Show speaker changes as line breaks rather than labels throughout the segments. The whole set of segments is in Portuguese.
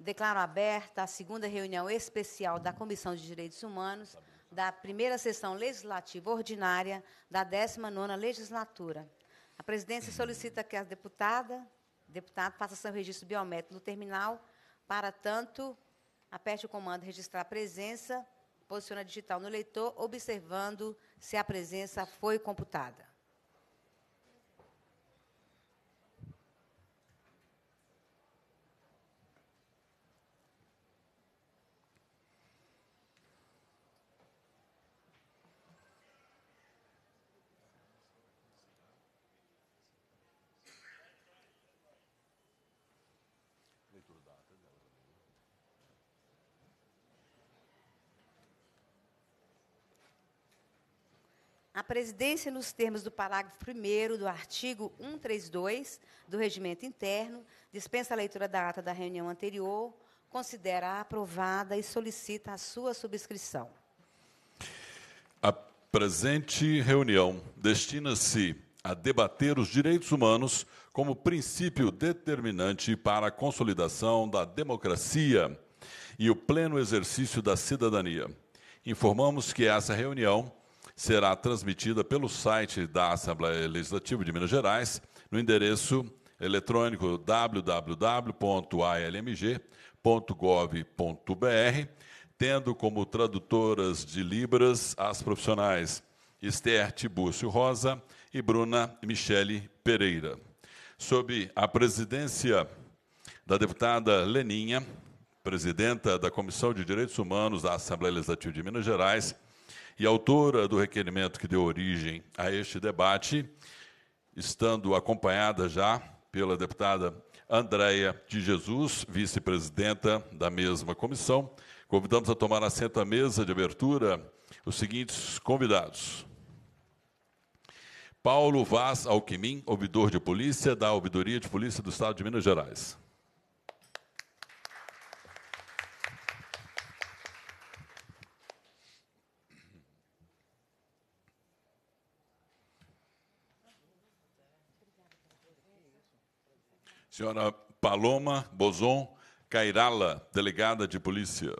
Declaro aberta a segunda reunião especial da Comissão de Direitos Humanos da primeira sessão legislativa ordinária da 19ª legislatura. A presidência solicita que a deputada, deputado faça seu registro biométrico no terminal. Para tanto, aperte o comando registrar a presença, posiciona digital no leitor, observando se a presença foi computada. A presidência, nos termos do parágrafo 1 do artigo 132 do Regimento Interno, dispensa a leitura da ata da reunião anterior, considera aprovada e solicita a sua subscrição.
A presente reunião destina-se a debater os direitos humanos como princípio determinante para a consolidação da democracia e o pleno exercício da cidadania. Informamos que essa reunião será transmitida pelo site da Assembleia Legislativa de Minas Gerais, no endereço eletrônico www.almg.gov.br, tendo como tradutoras de Libras as profissionais Esther Tibúcio Rosa e Bruna Michele Pereira. Sob a presidência da deputada Leninha, presidenta da Comissão de Direitos Humanos da Assembleia Legislativa de Minas Gerais, e autora do requerimento que deu origem a este debate, estando acompanhada já pela deputada Andréia de Jesus, vice-presidenta da mesma comissão. Convidamos a tomar assento à mesa de abertura os seguintes convidados. Paulo Vaz Alquimim, ouvidor de polícia da Ouvidoria de Polícia do Estado de Minas Gerais. Senhora Paloma Bozon Cairala, delegada de polícia.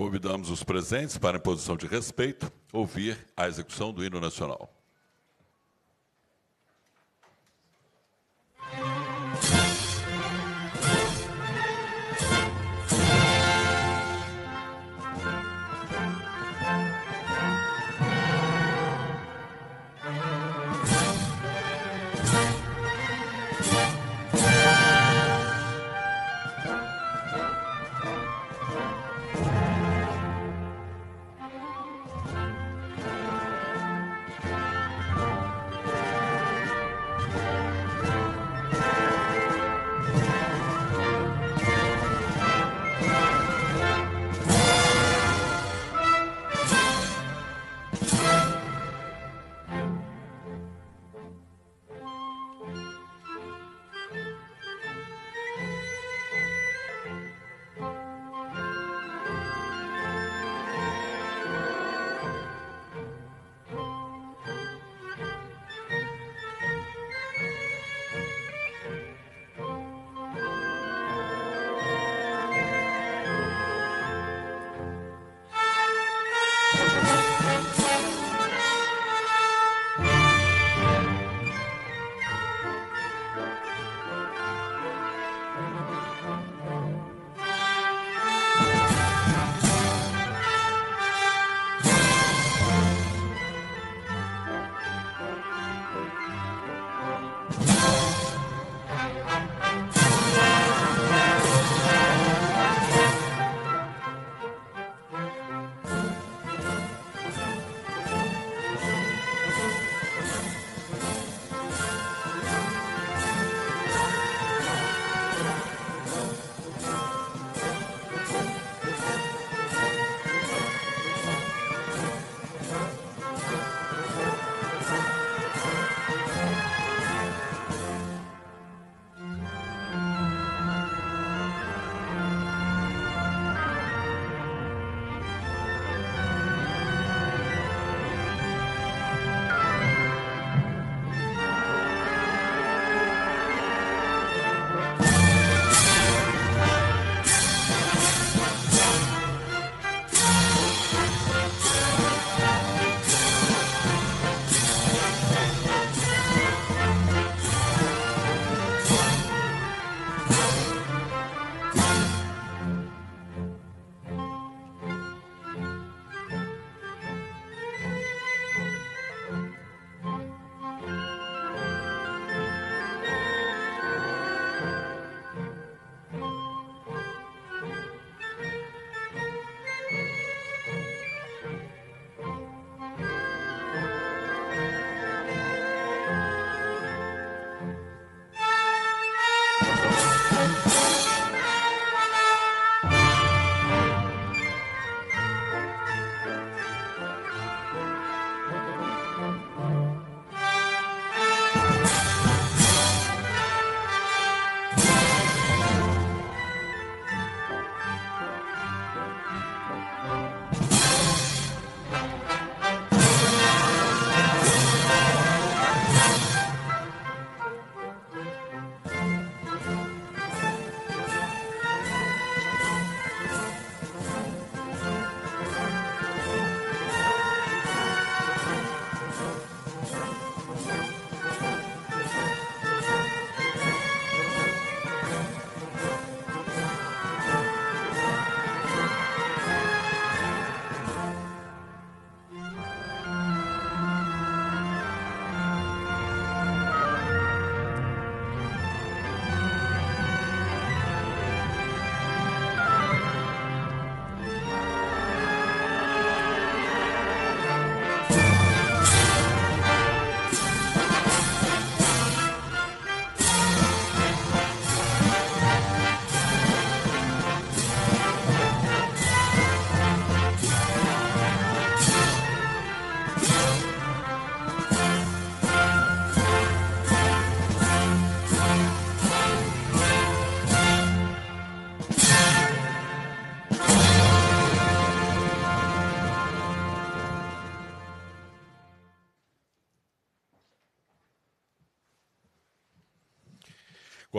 Convidamos os presentes para, em posição de respeito, ouvir a execução do hino nacional.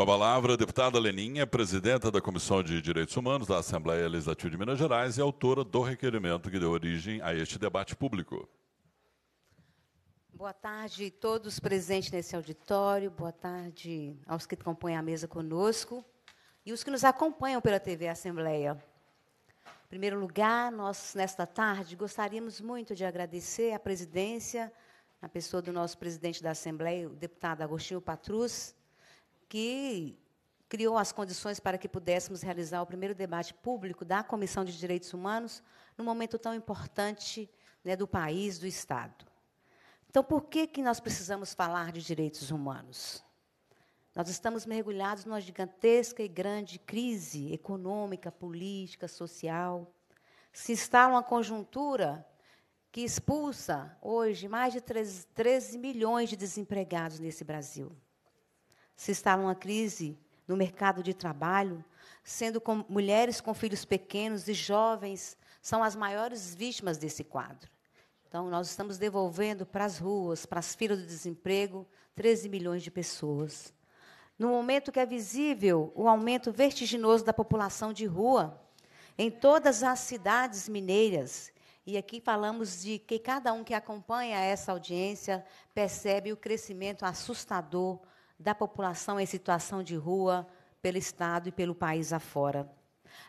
Com a palavra, a deputada Leninha, presidenta da Comissão de Direitos Humanos da Assembleia Legislativa de Minas Gerais e autora do requerimento que deu origem a este debate público.
Boa tarde a todos presentes nesse auditório, boa tarde aos que compõem a mesa conosco e os que nos acompanham pela TV Assembleia. Em primeiro lugar, nós, nesta tarde, gostaríamos muito de agradecer à presidência, a pessoa do nosso presidente da Assembleia, o deputado Agostinho Patrus, que criou as condições para que pudéssemos realizar o primeiro debate público da Comissão de Direitos Humanos num momento tão importante né, do país, do Estado. Então, por que, que nós precisamos falar de direitos humanos? Nós estamos mergulhados numa gigantesca e grande crise econômica, política, social. Se instala uma conjuntura que expulsa hoje mais de 13 milhões de desempregados nesse Brasil se instala uma crise no mercado de trabalho, sendo com mulheres com filhos pequenos e jovens são as maiores vítimas desse quadro. Então, nós estamos devolvendo para as ruas, para as filas do desemprego, 13 milhões de pessoas. No momento que é visível o aumento vertiginoso da população de rua, em todas as cidades mineiras, e aqui falamos de que cada um que acompanha essa audiência percebe o crescimento assustador da população em situação de rua pelo Estado e pelo país afora.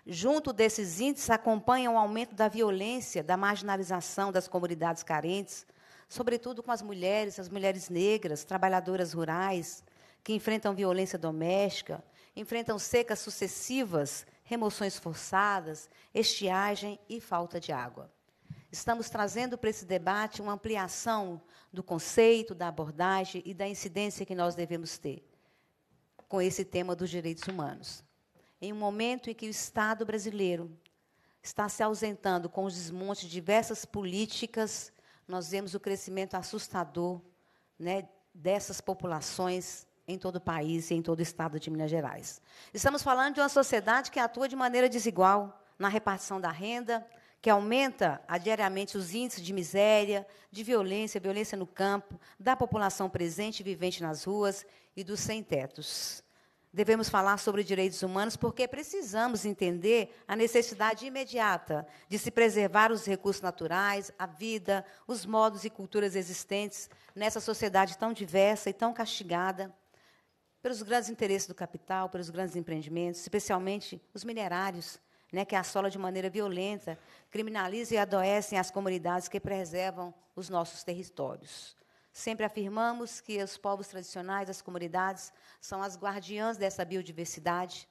Junto desses índices, acompanha o aumento da violência, da marginalização das comunidades carentes, sobretudo com as mulheres, as mulheres negras, trabalhadoras rurais, que enfrentam violência doméstica, enfrentam secas sucessivas, remoções forçadas, estiagem e falta de água. Estamos trazendo para esse debate uma ampliação do conceito, da abordagem e da incidência que nós devemos ter com esse tema dos direitos humanos. Em um momento em que o Estado brasileiro está se ausentando com os desmontes de diversas políticas, nós vemos o crescimento assustador né, dessas populações em todo o país e em todo o estado de Minas Gerais. Estamos falando de uma sociedade que atua de maneira desigual na repartição da renda, que aumenta diariamente os índices de miséria, de violência, violência no campo, da população presente e vivente nas ruas e dos sem-tetos. Devemos falar sobre direitos humanos porque precisamos entender a necessidade imediata de se preservar os recursos naturais, a vida, os modos e culturas existentes nessa sociedade tão diversa e tão castigada pelos grandes interesses do capital, pelos grandes empreendimentos, especialmente os minerários, né, que assola de maneira violenta, criminalizam e adoecem as comunidades que preservam os nossos territórios. Sempre afirmamos que os povos tradicionais, as comunidades, são as guardiãs dessa biodiversidade.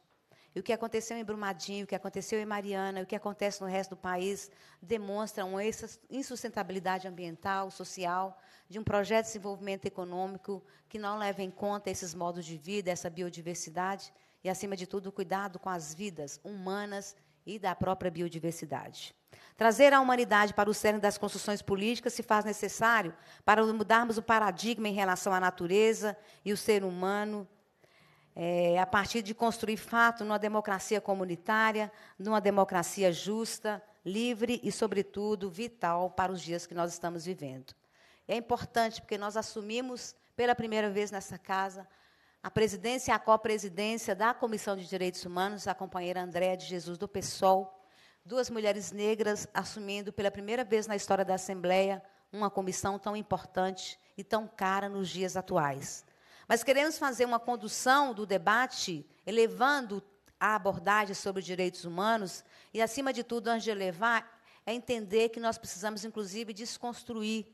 E o que aconteceu em Brumadinho, o que aconteceu em Mariana, o que acontece no resto do país, demonstram essa insustentabilidade ambiental, social, de um projeto de desenvolvimento econômico que não leva em conta esses modos de vida, essa biodiversidade e, acima de tudo, o cuidado com as vidas humanas e da própria biodiversidade. Trazer a humanidade para o cerne das construções políticas se faz necessário para mudarmos o paradigma em relação à natureza e o ser humano, é, a partir de construir fato numa democracia comunitária, numa democracia justa, livre e, sobretudo, vital para os dias que nós estamos vivendo. É importante porque nós assumimos pela primeira vez nessa casa a presidência e a co-presidência da Comissão de Direitos Humanos, a companheira Andréa de Jesus do PSOL, duas mulheres negras assumindo pela primeira vez na história da Assembleia uma comissão tão importante e tão cara nos dias atuais. Mas queremos fazer uma condução do debate, elevando a abordagem sobre direitos humanos, e, acima de tudo, antes de elevar, é entender que nós precisamos, inclusive, desconstruir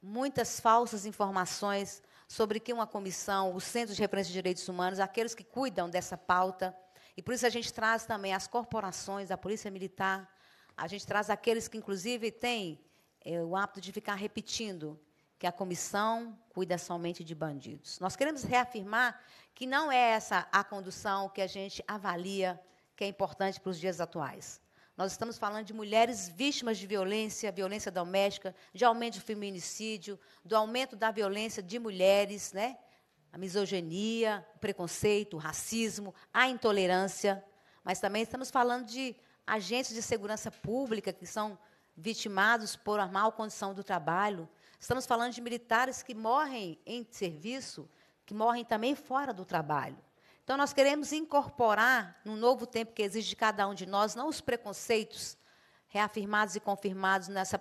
muitas falsas informações sobre que uma comissão, o Centro de Referência de Direitos Humanos, aqueles que cuidam dessa pauta, e por isso a gente traz também as corporações, a Polícia Militar, a gente traz aqueles que, inclusive, têm é, o hábito de ficar repetindo que a comissão cuida somente de bandidos. Nós queremos reafirmar que não é essa a condução que a gente avalia que é importante para os dias atuais. Nós estamos falando de mulheres vítimas de violência, violência doméstica, de aumento de feminicídio, do aumento da violência de mulheres, né? a misoginia, o preconceito, o racismo, a intolerância. Mas também estamos falando de agentes de segurança pública que são vitimados por a mal condição do trabalho. Estamos falando de militares que morrem em serviço, que morrem também fora do trabalho. Então, nós queremos incorporar, no novo tempo que existe de cada um de nós, não os preconceitos reafirmados e confirmados nessa,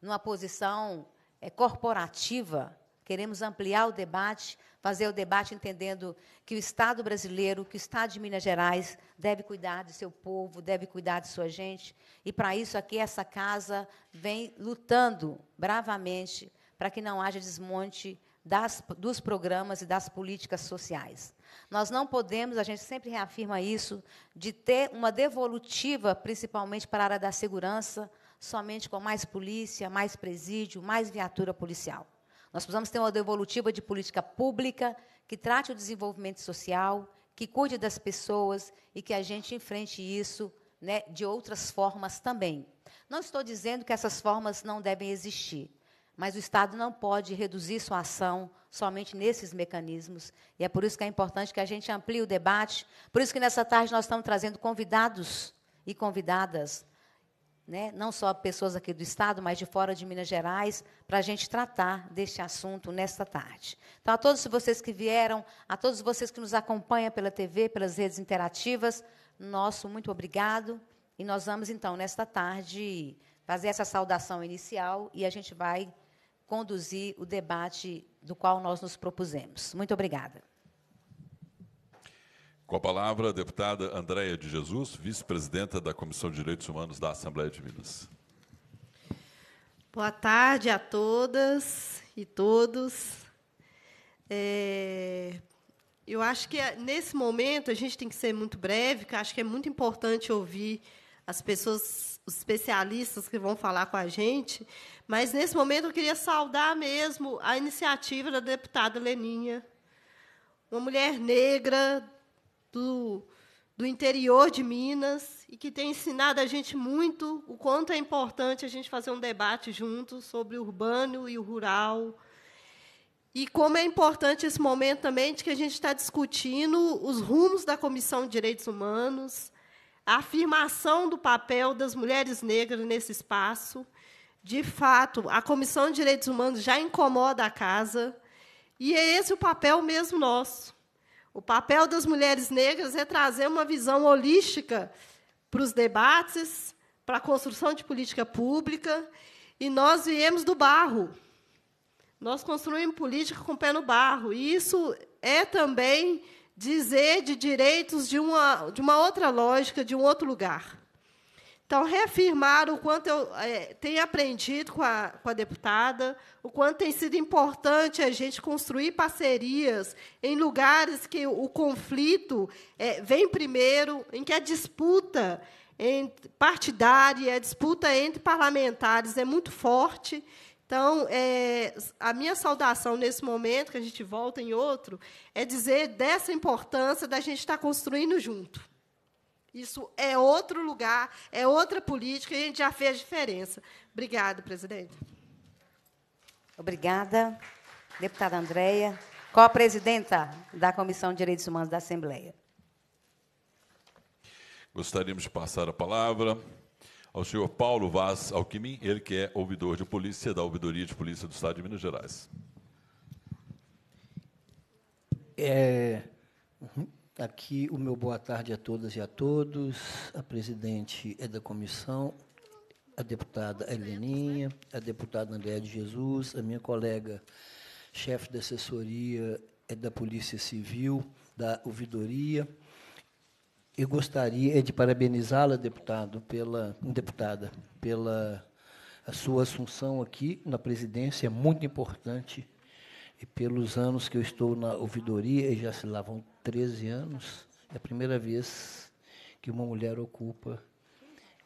numa posição é, corporativa. Queremos ampliar o debate, fazer o debate entendendo que o Estado brasileiro, que o Estado de Minas Gerais deve cuidar de seu povo, deve cuidar de sua gente. E, para isso, aqui, essa casa vem lutando bravamente para que não haja desmonte das, dos programas e das políticas sociais. Nós não podemos, a gente sempre reafirma isso, de ter uma devolutiva, principalmente para a área da segurança, somente com mais polícia, mais presídio, mais viatura policial. Nós precisamos ter uma devolutiva de política pública que trate o desenvolvimento social, que cuide das pessoas e que a gente enfrente isso né, de outras formas também. Não estou dizendo que essas formas não devem existir. Mas o Estado não pode reduzir sua ação somente nesses mecanismos. E é por isso que é importante que a gente amplie o debate. Por isso que nessa tarde nós estamos trazendo convidados e convidadas, né, não só pessoas aqui do Estado, mas de fora de Minas Gerais, para a gente tratar deste assunto nesta tarde. Então, a todos vocês que vieram, a todos vocês que nos acompanham pela TV, pelas redes interativas, nosso muito obrigado. E nós vamos, então, nesta tarde, fazer essa saudação inicial e a gente vai conduzir o debate do qual nós nos propusemos. Muito obrigada.
Com a palavra, a deputada Andréia de Jesus, vice-presidenta da Comissão de Direitos Humanos da Assembleia de Minas.
Boa tarde a todas e todos. É, eu acho que nesse momento a gente tem que ser muito breve, porque acho que é muito importante ouvir as pessoas, os especialistas que vão falar com a gente, mas, nesse momento, eu queria saudar mesmo a iniciativa da deputada Leninha, uma mulher negra do, do interior de Minas e que tem ensinado a gente muito o quanto é importante a gente fazer um debate junto sobre o urbano e o rural. E como é importante esse momento também de que a gente está discutindo os rumos da Comissão de Direitos Humanos, a afirmação do papel das mulheres negras nesse espaço de fato, a Comissão de Direitos Humanos já incomoda a casa, e é esse o papel mesmo nosso. O papel das mulheres negras é trazer uma visão holística para os debates, para a construção de política pública, e nós viemos do barro. Nós construímos política com o pé no barro, e isso é também dizer de direitos de uma, de uma outra lógica, de um outro lugar. Então, reafirmar o quanto eu é, tenho aprendido com a, com a deputada, o quanto tem sido importante a gente construir parcerias em lugares que o conflito é, vem primeiro, em que a disputa partidária, a disputa entre parlamentares é muito forte. Então, é, a minha saudação nesse momento, que a gente volta em outro, é dizer dessa importância da gente estar construindo junto. Isso é outro lugar, é outra política, e a gente já fez diferença. Obrigada, presidente.
Obrigada, deputada Andréia. Qual a presidenta da Comissão de Direitos Humanos da Assembleia?
Gostaríamos de passar a palavra ao senhor Paulo Vaz Alquimim, ele que é ouvidor de polícia da Ouvidoria de Polícia do Estado de Minas Gerais.
É. Aqui o meu boa tarde a todas e a todos. A presidente é da comissão, a deputada Heleninha, a deputada André de Jesus, a minha colega chefe da assessoria é da Polícia Civil, da ouvidoria. Eu gostaria de parabenizá-la, deputado, pela deputada, pela sua assunção aqui na presidência, é muito importante e pelos anos que eu estou na ouvidoria, e já se lá vão 13 anos, é a primeira vez que uma mulher ocupa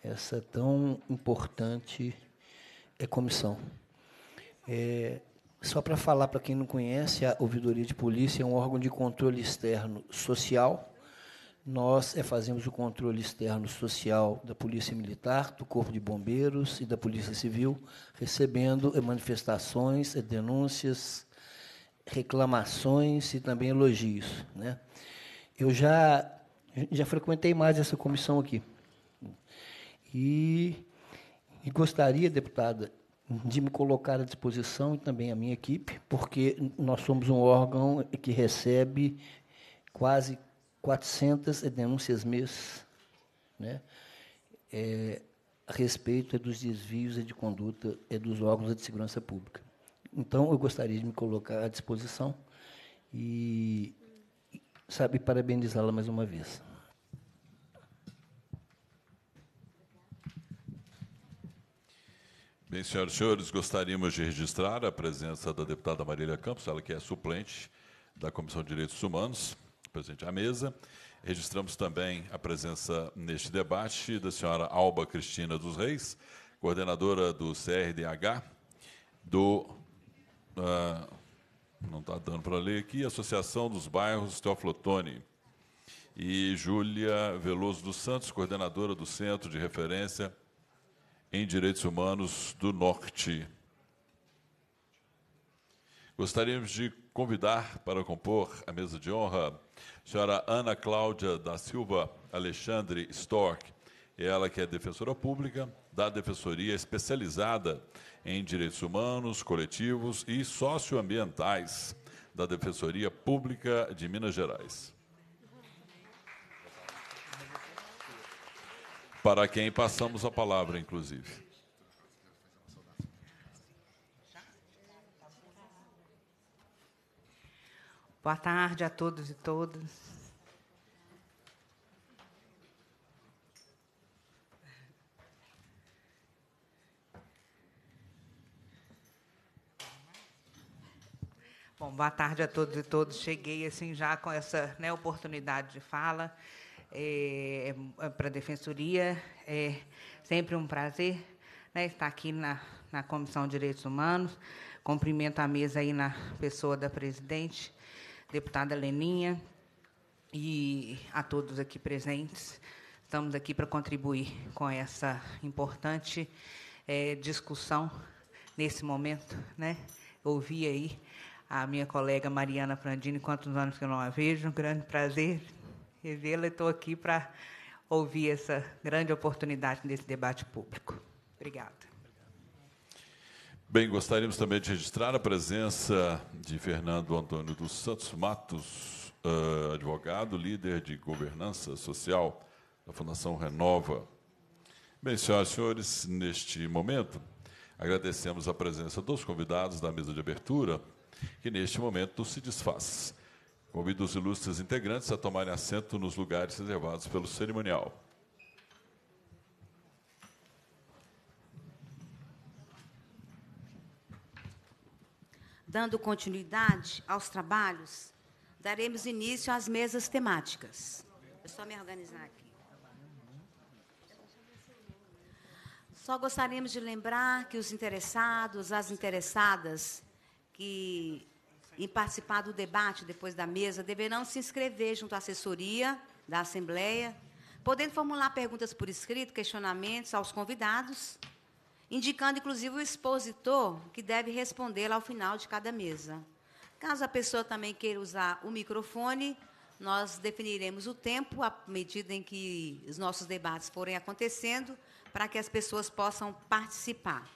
essa tão importante é, comissão. É, só para falar para quem não conhece, a ouvidoria de polícia é um órgão de controle externo social. Nós é, fazemos o controle externo social da Polícia Militar, do Corpo de Bombeiros e da Polícia Civil, recebendo manifestações, denúncias, reclamações e também elogios. Né? Eu já, já frequentei mais essa comissão aqui. E, e gostaria, deputada, de me colocar à disposição e também a minha equipe, porque nós somos um órgão que recebe quase 400 denúncias mês, né? É, a respeito dos desvios de conduta dos órgãos de segurança pública. Então, eu gostaria de me colocar à disposição e, sabe, parabenizá-la mais uma vez.
Bem, senhoras e senhores, gostaríamos de registrar a presença da deputada Marília Campos, ela que é suplente da Comissão de Direitos Humanos, presente à mesa. Registramos também a presença neste debate da senhora Alba Cristina dos Reis, coordenadora do CRDH, do. Uh, não está dando para ler aqui, Associação dos Bairros Teoflotone. E Júlia Veloso dos Santos, coordenadora do Centro de Referência em Direitos Humanos do Norte. Gostaríamos de convidar para compor a mesa de honra senhora Ana Cláudia da Silva Alexandre Stork, ela que é defensora pública da Defensoria Especializada em Direitos Humanos, Coletivos e Socioambientais da Defensoria Pública de Minas Gerais. para quem passamos a palavra, inclusive.
Boa tarde a todos e todas. Bom, boa tarde a todos e todas. Cheguei assim já com essa né, oportunidade de fala é, é para a Defensoria. É sempre um prazer né, estar aqui na, na Comissão de Direitos Humanos. Cumprimento a mesa aí na pessoa da presidente, deputada Leninha, e a todos aqui presentes. Estamos aqui para contribuir com essa importante é, discussão nesse momento. Né? Ouvi aí a minha colega Mariana Frandini, quantos anos que eu não a vejo, um grande prazer revê-la. Estou aqui para ouvir essa grande oportunidade nesse debate público. Obrigada.
Bem, gostaríamos também de registrar a presença de Fernando Antônio dos Santos Matos, uh, advogado, líder de governança social da Fundação Renova. Bem, senhoras e senhores, neste momento, agradecemos a presença dos convidados da mesa de abertura, que neste momento se desfaz. Convido os ilustres integrantes a tomarem assento nos lugares reservados pelo cerimonial.
Dando continuidade aos trabalhos, daremos início às mesas temáticas. É só me organizar aqui. Só gostaríamos de lembrar que os interessados, as interessadas que em participar do debate depois da mesa deverão se inscrever junto à assessoria da Assembleia, podendo formular perguntas por escrito, questionamentos aos convidados, indicando inclusive o expositor que deve responder ao final de cada mesa. Caso a pessoa também queira usar o microfone, nós definiremos o tempo à medida em que os nossos debates forem acontecendo, para que as pessoas possam participar.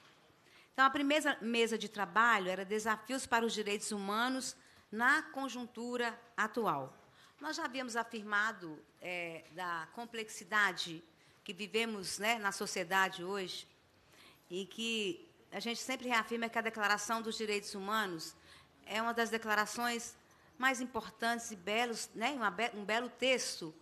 Então, a primeira mesa de trabalho era desafios para os direitos humanos na conjuntura atual. Nós já havíamos afirmado é, da complexidade que vivemos né, na sociedade hoje, e que a gente sempre reafirma que a Declaração dos Direitos Humanos é uma das declarações mais importantes e belos, né, um belo texto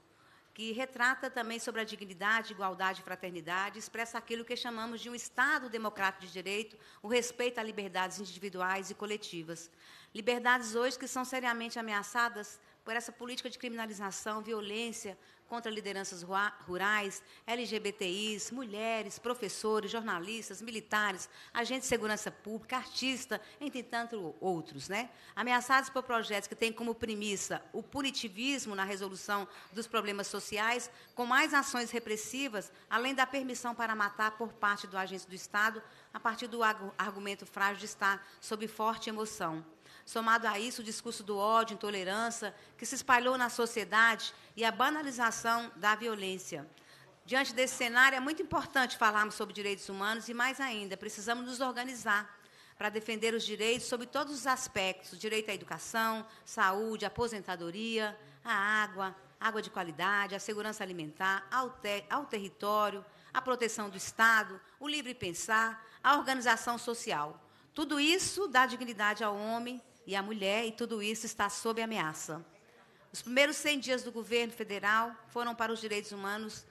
que retrata também sobre a dignidade, igualdade e fraternidade, expressa aquilo que chamamos de um Estado democrático de direito, o respeito a liberdades individuais e coletivas. Liberdades hoje que são seriamente ameaçadas por essa política de criminalização, violência, contra lideranças rurais, LGBTIs, mulheres, professores, jornalistas, militares, agentes de segurança pública, artistas, entre tantos outros, né? Ameaçados por projetos que têm como premissa o punitivismo na resolução dos problemas sociais, com mais ações repressivas, além da permissão para matar por parte do agente do Estado, a partir do argumento frágil de estar sob forte emoção. Somado a isso, o discurso do ódio, intolerância, que se espalhou na sociedade e a banalização da violência. Diante desse cenário, é muito importante falarmos sobre direitos humanos e, mais ainda, precisamos nos organizar para defender os direitos sobre todos os aspectos: o direito à educação, saúde, aposentadoria, a água, água de qualidade, a segurança alimentar, ao, te ao território, a proteção do Estado, o livre pensar, a organização social. Tudo isso dá dignidade ao homem e à mulher, e tudo isso está sob ameaça. Os primeiros 100 dias do governo federal foram para os direitos humanos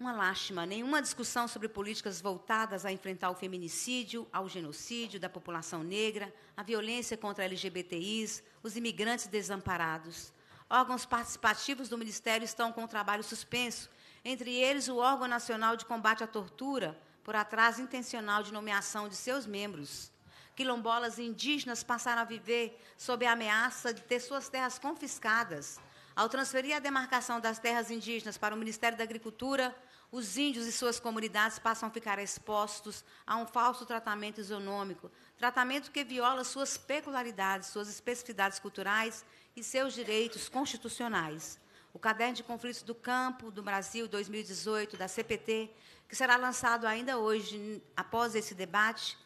uma lástima, nenhuma discussão sobre políticas voltadas a enfrentar o feminicídio, ao genocídio da população negra, a violência contra LGBTIs, os imigrantes desamparados. Órgãos participativos do Ministério estão com o trabalho suspenso, entre eles o órgão nacional de combate à tortura, por atraso intencional de nomeação de seus membros. Quilombolas indígenas passaram a viver sob a ameaça de ter suas terras confiscadas. Ao transferir a demarcação das terras indígenas para o Ministério da Agricultura, os índios e suas comunidades passam a ficar expostos a um falso tratamento isonômico, tratamento que viola suas peculiaridades, suas especificidades culturais e seus direitos constitucionais. O Caderno de Conflitos do Campo do Brasil 2018, da CPT, que será lançado ainda hoje, após esse debate,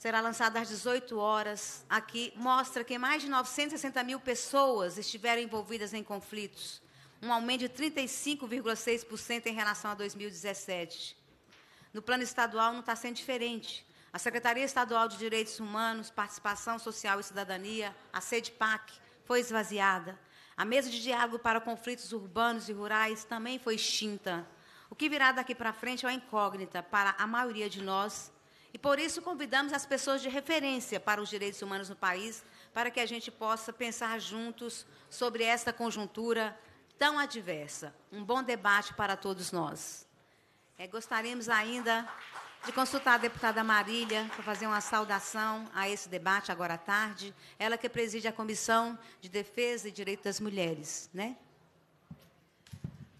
será lançado às 18 horas aqui, mostra que mais de 960 mil pessoas estiveram envolvidas em conflitos um aumento de 35,6% em relação a 2017. No plano estadual não está sendo diferente. A Secretaria Estadual de Direitos Humanos, Participação Social e Cidadania, a SEDPAC, foi esvaziada. A mesa de diálogo para conflitos urbanos e rurais também foi extinta. O que virá daqui para frente é uma incógnita para a maioria de nós. E por isso convidamos as pessoas de referência para os direitos humanos no país, para que a gente possa pensar juntos sobre esta conjuntura tão adversa. Um bom debate para todos nós. É, gostaríamos ainda de consultar a deputada Marília para fazer uma saudação a esse debate agora à tarde. Ela que preside a Comissão de Defesa e Direitos das Mulheres, né?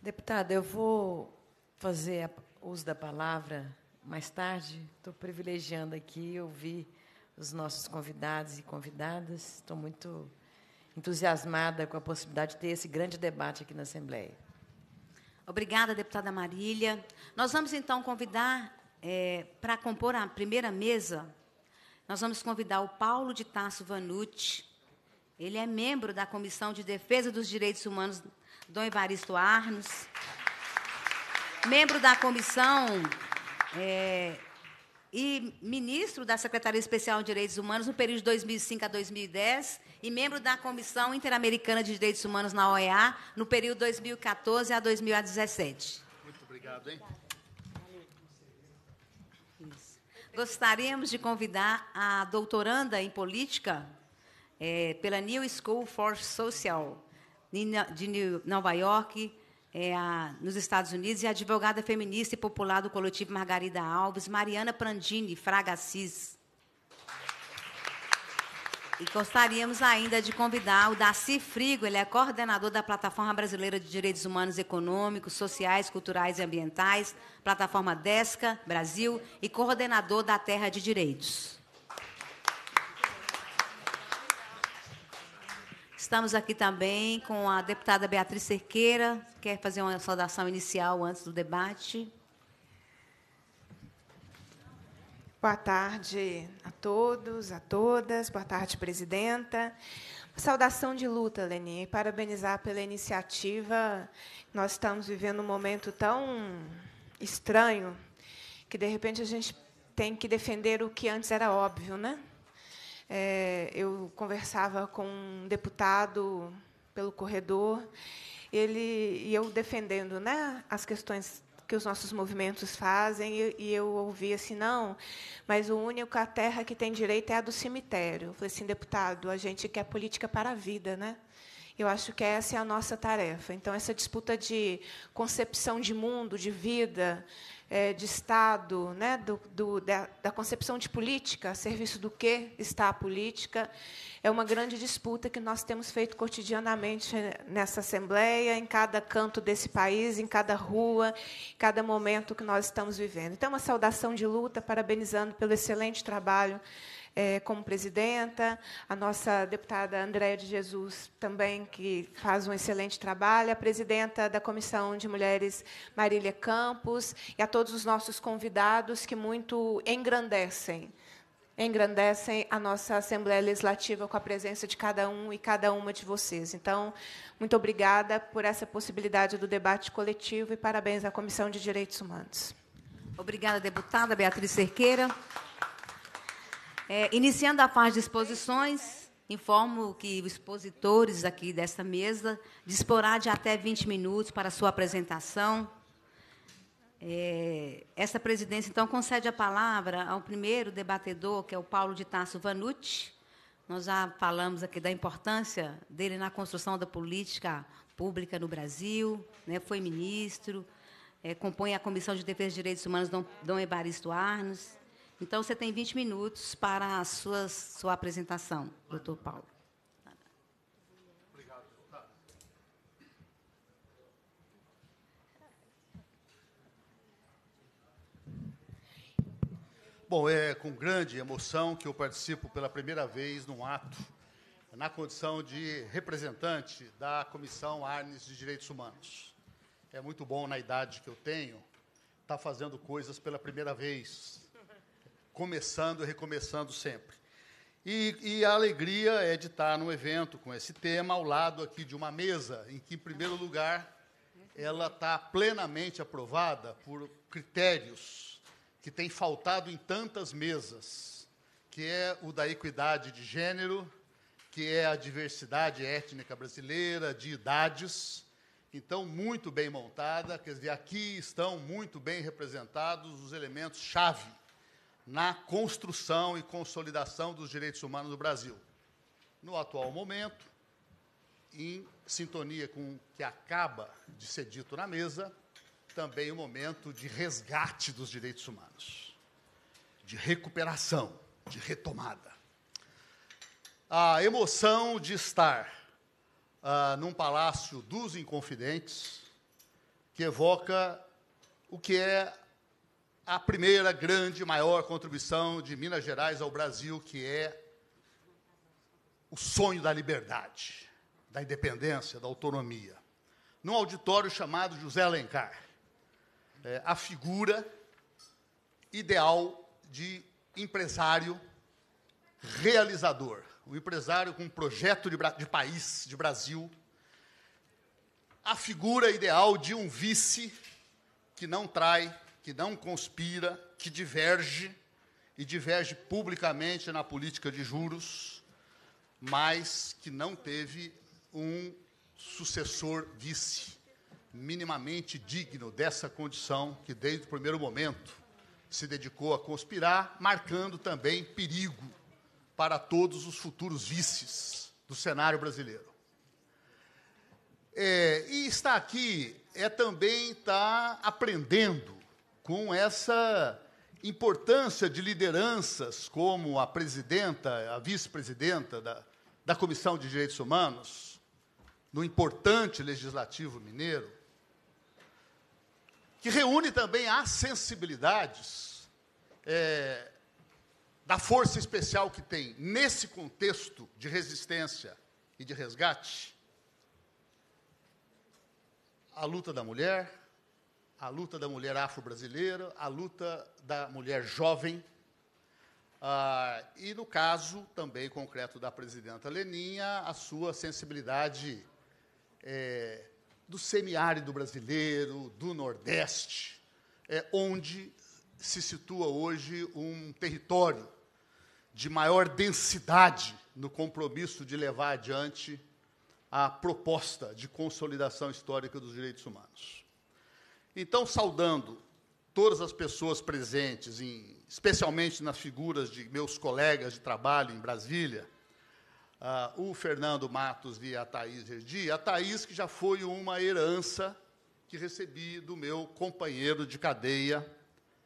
Deputada, eu vou fazer uso da palavra mais tarde. Estou privilegiando aqui ouvir os nossos convidados e convidadas. Estou muito entusiasmada com a possibilidade de ter esse grande debate aqui na Assembleia.
Obrigada, deputada Marília. Nós vamos, então, convidar, é, para compor a primeira mesa, nós vamos convidar o Paulo de Tasso Vanucci. Ele é membro da Comissão de Defesa dos Direitos Humanos, Dom Evaristo Arnos. Membro da Comissão é, e ministro da Secretaria Especial de Direitos Humanos no período de 2005 a 2010 e membro da Comissão Interamericana de Direitos Humanos na OEA no período 2014 a 2017.
Muito obrigado, hein?
Gostaríamos de convidar a doutoranda em política é, pela New School for Social de Nova York, é, nos Estados Unidos, e a advogada feminista e popular do coletivo Margarida Alves, Mariana Prandini Fraga Assis. E gostaríamos ainda de convidar o Daci Frigo, ele é coordenador da Plataforma Brasileira de Direitos Humanos Econômicos, Sociais, Culturais e Ambientais, plataforma DESCA Brasil, e coordenador da Terra de Direitos. Estamos aqui também com a deputada Beatriz Cerqueira, quer fazer uma saudação inicial antes do debate.
Boa tarde a todos, a todas. Boa tarde, presidenta. Saudação de luta, Leni, parabenizar pela iniciativa. Nós estamos vivendo um momento tão estranho que, de repente, a gente tem que defender o que antes era óbvio, né? É, eu conversava com um deputado pelo corredor, ele e eu defendendo, né, as questões que os nossos movimentos fazem, e, eu ouvi assim, não, mas o único a terra que tem direito é a do cemitério. Eu falei assim, deputado, a gente quer política para a vida, né? Eu acho que essa é a nossa tarefa. Então, essa disputa de concepção de mundo, de vida, é, de Estado, né, do, do, da, da, concepção de política, a serviço do que está a política, é uma grande disputa que nós temos feito cotidianamente nessa Assembleia, em cada canto desse país, em cada rua, em cada momento que nós estamos vivendo. Então, uma saudação de luta, parabenizando pelo excelente trabalho é, como presidenta, a nossa deputada Andréa de Jesus também, que faz um excelente trabalho, a presidenta da Comissão de Mulheres, Marília Campos, e a todos os nossos convidados que muito engrandecem engrandecem a nossa Assembleia Legislativa com a presença de cada um e cada uma de vocês. Então, muito obrigada por essa possibilidade do debate coletivo e parabéns à Comissão de Direitos Humanos.
Obrigada, deputada Beatriz Cerqueira. É, iniciando a fase de exposições, informo que os expositores aqui desta mesa disporá de até 20 minutos para sua apresentação. É, essa presidência, então, concede a palavra ao primeiro debatedor, que é o Paulo de Tasso Vanucci. Nós já falamos aqui da importância dele na construção da política pública no Brasil, né, foi ministro, é, compõe a Comissão de Defesa dos Direitos Humanos Dom, Dom Evaristo Arnos. Então, você tem 20 minutos para a sua, sua apresentação, doutor Paulo.
Obrigado. Bom, é com grande emoção que eu participo pela primeira vez num ato na condição de representante da Comissão Arnes de Direitos Humanos é muito bom na idade que eu tenho estar tá fazendo coisas pela primeira vez, começando e recomeçando sempre. E, e, a alegria é de estar no evento com esse tema, ao lado aqui de uma mesa, em que, em primeiro lugar, ela está plenamente aprovada por critérios que têm faltado em tantas mesas, que é o da equidade de gênero, que é a diversidade étnica brasileira, de idades, então, muito bem montada, quer dizer, aqui estão muito bem representados os elementos-chave na construção e consolidação dos direitos humanos no Brasil. No atual momento, em sintonia com o que acaba de ser dito na mesa, também o um momento de resgate dos direitos humanos, de recuperação, de retomada. A emoção de estar ah, num palácio dos Inconfidentes, que evoca o que é a primeira grande, maior contribuição de Minas Gerais ao Brasil, que é o sonho da liberdade, da independência, da autonomia. Num auditório chamado José Alencar, é, a figura ideal de empresário realizador, o empresário com um projeto de, de país, de Brasil, a figura ideal de um vice que não trai, que não conspira, que diverge, e diverge publicamente na política de juros, mas que não teve um sucessor vice minimamente digno dessa condição, que desde o primeiro momento se dedicou a conspirar, marcando também perigo para todos os futuros vices do cenário brasileiro. É, e está aqui é também estar tá aprendendo com essa importância de lideranças como a presidenta, a vice-presidenta da, da Comissão de Direitos Humanos, no importante Legislativo Mineiro, que reúne também as sensibilidades é, da força especial que tem nesse contexto de resistência e de resgate, a luta da mulher, a luta da mulher afro-brasileira, a luta da mulher jovem, ah, e, no caso também concreto da presidenta Leninha, a sua sensibilidade é, do semiárido brasileiro, do Nordeste, é, onde se situa hoje um território de maior densidade no compromisso de levar adiante a proposta de consolidação histórica dos direitos humanos. Então, saudando todas as pessoas presentes, em, especialmente nas figuras de meus colegas de trabalho em Brasília, uh, o Fernando Matos e a Thaís Herdi, a Thaís que já foi uma herança que recebi do meu companheiro de cadeia,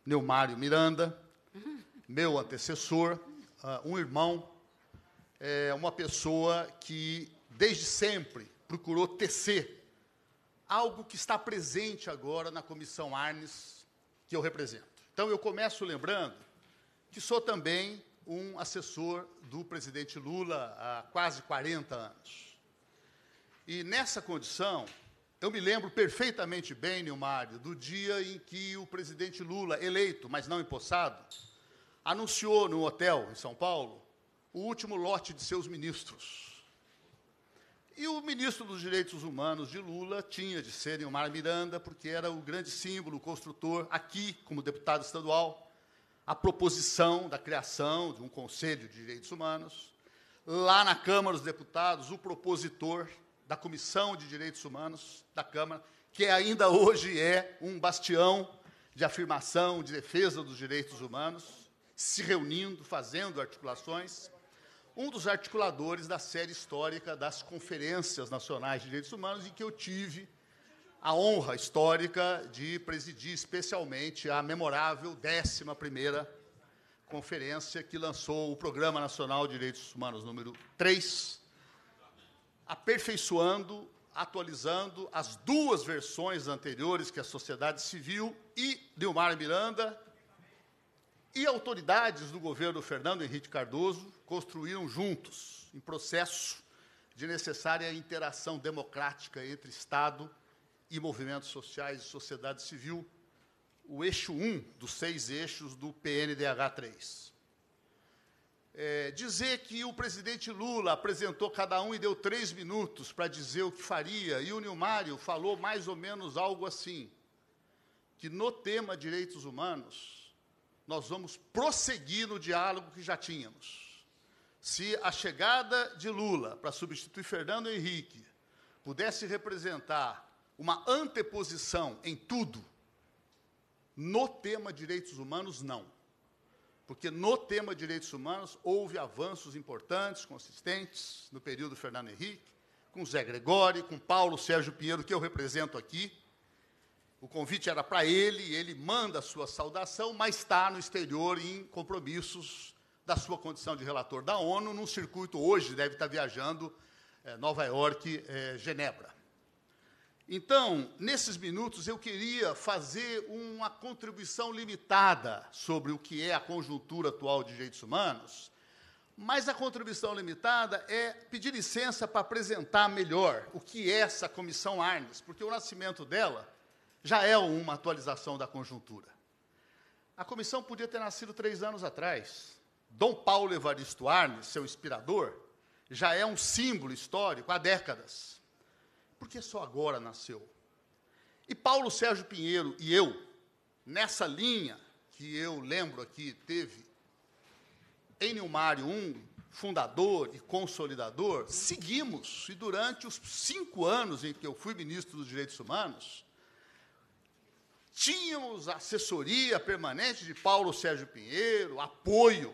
Neumário Miranda, meu antecessor, uh, um irmão, é uma pessoa que, desde sempre, procurou tecer algo que está presente agora na Comissão Arnes, que eu represento. Então, eu começo lembrando que sou também um assessor do presidente Lula há quase 40 anos. E nessa condição, eu me lembro perfeitamente bem, Nilmário, do dia em que o presidente Lula, eleito, mas não empossado, anunciou no hotel em São Paulo o último lote de seus ministros. E o ministro dos Direitos Humanos de Lula tinha de ser Nilmar Miranda, porque era o grande símbolo, o construtor, aqui, como deputado estadual, a proposição da criação de um Conselho de Direitos Humanos. Lá na Câmara dos Deputados, o propositor da Comissão de Direitos Humanos da Câmara, que ainda hoje é um bastião de afirmação, de defesa dos direitos humanos, se reunindo, fazendo articulações um dos articuladores da série histórica das Conferências Nacionais de Direitos Humanos, em que eu tive a honra histórica de presidir especialmente a memorável 11ª conferência que lançou o Programa Nacional de Direitos Humanos número 3, aperfeiçoando, atualizando as duas versões anteriores que a sociedade civil e Dilmar Miranda e autoridades do governo Fernando Henrique Cardoso construíram juntos, em processo de necessária interação democrática entre Estado e movimentos sociais e sociedade civil, o eixo 1 dos seis eixos do PNDH3. É, dizer que o presidente Lula apresentou cada um e deu três minutos para dizer o que faria, e o Nilmário falou mais ou menos algo assim, que no tema direitos humanos, nós vamos prosseguir no diálogo que já tínhamos. Se a chegada de Lula para substituir Fernando Henrique pudesse representar uma anteposição em tudo, no tema direitos humanos, não. Porque no tema direitos humanos houve avanços importantes, consistentes, no período Fernando Henrique, com Zé Gregório, com Paulo Sérgio Pinheiro, que eu represento aqui, o convite era para ele, ele manda a sua saudação, mas está no exterior em compromissos da sua condição de relator da ONU, num circuito hoje, deve estar viajando é, Nova York, é, Genebra. Então, nesses minutos, eu queria fazer uma contribuição limitada sobre o que é a conjuntura atual de direitos humanos, mas a contribuição limitada é pedir licença para apresentar melhor o que é essa comissão Arnes, porque o nascimento dela já é uma atualização da conjuntura. A comissão podia ter nascido três anos atrás. Dom Paulo Evaristo Arnes, seu inspirador, já é um símbolo histórico há décadas. Por que só agora nasceu? E Paulo Sérgio Pinheiro e eu, nessa linha que eu lembro aqui, teve em Nilmário um fundador e consolidador, seguimos, e durante os cinco anos em que eu fui ministro dos Direitos Humanos, Tínhamos assessoria permanente de Paulo Sérgio Pinheiro, apoio.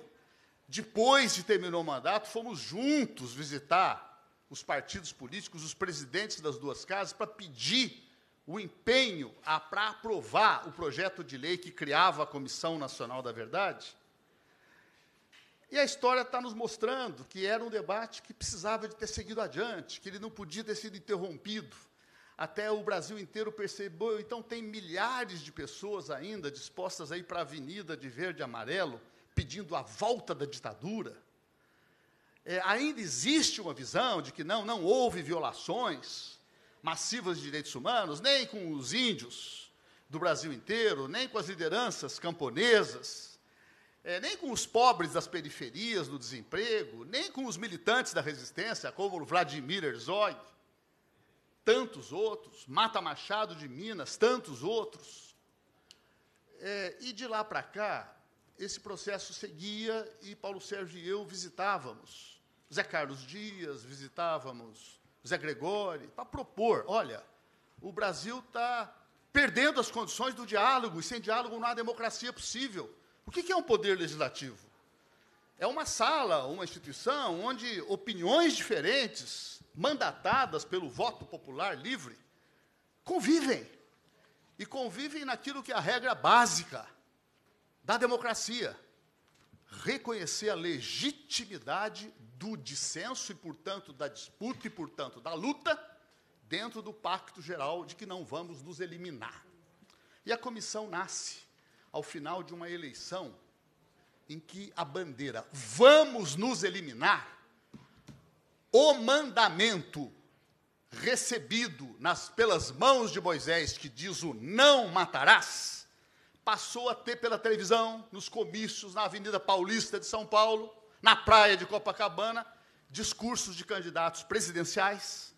Depois de terminou o mandato, fomos juntos visitar os partidos políticos, os presidentes das duas casas, para pedir o empenho para aprovar o projeto de lei que criava a Comissão Nacional da Verdade. E a história está nos mostrando que era um debate que precisava de ter seguido adiante, que ele não podia ter sido interrompido até o Brasil inteiro percebeu. Então, tem milhares de pessoas ainda dispostas a ir para a avenida de verde e amarelo, pedindo a volta da ditadura. É, ainda existe uma visão de que não, não houve violações massivas de direitos humanos, nem com os índios do Brasil inteiro, nem com as lideranças camponesas, é, nem com os pobres das periferias do desemprego, nem com os militantes da resistência, como Vladimir Herzog tantos outros, Mata Machado de Minas, tantos outros. É, e de lá para cá, esse processo seguia e Paulo Sérgio e eu visitávamos Zé Carlos Dias, visitávamos Zé Gregório, para propor: olha, o Brasil está perdendo as condições do diálogo, e sem diálogo não há democracia possível. O que é um poder legislativo? É uma sala, uma instituição onde opiniões diferentes mandatadas pelo voto popular livre, convivem. E convivem naquilo que é a regra básica da democracia: reconhecer a legitimidade do dissenso e, portanto, da disputa e, portanto, da luta dentro do pacto geral de que não vamos nos eliminar. E a comissão nasce ao final de uma eleição em que a bandeira vamos nos eliminar, o mandamento recebido nas, pelas mãos de Moisés, que diz o não matarás, passou a ter pela televisão, nos comícios na Avenida Paulista de São Paulo, na praia de Copacabana, discursos de candidatos presidenciais,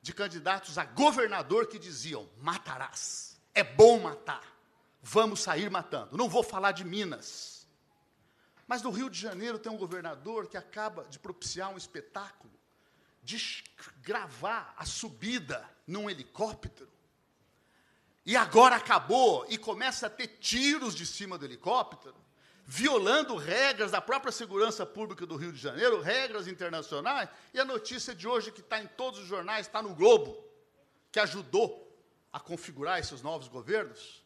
de candidatos a governador que diziam: matarás, é bom matar, vamos sair matando. Não vou falar de Minas. Mas no Rio de Janeiro tem um governador que acaba de propiciar um espetáculo de gravar a subida num helicóptero. E agora acabou e começa a ter tiros de cima do helicóptero, violando regras da própria segurança pública do Rio de Janeiro, regras internacionais. E a notícia de hoje, que está em todos os jornais, está no Globo, que ajudou a configurar esses novos governos.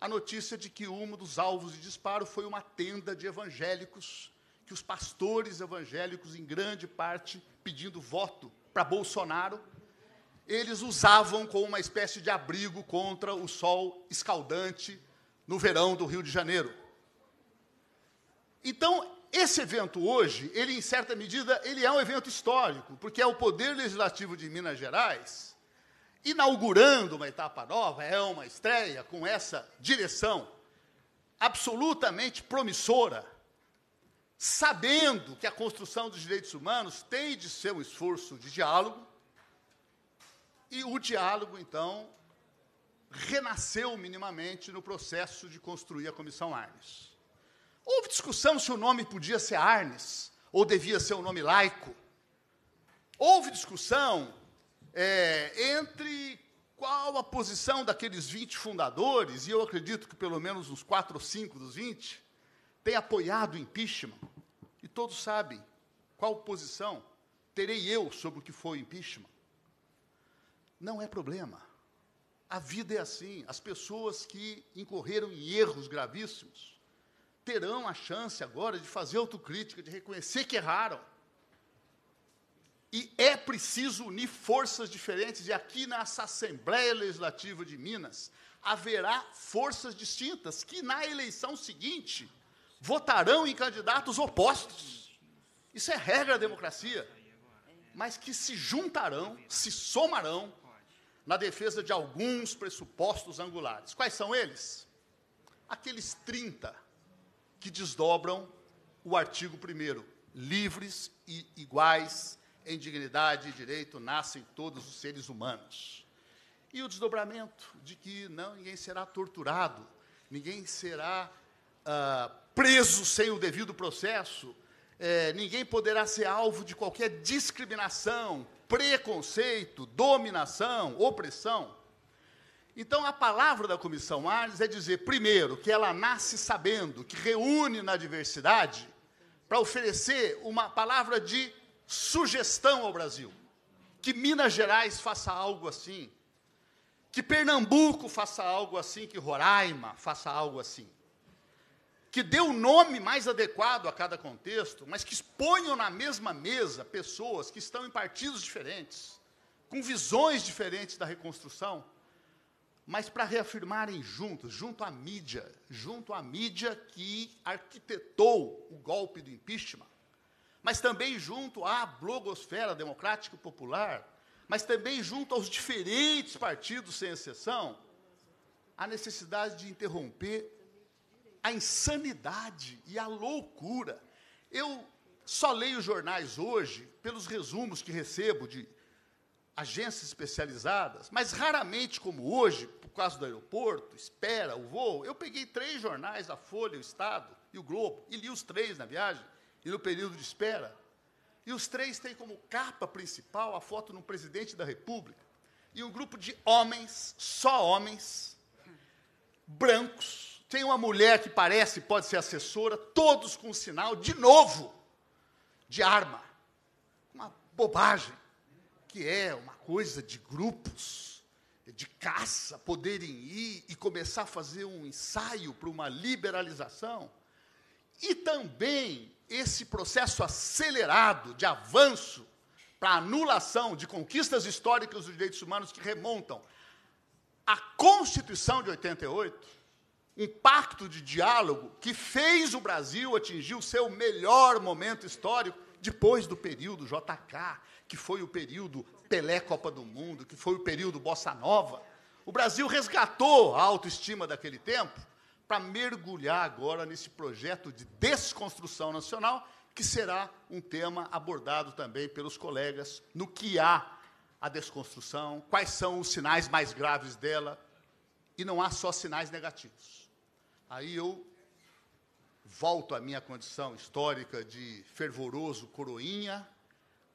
A notícia de que um dos alvos de disparo foi uma tenda de evangélicos que os pastores evangélicos, em grande parte pedindo voto para Bolsonaro, eles usavam como uma espécie de abrigo contra o sol escaldante no verão do Rio de Janeiro. Então, esse evento hoje, ele em certa medida, ele é um evento histórico, porque é o Poder Legislativo de Minas Gerais inaugurando uma etapa nova, é uma estreia com essa direção absolutamente promissora sabendo que a construção dos direitos humanos tem de ser um esforço de diálogo, e o diálogo, então, renasceu minimamente no processo de construir a Comissão Arnes. Houve discussão se o nome podia ser Arnes ou devia ser um nome laico. Houve discussão é, entre qual a posição daqueles 20 fundadores, e eu acredito que pelo menos uns 4 ou 5 dos 20, tem apoiado o impeachment, e todos sabem qual posição terei eu sobre o que foi o impeachment. Não é problema. A vida é assim. As pessoas que incorreram em erros gravíssimos terão a chance agora de fazer autocrítica, de reconhecer que erraram. E é preciso unir forças diferentes, e aqui nessa Assembleia Legislativa de Minas haverá forças distintas que na eleição seguinte votarão em candidatos opostos. Isso é regra da democracia. Mas que se juntarão, se somarão na defesa de alguns pressupostos angulares. Quais são eles? Aqueles 30 que desdobram o artigo 1 livres e iguais em dignidade e direito nascem todos os seres humanos. E o desdobramento de que não ninguém será torturado, ninguém será ah, preso sem o devido processo, é, ninguém poderá ser alvo de qualquer discriminação, preconceito, dominação, opressão. Então, a palavra da Comissão Arnes é dizer, primeiro, que ela nasce sabendo, que reúne na diversidade, para oferecer uma palavra de sugestão ao Brasil. Que Minas Gerais faça algo assim, que Pernambuco faça algo assim, que Roraima faça algo assim. Que dê o um nome mais adequado a cada contexto, mas que exponham na mesma mesa pessoas que estão em partidos diferentes, com visões diferentes da reconstrução, mas para reafirmarem juntos, junto à mídia, junto à mídia que arquitetou o golpe do impeachment, mas também junto à blogosfera democrática e popular, mas também junto aos diferentes partidos, sem exceção, a necessidade de interromper a insanidade e a loucura. Eu só leio jornais hoje pelos resumos que recebo de agências especializadas, mas raramente, como hoje, por causa do aeroporto, espera, o voo, eu peguei três jornais, a Folha, o Estado e o Globo, e li os três na viagem, e no período de espera. E os três têm como capa principal a foto de um presidente da República e um grupo de homens, só homens, brancos, tem uma mulher que parece, pode ser assessora, todos com sinal, de novo, de arma. Uma bobagem, que é uma coisa de grupos, de caça, poderem ir e começar a fazer um ensaio para uma liberalização. E também esse processo acelerado de avanço para anulação de conquistas históricas dos direitos humanos que remontam à Constituição de 88 um pacto de diálogo que fez o Brasil atingir o seu melhor momento histórico depois do período JK, que foi o período Pelé Copa do Mundo, que foi o período Bossa Nova. O Brasil resgatou a autoestima daquele tempo para mergulhar agora nesse projeto de desconstrução nacional, que será um tema abordado também pelos colegas no que há a desconstrução, quais são os sinais mais graves dela, e não há só sinais negativos. Aí eu volto à minha condição histórica de fervoroso coroinha,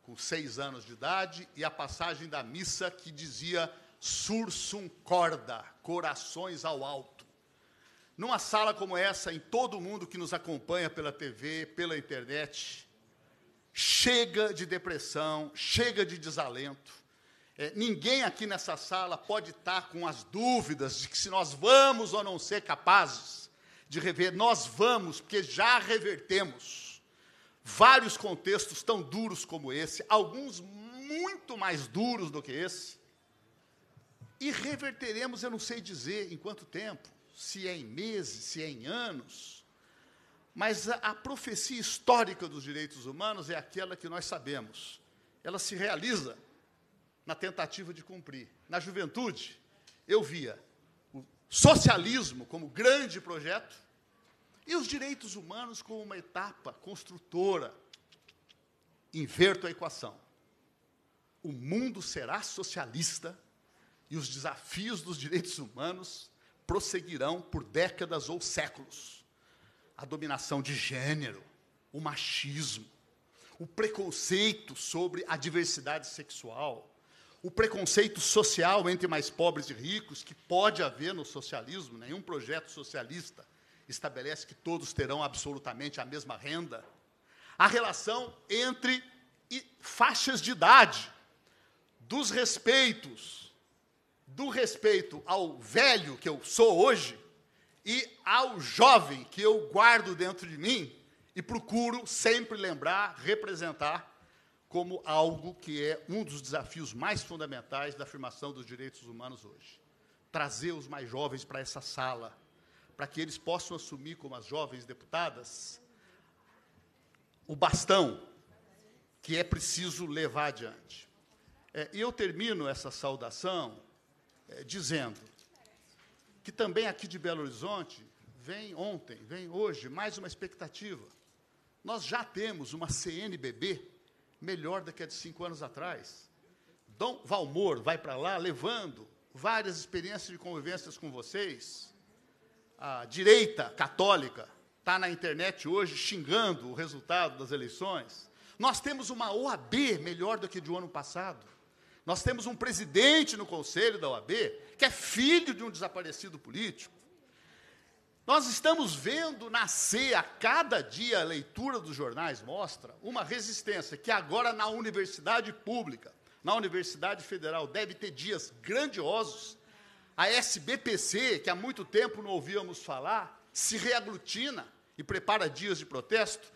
com seis anos de idade, e a passagem da missa que dizia sursum corda, corações ao alto. Numa sala como essa, em todo mundo que nos acompanha pela TV, pela internet, chega de depressão, chega de desalento. É, ninguém aqui nessa sala pode estar com as dúvidas de que se nós vamos ou não ser capazes de rever, nós vamos, porque já revertemos. Vários contextos tão duros como esse, alguns muito mais duros do que esse, e reverteremos, eu não sei dizer em quanto tempo, se é em meses, se é em anos, mas a, a profecia histórica dos direitos humanos é aquela que nós sabemos. Ela se realiza na tentativa de cumprir. Na juventude, eu via o socialismo como grande projeto e os direitos humanos como uma etapa construtora. Inverto a equação. O mundo será socialista e os desafios dos direitos humanos prosseguirão por décadas ou séculos. A dominação de gênero, o machismo, o preconceito sobre a diversidade sexual, o preconceito social entre mais pobres e ricos, que pode haver no socialismo, nenhum projeto socialista estabelece que todos terão absolutamente a mesma renda. A relação entre faixas de idade, dos respeitos do respeito ao velho que eu sou hoje e ao jovem que eu guardo dentro de mim e procuro sempre lembrar, representar como algo que é um dos desafios mais fundamentais da afirmação dos direitos humanos hoje. Trazer os mais jovens para essa sala, para que eles possam assumir, como as jovens deputadas, o bastão que é preciso levar adiante. É, e eu termino essa saudação é, dizendo que também aqui de Belo Horizonte vem ontem, vem hoje, mais uma expectativa. Nós já temos uma CNBB melhor do que a de cinco anos atrás. Dom Valmor vai para lá levando várias experiências de convivências com vocês. A direita católica está na internet hoje xingando o resultado das eleições. Nós temos uma OAB melhor do que um ano passado. Nós temos um presidente no conselho da OAB que é filho de um desaparecido político. Nós estamos vendo nascer a cada dia a leitura dos jornais mostra uma resistência que agora na universidade pública, na Universidade Federal, deve ter dias grandiosos. A SBPC, que há muito tempo não ouvíamos falar, se reaglutina e prepara dias de protesto.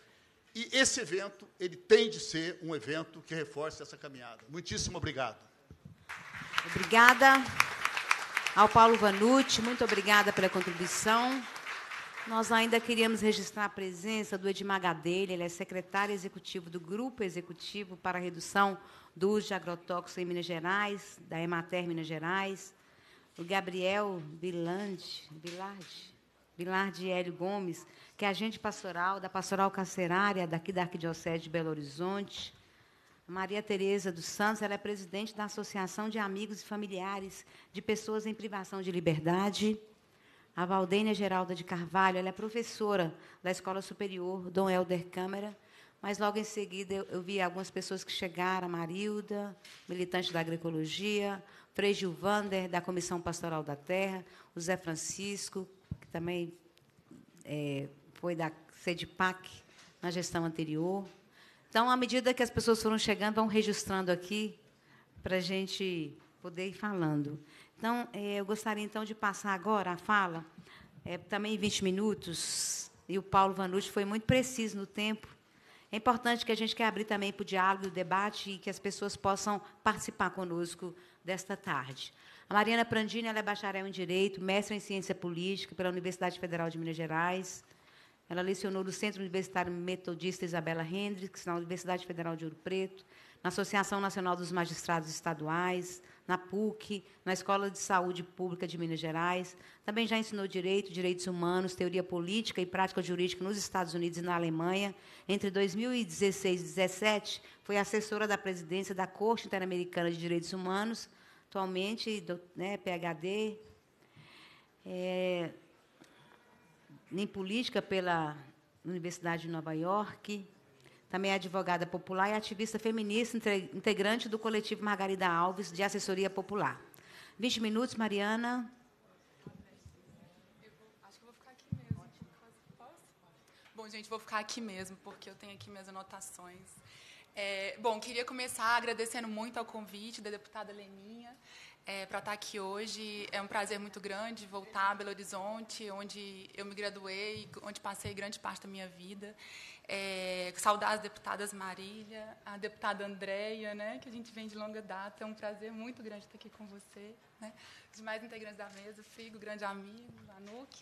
E esse evento, ele tem de ser um evento que reforce essa caminhada. Muitíssimo obrigado.
Obrigada ao Paulo Vanucci, muito obrigada pela contribuição. Nós ainda queríamos registrar a presença do Edmar Gadelha, ele é secretário executivo do Grupo Executivo para a Redução do Uso de Agrotóxicos em Minas Gerais, da Emater Minas Gerais, o Gabriel Bilande, Bilard, Bilard Hélio Gomes, que é agente pastoral da Pastoral Carcerária daqui da Arquidiocese de Belo Horizonte. Maria Tereza dos Santos, ela é presidente da Associação de Amigos e Familiares de Pessoas em Privação de Liberdade. A Valdênia Geralda de Carvalho, ela é professora da Escola Superior Dom Helder Câmara, mas logo em seguida eu, eu vi algumas pessoas que chegaram, a Marilda, militante da agroecologia, Frei Gilvander, da Comissão Pastoral da Terra, o Zé Francisco, que também é, foi da SEDPAC na gestão anterior. Então, à medida que as pessoas foram chegando, vão registrando aqui para a gente poder ir falando. Então, é, eu gostaria então de passar agora a fala, é, também em 20 minutos, e o Paulo Vanucci foi muito preciso no tempo. É importante que a gente quer abrir também para o diálogo o debate e que as pessoas possam participar conosco desta tarde. A Mariana Prandini ela é bacharel em Direito, mestre em Ciência Política pela Universidade Federal de Minas Gerais. Ela lecionou no Centro Universitário Metodista Isabela Hendricks, na Universidade Federal de Ouro Preto, na Associação Nacional dos Magistrados Estaduais, na PUC, na Escola de Saúde Pública de Minas Gerais. Também já ensinou Direito, Direitos Humanos, Teoria Política e Prática Jurídica nos Estados Unidos e na Alemanha. Entre 2016 e 2017, foi assessora da presidência da Corte Interamericana de Direitos Humanos, atualmente né, PhD, é, em política pela Universidade de Nova York, também é advogada popular e ativista feminista, integrante do coletivo Margarida Alves, de assessoria popular. 20 minutos, Mariana.
Bom, gente, vou ficar aqui mesmo, porque eu tenho aqui minhas anotações. É, bom, queria começar agradecendo muito ao convite da deputada Leninha é, para estar aqui hoje. É um prazer muito grande voltar a Belo Horizonte, onde eu me graduei, onde passei grande parte da minha vida. É, saudar as deputadas Marília, a deputada Andréia, né, que a gente vem de longa data. É um prazer muito grande estar aqui com você. Né? Os demais integrantes da mesa, Figo, grande amigo, Anuc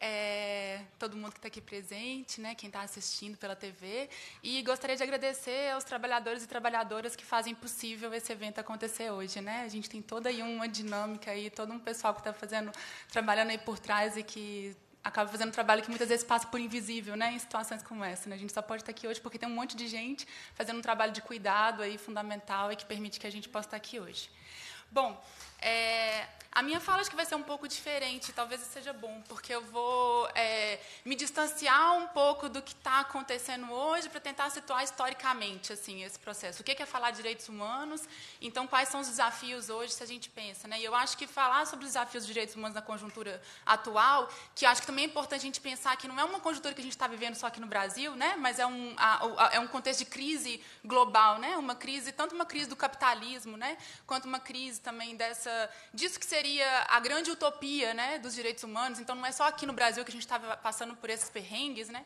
é, todo mundo que está aqui presente, né, quem está assistindo pela TV. E gostaria de agradecer aos trabalhadores e trabalhadoras que fazem possível esse evento acontecer hoje. Né? A gente tem toda aí uma dinâmica, aí, todo um pessoal que está fazendo, trabalhando aí por trás e que acaba fazendo um trabalho que muitas vezes passa por invisível, né, em situações como essa. Né? A gente só pode estar aqui hoje porque tem um monte de gente fazendo um trabalho de cuidado aí fundamental e que permite que a gente possa estar aqui hoje. Bom, é, a minha fala acho que vai ser um pouco diferente, talvez seja bom, porque eu vou é, me distanciar um pouco do que está acontecendo hoje para tentar situar historicamente assim esse processo. O que é falar de direitos humanos? Então, quais são os desafios hoje, se a gente pensa? Né? E eu acho que falar sobre os desafios dos direitos humanos na conjuntura atual, que acho que também é importante a gente pensar que não é uma conjuntura que a gente está vivendo só aqui no Brasil, né? mas é um, a, a, é um contexto de crise global, né? uma crise, tanto uma crise do capitalismo, né? quanto uma crise também dessa, disso que seria seria a grande utopia né, dos direitos humanos, então não é só aqui no Brasil que a gente estava passando por esses perrengues. Né?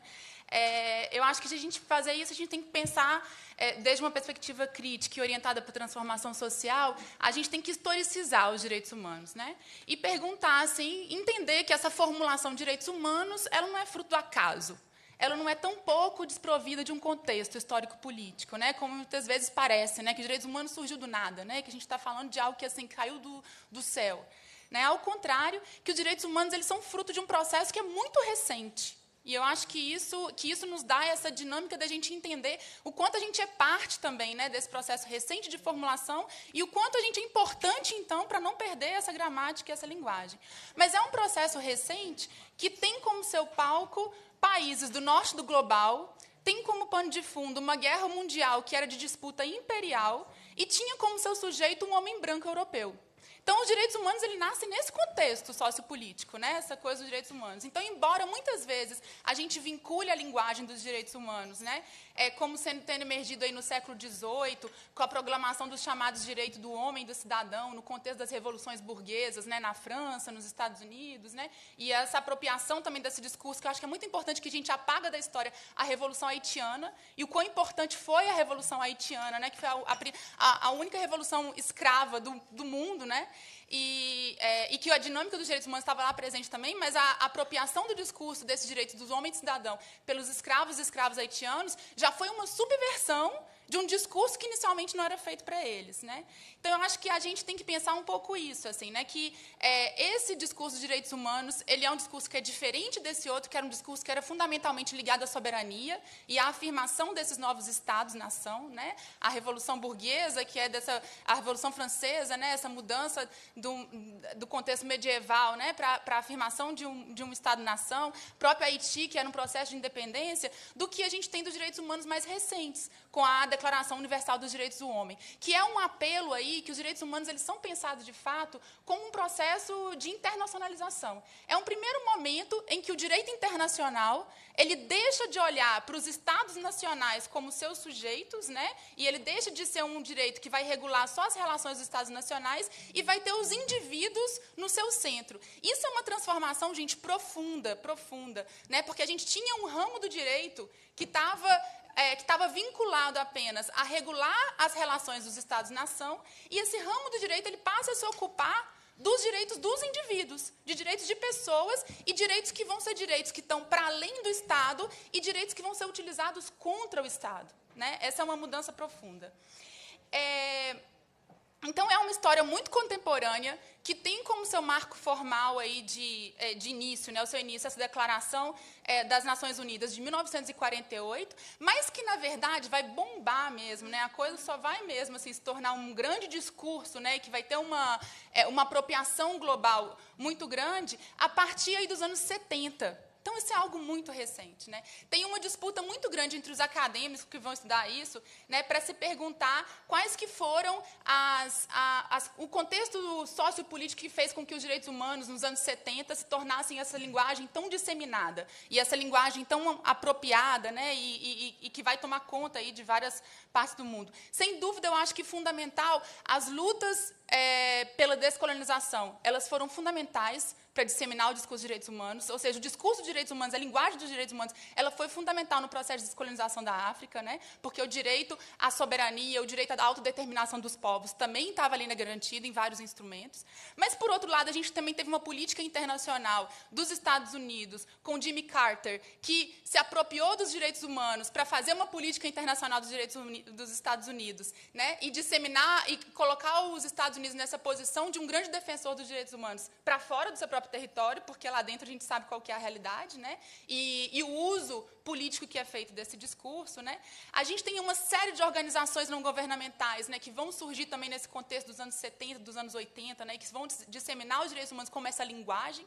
É, eu acho que se a gente fazer isso, a gente tem que pensar, é, desde uma perspectiva crítica e orientada para a transformação social, a gente tem que historicizar os direitos humanos. Né? E perguntar, assim, entender que essa formulação de direitos humanos ela não é fruto do acaso ela não é tão pouco desprovida de um contexto histórico-político, né? como muitas vezes parece, né? que os direitos humanos surgiu do nada, né? que a gente está falando de algo que assim caiu do, do céu. Né? Ao contrário, que os direitos humanos eles são fruto de um processo que é muito recente. E eu acho que isso, que isso nos dá essa dinâmica da gente entender o quanto a gente é parte também né, desse processo recente de formulação e o quanto a gente é importante, então, para não perder essa gramática e essa linguagem. Mas é um processo recente que tem como seu palco países do norte do global têm como pano de fundo uma guerra mundial que era de disputa imperial e tinha como seu sujeito um homem branco europeu. Então, os direitos humanos ele nasce nesse contexto sociopolítico, né? essa coisa dos direitos humanos. Então, embora muitas vezes a gente vincule a linguagem dos direitos humanos, né? É, como sendo tendo emergido aí no século XVIII, com a proclamação dos chamados direitos do homem do cidadão, no contexto das revoluções burguesas, né? na França, nos Estados Unidos, né? e essa apropriação também desse discurso, que eu acho que é muito importante que a gente apaga da história a Revolução Haitiana, e o quão importante foi a Revolução Haitiana, né? que foi a, a, a única revolução escrava do, do mundo, né? E, é, e, que a dinâmica dos direitos humanos estava lá presente também, mas a apropriação do discurso desses direitos dos homens cidadão pelos escravos e escravos haitianos já foi uma subversão de um discurso que inicialmente não era feito para eles, né? Então eu acho que a gente tem que pensar um pouco isso, assim, né? Que é, esse discurso de direitos humanos ele é um discurso que é diferente desse outro, que era um discurso que era fundamentalmente ligado à soberania e à afirmação desses novos estados-nação, né? A revolução burguesa, que é dessa a revolução francesa, né? Essa mudança do, do contexto medieval, né? Para a afirmação de um, de um estado-nação, próprio Haiti, que era um processo de independência, do que a gente tem dos direitos humanos mais recentes, com a Declaração Universal dos Direitos do Homem, que é um apelo aí que os direitos humanos eles são pensados de fato como um processo de internacionalização. É um primeiro momento em que o direito internacional ele deixa de olhar para os estados nacionais como seus sujeitos, né? E ele deixa de ser um direito que vai regular só as relações dos estados nacionais e vai ter os indivíduos no seu centro. Isso é uma transformação, gente, profunda, profunda, né? Porque a gente tinha um ramo do direito que estava é, que estava vinculado apenas a regular as relações dos Estados-nação, e esse ramo do direito ele passa a se ocupar dos direitos dos indivíduos, de direitos de pessoas e direitos que vão ser direitos que estão para além do Estado e direitos que vão ser utilizados contra o Estado. Né? Essa é uma mudança profunda. É, então, é uma história muito contemporânea, que tem como seu marco formal aí de, é, de início, né, o seu início, essa declaração é, das Nações Unidas de 1948, mas que, na verdade, vai bombar mesmo. Né, a coisa só vai mesmo assim, se tornar um grande discurso, né, que vai ter uma, é, uma apropriação global muito grande, a partir aí dos anos 70. Então, isso é algo muito recente. Né? Tem uma disputa muito grande entre os acadêmicos que vão estudar isso né, para se perguntar quais que foram as, as, o contexto sociopolítico que fez com que os direitos humanos, nos anos 70, se tornassem essa linguagem tão disseminada e essa linguagem tão apropriada né, e, e, e que vai tomar conta aí de várias partes do mundo. Sem dúvida, eu acho que fundamental, as lutas é, pela descolonização, elas foram fundamentais para disseminar o discurso de direitos humanos, ou seja, o discurso de direitos humanos, a linguagem dos direitos humanos, ela foi fundamental no processo de descolonização da África, né? porque o direito à soberania, o direito à autodeterminação dos povos também estava ali na garantido em vários instrumentos. Mas, por outro lado, a gente também teve uma política internacional dos Estados Unidos, com Jimmy Carter, que se apropriou dos direitos humanos para fazer uma política internacional dos direitos dos Estados Unidos, né? e disseminar e colocar os Estados Unidos nessa posição de um grande defensor dos direitos humanos para fora do seu próprio próprio território, porque lá dentro a gente sabe qual que é a realidade, né? E, e, o uso político que é feito desse discurso, né? A gente tem uma série de organizações não governamentais, né, que vão surgir também nesse contexto dos anos 70, dos anos 80, né, que vão disseminar os direitos humanos como essa linguagem.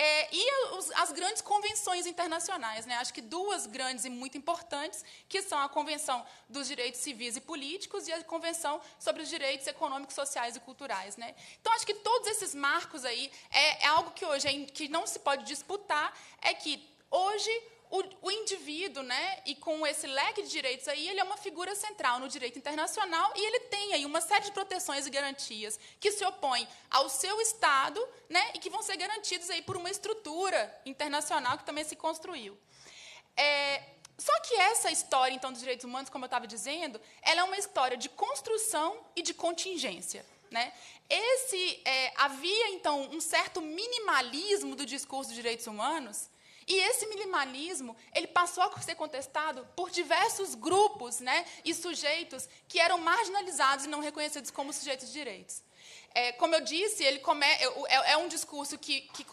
É, e os, as grandes convenções internacionais. Né? Acho que duas grandes e muito importantes, que são a Convenção dos Direitos Civis e Políticos e a Convenção sobre os Direitos Econômicos, Sociais e Culturais. Né? Então, acho que todos esses marcos aí é, é algo que hoje é, que não se pode disputar, é que hoje o, o, indivíduo, né, e com esse leque de direitos aí, ele é uma figura central no direito internacional e ele tem aí uma série de proteções e garantias que se opõem ao seu Estado, né, e que vão ser garantidos aí por uma estrutura internacional que também se construiu. É, só que essa história, então, dos direitos humanos, como eu estava dizendo, ela é uma história de construção e de contingência. Né? Esse é, havia então um certo minimalismo do discurso dos direitos humanos e esse minimalismo, ele passou a ser contestado por diversos grupos né, e sujeitos que eram marginalizados e não reconhecidos como sujeitos de direitos. É, como eu disse, ele come, é, é, um discurso que, que,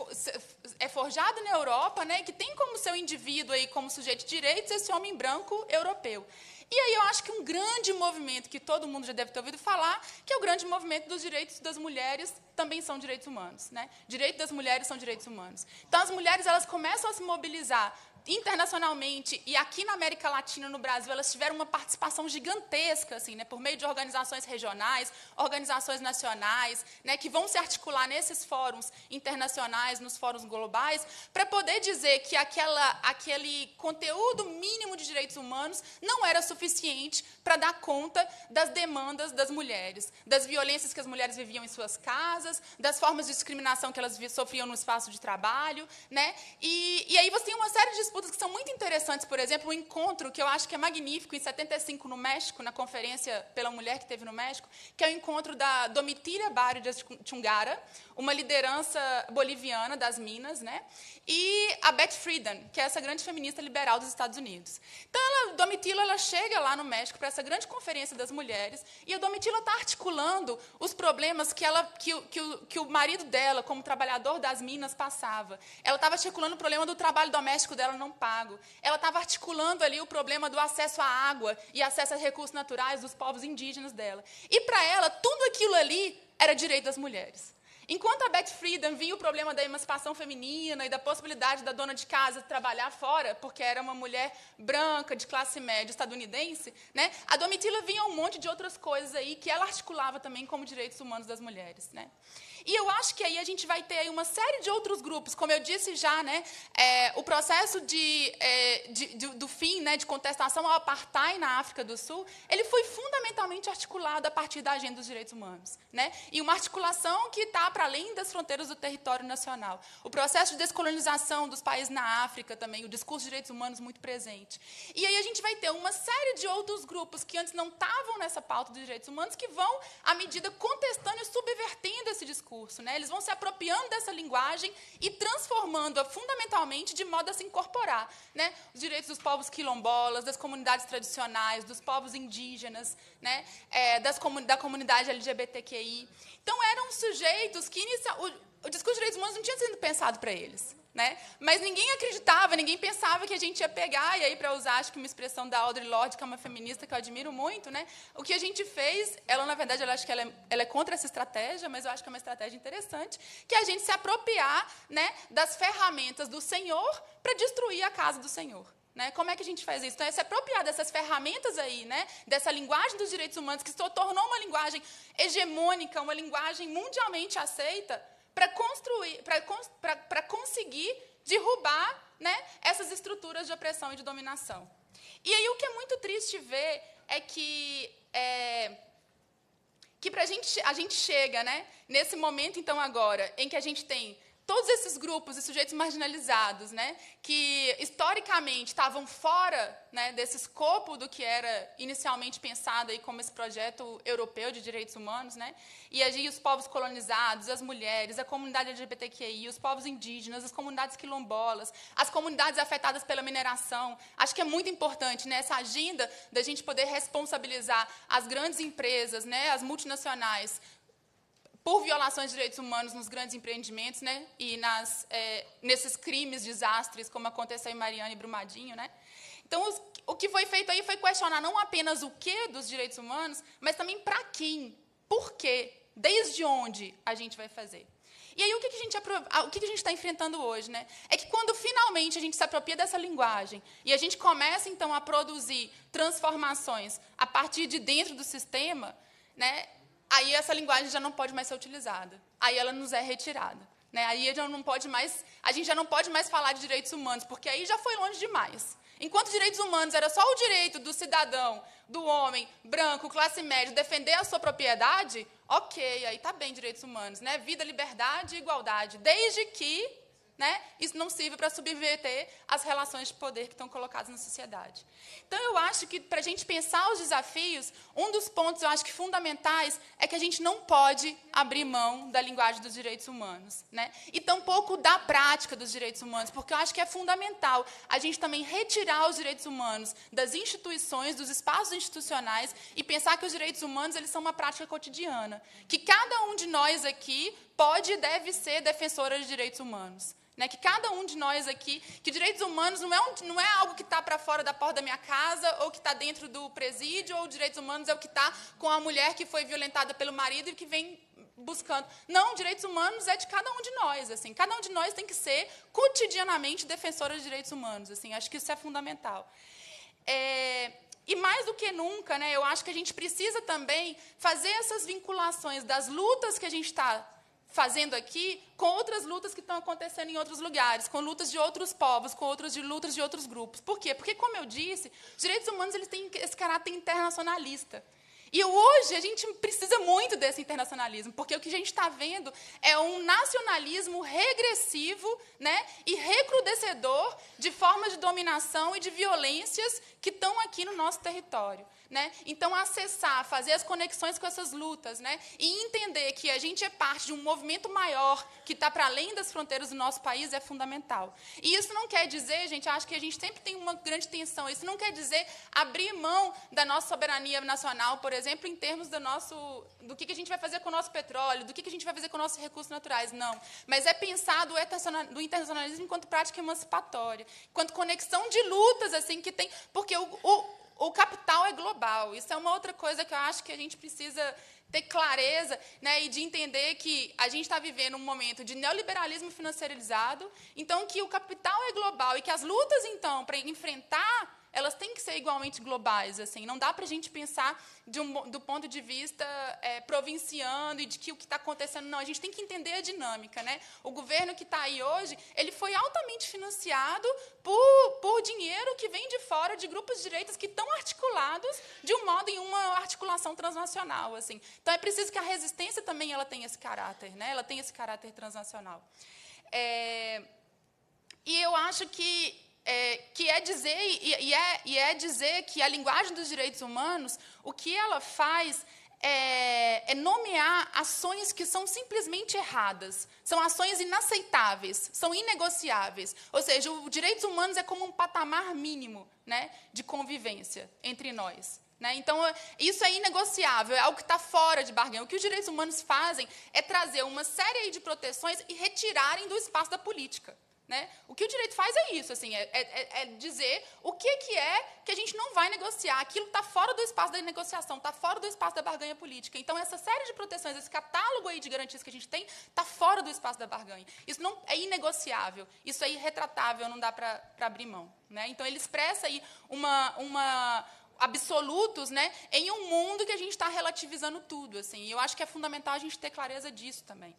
é forjado na Europa, né, que tem como seu indivíduo aí, como sujeito de direitos esse homem branco europeu. E aí eu acho que um grande movimento que todo mundo já deve ter ouvido falar, que é o grande movimento dos direitos das mulheres, também são direitos humanos, né? Direitos das mulheres são direitos humanos. Então as mulheres elas começam a se mobilizar internacionalmente e aqui na América Latina, no Brasil, elas tiveram uma participação gigantesca, assim, né, por meio de organizações regionais, organizações nacionais, né, que vão se articular nesses fóruns internacionais, nos fóruns globais, para poder dizer que aquela, aquele conteúdo mínimo de direitos humanos não era suficiente para dar conta das demandas das mulheres, das violências que as mulheres viviam em suas casas, das formas de discriminação que elas sofriam no espaço de trabalho, né? E, e aí você tem uma série de disputas que são muito interessantes, por exemplo, um encontro que eu acho que é magnífico em 75 no México, na conferência pela mulher que teve no México, que é o encontro da Domitila Barrio de Chungara, uma liderança boliviana das Minas, né? E a Beth Friedan, que é essa grande feminista liberal dos Estados Unidos. Então, a Domitila ela chega lá no México para essa grande conferência das mulheres e a Domitila está articulando os problemas que, ela, que, que, o, que o marido dela, como trabalhador das Minas, passava. Ela estava articulando o problema do trabalho doméstico dela não pago. Ela estava articulando ali o problema do acesso à água e acesso a recursos naturais dos povos indígenas dela. E para ela, tudo aquilo ali era direito das mulheres. Enquanto a Beth Friedan via o problema da emancipação feminina e da possibilidade da dona de casa trabalhar fora, porque era uma mulher branca, de classe média estadunidense, né, a Domitila via um monte de outras coisas aí que ela articulava também como direitos humanos das mulheres. Né. E eu acho que aí a gente vai ter uma série de outros grupos, como eu disse já, né, é, o processo de, é, de, de, do fim né, de contestação ao apartheid na África do Sul, ele foi fundamentalmente articulado a partir da agenda dos direitos humanos. Né, e uma articulação que está para além das fronteiras do território nacional. O processo de descolonização dos países na África também, o discurso de direitos humanos muito presente. E aí a gente vai ter uma série de outros grupos que antes não estavam nessa pauta dos direitos humanos que vão, à medida, contestando e subvertendo esse discurso. Né? Eles vão se apropriando dessa linguagem e transformando-a fundamentalmente de modo a se incorporar. Né? Os direitos dos povos quilombolas, das comunidades tradicionais, dos povos indígenas, né? É, das, da comunidade LGBTQI. Então, eram sujeitos que o, o discurso de direitos humanos não tinha sido pensado para eles. Né? Mas ninguém acreditava, ninguém pensava que a gente ia pegar, e aí, para usar, acho que uma expressão da Audre Lorde, que é uma feminista que eu admiro muito, né? o que a gente fez, ela, na verdade, ela acho que ela é, ela é, contra essa estratégia, mas eu acho que é uma estratégia interessante, que é a gente se apropriar né, das ferramentas do Senhor para destruir a casa do Senhor. Né? Como é que a gente faz isso? Então, é se apropriar dessas ferramentas aí, né? dessa linguagem dos direitos humanos, que se tornou uma linguagem hegemônica, uma linguagem mundialmente aceita, para construir, para conseguir derrubar né, essas estruturas de opressão e de dominação. E aí o que é muito triste ver é que é, que para a gente a gente chega, né, nesse momento então agora em que a gente tem todos esses grupos e sujeitos marginalizados, né, que historicamente estavam fora né, desse escopo do que era inicialmente pensado aí como esse projeto europeu de direitos humanos, né, e aí os povos colonizados, as mulheres, a comunidade LGBTQI, os povos indígenas, as comunidades quilombolas, as comunidades afetadas pela mineração. Acho que é muito importante né, essa agenda da gente poder responsabilizar as grandes empresas, né, as multinacionais, por violações de direitos humanos nos grandes empreendimentos, né? E nas, é, nesses crimes, desastres, como aconteceu em Mariana e Brumadinho, né? Então, os, o que foi feito aí foi questionar não apenas o que dos direitos humanos, mas também para quem, por quê, desde onde a gente vai fazer. E aí o que, a gente o que, que a gente está enfrentando hoje, né? É que quando finalmente a gente se apropria dessa linguagem e a gente começa então a produzir transformações a partir de dentro do sistema, né? Aí essa linguagem já não pode mais ser utilizada. Aí ela nos é retirada. Né? Aí já não pode mais, a gente já não pode mais falar de direitos humanos, porque aí já foi longe demais. Enquanto direitos humanos era só o direito do cidadão, do homem, branco, classe média, defender a sua propriedade, ok, aí está bem direitos humanos, né? Vida, liberdade e igualdade, desde que né, isso não sirva para subverter as relações de poder que estão colocadas na sociedade. Então, eu acho que, para a gente pensar os desafios, um dos pontos, eu acho que fundamentais, é que a gente não pode abrir mão da linguagem dos direitos humanos. Né? E tampouco da prática dos direitos humanos, porque eu acho que é fundamental a gente também retirar os direitos humanos das instituições, dos espaços institucionais, e pensar que os direitos humanos eles são uma prática cotidiana. Que cada um de nós aqui pode e deve ser defensora de direitos humanos. Né, que cada um de nós aqui, que direitos humanos não é, um, não é algo que está para fora da porta da minha casa, ou que está dentro do presídio, ou direitos humanos é o que está com a mulher que foi violentada pelo marido e que vem buscando. Não, direitos humanos é de cada um de nós. assim Cada um de nós tem que ser cotidianamente defensora de direitos humanos. assim Acho que isso é fundamental. É, e mais do que nunca, né, eu acho que a gente precisa também fazer essas vinculações das lutas que a gente está fazendo aqui com outras lutas que estão acontecendo em outros lugares, com lutas de outros povos, com outras de lutas de outros grupos. Por quê? Porque, como eu disse, os direitos humanos eles têm esse caráter internacionalista. E hoje a gente precisa muito desse internacionalismo, porque o que a gente está vendo é um nacionalismo regressivo né, e recrudescedor de formas de dominação e de violências que estão aqui no nosso território. Né? Então, acessar, fazer as conexões com essas lutas né? e entender que a gente é parte de um movimento maior que está para além das fronteiras do nosso país é fundamental. E isso não quer dizer, gente, acho que a gente sempre tem uma grande tensão, isso não quer dizer abrir mão da nossa soberania nacional, por exemplo, em termos do nosso do que, a gente vai fazer com o nosso petróleo, do que, a gente vai fazer com os nossos recursos naturais, não. Mas é pensar do, internacionalismo enquanto prática emancipatória, enquanto conexão de lutas assim que tem, porque o, o o capital é global. Isso é uma outra coisa que eu acho que a gente precisa ter clareza né, e de entender que a gente está vivendo um momento de neoliberalismo financiarizado, então que o capital é global e que as lutas, então, para enfrentar elas têm que ser igualmente globais. Assim, não dá para a gente pensar um, do ponto de vista é, provinciano e de que o que está acontecendo. Não, a gente tem que entender a dinâmica. Né? O governo que está aí hoje, ele foi altamente financiado por, por dinheiro que vem de fora de grupos de direitos que estão articulados de um modo em uma articulação transnacional. Assim. Então, é preciso que a resistência também ela tenha esse caráter, né? ela tenha esse caráter transnacional. É, e eu acho que é, que é dizer e, e, é, e é dizer que a linguagem dos direitos humanos, o que ela faz é, é, nomear ações que são simplesmente erradas, são ações inaceitáveis, são inegociáveis. Ou seja, os direitos humanos é como um patamar mínimo né, de convivência entre nós. Né? Então, isso é inegociável, é algo que está fora de barganha. O que os direitos humanos fazem é trazer uma série de proteções e retirarem do espaço da política. Né? O que o direito faz é isso, assim, é, é, é, dizer o que, que é que a gente não vai negociar. Aquilo está fora do espaço da negociação, está fora do espaço da barganha política. Então, essa série de proteções, esse catálogo aí de garantias que a gente tem, está fora do espaço da barganha. Isso não é inegociável, isso é irretratável, não dá para abrir mão. Né? Então, ele expressa aí uma, uma, absolutos, né, em um mundo que a gente está relativizando tudo, assim. E eu acho que é fundamental a gente ter clareza disso também.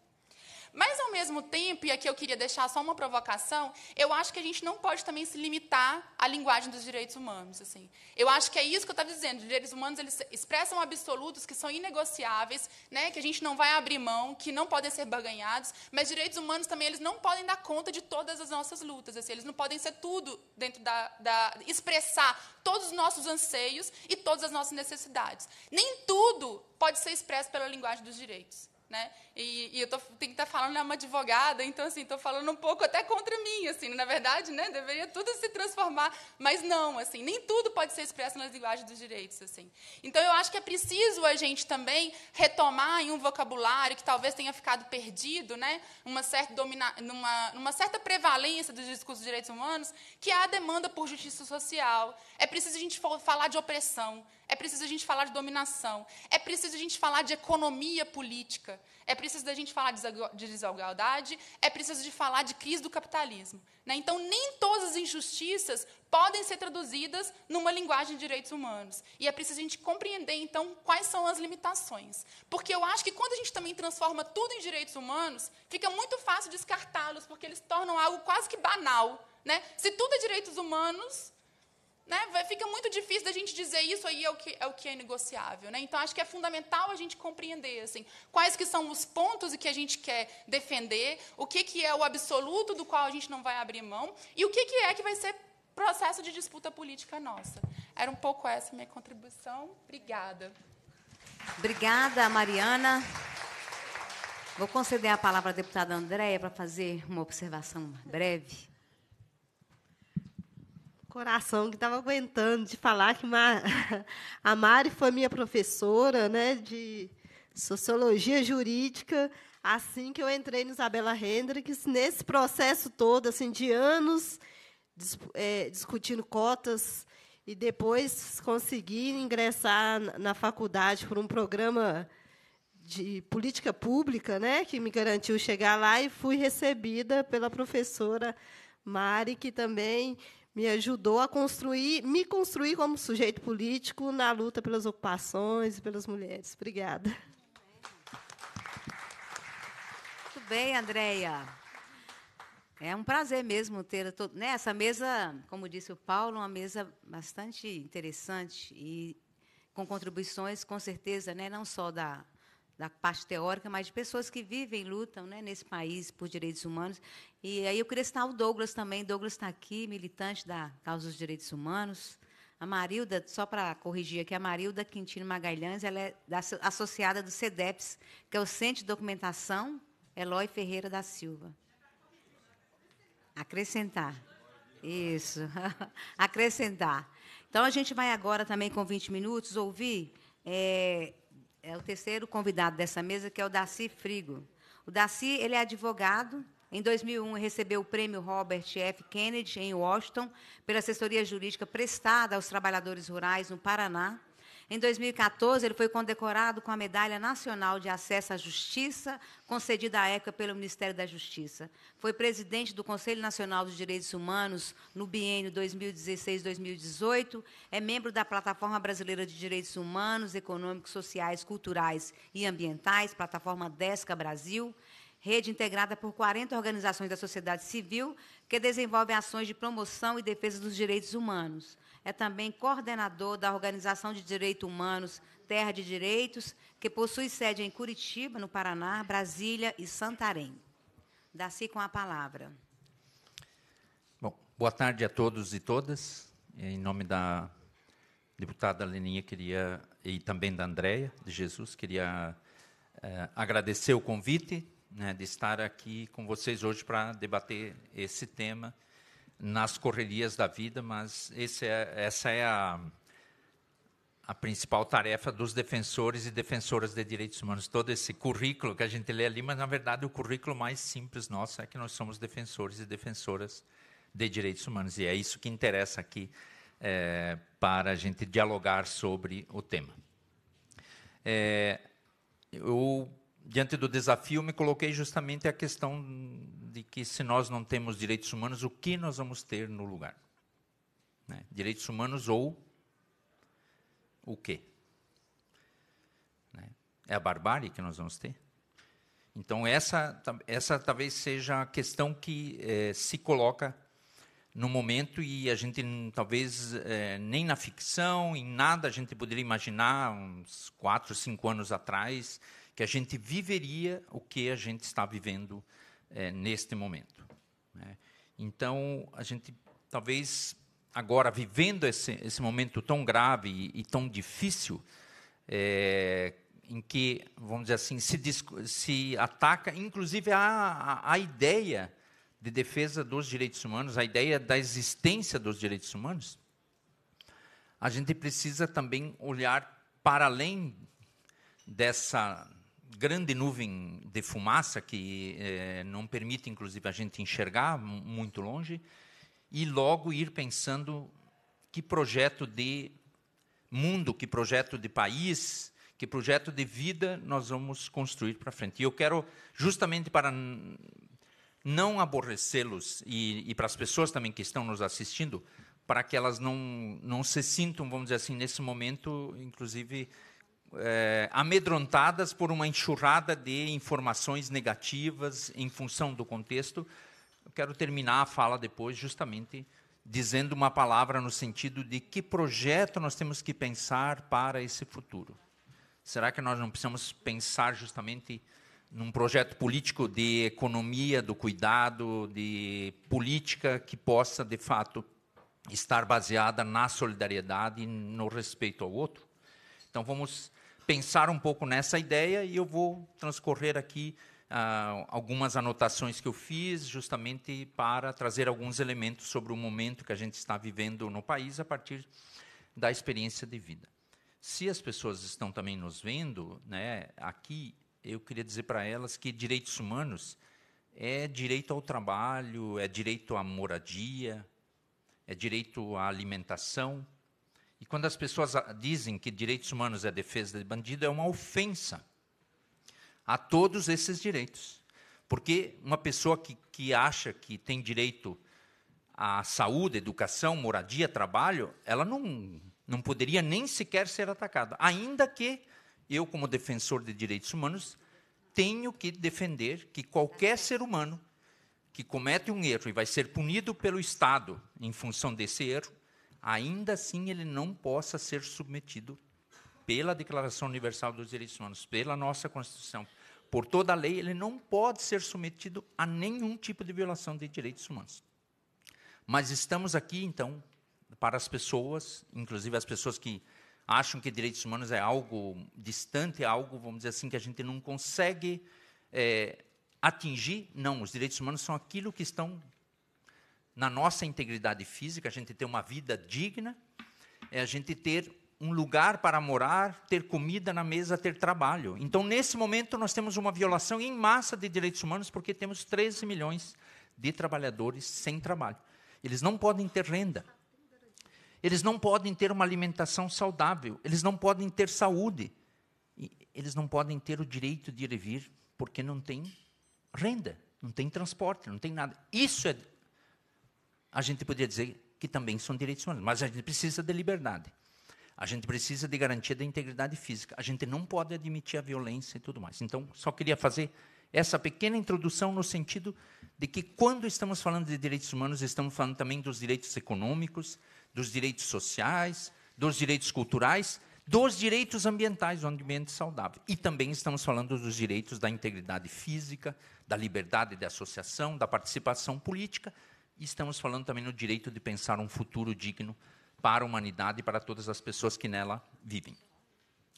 Mas, ao mesmo tempo, e aqui eu queria deixar só uma provocação, eu acho que a gente não pode também se limitar à linguagem dos direitos humanos. Assim. Eu acho que é isso que eu estava dizendo. Os direitos humanos eles expressam absolutos que são inegociáveis, né, que a gente não vai abrir mão, que não podem ser barganhados, mas direitos humanos também eles não podem dar conta de todas as nossas lutas. Assim, eles não podem ser tudo dentro da, da expressar todos os nossos anseios e todas as nossas necessidades. Nem tudo pode ser expresso pela linguagem dos direitos. Né? E, e eu tô, tenho que estar tá falando né, uma advogada, então assim, estou falando um pouco até contra mim, assim, na verdade, né, deveria tudo se transformar, mas não, assim, nem tudo pode ser expresso nas linguagens dos direitos, assim. Então eu acho que é preciso a gente também retomar em um vocabulário que talvez tenha ficado perdido, né, uma certa domina, numa, numa certa prevalência dos discursos de direitos humanos, que é a demanda por justiça social. É preciso a gente falar de opressão, é preciso a gente falar de dominação. É preciso a gente falar de economia política. É preciso da gente falar de desigualdade. É preciso de falar de crise do capitalismo. Né? Então, nem todas as injustiças podem ser traduzidas numa linguagem de direitos humanos. E é preciso a gente compreender, então, quais são as limitações. Porque eu acho que quando a gente também transforma tudo em direitos humanos, fica muito fácil descartá-los, porque eles tornam algo quase que banal. Né? Se tudo é direitos humanos, né, fica muito difícil da gente dizer isso aí é o que é, o que é negociável. Né? Então, acho que é fundamental a gente compreender assim, quais que são os pontos que a gente quer defender, o que, que é o absoluto do qual a gente não vai abrir mão e o que, que é que vai ser processo de disputa política nossa. Era um pouco essa minha contribuição. Obrigada.
Obrigada, Mariana. Vou conceder a palavra à deputada Andréia para fazer uma observação breve
coração que estava aguentando de falar que a Mari foi minha professora né, de sociologia jurídica assim que eu entrei no Isabela Hendricks, nesse processo todo, assim, de anos é, discutindo cotas e depois consegui ingressar na faculdade por um programa de política pública, né, que me garantiu chegar lá e fui recebida pela professora Mari, que também me ajudou a construir, me construir como sujeito político na luta pelas ocupações e pelas mulheres. Obrigada.
Muito bem, Andréia. É um prazer mesmo ter né, essa mesa, como disse o Paulo, uma mesa bastante interessante e com contribuições, com certeza, né, não só da da parte teórica, mas de pessoas que vivem lutam né, nesse país por direitos humanos. E aí eu queria citar o Douglas também. Douglas está aqui, militante da causa dos direitos humanos. A Marilda, só para corrigir aqui, a Marilda Quintino Magalhães, ela é da, associada do CEDEPS, que é o Centro de Documentação Eloy Ferreira da Silva. Acrescentar. Isso. Acrescentar. Então, a gente vai agora também, com 20 minutos, ouvir é, é o terceiro convidado dessa mesa, que é o Darcy Frigo. O Darcy ele é advogado. Em 2001, recebeu o prêmio Robert F. Kennedy, em Washington, pela assessoria jurídica prestada aos trabalhadores rurais no Paraná. Em 2014, ele foi condecorado com a Medalha Nacional de Acesso à Justiça, concedida à época pelo Ministério da Justiça. Foi presidente do Conselho Nacional dos Direitos Humanos no biênio 2016-2018, é membro da Plataforma Brasileira de Direitos Humanos, Econômicos, Sociais, Culturais e Ambientais, plataforma DESCA Brasil, rede integrada por 40 organizações da sociedade civil que desenvolvem ações de promoção e defesa dos direitos humanos é também coordenador da Organização de Direitos Humanos Terra de Direitos, que possui sede em Curitiba, no Paraná, Brasília e Santarém. Dá-se com a palavra.
Bom, boa tarde a todos e todas. Em nome da deputada Leninha, queria, e também da Andréia de Jesus, queria eh, agradecer o convite né, de estar aqui com vocês hoje para debater esse tema nas correrias da vida, mas é, essa é a, a principal tarefa dos defensores e defensoras de direitos humanos. Todo esse currículo que a gente lê ali, mas na verdade o currículo mais simples nosso é que nós somos defensores e defensoras de direitos humanos. E é isso que interessa aqui é, para a gente dialogar sobre o tema. É, eu diante do desafio, me coloquei justamente a questão de que se nós não temos direitos humanos, o que nós vamos ter no lugar? Né? Direitos humanos ou o quê? Né? É a barbárie que nós vamos ter? Então, essa, essa talvez seja a questão que eh, se coloca no momento e a gente talvez eh, nem na ficção, em nada a gente poderia imaginar uns quatro, cinco anos atrás que a gente viveria o que a gente está vivendo é, neste momento. Né? Então, a gente talvez agora vivendo esse, esse momento tão grave e, e tão difícil, é, em que, vamos dizer assim, se, se ataca, inclusive, a, a, a ideia de defesa dos direitos humanos, a ideia da existência dos direitos humanos, a gente precisa também olhar para além dessa grande nuvem de fumaça que eh, não permite, inclusive, a gente enxergar muito longe, e logo ir pensando que projeto de mundo, que projeto de país, que projeto de vida nós vamos construir para frente. E eu quero, justamente para não aborrecê-los e, e para as pessoas também que estão nos assistindo, para que elas não, não se sintam, vamos dizer assim, nesse momento, inclusive, é, amedrontadas por uma enxurrada de informações negativas em função do contexto. Eu quero terminar a fala depois, justamente dizendo uma palavra no sentido de que projeto nós temos que pensar para esse futuro. Será que nós não precisamos pensar justamente num projeto político de economia, do cuidado, de política que possa, de fato, estar baseada na solidariedade e no respeito ao outro? Então, vamos pensar um pouco nessa ideia e eu vou transcorrer aqui ah, algumas anotações que eu fiz, justamente para trazer alguns elementos sobre o momento que a gente está vivendo no país a partir da experiência de vida. Se as pessoas estão também nos vendo, né, aqui eu queria dizer para elas que direitos humanos é direito ao trabalho, é direito à moradia, é direito à alimentação, e quando as pessoas dizem que direitos humanos é defesa de bandido, é uma ofensa a todos esses direitos. Porque uma pessoa que, que acha que tem direito à saúde, educação, moradia, trabalho, ela não, não poderia nem sequer ser atacada. Ainda que eu, como defensor de direitos humanos, tenho que defender que qualquer ser humano que comete um erro e vai ser punido pelo Estado em função desse erro, ainda assim ele não possa ser submetido pela Declaração Universal dos Direitos Humanos, pela nossa Constituição, por toda a lei, ele não pode ser submetido a nenhum tipo de violação de direitos humanos. Mas estamos aqui, então, para as pessoas, inclusive as pessoas que acham que direitos humanos é algo distante, é algo, vamos dizer assim, que a gente não consegue é, atingir. Não, os direitos humanos são aquilo que estão na nossa integridade física, a gente ter uma vida digna, é a gente ter um lugar para morar, ter comida na mesa, ter trabalho. Então, nesse momento, nós temos uma violação em massa de direitos humanos, porque temos 13 milhões de trabalhadores sem trabalho. Eles não podem ter renda. Eles não podem ter uma alimentação saudável, eles não podem ter saúde, eles não podem ter o direito de ir e vir porque não tem renda, não tem transporte, não tem nada. Isso é. A gente poderia dizer que também são direitos humanos, mas a gente precisa de liberdade. A gente precisa de garantia da integridade física. A gente não pode admitir a violência e tudo mais. Então, só queria fazer essa pequena introdução no sentido de que, quando estamos falando de direitos humanos, estamos falando também dos direitos econômicos, dos direitos sociais, dos direitos culturais, dos direitos ambientais, do ambiente saudável. E também estamos falando dos direitos da integridade física, da liberdade de associação, da participação política, e estamos falando também no direito de pensar um futuro digno para a humanidade e para todas as pessoas que nela vivem.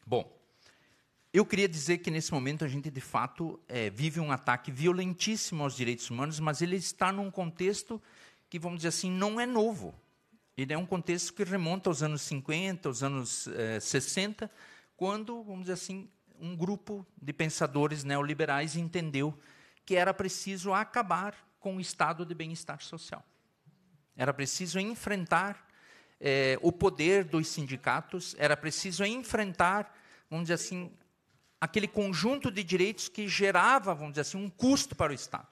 Bom, eu queria dizer que nesse momento a gente de fato é, vive um ataque violentíssimo aos direitos humanos, mas ele está num contexto que, vamos dizer assim, não é novo. Ele é um contexto que remonta aos anos 50, aos anos é, 60, quando, vamos dizer assim, um grupo de pensadores neoliberais entendeu que era preciso acabar com o estado de bem-estar social. Era preciso enfrentar é, o poder dos sindicatos, era preciso enfrentar, vamos dizer assim, aquele conjunto de direitos que gerava, vamos dizer assim, um custo para o Estado.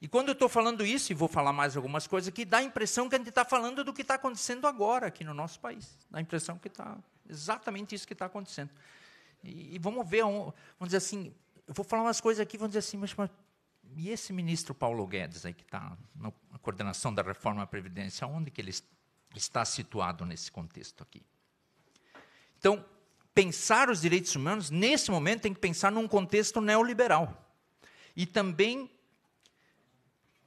E quando eu estou falando isso, e vou falar mais algumas coisas aqui, dá a impressão que a gente está falando do que está acontecendo agora aqui no nosso país. Dá a impressão que está exatamente isso que está acontecendo. E, e, vamos ver, vamos dizer assim, eu vou falar umas coisas aqui, vamos dizer assim, mas, mas e esse ministro Paulo Guedes aí que está na coordenação da reforma da Previdência, onde que ele está situado nesse contexto aqui. Então, pensar os direitos humanos, nesse momento, tem que pensar num contexto neoliberal. E também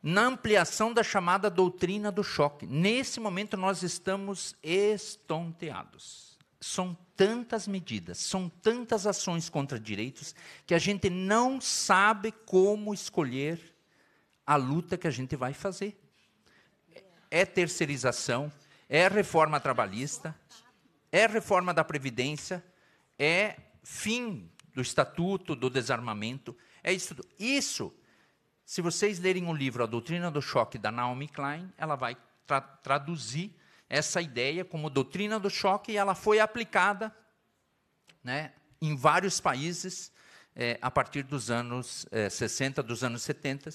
na ampliação da chamada doutrina do choque. Nesse momento, nós estamos estonteados. São tantas medidas, são tantas ações contra direitos, que a gente não sabe como escolher a luta que a gente vai fazer. É terceirização, é reforma trabalhista, é reforma da Previdência, é fim do Estatuto do Desarmamento, é isso. Isso, se vocês lerem o livro A Doutrina do Choque, da Naomi Klein, ela vai tra traduzir essa ideia como doutrina do choque e ela foi aplicada né, em vários países é, a partir dos anos é, 60, dos anos 70,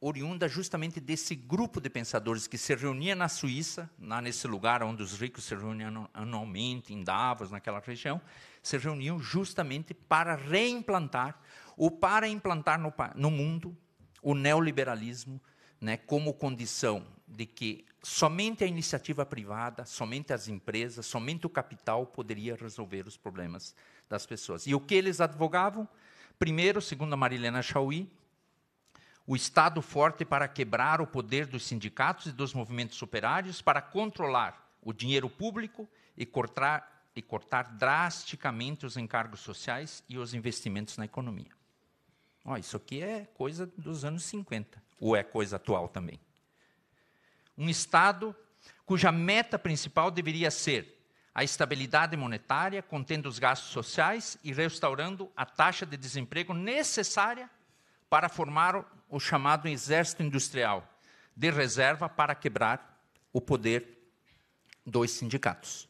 oriunda justamente desse grupo de pensadores que se reunia na Suíça, lá nesse lugar onde os ricos se reuniam anualmente, em Davos, naquela região, se reuniam justamente para reimplantar, ou para implantar no, no mundo, o neoliberalismo né, como condição de que somente a iniciativa privada, somente as empresas, somente o capital poderia resolver os problemas das pessoas. E o que eles advogavam? Primeiro, segundo a Marilena Chauí, o Estado forte para quebrar o poder dos sindicatos e dos movimentos operários, para controlar o dinheiro público e cortar, e cortar drasticamente os encargos sociais e os investimentos na economia. Oh, isso aqui é coisa dos anos 50, ou é coisa atual também. Um Estado cuja meta principal deveria ser a estabilidade monetária, contendo os gastos sociais e restaurando a taxa de desemprego necessária para formar o chamado exército industrial de reserva para quebrar o poder dos sindicatos.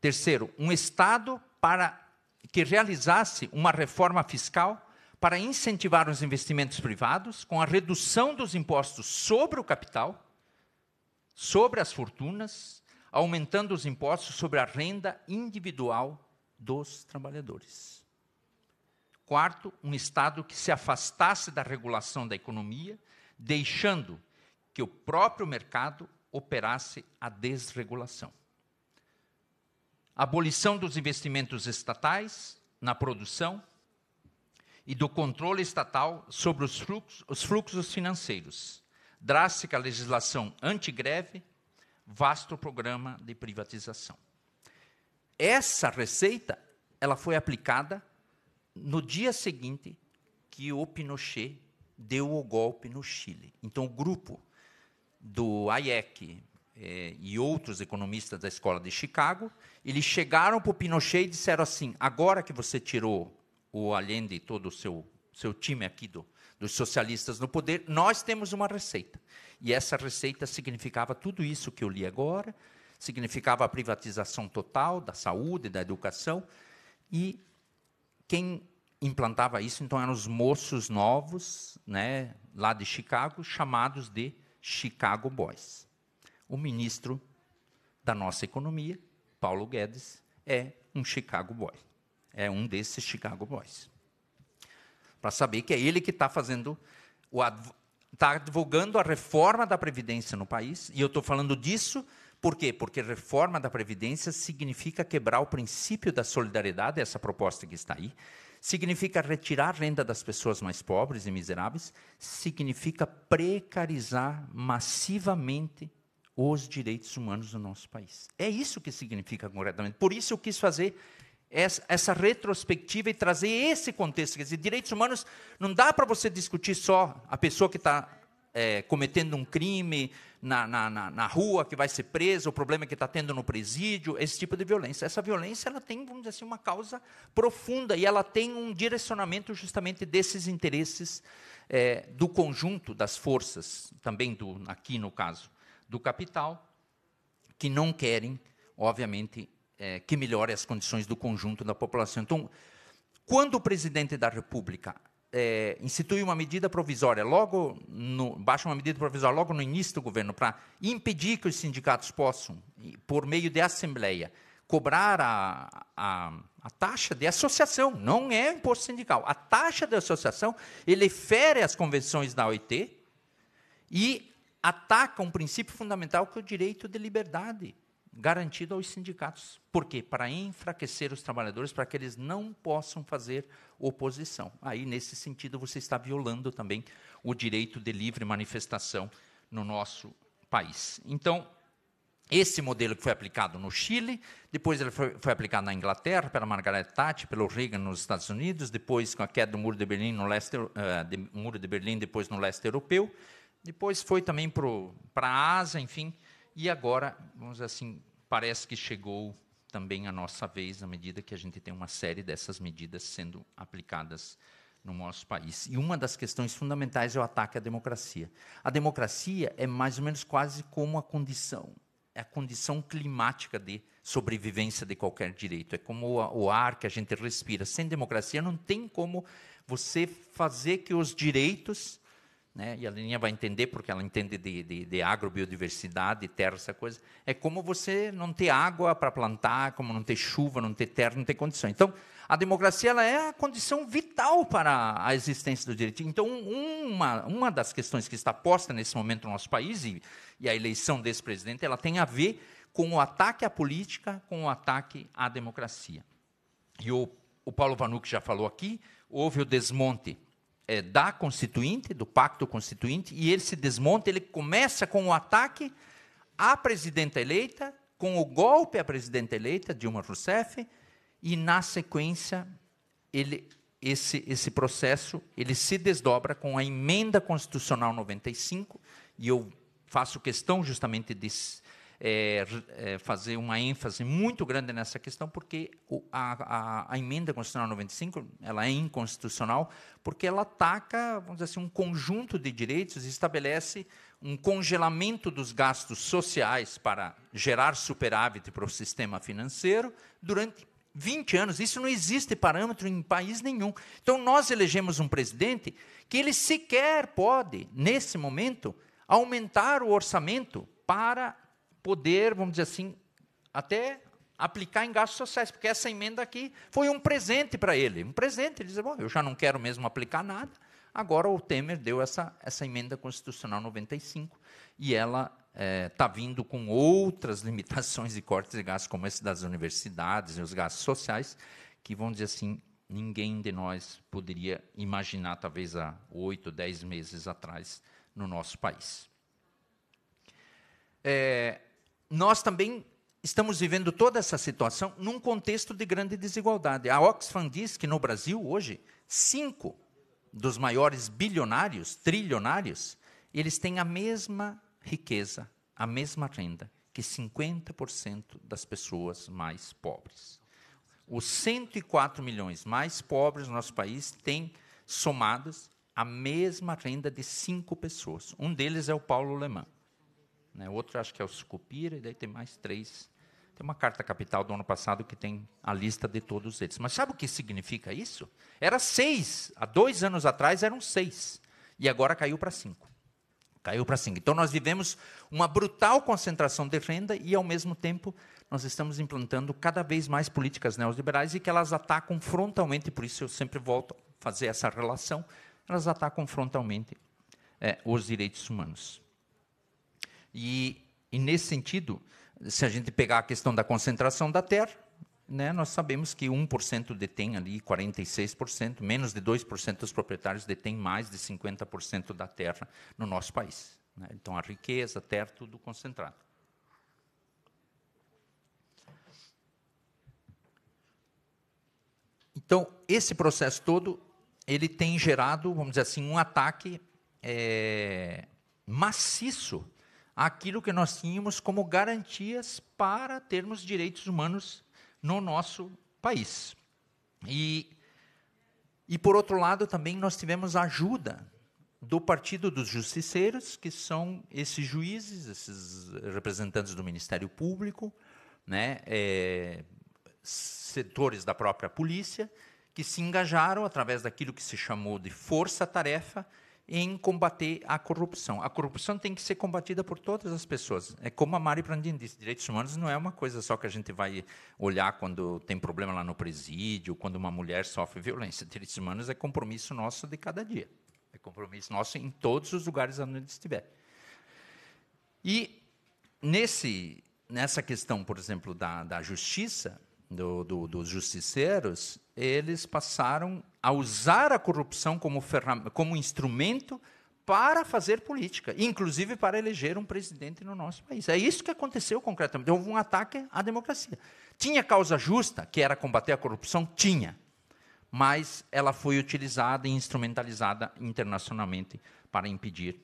Terceiro, um Estado para que realizasse uma reforma fiscal para incentivar os investimentos privados com a redução dos impostos sobre o capital, sobre as fortunas, aumentando os impostos sobre a renda individual dos trabalhadores. Quarto, um Estado que se afastasse da regulação da economia, deixando que o próprio mercado operasse a desregulação. Abolição dos investimentos estatais na produção e do controle estatal sobre os fluxos, os fluxos financeiros. Drástica legislação antigreve, vasto programa de privatização. Essa receita ela foi aplicada no dia seguinte que o Pinochet deu o golpe no Chile. Então, o grupo do Hayek eh, e outros economistas da escola de Chicago, eles chegaram para o Pinochet e disseram assim: agora que você tirou o Allende e todo o seu, seu time aqui do, dos socialistas no poder, nós temos uma receita. E essa receita significava tudo isso que eu li agora, significava a privatização total da saúde, da educação, e quem implantava isso, então, eram os moços novos, né, lá de Chicago, chamados de Chicago Boys. O ministro da nossa economia, Paulo Guedes, é um Chicago Boy. É um desses Chicago Boys. Para saber que é ele que está fazendo está advogando a reforma da previdência no país, e eu estou falando disso por quê? Porque reforma da previdência significa quebrar o princípio da solidariedade, essa proposta que está aí, significa retirar a renda das pessoas mais pobres e miseráveis, significa precarizar massivamente os direitos humanos do nosso país. É isso que significa concretamente. Por isso eu quis fazer essa, retrospectiva e trazer esse contexto. Quer dizer, direitos humanos não dá para você discutir só a pessoa que está é, cometendo um crime na, na, na, na, rua, que vai ser presa, o problema que está tendo no presídio, esse tipo de violência. Essa violência ela tem, vamos dizer assim, uma causa profunda e ela tem um direcionamento justamente desses interesses é, do conjunto das forças, também do, aqui no caso, do capital, que não querem, obviamente, é, que melhore as condições do conjunto da população. Então, quando o presidente da República é, institui uma medida provisória, logo no, baixa uma medida provisória logo no início do governo para impedir que os sindicatos possam, por meio de assembleia, cobrar a, a, a, taxa de associação, não é imposto sindical. A taxa de associação, ele fere as convenções da OIT e ataca um princípio fundamental que é o direito de liberdade garantido aos sindicatos. Por quê? Para enfraquecer os trabalhadores, para que eles não possam fazer oposição. Aí, nesse sentido, você está violando também o direito de livre manifestação no nosso país. Então, esse modelo que foi aplicado no Chile, depois ele foi, foi, aplicado na Inglaterra, pela Margaret Thatcher, pelo Reagan nos Estados Unidos, depois com a queda do Muro de Berlim, no leste, uh, de, Muro de Berlim, depois no leste europeu, depois foi também para a Ásia, enfim, e agora, vamos assim, parece que chegou também a nossa vez, à medida que a gente tem uma série dessas medidas sendo aplicadas no nosso país. E uma das questões fundamentais é o ataque à democracia. A democracia é mais ou menos quase como a condição, é a condição climática de sobrevivência de qualquer direito. É como o ar que a gente respira. Sem democracia não tem como você fazer que os direitos né? e a Leninha vai entender, porque ela entende de, de, de agrobiodiversidade, terra, essa coisa. É como você não ter água para plantar, como não ter chuva, não ter terra, não ter condição. Então, a democracia ela é a condição vital para a existência do direito. Então, uma, uma das questões que está posta nesse momento no nosso país, e, e a eleição desse presidente, ela tem a ver com o ataque à política, com o ataque à democracia. E o, o Paulo Vanuc já falou aqui, houve o desmonte é, da Constituinte, do Pacto Constituinte, e ele se desmonta, ele começa com o ataque à presidenta eleita, com o golpe à presidenta eleita, Dilma Rousseff, e na sequência ele, esse, esse processo ele se desdobra com a emenda constitucional 95, e eu faço questão justamente de é, é, fazer uma ênfase muito grande nessa questão, porque o, a, a, a, emenda constitucional 95 ela é inconstitucional, porque ela ataca, vamos dizer assim, um conjunto de direitos e estabelece um congelamento dos gastos sociais para gerar superávit para o sistema financeiro durante 20 anos. Isso não existe parâmetro em país nenhum. Então, nós elegemos um presidente que ele sequer pode, nesse momento, aumentar o orçamento para poder, vamos dizer assim, até aplicar em gastos sociais, porque essa emenda aqui foi um presente para ele. Um presente, ele dizia, bom, eu já não quero mesmo aplicar nada. Agora o Temer deu essa, essa emenda constitucional 95 e ela está é, tá vindo com outras limitações e cortes de gastos, como esse das universidades e os gastos sociais, que vão dizer assim, ninguém de nós poderia imaginar, talvez há oito, dez meses atrás, no nosso país. É, nós também estamos vivendo toda essa situação num contexto de grande desigualdade. A Oxfam diz que no Brasil, hoje, cinco dos maiores bilionários, trilionários, eles têm a mesma riqueza, a mesma renda que 50% das pessoas mais pobres. Os 104 milhões mais pobres do nosso país têm somados a mesma renda de cinco pessoas. Um deles é o Paulo Lemão. Né? outro acho que é o Sucupira, e daí tem mais três. Tem uma carta capital do ano passado que tem a lista de todos eles. Mas sabe o que significa isso? Era seis. Há dois anos atrás eram seis. E agora caiu para cinco. Caiu para cinco. Então nós vivemos uma brutal concentração de renda e, ao mesmo tempo, nós estamos implantando cada vez mais políticas neoliberais e que elas atacam frontalmente, por isso eu sempre volto a fazer essa relação, elas atacam frontalmente é, os direitos humanos. E, e, nesse sentido, se a gente pegar a questão da concentração da terra, né, nós sabemos que 1% detém ali 46%, menos de 2% dos proprietários detêm mais de 50% da terra no nosso país. Né? Então, a riqueza, a terra, tudo concentrado. Então, esse processo todo, ele tem gerado, vamos dizer assim, um ataque é, maciço àquilo que nós tínhamos como garantias para termos direitos humanos no nosso país. E, e por outro lado, também nós tivemos ajuda do Partido dos Justiceiros, que são esses juízes, esses representantes do Ministério Público, né, é, setores da própria polícia, que se engajaram através daquilo que se chamou de força-tarefa em combater a corrupção. A corrupção tem que ser combatida por todas as pessoas. É como a Mari Prandin disse, direitos humanos não é uma coisa só que a gente vai olhar quando tem problema lá no presídio, quando uma mulher sofre violência. Direitos humanos é compromisso nosso de cada dia. É compromisso nosso em todos os lugares onde estiver. E nesse, nessa questão, por exemplo, da, da justiça, do, do, dos justiceiros, eles passaram a usar a corrupção como, como instrumento para fazer política, inclusive para eleger um presidente no nosso país. É isso que aconteceu concretamente. Houve um ataque à democracia. Tinha causa justa, que era combater a corrupção? Tinha. Mas ela foi utilizada e instrumentalizada internacionalmente para impedir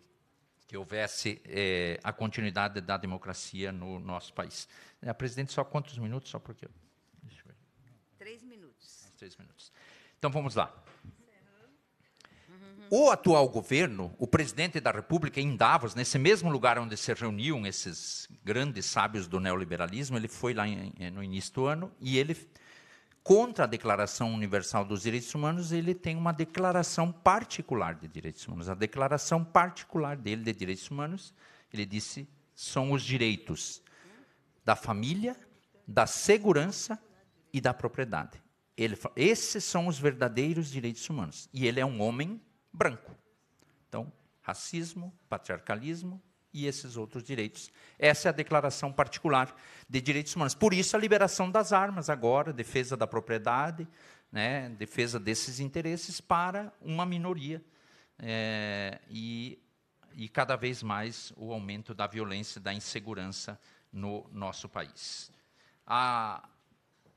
que houvesse eh, a continuidade da democracia no nosso país. A eh, presidente, só quantos minutos? Só porque.
Três minutos.
Então vamos lá. O atual governo, o presidente da República em Davos, nesse mesmo lugar onde se reuniam esses grandes sábios do neoliberalismo, ele foi lá em, no início do ano e ele, contra a Declaração Universal dos Direitos Humanos, ele tem uma declaração particular de direitos humanos. A declaração particular dele de direitos humanos, ele disse, são os direitos da família, da segurança e da propriedade. Ele fala, esses são os verdadeiros direitos humanos. E ele é um homem branco. Então, racismo, patriarcalismo e esses outros direitos. Essa é a declaração particular de direitos humanos. Por isso, a liberação das armas agora, defesa da propriedade, né, defesa desses interesses para uma minoria. É, e, e cada vez mais o aumento da violência, da insegurança no nosso país. A,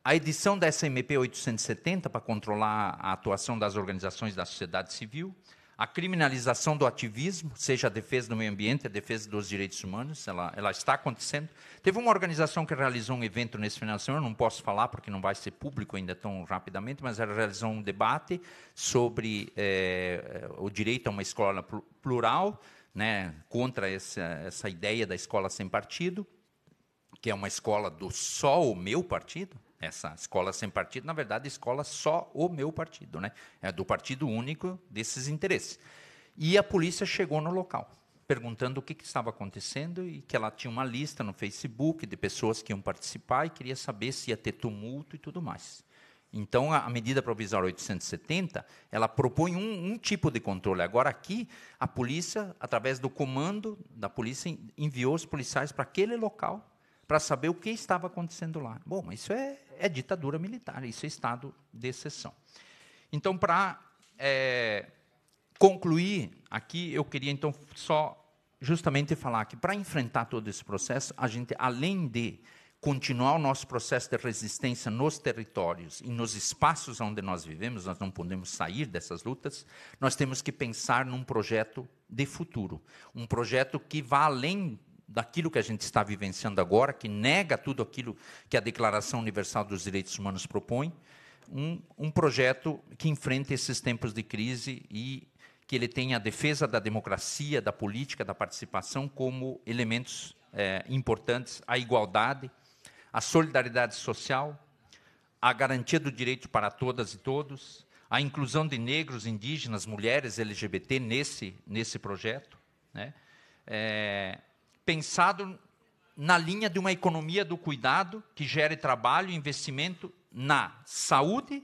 a edição da SMP 870 para controlar a atuação das organizações da sociedade civil, a criminalização do ativismo, seja a defesa do meio ambiente, a defesa dos direitos humanos, ela, ela está acontecendo. Teve uma organização que realizou um evento nesse final de semana, não posso falar porque não vai ser público ainda tão rapidamente, mas ela realizou um debate sobre é, o direito a uma escola plural, né, contra essa, essa ideia da escola sem partido, que é uma escola do só o meu partido, essa escola sem partido, na verdade, escola só o meu partido, né? É do partido único desses interesses. E a polícia chegou no local, perguntando o que, que estava acontecendo e que ela tinha uma lista no Facebook de pessoas que iam participar e queria saber se ia ter tumulto e tudo mais. Então, a medida provisória 870, ela propõe um, um, tipo de controle. Agora, aqui, a polícia, através do comando da polícia, enviou os policiais para aquele local para saber o que estava acontecendo lá. Bom, isso é, é ditadura militar, isso é estado de exceção. Então, para é, concluir aqui, eu queria então só justamente falar que para enfrentar todo esse processo, a gente, além de continuar o nosso processo de resistência nos territórios e nos espaços onde nós vivemos, nós não podemos sair dessas lutas, nós temos que pensar num projeto de futuro, um projeto que vá além daquilo que a gente está vivenciando agora, que nega tudo aquilo que a Declaração Universal dos Direitos Humanos propõe, um, um projeto que enfrente esses tempos de crise e que ele tenha a defesa da democracia, da política, da participação como elementos é, importantes: a igualdade, a solidariedade social, a garantia do direito para todas e todos, a inclusão de negros, indígenas, mulheres, LGBT nesse, nesse projeto. Né? É, pensado na linha de uma economia do cuidado que gere trabalho e investimento na saúde,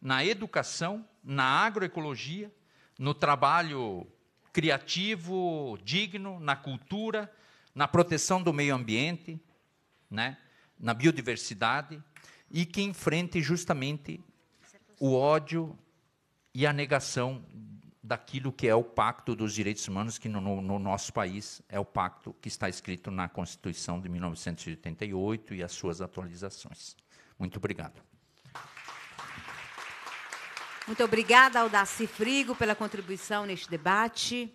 na educação, na agroecologia, no trabalho criativo, digno, na cultura, na proteção do meio ambiente, né, na biodiversidade, e que enfrente justamente o ódio e a negação daquilo que é o Pacto dos Direitos Humanos, que no, no, nosso país é o pacto que está escrito na Constituição de 1988 e as suas atualizações. Muito obrigado.
Muito obrigada ao Daci Frigo pela contribuição neste debate.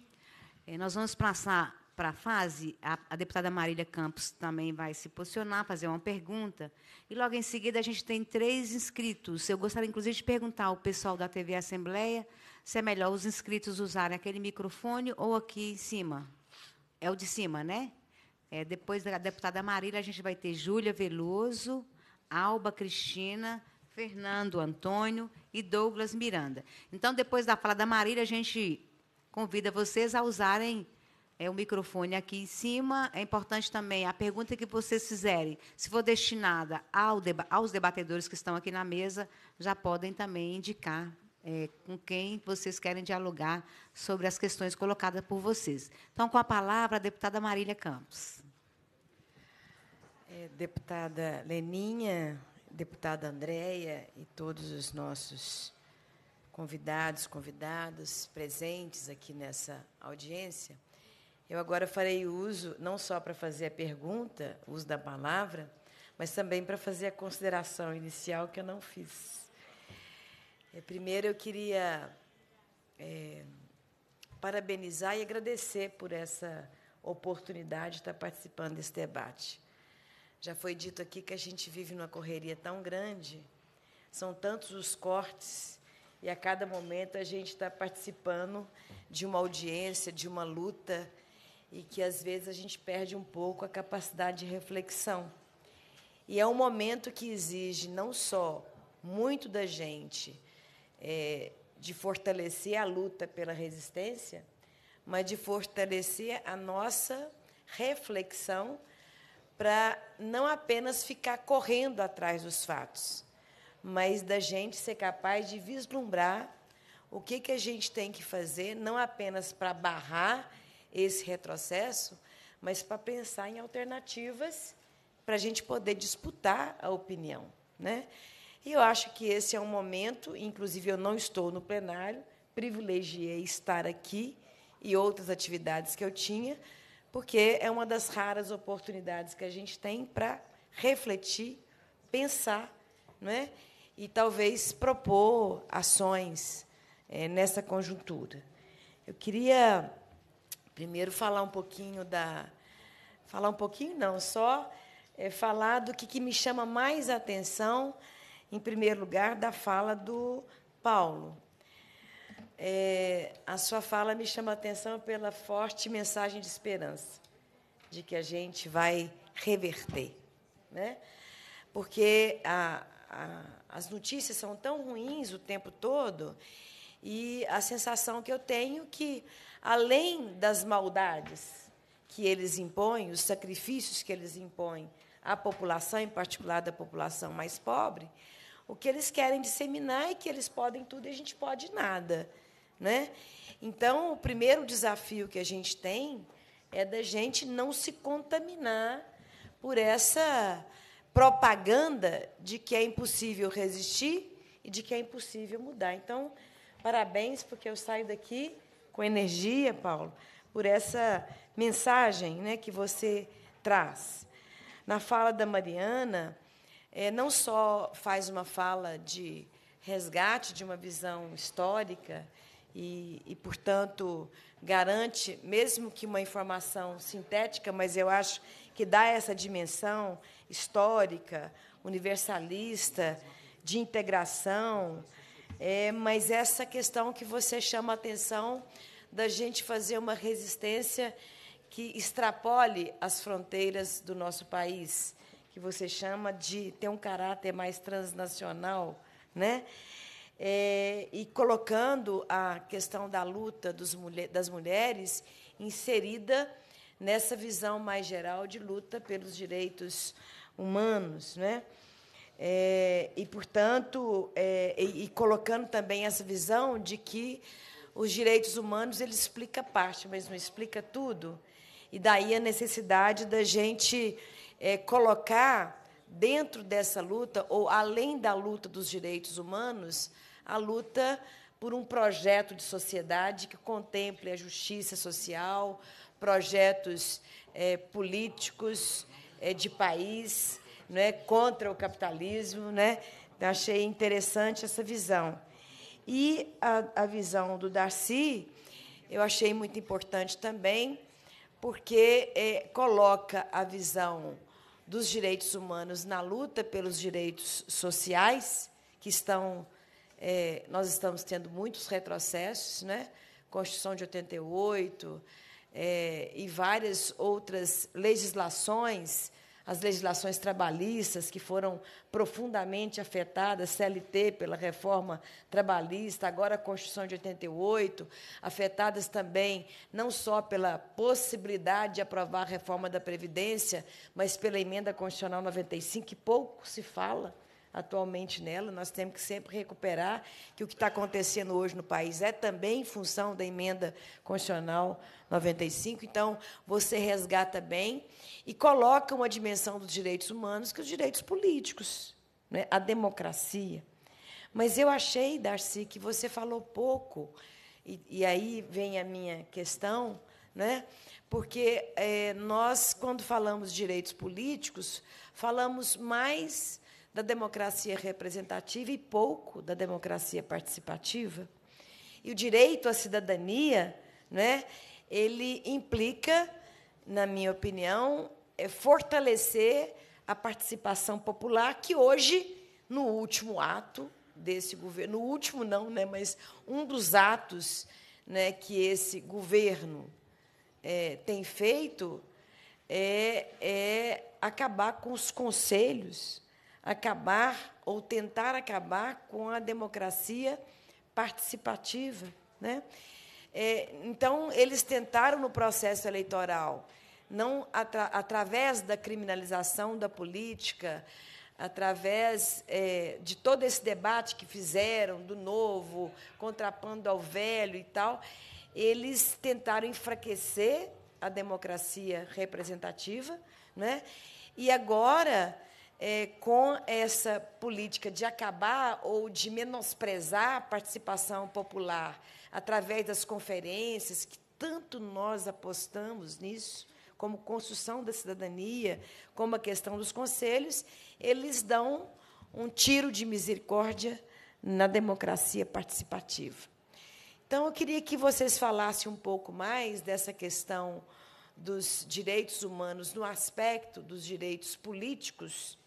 Eh, nós vamos passar para a fase, a, deputada Marília Campos também vai se posicionar, fazer uma pergunta. E logo em seguida a gente tem três inscritos. Eu gostaria, inclusive, de perguntar ao pessoal da TV Assembleia se é melhor os inscritos usarem aquele microfone ou aqui em cima. É o de cima, né? É, depois da deputada Marília, a gente vai ter Júlia Veloso, Alba Cristina, Fernando Antônio e Douglas Miranda. Então, depois da fala da Marília, a gente convida vocês a usarem é, o microfone aqui em cima. É importante também a pergunta que vocês fizerem, se for destinada ao deba aos debatedores que estão aqui na mesa, já podem também indicar é, com quem vocês querem dialogar sobre as questões colocadas por vocês. Então, com a palavra, a deputada Marília Campos.
É, deputada Leninha, deputada Andréia e todos os nossos convidados, convidadas presentes aqui nessa audiência, eu agora farei uso, não só para fazer a pergunta, uso da palavra, mas também para fazer a consideração inicial que eu não fiz. É, primeiro, eu queria é, parabenizar e agradecer por essa oportunidade de estar participando desse debate. Já foi dito aqui que a gente vive numa correria tão grande, são tantos os cortes, e a cada momento a gente está participando de uma audiência, de uma luta, e que às vezes a gente perde um pouco a capacidade de reflexão. E é um momento que exige não só muito da gente, é, de fortalecer a luta pela resistência, mas de fortalecer a nossa reflexão para não apenas ficar correndo atrás dos fatos, mas da gente ser capaz de vislumbrar o que, que a gente tem que fazer, não apenas para barrar esse retrocesso, mas para pensar em alternativas para a gente poder disputar a opinião. Né? E eu acho que esse é um momento, inclusive eu não estou no plenário, privilegiei estar aqui e outras atividades que eu tinha, porque é uma das raras oportunidades que a gente tem para refletir, pensar, não é? e talvez propor ações é, nessa conjuntura. Eu queria primeiro falar um pouquinho da. Falar um pouquinho, não, só é, falar do que, que me chama mais atenção em primeiro lugar, da fala do Paulo. É, a sua fala me chama a atenção pela forte mensagem de esperança, de que a gente vai reverter. Né? Porque a, a, as notícias são tão ruins o tempo todo, e a sensação que eu tenho que, além das maldades que eles impõem, os sacrifícios que eles impõem à população, em particular da população mais pobre, o que eles querem disseminar é que eles podem tudo e a gente pode nada. Né? Então, o primeiro desafio que a gente tem é da gente não se contaminar por essa propaganda de que é impossível resistir e de que é impossível mudar. Então, parabéns, porque eu saio daqui com energia, Paulo, por essa mensagem né, que você traz. Na fala da Mariana, é, não só faz uma fala de resgate de uma visão histórica e, e, portanto, garante, mesmo que uma informação sintética, mas eu acho que dá essa dimensão histórica, universalista, de integração, é, mas essa questão que você chama a atenção da gente fazer uma resistência que extrapole as fronteiras do nosso país, que você chama de ter um caráter mais transnacional, né? É, e colocando a questão da luta dos, das mulheres inserida nessa visão mais geral de luta pelos direitos humanos, né? É, e, portanto, é, e, e, colocando também essa visão de que os direitos humanos ele explica parte, mas não explica tudo. E daí a necessidade da gente é, colocar dentro dessa luta, ou além da luta dos direitos humanos, a luta por um projeto de sociedade que contemple a justiça social, projetos é, políticos é, de país, né, contra o capitalismo. Né? Então, achei interessante essa visão. E a, a visão do Darcy, eu achei muito importante também, porque é, coloca a visão dos direitos humanos na luta pelos direitos sociais, que estão. É, nós estamos tendo muitos retrocessos, né? Constituição de 88 é, e várias outras legislações as legislações trabalhistas que foram profundamente afetadas, CLT pela reforma trabalhista, agora a Constituição de 88, afetadas também não só pela possibilidade de aprovar a reforma da Previdência, mas pela emenda constitucional 95, que pouco se fala atualmente nela. Nós temos que sempre recuperar que o que está acontecendo hoje no país é também em função da emenda constitucional 95. Então, você resgata bem e coloca uma dimensão dos direitos humanos que os direitos políticos, né? a democracia. Mas eu achei, Darcy, que você falou pouco, e, e aí vem a minha questão, né? porque é, nós, quando falamos de direitos políticos, falamos mais da democracia representativa e pouco da democracia participativa. E o direito à cidadania, né, ele implica, na minha opinião, é fortalecer a participação popular, que hoje, no último ato desse governo, no último não, né, mas um dos atos né, que esse governo é, tem feito é, é acabar com os conselhos acabar ou tentar acabar com a democracia participativa. Né? É, então, eles tentaram no processo eleitoral, não atra através da criminalização da política, através é, de todo esse debate que fizeram do novo, contrapando ao velho e tal, eles tentaram enfraquecer a democracia representativa, né? e agora é, com essa política de acabar ou de menosprezar a participação popular através das conferências, que tanto nós apostamos nisso, como construção da cidadania, como a questão dos conselhos, eles dão um tiro de misericórdia na democracia participativa. Então, eu queria que vocês falassem um pouco mais dessa questão dos direitos humanos no aspecto dos direitos políticos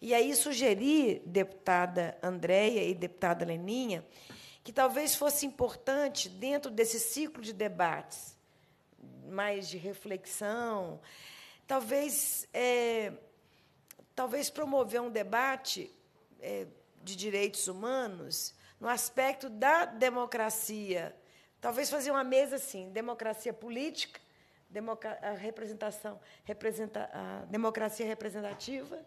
e aí sugeri, deputada Andréia e deputada Leninha, que talvez fosse importante, dentro desse ciclo de debates, mais de reflexão, talvez, é, talvez promover um debate é, de direitos humanos no aspecto da democracia. Talvez fazer uma mesa assim, democracia política, a representação, representa, a democracia representativa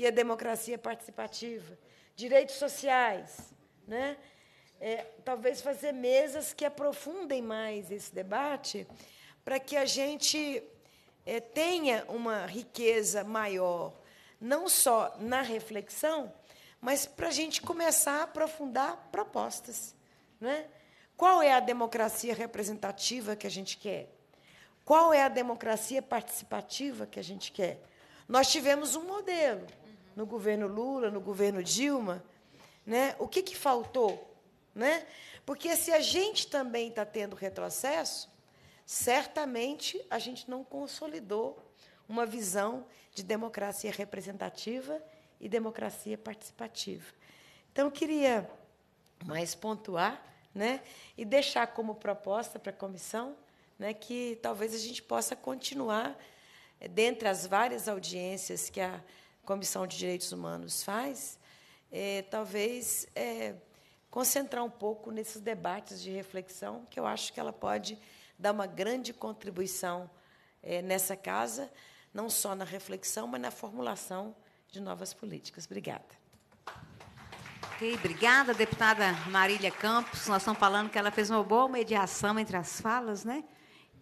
e a democracia participativa, direitos sociais, né? É, talvez fazer mesas que aprofundem mais esse debate, para que a gente é, tenha uma riqueza maior, não só na reflexão, mas para a gente começar a aprofundar propostas. Né? Qual é a democracia representativa que a gente quer? Qual é a democracia participativa que a gente quer? Nós tivemos um modelo, no governo Lula, no governo Dilma, né? o que, que faltou? Né? Porque se a gente também está tendo retrocesso, certamente a gente não consolidou uma visão de democracia representativa e democracia participativa. Então, eu queria mais pontuar né, e deixar como proposta para a comissão né, que talvez a gente possa continuar, eh, dentre as várias audiências que a Comissão de Direitos Humanos faz, é, talvez é, concentrar um pouco nesses debates de reflexão, que eu acho que ela pode dar uma grande contribuição é, nessa casa, não só na reflexão, mas na formulação de novas políticas. Obrigada.
Obrigada, deputada Marília Campos. Nós estamos falando que ela fez uma boa mediação entre as falas, né?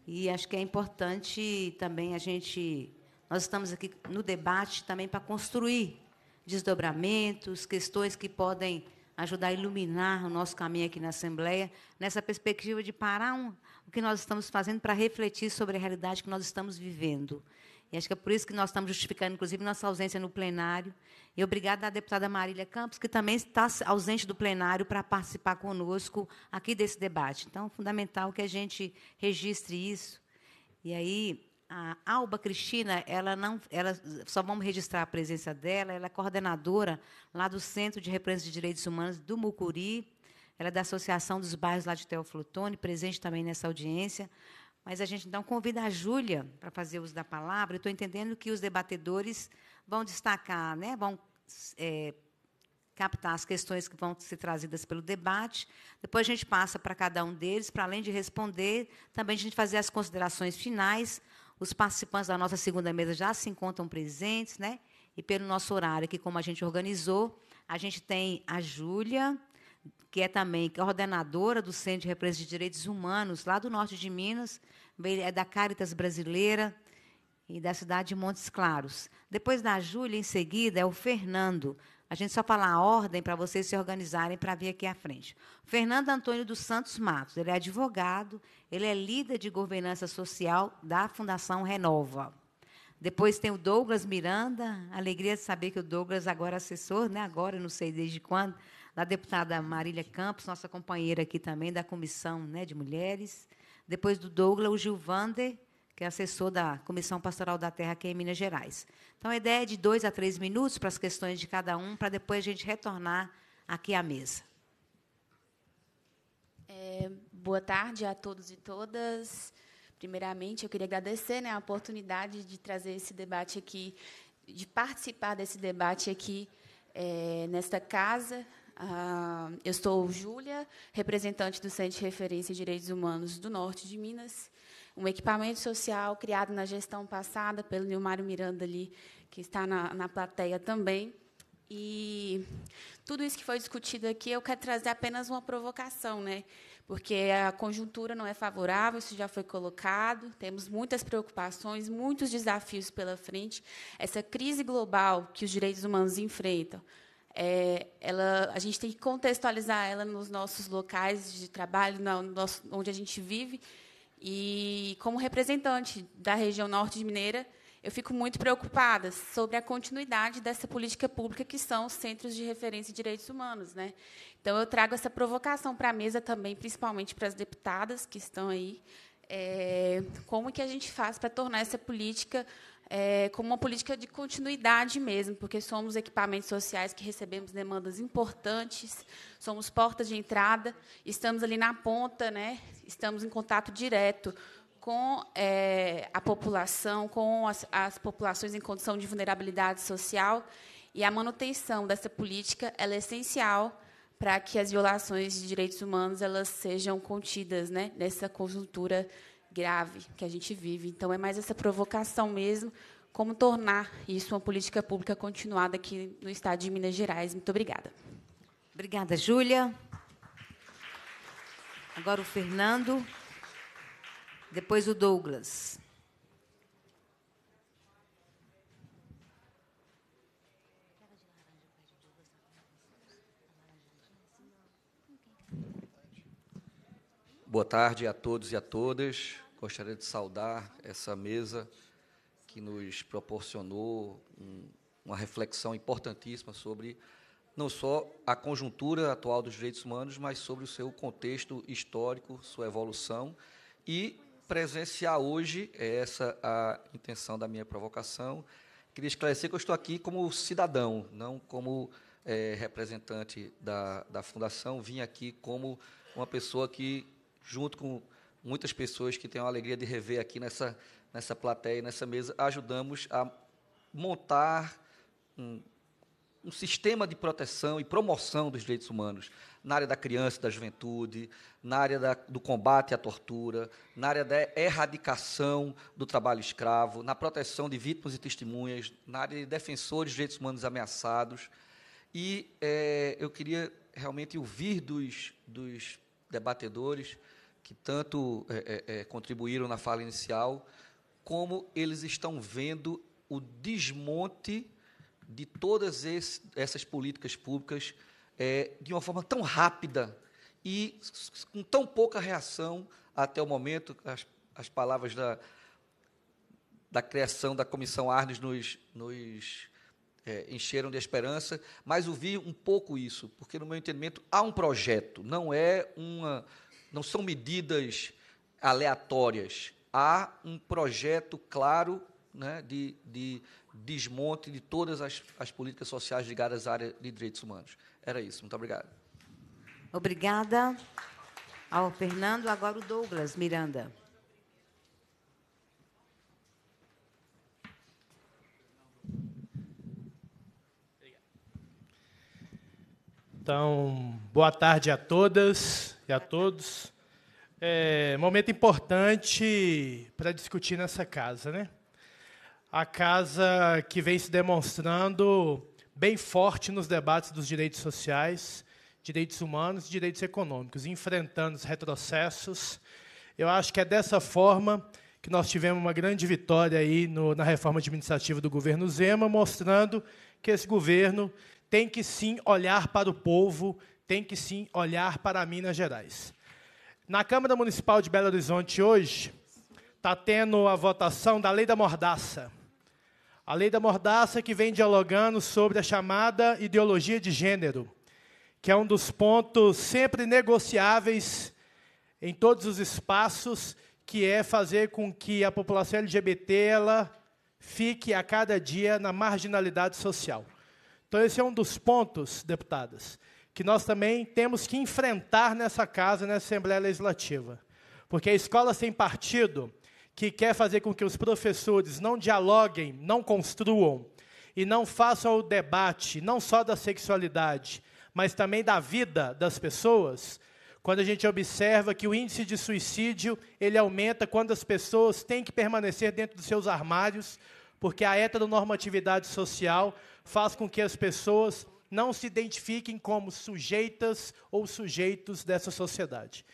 E acho que é importante também a gente. Nós estamos aqui no debate também para construir desdobramentos, questões que podem ajudar a iluminar o nosso caminho aqui na Assembleia, nessa perspectiva de parar um, o que nós estamos fazendo para refletir sobre a realidade que nós estamos vivendo. E acho que é por isso que nós estamos justificando, inclusive, nossa ausência no plenário. E obrigada à deputada Marília Campos, que também está ausente do plenário para participar conosco aqui desse debate. Então, é fundamental que a gente registre isso. E aí, a Alba Cristina, ela não, ela só vamos registrar a presença dela. Ela é coordenadora lá do Centro de Representantes de Direitos Humanos do Mucuri. Ela é da Associação dos Bairros lá de Teoflotone, presente também nessa audiência. Mas a gente então convida a Júlia para fazer uso da palavra. Estou entendendo que os debatedores vão destacar, né, vão é, captar as questões que vão ser trazidas pelo debate. Depois a gente passa para cada um deles, para além de responder, também a gente fazer as considerações finais. Os participantes da nossa segunda mesa já se encontram presentes, né? E pelo nosso horário aqui, como a gente organizou, a gente tem a Júlia, que é também coordenadora do Centro de Representantes de Direitos Humanos, lá do norte de Minas, é da Caritas Brasileira e da cidade de Montes Claros. Depois da Júlia, em seguida, é o Fernando. A gente só fala a ordem para vocês se organizarem para vir aqui à frente. Fernando Antônio dos Santos Matos, ele é advogado, ele é líder de governança social da Fundação Renova. Depois tem o Douglas Miranda, alegria de saber que o Douglas agora é assessor, né? agora, não sei desde quando, da deputada Marília Campos, nossa companheira aqui também da Comissão né, de Mulheres. Depois do Douglas, o Gilvander, que é assessor da Comissão Pastoral da Terra aqui em Minas Gerais. Então, a ideia é de dois a três minutos para as questões de cada um, para depois a gente retornar aqui à mesa.
É, boa tarde a todos e todas. Primeiramente, eu queria agradecer né, a oportunidade de trazer esse debate aqui, de participar desse debate aqui é, nesta casa, ah, eu sou Júlia, representante do Centro de Referência e Direitos Humanos do Norte de Minas, um equipamento social criado na gestão passada pelo Nilmário Miranda ali, que está na, na plateia também. E tudo isso que foi discutido aqui, eu quero trazer apenas uma provocação, né? porque a conjuntura não é favorável, isso já foi colocado, temos muitas preocupações, muitos desafios pela frente. Essa crise global que os direitos humanos enfrentam, é, ela, a gente tem que contextualizar ela nos nossos locais de trabalho, no nosso, onde a gente vive. E, como representante da região norte de Mineira, eu fico muito preocupada sobre a continuidade dessa política pública que são os centros de referência de direitos humanos. Né? Então, eu trago essa provocação para a mesa também, principalmente para as deputadas que estão aí. É, como que a gente faz para tornar essa política é, como uma política de continuidade mesmo, porque somos equipamentos sociais que recebemos demandas importantes, somos portas de entrada, estamos ali na ponta, né? estamos em contato direto com é, a população, com as, as, populações em condição de vulnerabilidade social, e a manutenção dessa política é essencial para que as violações de direitos humanos elas sejam contidas né, nessa conjuntura grave que a gente vive. Então, é mais essa provocação mesmo, como tornar isso uma política pública continuada aqui no Estado de Minas Gerais. Muito obrigada.
Obrigada, Júlia. Agora o Fernando, depois o Douglas.
Boa tarde a todos e a todas. Gostaria de saudar essa mesa que nos proporcionou um, uma reflexão importantíssima sobre não só a conjuntura atual dos direitos humanos, mas sobre o seu contexto histórico, sua evolução e presenciar hoje é essa a intenção da minha provocação. Queria esclarecer que eu estou aqui como cidadão, não como é, representante da, da fundação. Vim aqui como uma pessoa que, junto com muitas pessoas que tenho a alegria de rever aqui nessa, nessa plateia, nessa mesa, ajudamos a montar um, um sistema de proteção e promoção dos direitos humanos na área da criança e da juventude, na área da, do combate à tortura, na área da erradicação do trabalho escravo, na proteção de vítimas e testemunhas, na área de defensores de direitos humanos ameaçados. E é, eu queria realmente ouvir dos, dos debatedores que tanto é, é, é contribuíram na fala inicial, como eles estão vendo o desmonte de todas esse, essas políticas públicas é, de uma forma tão rápida e com tão pouca reação até o momento. As, as palavras da, da criação da Comissão Arnes nos, nos é, encheram de esperança, mas ouvi um pouco isso, porque, no meu entendimento, há um projeto, não é uma, não são medidas aleatórias, há um projeto claro né, de, de desmonte de todas as, as políticas sociais ligadas à área de direitos humanos. Era isso. Muito obrigado.
Obrigada ao Fernando. Agora o Douglas Miranda.
Então, boa tarde a todas e a todos. É, momento importante para discutir nessa casa, né? a casa que vem se demonstrando bem forte nos debates dos direitos sociais, direitos humanos e direitos econômicos, enfrentando os retrocessos. Eu acho que é dessa forma que nós tivemos uma grande vitória aí no, na reforma administrativa do governo Zema, mostrando que esse governo tem que sim olhar para o povo, tem que sim olhar para Minas Gerais. Na Câmara Municipal de Belo Horizonte hoje está tendo a votação da Lei da Mordaça. A lei da mordaça que vem dialogando sobre a chamada ideologia de gênero, que é um dos pontos sempre negociáveis em todos os espaços, que é fazer com que a população LGBT ela fique a cada dia na marginalidade social. Então esse é um dos pontos, deputadas, que nós também temos que enfrentar nessa casa, nessa Assembleia Legislativa. Porque a escola sem partido, que quer fazer com que os professores não dialoguem, não construam e não façam o debate, não só da sexualidade, mas também da vida das pessoas, quando a gente observa que o índice de suicídio ele aumenta quando as pessoas têm que permanecer dentro dos seus armários, porque a heteronormatividade social faz com que as pessoas não se identifiquem como sujeitas ou sujeitos dessa sociedade.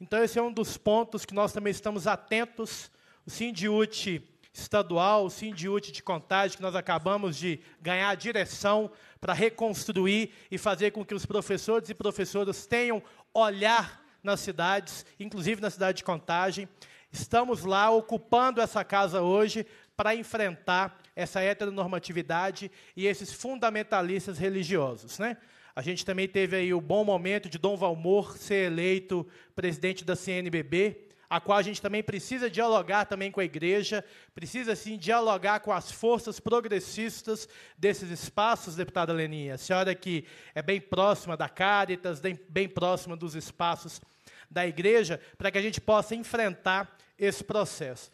Então, esse é um dos pontos que nós também estamos atentos o Sindiute estadual, o Sindiute de Contagem, que nós acabamos de ganhar a direção para reconstruir e fazer com que os professores e professoras tenham olhar nas cidades, inclusive na cidade de Contagem. Estamos lá ocupando essa casa hoje para enfrentar essa heteronormatividade e esses fundamentalistas religiosos. Né? A gente também teve aí o bom momento de Dom Valmor ser eleito presidente da CNBB, a qual a gente também precisa dialogar também com a igreja, precisa sim dialogar com as forças progressistas desses espaços, deputada Leninha. A senhora que é bem próxima da Caritas, bem, próxima dos espaços da igreja, para que a gente possa enfrentar esse processo.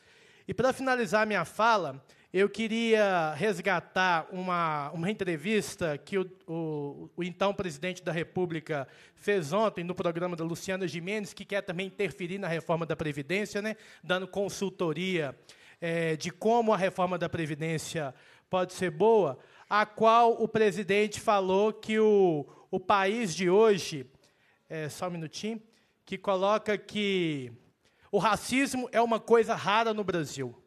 E para finalizar minha fala, eu queria resgatar uma, uma entrevista que o, o, o, então presidente da República fez ontem no programa da Luciana Gimenez, que quer também interferir na reforma da Previdência, né, dando consultoria é, de como a reforma da Previdência pode ser boa, a qual o presidente falou que o, o país de hoje, é, só um minutinho, que coloca que o racismo é uma coisa rara no Brasil.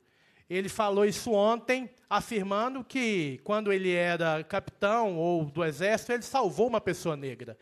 Ele falou isso ontem, afirmando que, quando ele era capitão ou do exército, ele salvou uma pessoa negra.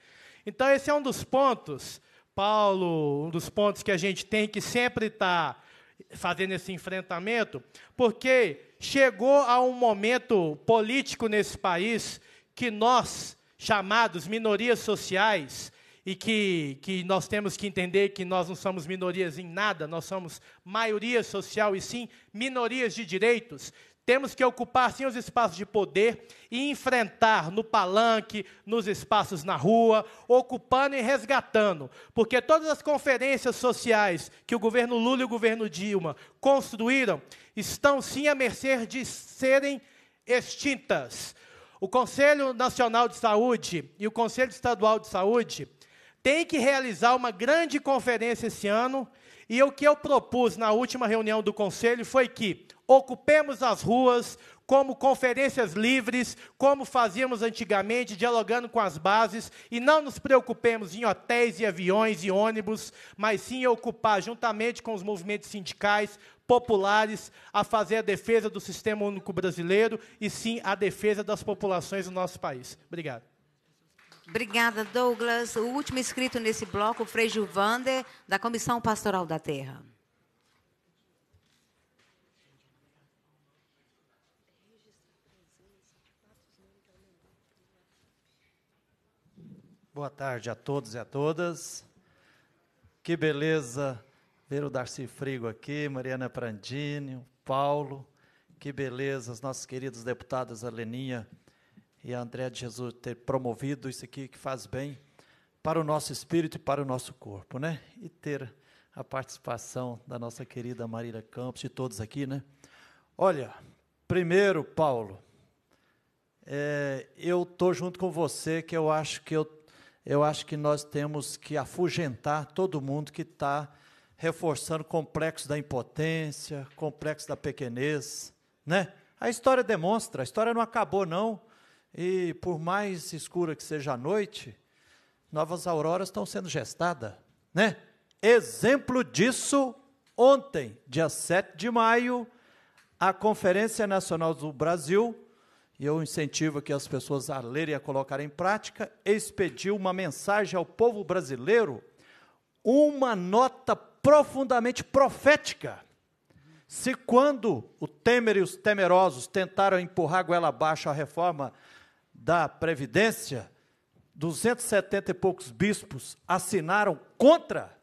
Então, esse é um dos pontos, Paulo, um dos pontos que a gente tem que sempre estar tá fazendo esse enfrentamento, porque chegou a um momento político nesse país que nós, chamados minorias sociais, e que, que nós temos que entender que nós não somos minorias em nada, nós somos maioria social e sim minorias de direitos, Temos que ocupar, sim, os espaços de poder e enfrentar no palanque, nos espaços na rua, ocupando e resgatando. Porque todas as conferências sociais que o governo Lula e o governo Dilma construíram estão, sim, à mercê de serem extintas. O Conselho Nacional de Saúde e o Conselho Estadual de Saúde têm que realizar uma grande conferência esse ano. E o que eu propus na última reunião do Conselho foi que ocupemos as ruas como conferências livres, como fazíamos antigamente, dialogando com as bases, e não nos preocupemos em hotéis e aviões e ônibus, mas sim ocupar, juntamente com os movimentos sindicais, populares, a fazer a defesa do sistema único brasileiro e sim a defesa das populações do nosso país. Obrigado.
Obrigada, Douglas. O último inscrito nesse bloco, Frei Gilvander, da Comissão Pastoral da Terra.
Boa tarde a todos e a todas. Que beleza ver o Darcy Frigo aqui, Mariana Prandini, o Paulo. Que beleza, os nossos queridos deputados, a Leninha e a André de Jesus, ter promovido isso aqui que faz bem para o nosso espírito e para o nosso corpo, né? E ter a participação da nossa querida Marília Campos, de todos aqui, né? Olha, primeiro, Paulo, é, eu estou junto com você, que eu acho que eu eu acho que nós temos que afugentar todo mundo que está reforçando o complexo da impotência, complexo da pequenez, né? A história demonstra, a história não acabou não, e por mais escura que seja a noite, novas auroras estão sendo gestadas, né? Exemplo disso, ontem, dia 7 de maio, a Conferência Nacional do Brasil e eu incentivo aqui as pessoas a lerem e a colocar em prática, expediu uma mensagem ao povo brasileiro, uma nota profundamente profética. Se quando o Temer e os temerosos tentaram empurrar goela abaixo a reforma da Previdência, 270 e poucos bispos assinaram contra,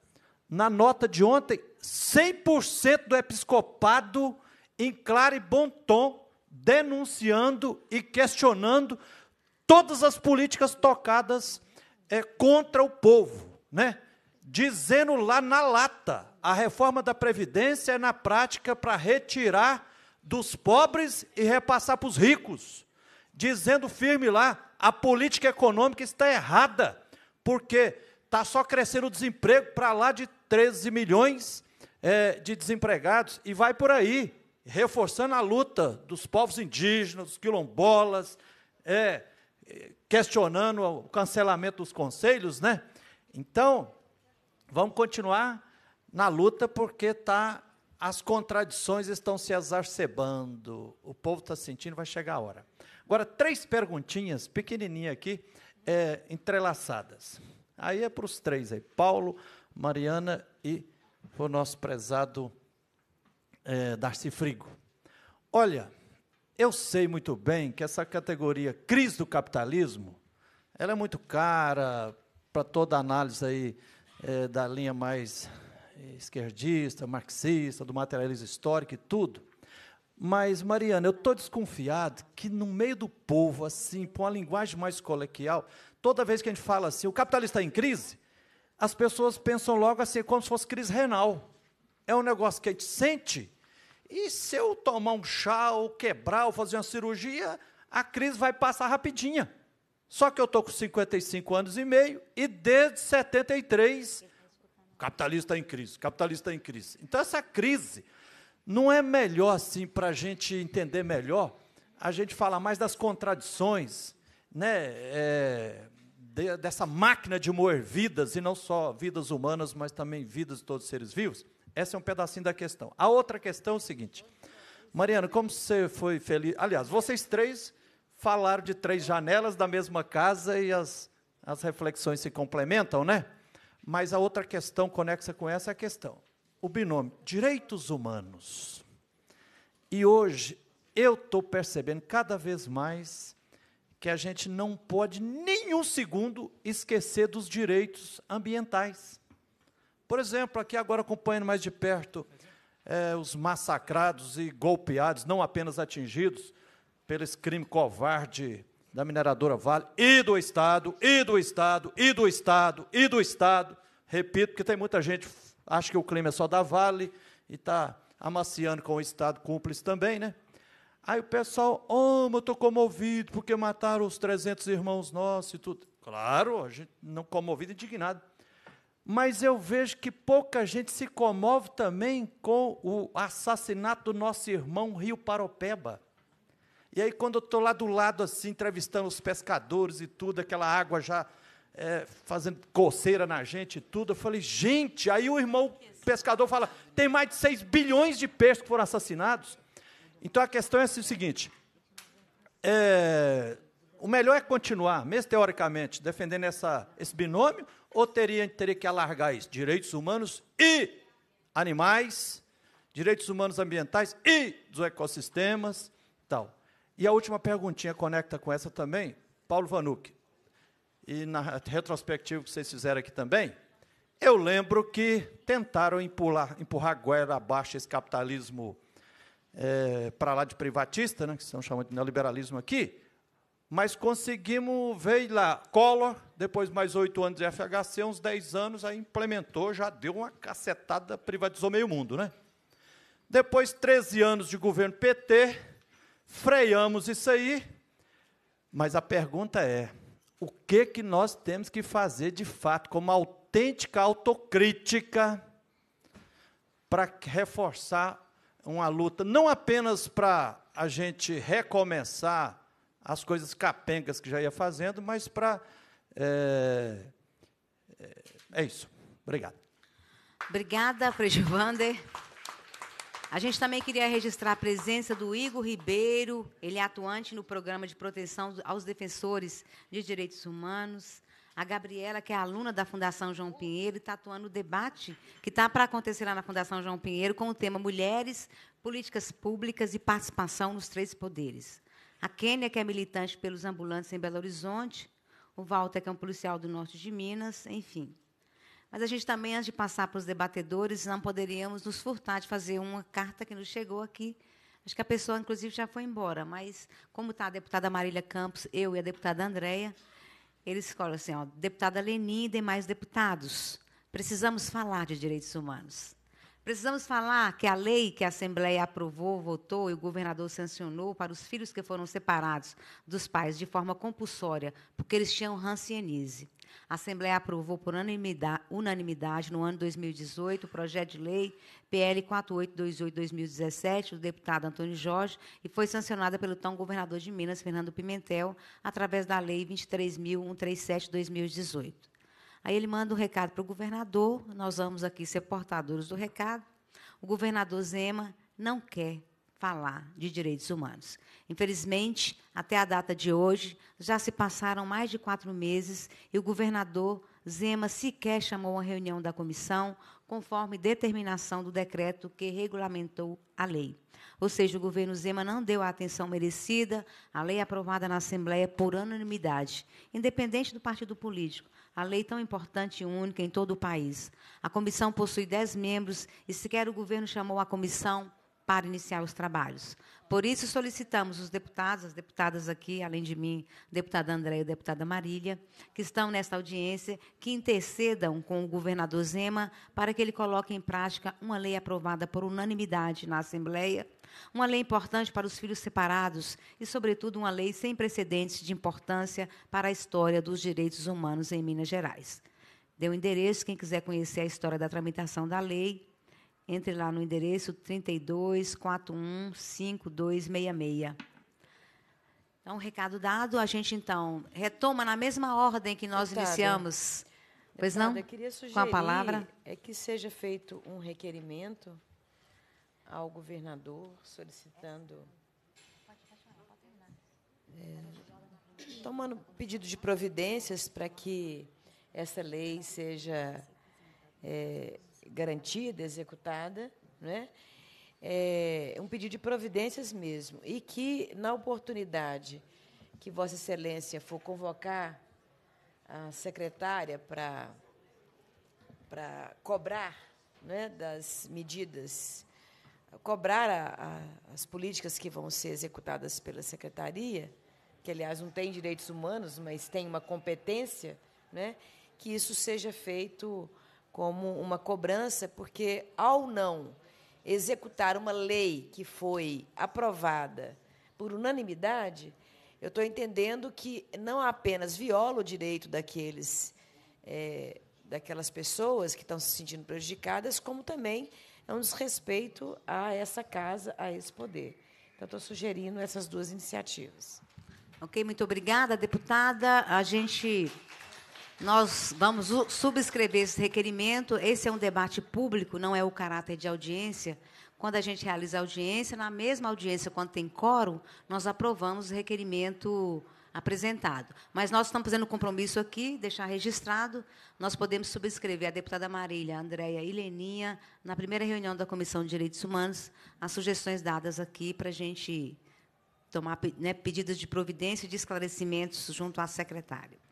na nota de ontem, 100% do episcopado, em claro e bom tom, denunciando e questionando todas as políticas tocadas é, contra o povo, né? dizendo lá na lata, a reforma da Previdência é na prática para retirar dos pobres e repassar para os ricos, dizendo firme lá, a política econômica está errada, porque está só crescendo o desemprego para lá de 13 milhões é, de desempregados, e vai por aí reforçando a luta dos povos indígenas, dos quilombolas, é, questionando o cancelamento dos conselhos, né? Então, vamos continuar na luta porque tá, as contradições estão se exacerbando, o povo está sentindo, vai chegar a hora. Agora, três perguntinhas pequenininhas aqui, é, entrelaçadas. Aí é para os três aí, Paulo, Mariana e o nosso prezado é, Darcy Frigo. Olha, eu sei muito bem que essa categoria crise do capitalismo, ela é muito cara para toda análise aí é, da linha mais esquerdista, marxista, do materialismo histórico e tudo. Mas, Mariana, eu estou desconfiado que no meio do povo, assim, com uma linguagem mais coloquial, toda vez que a gente fala assim, o capitalista está em crise, as pessoas pensam logo assim, como se fosse crise renal. É um negócio que a gente sente e se eu tomar um chá, ou quebrar, ou fazer uma cirurgia, a crise vai passar rapidinha. Só que eu estou com 55 anos e meio e desde 73, o capitalismo está em crise, o capitalismo está em crise. Então, essa crise não é melhor, assim, para a gente entender melhor, a gente falar mais das contradições, né, é, de, dessa máquina de moer vidas, e não só vidas humanas, mas também vidas de todos os seres vivos. Esse é um pedacinho da questão. A outra questão é o seguinte: Mariana, como você foi feliz? Aliás, vocês três falaram de três janelas da mesma casa e as, as reflexões se complementam, né? Mas a outra questão conexa com essa é a questão: o binômio direitos humanos. E hoje eu estou percebendo cada vez mais que a gente não pode nenhum segundo esquecer dos direitos ambientais. Por exemplo, aqui agora acompanhando mais de perto é, os massacrados e golpeados, não apenas atingidos pelo crime covarde da mineradora Vale e do Estado, e do Estado, e do Estado, e do Estado. Repito, porque tem muita gente acha que o crime é só da Vale e está amaciando com o Estado cúmplice também, né? Aí o pessoal, oh, eu estou comovido porque mataram os 300 irmãos nossos e tudo. Claro, a gente não comovido, indignado. Mas eu vejo que pouca gente se comove também com o assassinato do nosso irmão Rio Paropeba. E aí, quando eu estou lá do lado, assim, entrevistando os pescadores e tudo, aquela água já é, fazendo coceira na gente e tudo, eu falei, gente, aí o irmão pescador fala, tem mais de 6 bilhões de peixes que foram assassinados. Então a questão é assim, o seguinte: é, o melhor é continuar, mesmo teoricamente, defendendo essa, esse binômio, ou teria, teria que alargar isso? Direitos humanos e animais, direitos humanos ambientais e dos ecossistemas, tal. E a última perguntinha conecta com essa também, Paulo Vanucci. E na retrospectiva que vocês fizeram aqui também, eu lembro que tentaram empurrar, empurrar a goela abaixo esse capitalismo é, para lá de privatista, né, que estão chamando de neoliberalismo aqui, mas conseguimos, veio lá, Collor, depois mais oito anos de FHC, uns dez anos, aí implementou, já deu uma cacetada, privatizou meio mundo. Né? Depois, 13 anos de governo PT, freamos isso aí, mas a pergunta é, o que, que nós temos que fazer de fato, como autêntica autocrítica, para reforçar uma luta não apenas para a gente recomeçar as coisas capengas que já ia fazendo, mas para. É, é, é, isso. Obrigado.
Obrigada, Frei Vander. A gente também queria registrar a presença do Igor Ribeiro, ele é atuante no programa de proteção aos defensores de direitos humanos. A Gabriela, que é aluna da Fundação João Pinheiro, está atuando no debate que está para acontecer lá na Fundação João Pinheiro com o tema Mulheres, Políticas Públicas e Participação nos Três Poderes. A Kênia, que é militante pelos ambulantes em Belo Horizonte. O Walter, que é um policial do norte de Minas, enfim. Mas a gente também, antes de passar para os debatedores, não poderíamos nos furtar de fazer uma carta que nos chegou aqui. Acho que a pessoa, inclusive, já foi embora, mas como está a deputada Marília Campos, eu e a deputada Andréia, eles escolhem assim, ó, deputada Lenin e demais deputados. Precisamos falar de direitos humanos. Precisamos falar que a lei que a Assembleia aprovou, votou e o governador sancionou para os filhos que foram separados dos pais de forma compulsória, porque eles tinham rancianise. A Assembleia aprovou por unanimidade, no ano 2018 o projeto de lei PL 4828-2017 do deputado Antônio Jorge e foi sancionada pelo então governador de Minas, Fernando Pimentel, através da lei 23.137-2018. Aí ele manda um recado para o governador, nós vamos aqui ser portadores do recado. O governador Zema não quer falar de direitos humanos. Infelizmente, até a data de hoje, já se passaram mais de quatro meses e o governador Zema sequer chamou uma reunião da comissão, conforme determinação do decreto que regulamentou a lei. Ou seja, o governo Zema não deu a atenção merecida à lei aprovada na Assembleia por unanimidade, independente do partido político. A lei tão importante e única em todo o país. A comissão possui dez membros e sequer o governo chamou a comissão para iniciar os trabalhos. Por isso, solicitamos os deputados, as deputadas aqui, além de mim, deputada André e deputada Marília, que estão nesta audiência, que intercedam com o governador Zema para que ele coloque em prática uma lei aprovada por unanimidade na Assembleia, uma lei importante para os filhos separados e, sobretudo, uma lei sem precedentes de importância para a história dos direitos humanos em Minas Gerais. Deu endereço, quem quiser conhecer a história da tramitação da lei, entre lá no endereço 32415266. Então, recado dado, a gente então retoma na mesma ordem que nós Deputada, iniciamos. Pois não?
Queria sugerir
Com a palavra.
É que seja feito um requerimento ao governador solicitando é, tomando pedido de providências para que essa lei seja é, garantida, executada, né? é um pedido de providências mesmo, e que, na oportunidade que Vossa Excelência for convocar a secretária para, para cobrar né, das medidas cobrar a, a, as políticas que vão ser executadas pela secretaria, que aliás não tem direitos humanos, mas tem uma competência, né, que isso seja feito como uma cobrança, porque ao não executar uma lei que foi aprovada por unanimidade, eu estou entendendo que não apenas viola o direito daqueles, é, daquelas pessoas que estão se sentindo prejudicadas, como também é um desrespeito a essa casa, a esse poder. Então, estou sugerindo essas duas iniciativas.
Ok, muito obrigada, deputada. A gente nós vamos subscrever esse requerimento. Esse é um debate público, não é o caráter de audiência. Quando a gente realiza audiência, na mesma audiência, quando tem quórum, nós aprovamos o requerimento apresentado. Mas nós estamos fazendo um compromisso aqui, deixar registrado, nós podemos subscrever a deputada Marília, a Andréia e Leninha, na primeira reunião da Comissão de Direitos Humanos, as sugestões dadas aqui para a gente tomar né, pedidos de providência e de esclarecimentos junto à secretária.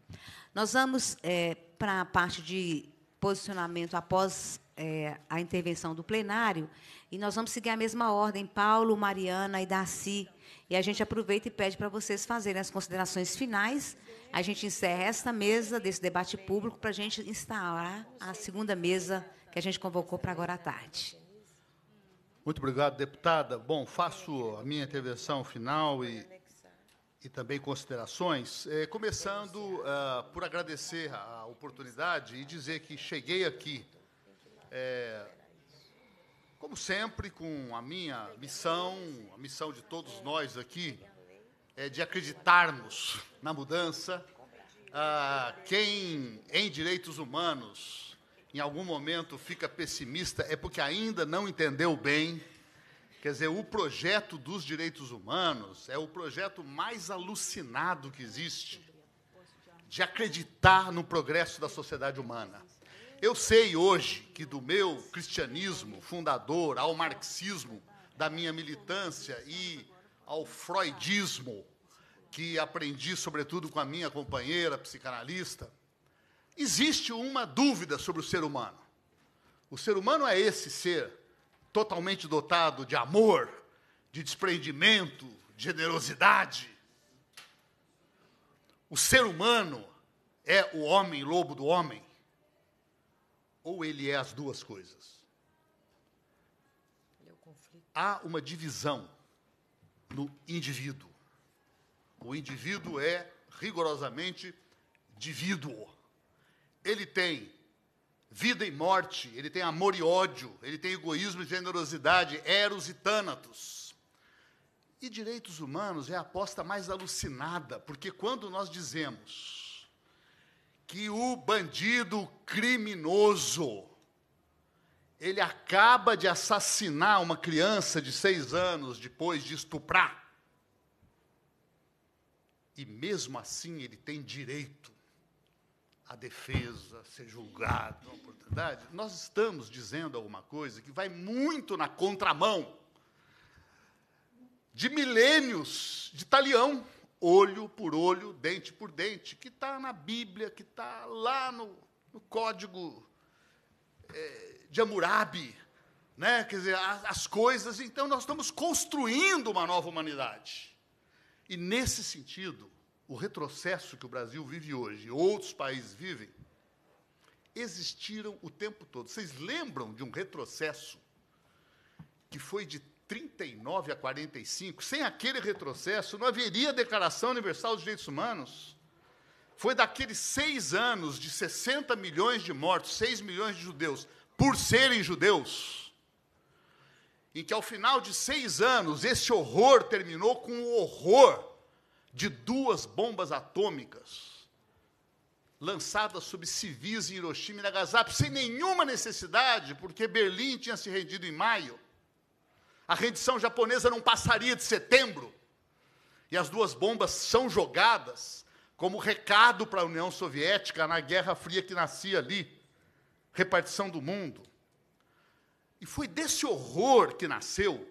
Nós vamos é, para a parte de posicionamento após é, a intervenção do plenário, e nós vamos seguir a mesma ordem, Paulo, Mariana e Darcy. E a gente aproveita e pede para vocês fazerem as considerações finais. A gente encerra esta mesa desse debate público para a gente instalar a segunda mesa que a gente convocou para agora à tarde.
Muito obrigado, deputada. Bom, faço a minha intervenção final e e também considerações, é, começando uh, por agradecer a oportunidade e dizer que cheguei aqui, é, como sempre, com a minha missão, a missão de todos nós aqui, é de acreditarmos na mudança. Uh, quem em direitos humanos, em algum momento, fica pessimista é porque ainda não entendeu bem Quer dizer, o projeto dos direitos humanos é o projeto mais alucinado que existe de acreditar no progresso da sociedade humana. Eu sei hoje que do meu cristianismo fundador ao marxismo, da minha militância e ao freudismo, que aprendi sobretudo com a minha companheira psicanalista, existe uma dúvida sobre o ser humano. O ser humano é esse ser totalmente dotado de amor, de desprendimento, de generosidade. O ser humano é o homem lobo do homem? Ou ele é as duas coisas? Há uma divisão no indivíduo. O indivíduo é rigorosamente divíduo. Ele tem vida e morte, ele tem amor e ódio, ele tem egoísmo e generosidade, eros e tânatos. E direitos humanos é a aposta mais alucinada, porque quando nós dizemos que o bandido criminoso ele acaba de assassinar uma criança de seis anos depois de estuprar, e mesmo assim ele tem direito a defesa, ser julgado, a oportunidade, nós estamos dizendo alguma coisa que vai muito na contramão de milênios de talião, olho por olho, dente por dente, que está na Bíblia, que está lá no, no código é, de Hammurabi, né? quer dizer, as, as coisas. Então, nós estamos construindo uma nova humanidade. E, nesse sentido, o retrocesso que o Brasil vive hoje, outros países vivem, existiram o tempo todo. Vocês lembram de um retrocesso que foi de 39 a 45? Sem aquele retrocesso, não haveria Declaração Universal dos Direitos Humanos. Foi daqueles seis anos de 60 milhões de mortos, 6 milhões de judeus, por serem judeus, em que ao final de seis anos esse horror terminou com o horror de duas bombas atômicas lançadas sobre civis em Hiroshima e Nagasaki, sem nenhuma necessidade, porque Berlim tinha se rendido em maio. A rendição japonesa não passaria de setembro. E as duas bombas são jogadas como recado para a União Soviética na Guerra Fria que nascia ali repartição do mundo. E foi desse horror que nasceu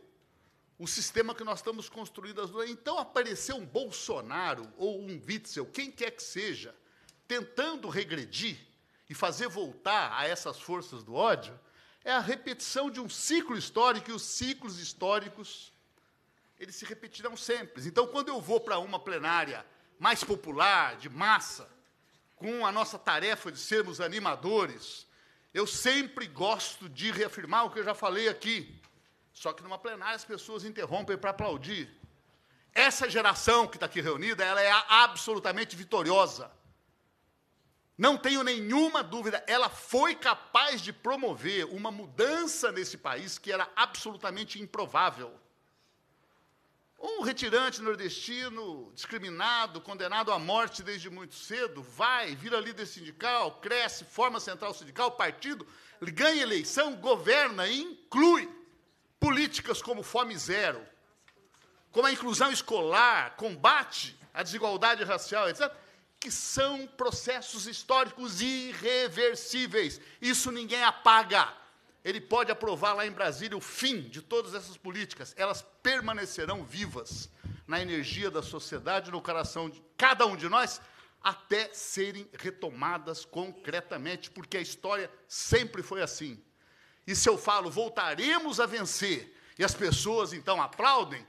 o sistema que nós estamos construindo. Então, aparecer um Bolsonaro ou um Witzel, quem quer que seja, tentando regredir e fazer voltar a essas forças do ódio, é a repetição de um ciclo histórico, e os ciclos históricos, eles se repetirão sempre. Então, quando eu vou para uma plenária mais popular, de massa, com a nossa tarefa de sermos animadores, eu sempre gosto de reafirmar o que eu já falei aqui. Só que numa plenária as pessoas interrompem para aplaudir. Essa geração que está aqui reunida, ela é absolutamente vitoriosa. Não tenho nenhuma dúvida, ela foi capaz de promover uma mudança nesse país que era absolutamente improvável. Um retirante nordestino, discriminado, condenado à morte desde muito cedo, vai, vira líder sindical, cresce, forma central sindical, partido, ganha eleição, governa e inclui políticas como fome zero, como a inclusão escolar, combate à desigualdade racial, etc que são processos históricos irreversíveis. Isso ninguém apaga. Ele pode aprovar lá em Brasília o fim de todas essas políticas. Elas permanecerão vivas na energia da sociedade, no coração de cada um de nós, até serem retomadas concretamente, porque a história sempre foi assim. E se eu falo, voltaremos a vencer, e as pessoas então aplaudem,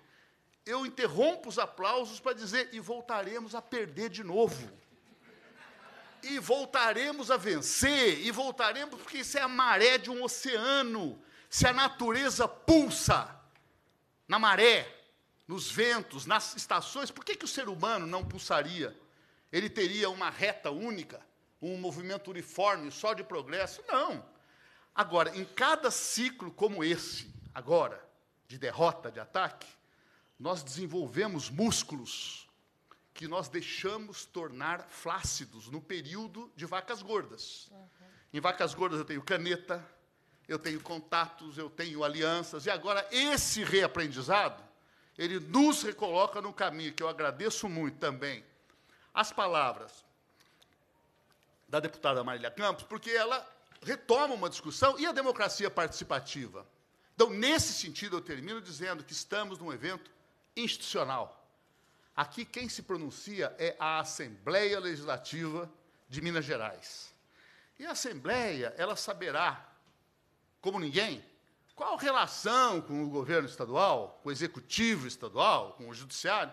eu interrompo os aplausos para dizer, e voltaremos a perder de novo. E voltaremos a vencer, e voltaremos, porque isso é a maré de um oceano. Se a natureza pulsa na maré, nos ventos, nas estações, por que, que o ser humano não pulsaria? Ele teria uma reta única, um movimento uniforme, só de progresso? Não. Agora, em cada ciclo como esse, agora, de derrota, de ataque, nós desenvolvemos músculos que nós deixamos tornar flácidos no período de vacas gordas. Uhum. Em vacas gordas eu tenho caneta, eu tenho contatos, eu tenho alianças, e agora esse reaprendizado, ele nos recoloca no caminho, que eu agradeço muito também, as palavras da deputada Marília Campos, porque ela retoma uma discussão e a democracia participativa. Então, nesse sentido, eu termino dizendo que estamos num evento institucional. Aqui quem se pronuncia é a Assembleia Legislativa de Minas Gerais. E a Assembleia, ela saberá, como ninguém, qual relação com o governo estadual, com o executivo estadual, com o judiciário,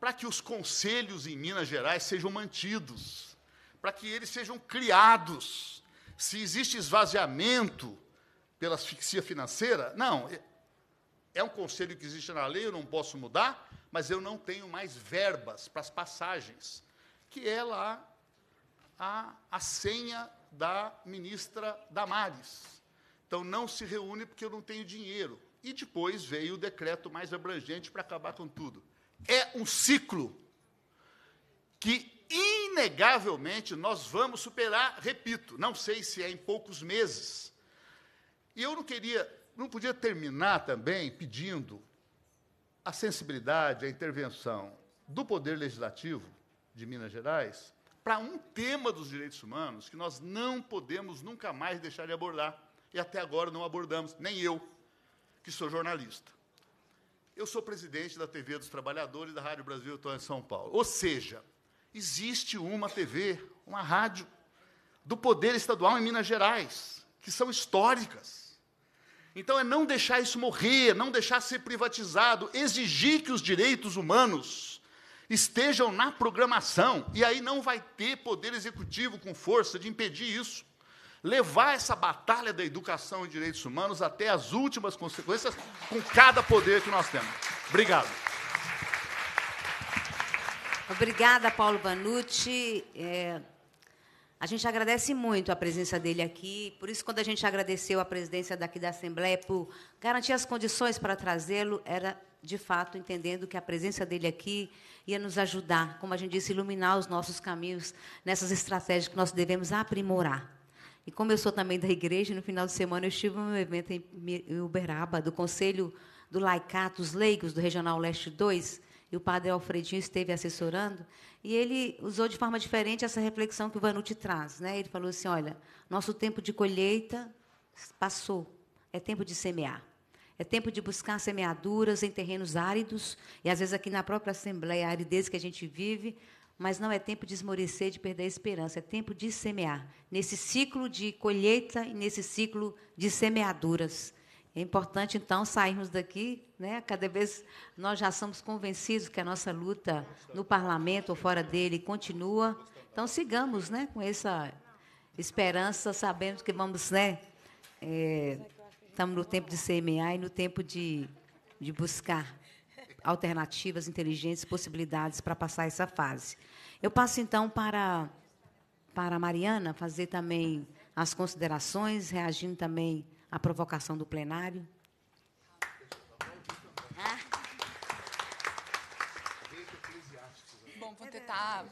para que os conselhos em Minas Gerais sejam mantidos, para que eles sejam criados. Se existe esvaziamento pela asfixia financeira, não, é um conselho que existe na lei, eu não posso mudar, mas eu não tenho mais verbas para as passagens, que é lá a, a senha da ministra Damares. Então, não se reúne porque eu não tenho dinheiro. E depois veio o decreto mais abrangente para acabar com tudo. É um ciclo que, inegavelmente, nós vamos superar, repito, não sei se é em poucos meses. E eu não queria não podia terminar também pedindo a sensibilidade, a intervenção do Poder Legislativo de Minas Gerais para um tema dos direitos humanos que nós não podemos nunca mais deixar de abordar. E até agora não abordamos, nem eu, que sou jornalista. Eu sou presidente da TV dos Trabalhadores da Rádio Brasil, estou em São Paulo. Ou seja, existe uma TV, uma rádio do Poder Estadual em Minas Gerais, que são históricas então é não deixar isso morrer, não deixar ser privatizado, exigir que os direitos humanos estejam na programação, e aí não vai ter poder executivo com força de impedir isso. Levar essa batalha da educação e direitos humanos até as últimas consequências com cada poder que nós temos. Obrigado.
Obrigada, Paulo Banucci. É, a gente agradece muito a presença dele aqui. Por isso, quando a gente agradeceu a presidência daqui da Assembleia por garantir as condições para trazê-lo, era de fato entendendo que a presença dele aqui ia nos ajudar, como a gente disse, iluminar os nossos caminhos nessas estratégias que nós devemos aprimorar. E como eu sou também da igreja, no final de semana eu estive num evento em Uberaba, do Conselho do Laicato, os leigos do Regional Leste 2, e o padre Alfredinho esteve assessorando, e ele usou de forma diferente essa reflexão que o Vanucci traz. Né? Ele falou assim: olha, nosso tempo de colheita passou, é tempo de semear. É tempo de buscar semeaduras em terrenos áridos, e às vezes aqui na própria Assembleia, a aridez que a gente vive, mas não é tempo de esmorecer, de perder a esperança, é tempo de semear. Nesse ciclo de colheita e nesse ciclo de semeaduras. É importante, então, sairmos daqui, né? cada vez nós já somos convencidos que a nossa luta no parlamento ou fora dele continua. Então, sigamos né? com essa esperança, sabendo que vamos, né? É, estamos no tempo de semear e no tempo de, de buscar alternativas inteligentes, possibilidades para passar essa fase. Eu passo, então, para, para a Mariana fazer também as considerações, reagindo também à provocação do plenário.
Bom, vou tentar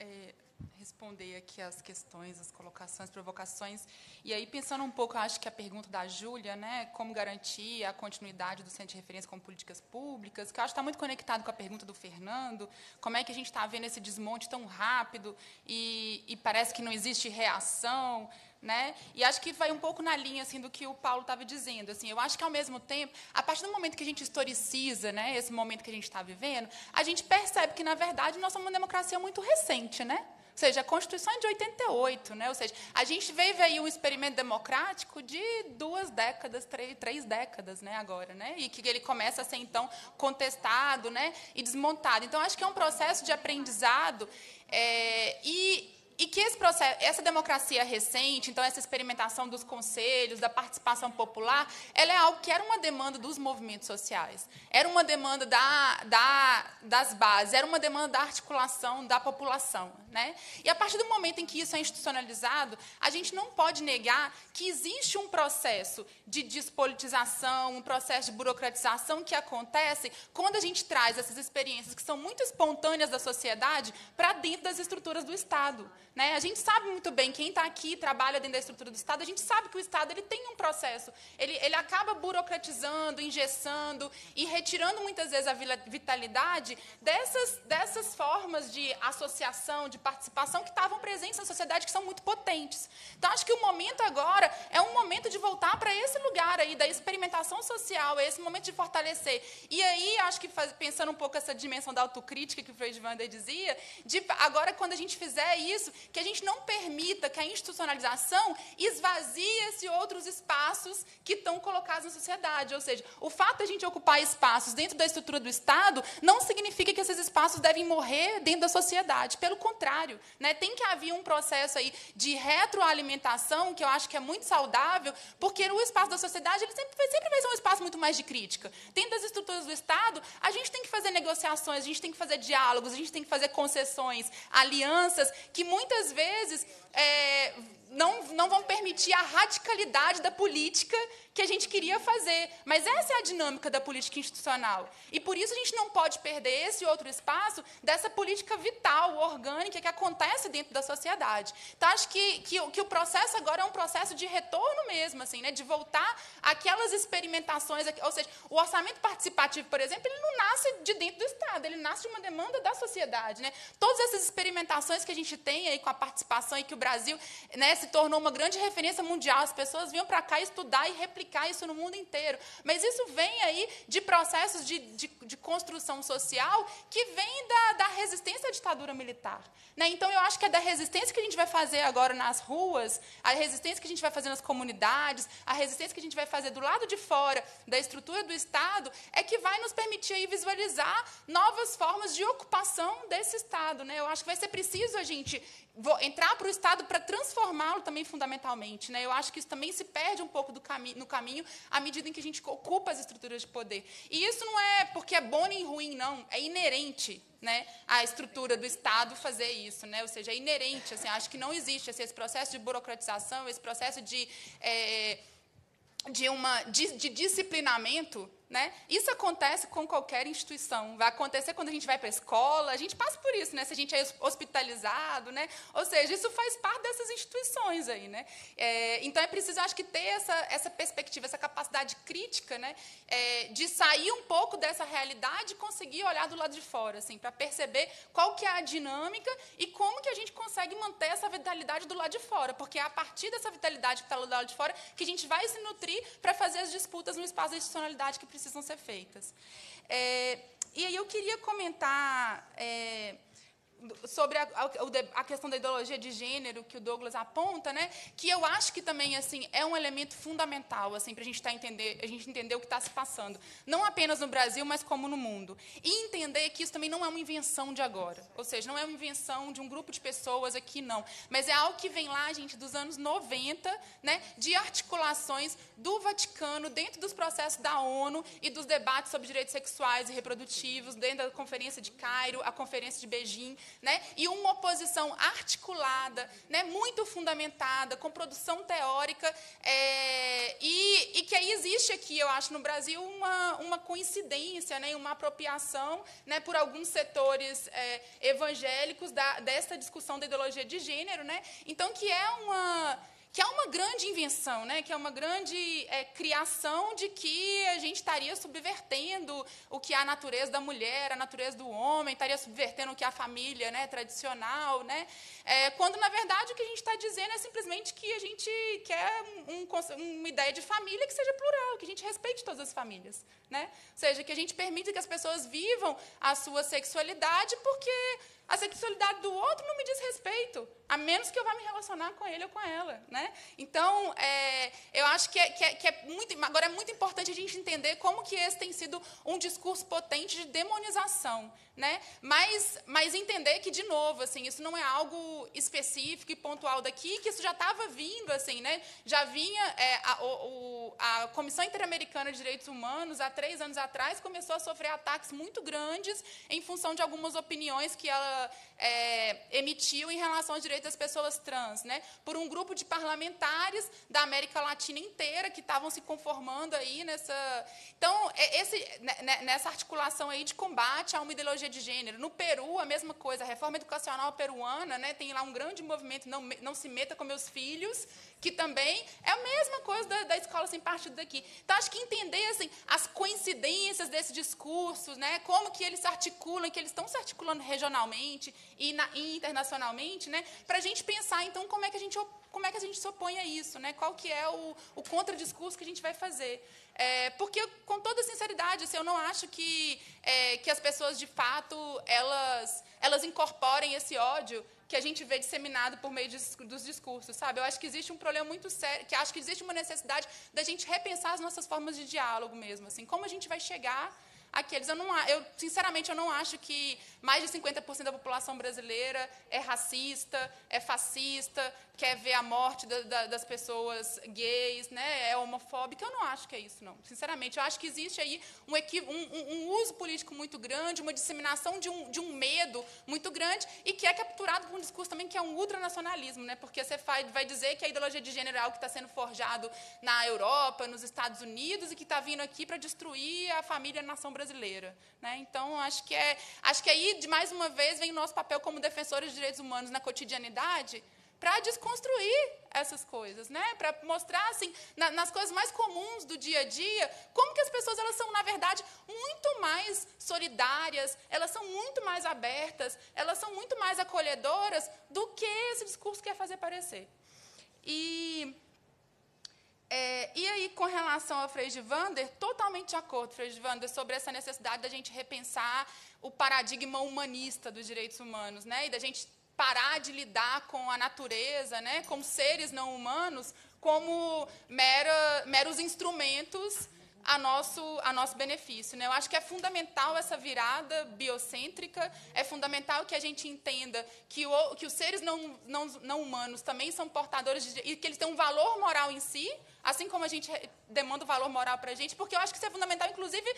é, responder aqui as questões, as colocações, provocações. E aí, pensando um pouco, acho que a pergunta da Júlia, né, como garantir a continuidade do Centro de Referência com políticas públicas, que acho que está muito conectado com a pergunta do Fernando, como é que a gente está vendo esse desmonte tão rápido e, e parece que não existe reação, né? E acho que vai um pouco na linha assim do que o Paulo estava dizendo. Assim, eu acho que ao mesmo tempo, a partir do momento que a gente historiciza, né, esse momento que a gente está vivendo, a gente percebe que na verdade nós somos uma democracia muito recente, né? Ou seja, a Constituição é de 88, né? Ou seja, a gente vive aí um experimento democrático de duas décadas, três, três décadas, né? Agora, né? E que ele começa a ser então contestado, né? E desmontado. Então, acho que é um processo de aprendizado é, e e que esse processo, essa democracia recente, então essa experimentação dos conselhos, da participação popular, ela é algo que era uma demanda dos movimentos sociais, era uma demanda da, da, das bases, era uma demanda da articulação da população. Né? E a partir do momento em que isso é institucionalizado, a gente não pode negar que existe um processo de despolitização, um processo de burocratização que acontece quando a gente traz essas experiências que são muito espontâneas da sociedade para dentro das estruturas do Estado. Né? A gente sabe muito bem, quem está aqui trabalha dentro da estrutura do Estado, a gente sabe que o Estado ele tem um processo. Ele, ele acaba burocratizando, engessando e retirando muitas vezes a vitalidade dessas, dessas formas de associação, de participação que estavam presentes na sociedade, que são muito potentes. Então, acho que o momento agora é um momento de voltar para esse lugar aí da experimentação social, é esse momento de fortalecer. E aí, acho que faz, pensando um pouco essa dimensão da autocrítica que o Freud Vander dizia, de agora, quando a gente fizer isso, que a gente não permita que a institucionalização esvazie esses outros espaços que estão colocados na sociedade. Ou seja, o fato de a gente ocupar espaços dentro da estrutura do Estado não significa que esses espaços devem morrer dentro da sociedade. Pelo contrário, né, tem que haver um processo aí de retroalimentação, que eu acho que é muito saudável, porque o espaço da sociedade ele sempre, sempre vai ser um espaço muito mais de crítica. Dentro das estruturas do Estado, a gente tem que fazer negociações, a gente tem que fazer diálogos, a gente tem que fazer concessões, alianças, que muitas muitas vezes é, não, não vão permitir a radicalidade da política que a gente queria fazer. Mas essa é a dinâmica da política institucional. E por isso a gente não pode perder esse outro espaço dessa política vital, orgânica, que acontece dentro da sociedade. Então, acho que, que, que o processo agora é um processo de retorno mesmo, assim, né? de voltar àquelas experimentações. Ou seja, o orçamento participativo, por exemplo, ele não nasce de dentro do Estado, ele nasce de uma demanda da sociedade. Né? Todas essas experimentações que a gente tem aí com a participação e que o Brasil né, se tornou uma grande referência mundial, as pessoas vinham para cá estudar e replicar isso no mundo inteiro. Mas isso vem aí de processos de, de, de construção social que vem da, da, resistência à ditadura militar. Né? Então, eu acho que é da resistência que a gente vai fazer agora nas ruas, a resistência que a gente vai fazer nas comunidades, a resistência que a gente vai fazer do lado de fora da estrutura do Estado, é que vai nos permitir aí visualizar novas formas de ocupação desse Estado. Né? Eu acho que vai ser preciso a gente entrar para o Estado para transformá-lo também fundamentalmente. Né? Eu acho que isso também se perde um pouco cami no caminho à medida em que a gente ocupa as estruturas de poder. E isso não é porque é bom nem ruim, não. É inerente né, à estrutura do Estado fazer isso. Né? Ou seja, é inerente. Assim, acho que não existe assim, esse processo de burocratização, esse processo de, é, de, uma, de, de disciplinamento né? Isso acontece com qualquer instituição. Vai acontecer quando a gente vai para a escola, a gente passa por isso, né? se a gente é hospitalizado. Né? Ou seja, isso faz parte dessas instituições. Aí, né? É, então, é preciso, acho que, ter essa, essa perspectiva, essa capacidade crítica né? É, de sair um pouco dessa realidade e conseguir olhar do lado de fora, assim, para perceber qual que é a dinâmica e como que a gente consegue manter essa vitalidade do lado de fora. Porque é a partir dessa vitalidade que está do lado de fora que a gente vai se nutrir para fazer as disputas no espaço da institucionalidade que precisa precisam ser feitas. É, e aí eu queria comentar é, sobre a, a, questão da ideologia de gênero que o Douglas aponta, né, que eu acho que também assim é um elemento fundamental assim para a gente tá entender a gente entender o que está se passando, não apenas no Brasil, mas como no mundo, e entender que isso também não é uma invenção de agora, ou seja, não é uma invenção de um grupo de pessoas aqui não, mas é algo que vem lá, gente, dos anos 90, né, de articulações do Vaticano dentro dos processos da ONU e dos debates sobre direitos sexuais e reprodutivos dentro da conferência de Cairo, a conferência de Beijing né? e uma oposição articulada, né? muito fundamentada, com produção teórica, é, e, e, que aí existe aqui, eu acho, no Brasil, uma, uma coincidência, né? uma apropriação né? por alguns setores é, evangélicos da, dessa discussão da ideologia de gênero, né? então que é uma que é uma grande invenção, né? que é uma grande é, criação de que a gente estaria subvertendo o que é a natureza da mulher, a natureza do homem, estaria subvertendo o que é a família né? tradicional. Né? É, quando, na verdade, o que a gente está dizendo é simplesmente que a gente quer um, uma ideia de família que seja plural, que a gente respeite todas as famílias. Né? Ou seja, que a gente permita que as pessoas vivam a sua sexualidade, porque a sexualidade do outro não me diz respeito, a menos que eu vá me relacionar com ele ou com ela. Né? Então, é, eu acho que é, que, é, que é, muito. Agora, é muito importante a gente entender como que esse tem sido um discurso potente de demonização. Né? Mas, mas entender que, de novo, assim, isso não é algo específico e pontual daqui, que isso já estava vindo, assim, né? já vinha. É, a, o, a Comissão Interamericana de Direitos Humanos, há três anos atrás, começou a sofrer ataques muito grandes em função de algumas opiniões que ela é, emitiu em relação aos direitos das pessoas trans, né? por um grupo de parlamentares da América Latina inteira que estavam se conformando aí nessa. Então, é, esse, né, né, nessa articulação aí de combate a uma ideologia de gênero. No Peru, a mesma coisa, a reforma educacional peruana, né? tem lá um grande movimento, não, não se meta com meus filhos, que também é a mesma coisa da, da escola sem partido daqui. Então, acho que entender assim, as coincidências desses discursos, né, como que eles se articulam, que eles estão se articulando regionalmente e, na, e internacionalmente, né, para a gente pensar, então, como é que a gente como é que a gente se opõe a isso, né? Qual que é o, o contradiscurso que a gente vai fazer? É, porque, com toda sinceridade, assim, eu não acho que, é, que as pessoas, de fato, elas, elas incorporem esse ódio que a gente vê disseminado por meio dos discursos, sabe? Eu acho que existe um problema muito sério, que acho que existe uma necessidade da gente repensar as nossas formas de diálogo mesmo, assim, como a gente vai chegar aqueles. Eu, não, eu, sinceramente, eu não acho que mais de 50% da população brasileira é racista, é fascista, quer ver a morte da, da, das pessoas gays, né, é homofóbica. Eu não acho que é isso, não. Sinceramente, eu acho que existe aí um, um, um uso político muito grande, uma disseminação de um, de um medo muito grande e que é capturado por um discurso também que é um ultranacionalismo, né, porque você vai dizer que a ideologia de gênero é algo que está sendo forjado na Europa, nos Estados Unidos e que está vindo aqui para destruir a família e a nação brasileira. Né? Então, acho que, é, acho que aí, de mais uma vez, vem o nosso papel como defensores de direitos humanos na cotidianidade para desconstruir essas coisas, né? Para mostrar assim, na, nas coisas mais comuns do dia a dia, como que as pessoas elas são na verdade muito mais solidárias, elas são muito mais abertas, elas são muito mais acolhedoras do que esse discurso quer fazer parecer. E é, e aí, com relação ao Frei de Vander, totalmente de acordo, Frei de Vander, sobre essa necessidade da gente repensar o paradigma humanista dos direitos humanos, né? E da gente parar de lidar com a natureza, né? Com seres não humanos, como mera, meros instrumentos a nosso, a nosso benefício. Né? Eu acho que é fundamental essa virada biocêntrica, é fundamental que a gente entenda que, o, que os seres não, não, não humanos também são portadores de, e que eles têm um valor moral em si, assim como a gente demanda o valor moral para a gente, porque eu acho que isso é fundamental, inclusive,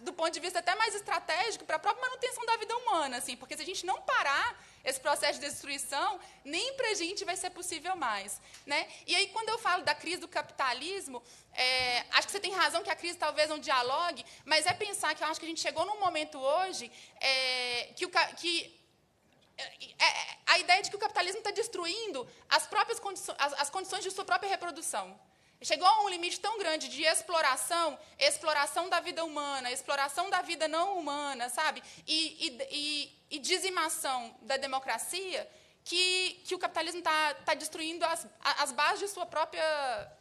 do ponto de vista até mais estratégico, para a própria manutenção da vida humana, assim, porque se a gente não parar esse processo de destruição, nem para a gente vai ser possível mais. Né? E aí, quando eu falo da crise do capitalismo, é, acho que você tem razão que a crise talvez não dialogue, mas é pensar que eu acho que a gente chegou num momento hoje é, que, o, que é, é, a ideia de que o capitalismo está destruindo as próprias condições, as, as condições de sua própria reprodução. Chegou a um limite tão grande de exploração, exploração da vida humana, exploração da vida não humana, sabe? E, e, e, e dizimação da democracia, que, que o capitalismo está tá destruindo as, as bases de sua própria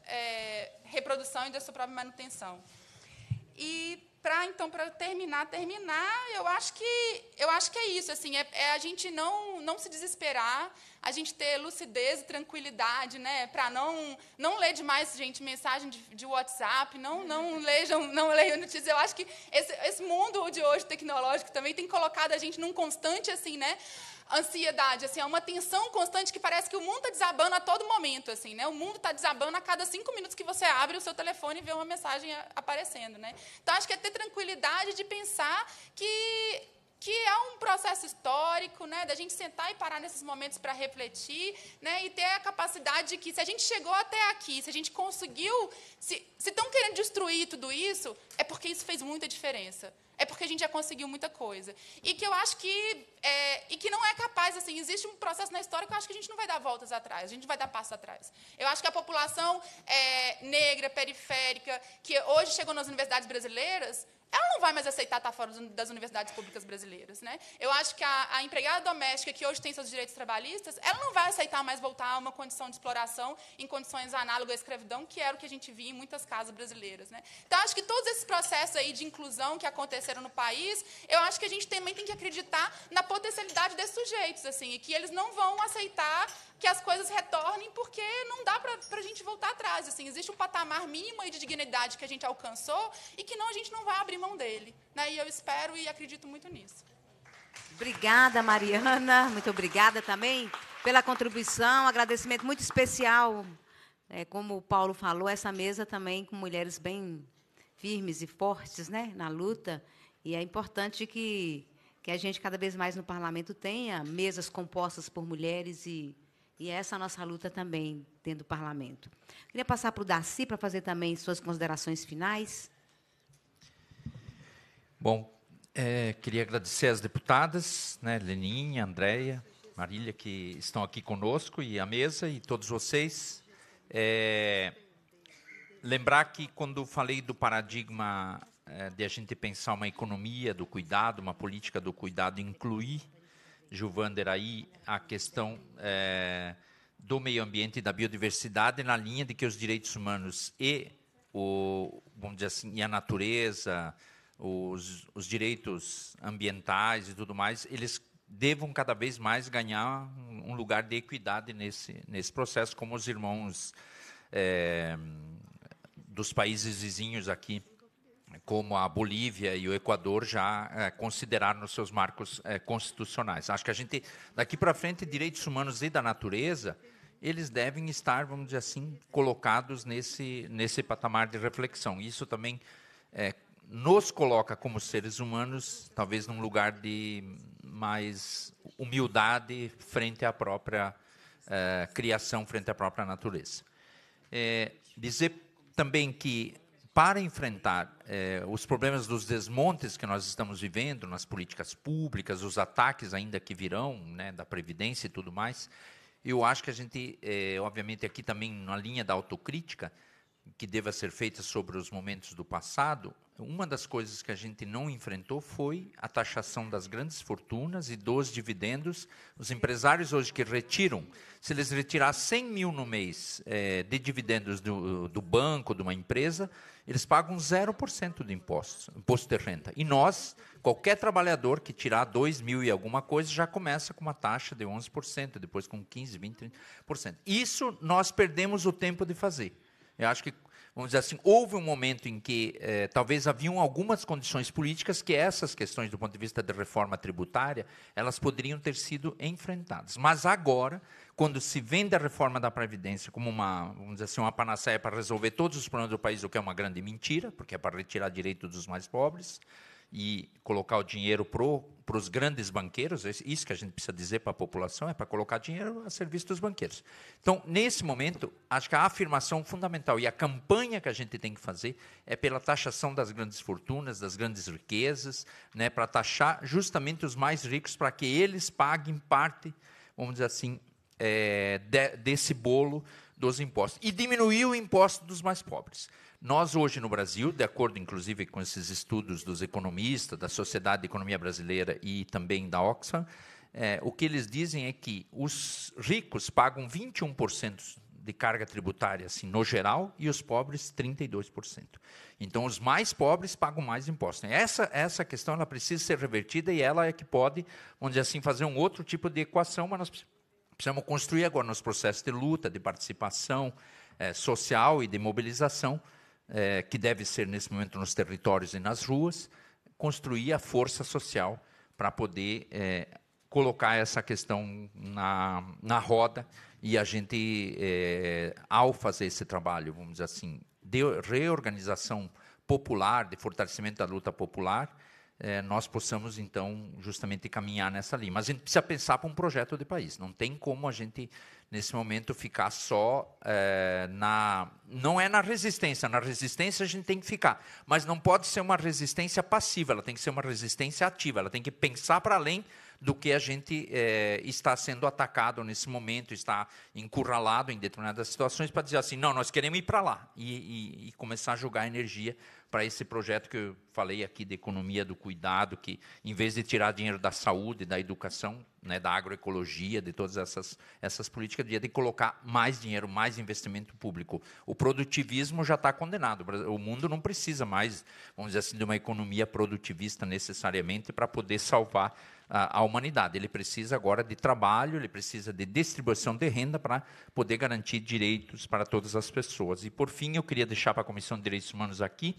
é, reprodução e da sua própria manutenção. E para então para terminar terminar eu acho que eu acho que é isso assim é, é, a gente não não se desesperar a gente ter lucidez e tranquilidade né para não não ler demais gente mensagem de, de WhatsApp não não lejam não leiam notícias. Eu acho que esse, esse mundo de hoje tecnológico também tem colocado a gente num constante assim né ansiedade, assim, é uma tensão constante que parece que o mundo está desabando a todo momento, assim, né? O mundo está desabando a cada cinco minutos que você abre o seu telefone e vê uma mensagem aparecendo, né? Então acho que é ter tranquilidade de pensar que que é um processo histórico, né, da gente sentar e parar nesses momentos para refletir, né, e ter a capacidade de que se a gente chegou até aqui, se a gente conseguiu, se estão querendo destruir tudo isso, é porque isso fez muita diferença é porque a gente já conseguiu muita coisa. E que eu acho que. É, e que não é capaz, assim, existe um processo na história que eu acho que a gente não vai dar voltas atrás, a gente vai dar passos atrás. Eu acho que a população é, negra, periférica, que hoje chegou nas universidades brasileiras, ela não vai mais aceitar estar fora das universidades públicas brasileiras. Né? Eu acho que a, a, empregada doméstica, que hoje tem seus direitos trabalhistas, ela não vai aceitar mais voltar a uma condição de exploração em condições análogas à escravidão, que era o que a gente via em muitas casas brasileiras. Né? Então, acho que todos esses processos aí de inclusão que aconteceram no país, eu acho que a gente também tem que acreditar na potencialidade desses sujeitos, assim, e que eles não vão aceitar que as coisas retornem, porque não dá para a gente voltar atrás. Assim, existe um patamar mínimo de dignidade que a gente alcançou e que não, a gente não vai abrir mão dele. Né? E eu espero e acredito muito nisso.
Obrigada, Mariana. Muito obrigada também pela contribuição. Agradecimento muito especial. É, como o Paulo falou, essa mesa também com mulheres bem firmes e fortes né, na luta. E é importante que, que a gente, cada vez mais no parlamento, tenha mesas compostas por mulheres e e essa é a nossa luta também dentro do parlamento. Queria passar para o Darcy para fazer também suas considerações finais.
Bom, é, queria agradecer às deputadas, né, Leninha, Andréia, Marília, que estão aqui conosco, e a mesa, e todos vocês. É, lembrar que, quando falei do paradigma é, de a gente pensar uma economia do cuidado, uma política do cuidado, incluir Gilvander, aí a questão é, do meio ambiente e da biodiversidade na linha de que os direitos humanos e o, vamos dizer assim, e a natureza, os, os direitos ambientais e tudo mais, eles devam cada vez mais ganhar um, lugar de equidade nesse, nesse processo, como os irmãos é, dos países vizinhos aqui como a Bolívia e o Equador já é, consideraram nos seus marcos é, constitucionais. Acho que a gente, daqui para frente, direitos humanos e da natureza, eles devem estar, vamos dizer assim, colocados nesse, nesse patamar de reflexão. Isso também é, nos coloca como seres humanos, talvez num lugar de mais humildade frente à própria criação, frente à própria natureza. Dizer também que para enfrentar eh, os problemas dos desmontes que nós estamos vivendo nas políticas públicas, os ataques ainda que virão, né, da Previdência e tudo mais, eu acho que a gente, eh, obviamente, aqui também na linha da autocrítica, que deva ser feita sobre os momentos do passado, uma das coisas que a gente não enfrentou foi a taxação das grandes fortunas e dos dividendos. Os empresários hoje que retiram, se eles retirar 100 mil no mês é, de dividendos do, do banco, de uma empresa, eles pagam 0% de imposto, imposto de renda. E nós, qualquer trabalhador que tirar 2 mil e alguma coisa, já começa com uma taxa de 11%, depois com 15%, 20%. Isso nós perdemos o tempo de fazer. Eu acho que, vamos dizer assim, houve um momento em que eh, talvez haviam algumas condições políticas que essas questões, do ponto de vista da reforma tributária, elas poderiam ter sido enfrentadas. Mas agora, quando se vende a reforma da Previdência como uma, vamos dizer assim, uma panaceia para resolver todos os problemas do país, o que é uma grande mentira, porque é para retirar direitos dos mais pobres, e colocar o dinheiro para os grandes banqueiros, isso que a gente precisa dizer para a população, é para colocar dinheiro a serviço dos banqueiros. Então, nesse momento, acho que a afirmação fundamental e a campanha que a gente tem que fazer é pela taxação das grandes fortunas, das grandes riquezas, né, para taxar justamente os mais ricos, para que eles paguem parte, vamos dizer assim, é, de, desse bolo dos impostos. E diminuir o imposto dos mais pobres. Nós, hoje no Brasil, de acordo inclusive com esses estudos dos economistas, da Sociedade de Economia Brasileira e também da Oxfam, é, o que eles dizem é que os ricos pagam 21% de carga tributária, assim, no geral, e os pobres 32%. Então, os mais pobres pagam mais impostos. Essa essa questão ela precisa ser revertida e ela é que pode, vamos dizer assim, fazer um outro tipo de equação, mas nós precisamos construir agora nos processos de luta, de participação é, social e de mobilização, é, que deve ser nesse momento nos territórios e nas ruas, construir a força social para poder é, colocar essa questão na, na roda e a gente, é, ao fazer esse trabalho, vamos dizer assim, de reorganização popular, de fortalecimento da luta popular, nós possamos, então, justamente caminhar nessa linha. Mas a gente precisa pensar para um projeto de país. Não tem como a gente, nesse momento, ficar só é, na. Não é na resistência. Na resistência a gente tem que ficar. Mas não pode ser uma resistência passiva, ela tem que ser uma resistência ativa. Ela tem que pensar para além do que a gente é, está sendo atacado nesse momento, está encurralado em determinadas situações, para dizer assim: não, nós queremos ir para lá e, e, e começar a jogar energia para esse projeto que eu falei aqui de economia do cuidado, que em vez de tirar dinheiro da saúde, da educação, né, da agroecologia, de todas essas, essas políticas, devia de colocar mais dinheiro, mais investimento público. O produtivismo já está condenado. O mundo não precisa mais, vamos dizer assim, de uma economia produtivista necessariamente para poder salvar a humanidade. Ele precisa agora de trabalho, ele precisa de distribuição de renda para poder garantir direitos para todas as pessoas. E, por fim, eu queria deixar para a Comissão de Direitos Humanos aqui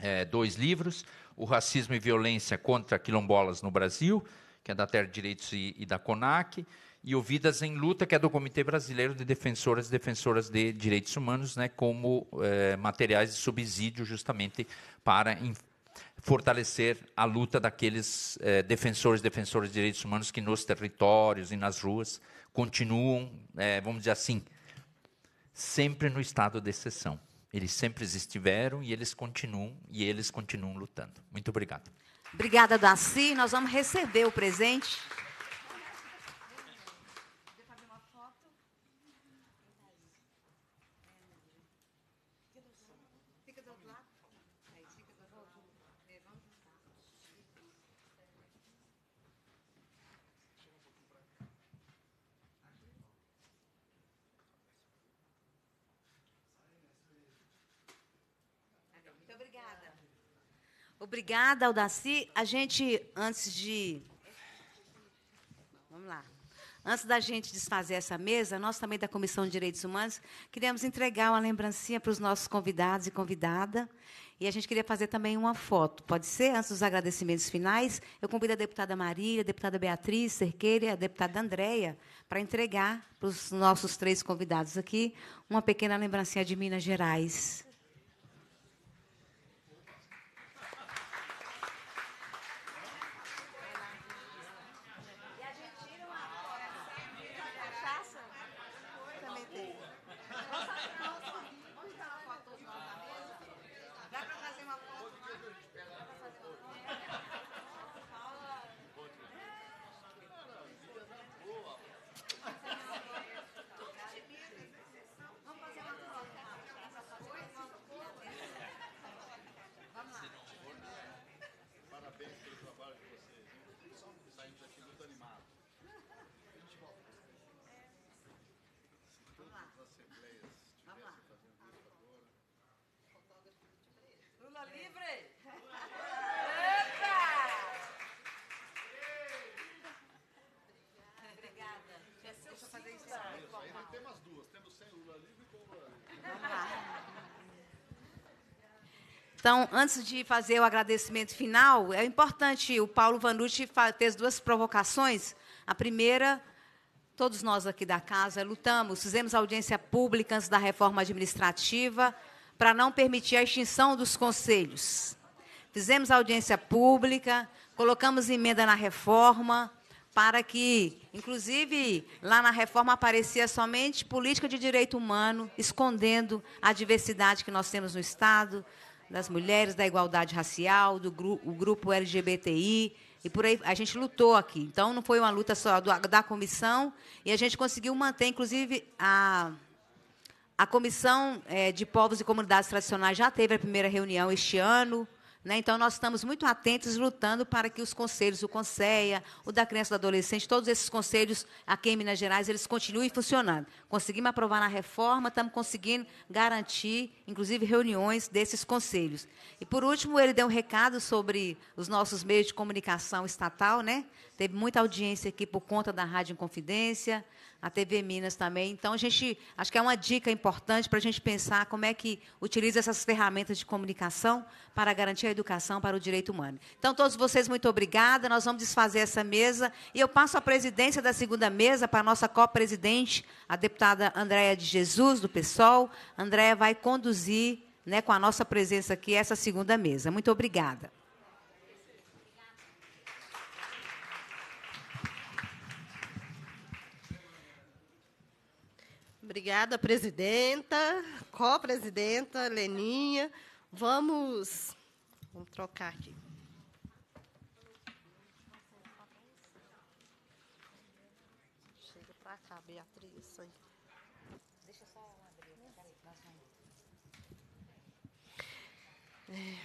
é, dois livros: O Racismo e Violência contra Quilombolas no Brasil, que é da Terra de Direitos e, e da CONAC, e o Vidas em Luta, que é do Comitê Brasileiro de Defensoras e Defensoras de Direitos Humanos, né, como é, materiais de subsídio justamente para fortalecer a luta daqueles é, defensores defensoras de direitos humanos que nos territórios e nas ruas continuam, é, vamos dizer assim, sempre no estado de exceção. Eles sempre estiveram e eles continuam e eles continuam lutando. Muito obrigado.
Obrigada, Daci. Nós vamos receber o presente. Obrigada, Aldaci. A gente, antes de. Vamos lá. Antes da gente desfazer essa mesa, nós também da Comissão de Direitos Humanos queremos entregar uma lembrancinha para os nossos convidados e convidada. E a gente queria fazer também uma foto. Pode ser? Antes dos agradecimentos finais, eu convido a deputada Maria, a deputada Beatriz Cerqueira e a deputada Andréia para entregar para os nossos três convidados aqui uma pequena lembrancinha de Minas Gerais. Então, antes de fazer o agradecimento final, é importante, o Paulo Vanucci fez duas provocações. A primeira, todos nós aqui da casa lutamos, fizemos audiência pública antes da reforma administrativa para não permitir a extinção dos conselhos. Fizemos audiência pública, colocamos emenda na reforma, para que, inclusive, lá na reforma aparecia somente política de direito humano, escondendo a diversidade que nós temos no Estado, das mulheres, da igualdade racial, do gru o grupo LGBTI, e por aí a gente lutou aqui. Então, não foi uma luta só do, da comissão, e a gente conseguiu manter, inclusive, a, a Comissão é, de Povos e Comunidades Tradicionais já teve a primeira reunião este ano, Né? Então, nós estamos muito atentos, lutando para que os conselhos, o Conceia, o da criança e do adolescente, todos esses conselhos aqui em Minas Gerais, eles continuem funcionando. Conseguimos aprovar na reforma, estamos conseguindo garantir, inclusive, reuniões desses conselhos. E, por último, ele deu um recado sobre os nossos meios de comunicação estatal. Né? Teve muita audiência aqui por conta da Rádio Inconfidência, a TV Minas também. Então, a gente, acho que é uma dica importante para a gente pensar como é que utiliza essas ferramentas de comunicação para garantir a educação para o direito humano. Então, todos vocês, muito obrigada. Nós vamos desfazer essa mesa. E eu passo a presidência da segunda mesa para a nossa co-presidente, a deputada Andréia de Jesus, do PSOL. Andréia vai conduzir, né, com a nossa presença aqui, essa segunda mesa. Muito obrigada.
Obrigada, presidenta, co-presidenta, Leninha. Vamos, vamos trocar aqui. Chega para é.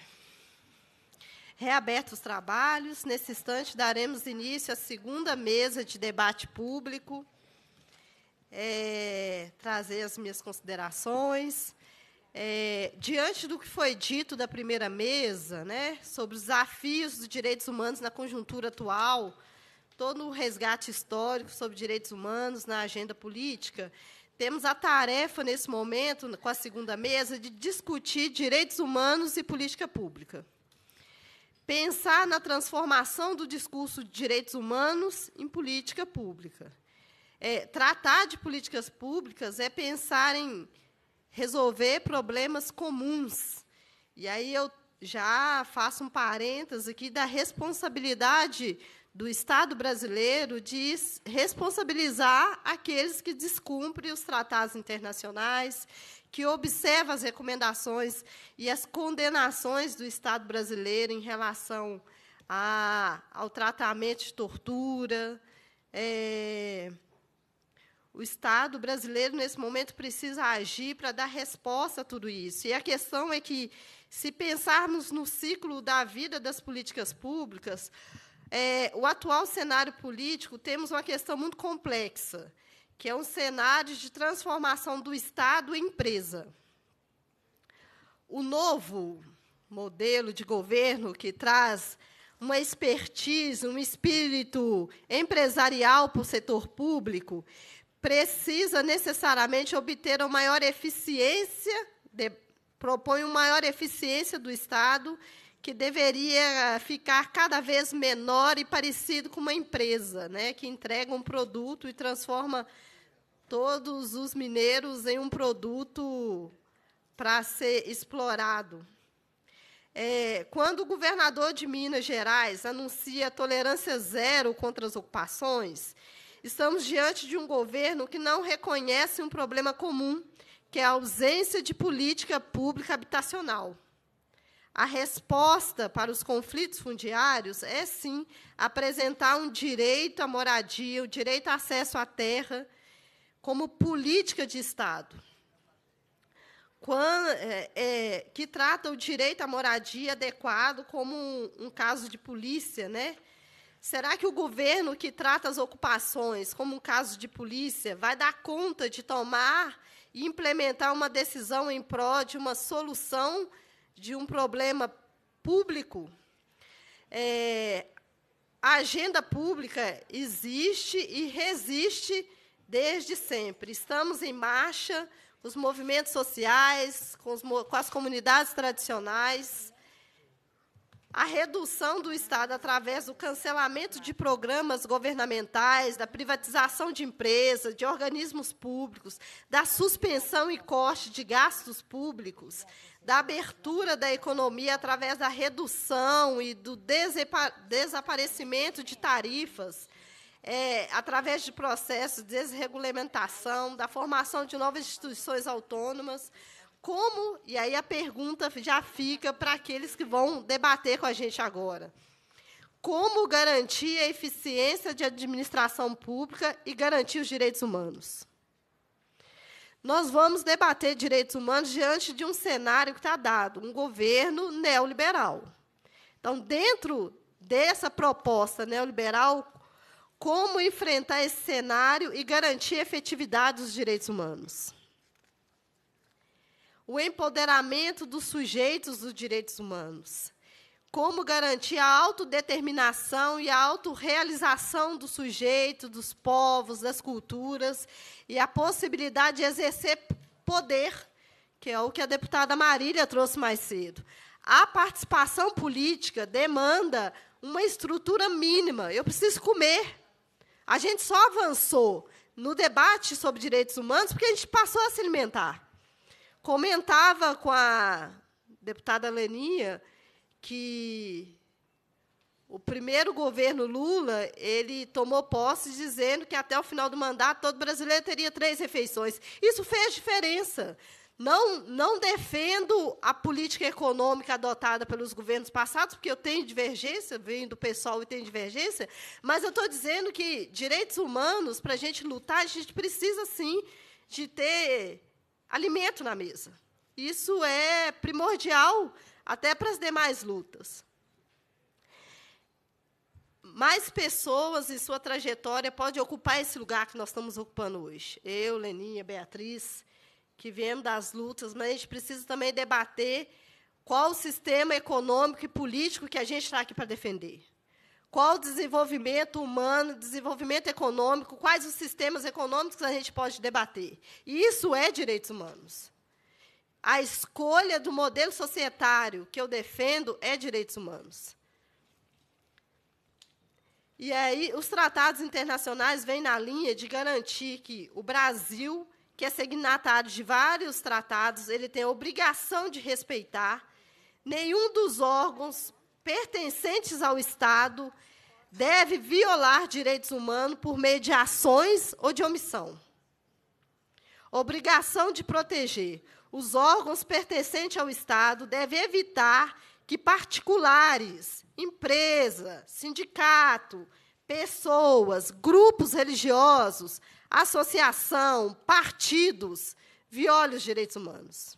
Reabertos os trabalhos, nesse instante daremos início à segunda mesa de debate público é, trazer as minhas considerações. É, diante do que foi dito da primeira mesa, né, sobre os desafios dos direitos humanos na conjuntura atual, todo o resgate histórico sobre direitos humanos na agenda política, temos a tarefa, nesse momento, com a segunda mesa, de discutir direitos humanos e política pública. Pensar na transformação do discurso de direitos humanos em política pública. É, tratar de políticas públicas é pensar em resolver problemas comuns. E aí eu já faço um parêntese aqui da responsabilidade do Estado brasileiro de responsabilizar aqueles que descumprem os tratados internacionais, que observam as recomendações e as condenações do Estado brasileiro em relação a, ao tratamento de tortura, é, o Estado brasileiro, nesse momento, precisa agir para dar resposta a tudo isso. E a questão é que, se pensarmos no ciclo da vida das políticas públicas, é, o atual cenário político, temos uma questão muito complexa, que é um cenário de transformação do Estado em empresa. O novo modelo de governo que traz uma expertise, um espírito empresarial para o setor público, precisa necessariamente obter uma maior eficiência, de, propõe uma maior eficiência do Estado, que deveria ficar cada vez menor e parecido com uma empresa, né, que entrega um produto e transforma todos os mineiros em um produto para ser explorado. É, quando o governador de Minas Gerais anuncia tolerância zero contra as ocupações, Estamos diante de um governo que não reconhece um problema comum, que é a ausência de política pública habitacional. A resposta para os conflitos fundiários é, sim, apresentar um direito à moradia, o direito a acesso à terra, como política de Estado, é, é, que trata o direito à moradia adequado como um, um caso de polícia, né? Será que o governo que trata as ocupações como um caso de polícia vai dar conta de tomar e implementar uma decisão em prol de uma solução de um problema público? É, a agenda pública existe e resiste desde sempre. Estamos em marcha, os movimentos sociais, com, os, com as comunidades tradicionais, a redução do Estado através do cancelamento de programas governamentais, da privatização de empresas, de organismos públicos, da suspensão e corte de gastos públicos, da abertura da economia através da redução e do desaparecimento de tarifas, é, através de processos de desregulamentação, da formação de novas instituições autônomas, como, e aí a pergunta já fica para aqueles que vão debater com a gente agora. Como garantir a eficiência de administração pública e garantir os direitos humanos? Nós vamos debater direitos humanos diante de um cenário que está dado, um governo neoliberal. Então, dentro dessa proposta neoliberal, como enfrentar esse cenário e garantir a efetividade dos direitos humanos? O empoderamento dos sujeitos dos direitos humanos. Como garantir a autodeterminação e a autorrealização do sujeito, dos povos, das culturas e a possibilidade de exercer poder, que é o que a deputada Marília trouxe mais cedo. A participação política demanda uma estrutura mínima. Eu preciso comer. A gente só avançou no debate sobre direitos humanos porque a gente passou a se alimentar. Comentava com a deputada Leninha que o primeiro governo Lula ele tomou posse dizendo que até o final do mandato todo brasileiro teria três refeições. Isso fez diferença. Não, não defendo a política econômica adotada pelos governos passados, porque eu tenho divergência, venho do pessoal e tenho divergência, mas eu estou dizendo que direitos humanos, para a gente lutar, a gente precisa, sim, de ter alimento na mesa. Isso é primordial até para as demais lutas. Mais pessoas em sua trajetória podem ocupar esse lugar que nós estamos ocupando hoje. Eu, Leninha, Beatriz, que viemos das lutas, mas a gente precisa também debater qual o sistema econômico e político que a gente está aqui para defender. Qual o desenvolvimento humano, desenvolvimento econômico, quais os sistemas econômicos a gente pode debater. E isso é direitos humanos. A escolha do modelo societário que eu defendo é direitos humanos. E aí, os tratados internacionais vêm na linha de garantir que o Brasil, que é signatário de vários tratados, ele tem a obrigação de respeitar nenhum dos órgãos pertencentes ao Estado deve violar direitos humanos por meio de ações ou de omissão. Obrigação de proteger. Os órgãos pertencentes ao Estado devem evitar que particulares, empresa, sindicato, pessoas, grupos religiosos, associação, partidos violem os direitos humanos.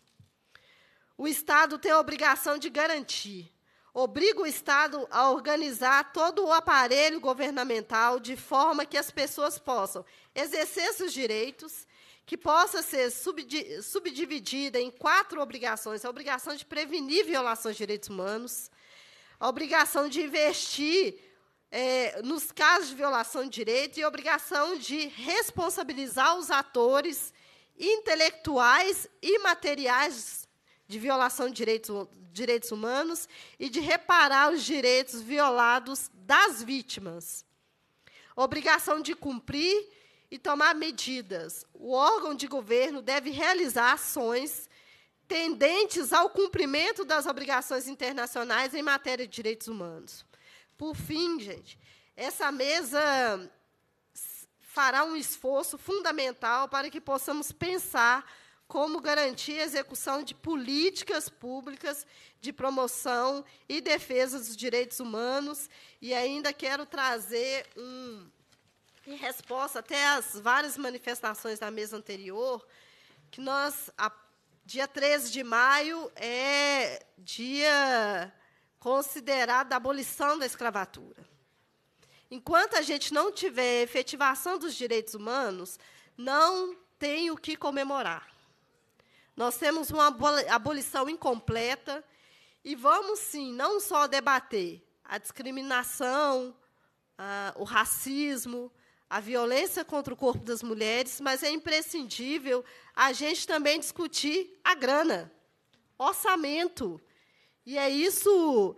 O Estado tem a obrigação de garantir obriga o Estado a organizar todo o aparelho governamental de forma que as pessoas possam exercer seus direitos, que possa ser subdividida em quatro obrigações: a obrigação de prevenir violações de direitos humanos, a obrigação de investir é, nos casos de violação de direitos e a obrigação de responsabilizar os atores intelectuais e materiais de violação de direitos, direitos humanos e de reparar os direitos violados das vítimas. Obrigação de cumprir e tomar medidas. O órgão de governo deve realizar ações tendentes ao cumprimento das obrigações internacionais em matéria de direitos humanos. Por fim, gente, essa mesa fará um esforço fundamental para que possamos pensar como garantir a execução de políticas públicas de promoção e defesa dos direitos humanos. E ainda quero trazer um, em resposta até às várias manifestações da mesa anterior, que nós, a, dia 13 de maio, é dia considerado da abolição da escravatura. Enquanto a gente não tiver efetivação dos direitos humanos, não tem o que comemorar. Nós temos uma abolição incompleta e vamos, sim, não só debater a discriminação, a, o racismo, a violência contra o corpo das mulheres, mas é imprescindível a gente também discutir a grana, orçamento. E é isso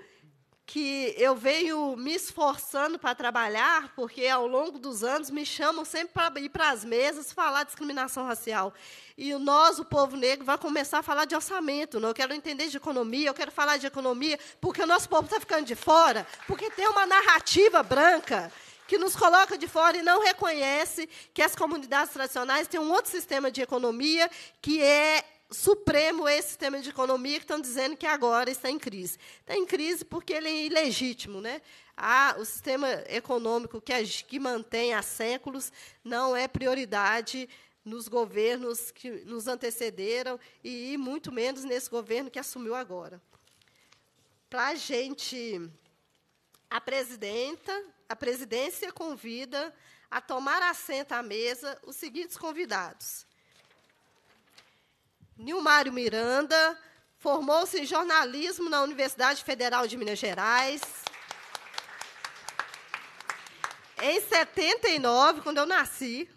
que eu venho me esforçando para trabalhar, porque ao longo dos anos me chamam sempre para ir para as mesas falar de discriminação racial. E nós, o povo negro, vai começar a falar de orçamento. Não? Eu quero entender de economia, eu quero falar de economia, porque o nosso povo está ficando de fora, porque tem uma narrativa branca que nos coloca de fora e não reconhece que as comunidades tradicionais têm um outro sistema de economia que é supremo esse sistema de economia que estão dizendo que agora está em crise. Está em crise porque ele é ilegítimo. Né? Ah, o sistema econômico que, que mantém há séculos não é prioridade nos governos que nos antecederam e muito menos nesse governo que assumiu agora. para a gente, a presidenta, a presidência convida a tomar assento à mesa os seguintes convidados. Nilmário Miranda, formou-se em jornalismo na Universidade Federal de Minas Gerais. Em 79, quando eu nasci.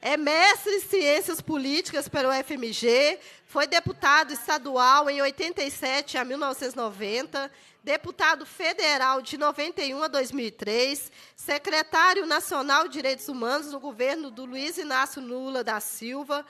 É, é mestre em ciências políticas pelo FMG, foi deputado estadual em 87 a 1990, deputado federal de 91 a 2003, secretário nacional de Direitos Humanos no governo do Luiz Inácio Lula da Silva,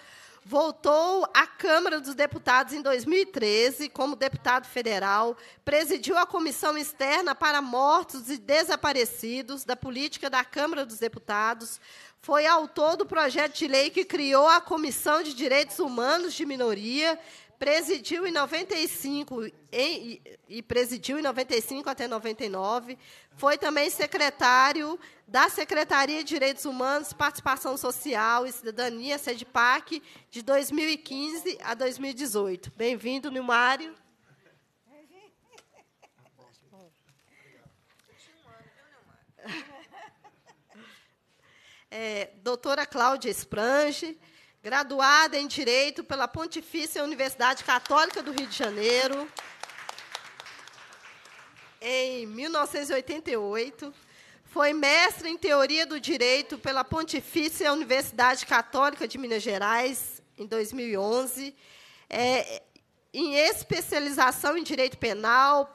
voltou à Câmara dos Deputados em 2013 como deputado federal, presidiu a comissão externa para mortos e desaparecidos da política da Câmara dos Deputados, foi autor do projeto de lei que criou a Comissão de Direitos Humanos de Minoria, presidiu em 95 em, e presidiu em 95 até 99. Foi também secretário da Secretaria de Direitos Humanos, Participação Social e Cidadania, SEDPAC, de 2015 a 2018. Bem-vindo, Nilmário. É, doutora Cláudia Sprange, graduada em Direito pela Pontifícia Universidade Católica do Rio de Janeiro, em 1988. Foi mestre em Teoria do Direito pela Pontifícia Universidade Católica de Minas Gerais, em 2011. É, em especialização em Direito Penal,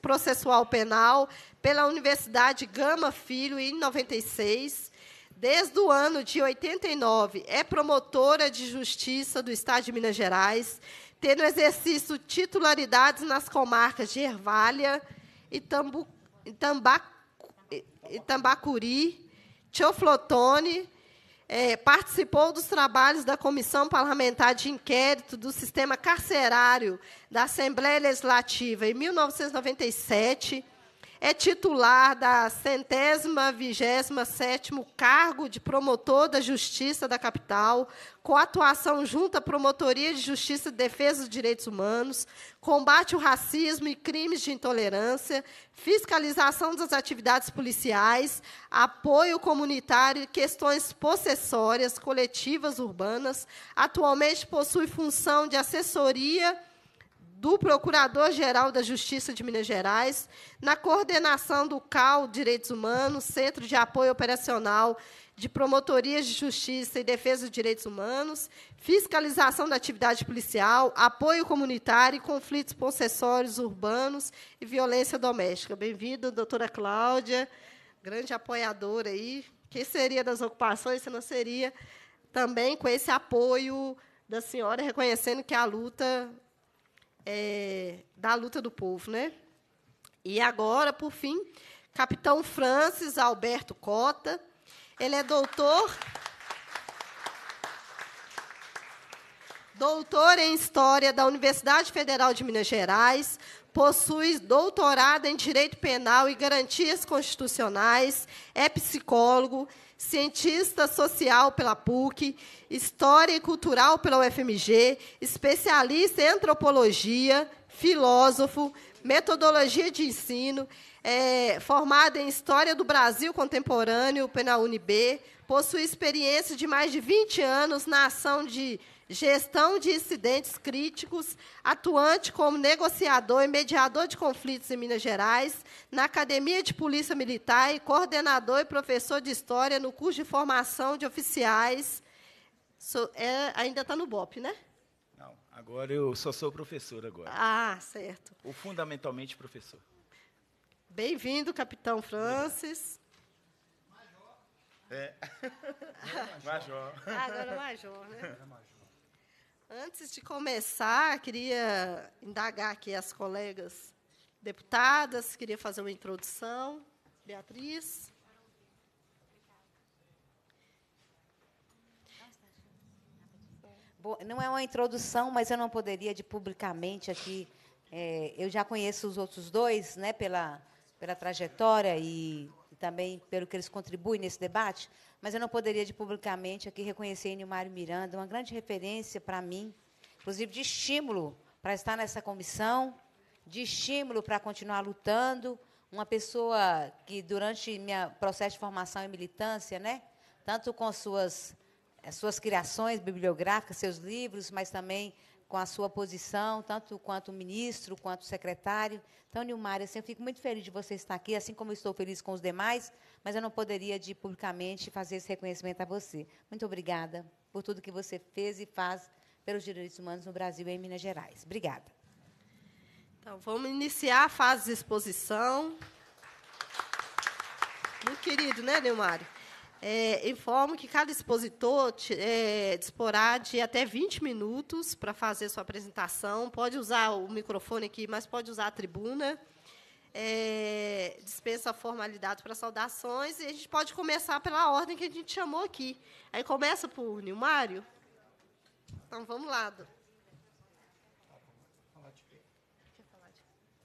Processual Penal, pela Universidade Gama Filho, em 96 desde o ano de 89, é promotora de justiça do Estado de Minas Gerais, tendo exercício titularidades nas comarcas de Ervalha, Itambu, Itambacuri, Teoflotone, é, participou dos trabalhos da Comissão Parlamentar de Inquérito do Sistema Carcerário da Assembleia Legislativa em 1997, é titular da centésima vigésima sétimo cargo de promotor da Justiça da capital, com atuação junto à Promotoria de Justiça e Defesa dos Direitos Humanos, combate ao racismo e crimes de intolerância, fiscalização das atividades policiais, apoio comunitário e questões possessórias coletivas urbanas. Atualmente possui função de assessoria do Procurador-Geral da Justiça de Minas Gerais, na coordenação do CAL Direitos Humanos, Centro de Apoio Operacional de Promotorias de Justiça e Defesa dos Direitos Humanos, fiscalização da atividade policial, apoio comunitário, conflitos possessórios urbanos e violência doméstica. Bem-vinda, doutora Cláudia, grande apoiadora aí. Que seria das ocupações se não seria também com esse apoio da senhora, reconhecendo que a luta é, da luta do povo. Né? E agora, por fim, capitão Francis Alberto Cota. Ele é doutor. Doutor em História da Universidade Federal de Minas Gerais, possui doutorado em Direito Penal e Garantias Constitucionais, é psicólogo, cientista social pela PUC, história e cultural pela UFMG, especialista em antropologia, filósofo, metodologia de ensino, é, formada em História do Brasil Contemporâneo pela UNB, possui experiência de mais de 20 anos na ação de gestão de incidentes críticos, atuante como negociador e mediador de conflitos em Minas Gerais, na Academia de Polícia Militar e coordenador e professor de História no curso de formação de oficiais. So, é, ainda está no BOP, né?
Não, agora eu só sou professor agora.
Ah, certo.
Ou fundamentalmente professor.
Bem-vindo, capitão Francis.
Major. É. major.
Agora major, né? major. Antes de começar, queria indagar aqui as colegas deputadas, queria fazer uma introdução. Beatriz.
Não é uma introdução, mas eu não poderia de publicamente aqui. É, eu já conheço os outros dois, né, pela, pela trajetória e também pelo que eles contribuem nesse debate, mas eu não poderia de publicamente aqui reconhecer Nilmário Miranda, uma grande referência para mim, inclusive de estímulo para estar nessa comissão, de estímulo para continuar lutando, uma pessoa que durante meu processo de formação e militância, né, tanto com suas suas criações bibliográficas, seus livros, mas também com a sua posição, tanto quanto ministro, quanto secretário. Então, Nilmar, assim, eu fico muito feliz de você estar aqui, assim como estou feliz com os demais, mas eu não poderia, de, publicamente, fazer esse reconhecimento a você. Muito obrigada por tudo que você fez e faz pelos direitos humanos no Brasil e em Minas Gerais. Obrigada.
Então, vamos iniciar a fase de exposição. Muito querido, né, Neumário? É, informo que cada expositor é, disporá de até 20 minutos para fazer sua apresentação. Pode usar o microfone aqui, mas pode usar a tribuna. É, dispensa a formalidade para saudações e a gente pode começar pela ordem que a gente chamou aqui. Aí começa por Nilmário. Então, vamos lá.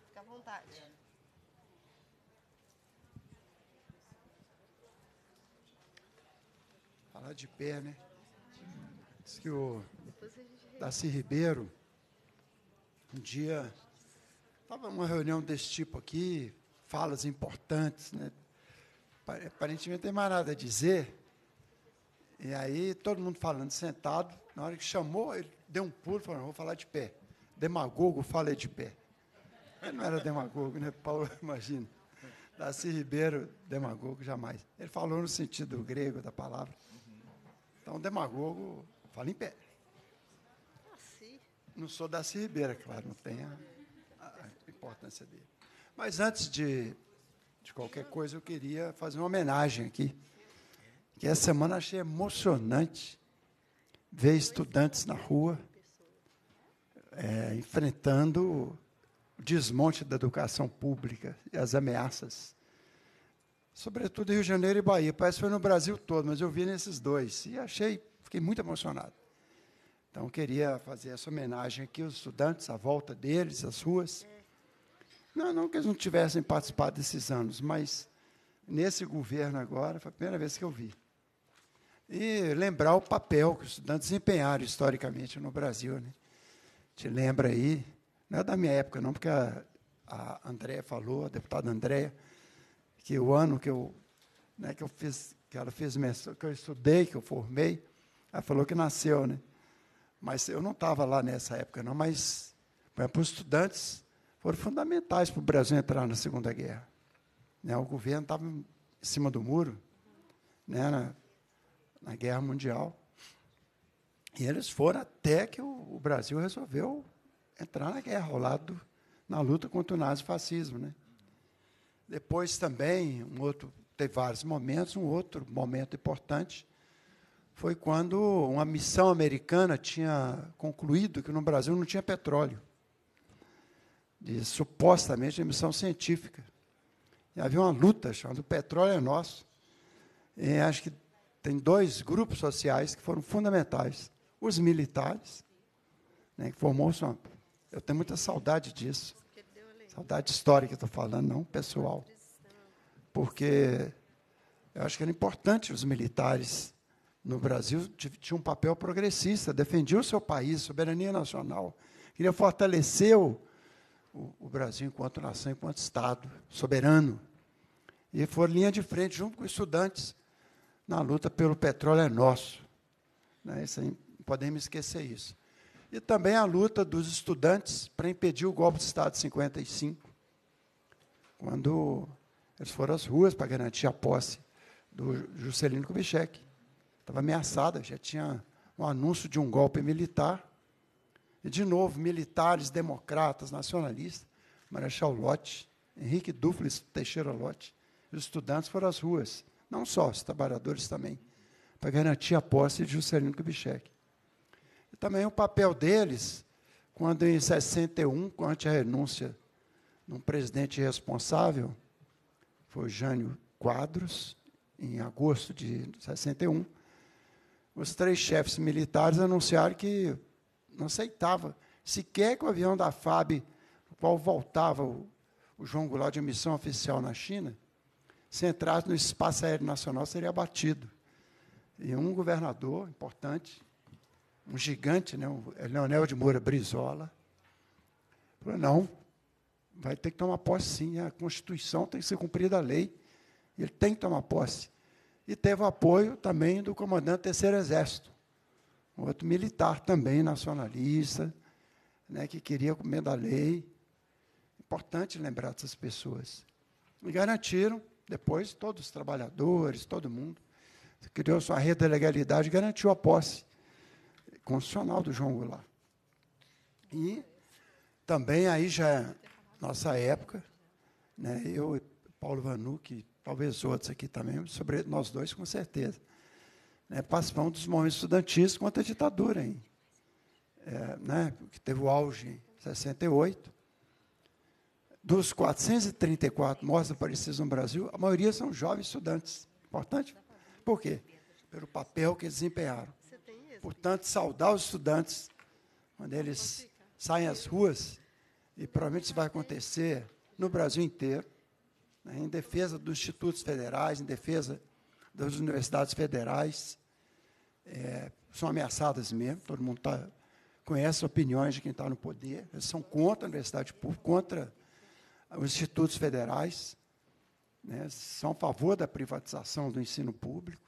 Fica à vontade.
Falar de pé, né? Que o Darcy Ribeiro, um dia, estava numa reunião desse tipo aqui, falas importantes, né? Aparentemente tem mais nada a dizer. E aí, todo mundo falando sentado, na hora que chamou, ele deu um pulo e falou, vou falar de pé. Demagogo, fala de pé. Ele não era demagogo, né, Paulo? Imagina. Darcy Ribeiro, demagogo, jamais. Ele falou no sentido grego da palavra. Então, demagogo, fala em pé. Não sou Darcy Ribeiro, é claro, não tem a, a, importância dele. Mas antes de, de qualquer coisa, eu queria fazer uma homenagem aqui. Que essa semana achei emocionante ver estudantes na rua é, enfrentando o desmonte da educação pública e as ameaças. Sobretudo Rio de Janeiro e Bahia. Parece que foi no Brasil todo, mas eu vi nesses dois. E achei, fiquei muito emocionado. Então, queria fazer essa homenagem aqui aos estudantes, à volta deles, às ruas. Não, não que eles não tivessem participado desses anos, mas nesse governo agora, foi a primeira vez que eu vi. E lembrar o papel que os estudantes desempenharam historicamente no Brasil. Né? Te lembra aí, não é da minha época, não, porque a, a Andréia falou, a deputada Andréia, que o ano que eu, né, que eu fiz, que ela fez que eu estudei, que eu formei, ela falou que nasceu, né? Mas eu não estava lá nessa época, não, mas para os estudantes foram fundamentais para o Brasil entrar na Segunda Guerra. Né, o governo estava em cima do muro, né, na, na Guerra Mundial. E eles foram até que o, o Brasil resolveu entrar na guerra, ao lado, na luta contra o nazifascismo. Né? Depois também, um outro, teve vários momentos, um outro momento importante foi quando uma missão americana tinha concluído que no Brasil não tinha petróleo. De, supostamente, missão científica. E havia uma luta chamada O Petróleo é Nosso. E acho que tem dois grupos sociais que foram fundamentais. Os militares, né, que formou-se uma... Eu tenho muita saudade disso. Saudade histórica, estou falando, não pessoal. Porque eu acho que era importante os militares no Brasil tinham um papel progressista, defendiam o seu país, soberania nacional. Queria fortalecer o, o, Brasil enquanto nação, enquanto Estado soberano. E foram linha de frente, junto com estudantes, na luta pelo petróleo é nosso. Né? Isso não podemos esquecer isso e também a luta dos estudantes para impedir o golpe de Estado de 55, quando eles foram às ruas para garantir a posse do Juscelino Kubitschek. Estava ameaçada, já tinha um anúncio de um golpe militar. E, de novo, militares, democratas, nacionalistas, Marechal Lott, Henrique Dufles Teixeira Lott, os estudantes foram às ruas, não só, os trabalhadores também, para garantir a posse de Juscelino Kubitschek. Também o papel deles, quando em 61, com a renúncia de um presidente responsável, foi Jânio Quadros, em agosto de 61, os três chefes militares anunciaram que não aceitava sequer que o avião da FAB, o qual voltava o, o João Goulart de missão oficial na China, se entrasse no espaço aéreo nacional, seria abatido. E um governador importante, um gigante, né, o Leonel de Moura Brizola, falou, não, vai ter que tomar posse sim, a Constituição tem que ser cumprida a lei, ele tem que tomar posse. E teve apoio também do comandante do Terceiro Exército, outro militar também nacionalista, né, que queria comer da lei. Importante lembrar dessas pessoas. E garantiram, depois, todos os trabalhadores, todo mundo, criou sua rede de legalidade garantiu a posse constitucional do João Goulart. E também aí já é nossa época, né, eu e Paulo Vanucci, talvez outros aqui também, sobre nós dois com certeza, né, participamos dos movimentos estudantis contra a ditadura, hein, é, né, que teve o auge em 68. Dos 434 mortos aparecidos no Brasil, a maioria são jovens estudantes. Importante? Por quê? Pelo papel que desempenharam. Portanto, saudar os estudantes quando eles saem às ruas, e provavelmente isso vai acontecer no Brasil inteiro, né, em defesa dos institutos federais, em defesa das universidades federais, é, são ameaçadas mesmo, todo mundo tá, conhece opiniões de quem está no poder, eles são contra a universidade pública, contra os institutos federais, né, são a favor da privatização do ensino público.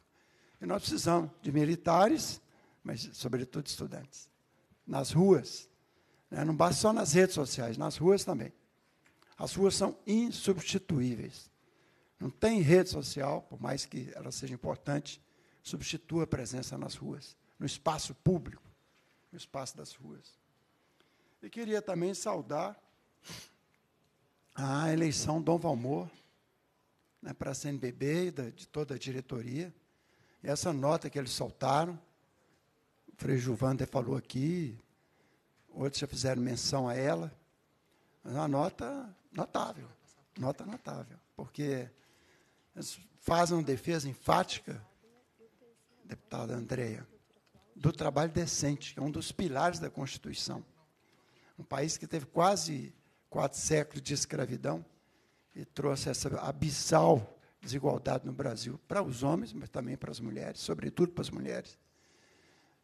E nós precisamos de militares, mas, sobretudo, estudantes. Nas ruas. Né, não basta só nas redes sociais, nas ruas também. As ruas são insubstituíveis. Não tem rede social, por mais que ela seja importante, substitua a presença nas ruas, no espaço público, no espaço das ruas. E queria também saudar a eleição Dom Valmor né, para a CNBB e de toda a diretoria. E essa nota que eles soltaram, Frei Juvander falou aqui, outros já fizeram menção a ela, mas uma nota notável, nota notável, porque eles fazem uma defesa enfática, deputada Andréia, do trabalho decente, que é um dos pilares da Constituição. Um país que teve quase quatro séculos de escravidão e trouxe essa abissal desigualdade no Brasil para os homens, mas também para as mulheres, sobretudo para as mulheres.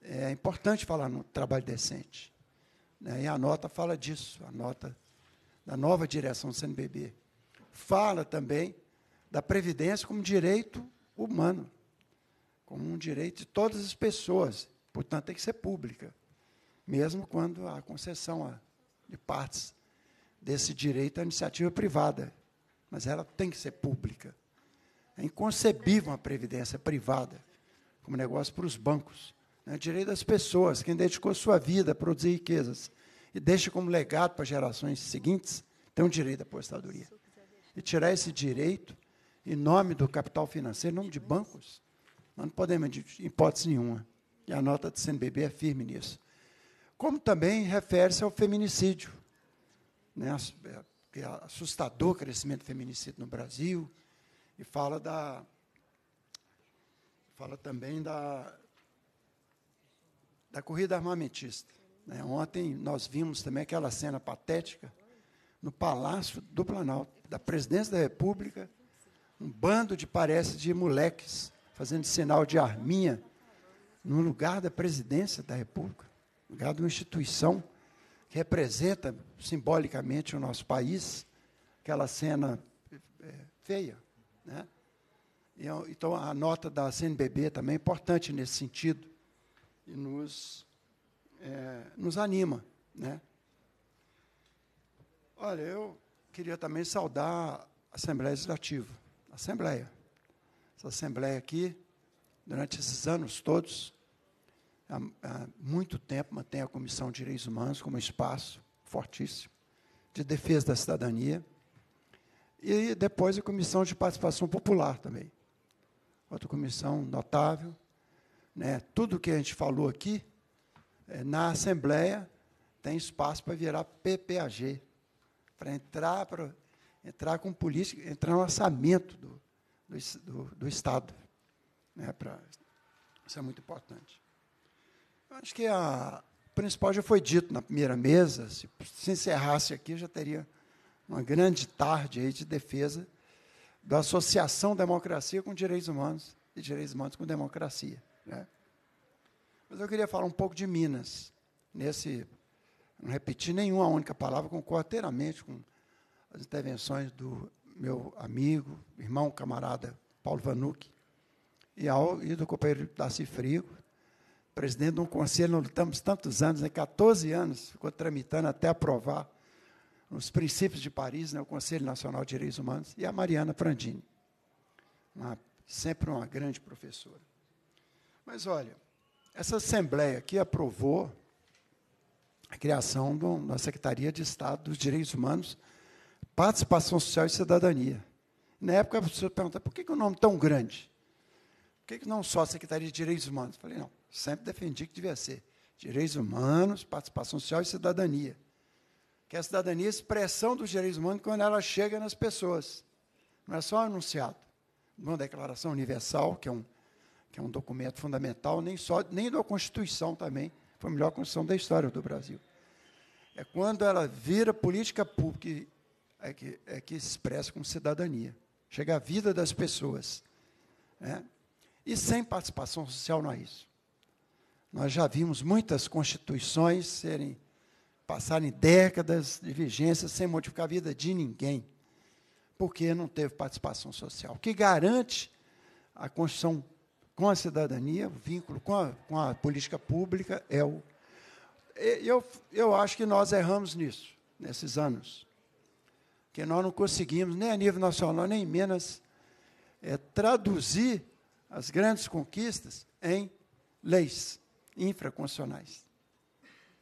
É importante falar no trabalho decente. Né? E a nota fala disso, a nota da nova direção do CNBB. Fala também da previdência como direito humano, como um direito de todas as pessoas, portanto, tem que ser pública, mesmo quando há concessão de partes desse direito à iniciativa privada, mas ela tem que ser pública. É inconcebível uma previdência privada como negócio para os bancos. É direito das pessoas, quem dedicou sua vida a produzir riquezas e deixa como legado para gerações seguintes, tem um direito à apostadoria. E tirar esse direito em nome do capital financeiro, em nome de bancos, nós não podemos, de hipótese nenhuma. E a nota do CNBB é firme nisso. Como também refere-se ao feminicídio. Né? É, é assustador o crescimento do feminicídio no Brasil, e fala da fala também da da corrida armamentista. Né? Ontem nós vimos também aquela cena patética no Palácio do Planalto, da Presidência da República, um bando de parece de moleques fazendo sinal de arminha no lugar da presidência da República, lugar de uma instituição que representa simbolicamente o nosso país, aquela cena é, feia. Né? Então, a nota da CNBB também é importante nesse sentido e nos, é, nos anima. Né? Olha, eu queria também saudar a Assembleia Legislativa. A Assembleia. Essa Assembleia aqui, durante esses anos todos, há, há muito tempo mantém a Comissão de Direitos Humanos como espaço fortíssimo de defesa da cidadania e depois a Comissão de Participação Popular também. Outra comissão notável. Né? Tudo que a gente falou aqui, é, na Assembleia, tem espaço para virar PPAG, para entrar, para entrar com política, entrar no orçamento do, do, do, do Estado. Né? Pra, isso é muito importante. Eu acho que a principal já foi dito na primeira mesa. Se, se encerrasse aqui, já teria uma grande tarde aí de defesa da associação democracia com direitos humanos e direitos humanos com democracia. Né? Mas eu queria falar um pouco de Minas. Nesse, não repetir nenhuma única palavra, concordo inteiramente com as intervenções do meu amigo, irmão, camarada Paulo Vanucci, e, ao, e do companheiro Darcy Frigo, presidente de um conselho, nós lutamos tantos anos, né, 14 anos, ficou tramitando até aprovar os princípios de Paris, né, o Conselho Nacional de Direitos Humanos, e a Mariana Prandini, uma, sempre uma grande professora. Mas, olha, essa Assembleia aqui aprovou a criação da Secretaria de Estado dos Direitos Humanos, Participação Social e Cidadania. Na época, a pessoa pergunta, por que, o nome tão grande? Por que, não só a Secretaria de Direitos Humanos? Eu falei, não, sempre defendi que devia ser Direitos Humanos, Participação Social e Cidadania. Que a cidadania é a expressão dos direitos humanos quando ela chega nas pessoas. Não é só anunciado. Uma declaração universal, que é um, que é um documento fundamental, nem, só, nem da Constituição também, foi a melhor Constituição da história do Brasil. É quando ela vira política pública é que, é que expressa com cidadania. Chega à vida das pessoas. Né? E sem participação social não é isso. Nós já vimos muitas constituições serem passarem décadas de vigência sem modificar a vida de ninguém, porque não teve participação social. O que garante a Constituição com a cidadania, o vínculo com a, com a política pública é o. Eu, eu acho que nós erramos nisso, nesses anos. Que nós não conseguimos, nem a nível nacional, nem em Minas, é, traduzir as grandes conquistas em leis infraconstitucionais.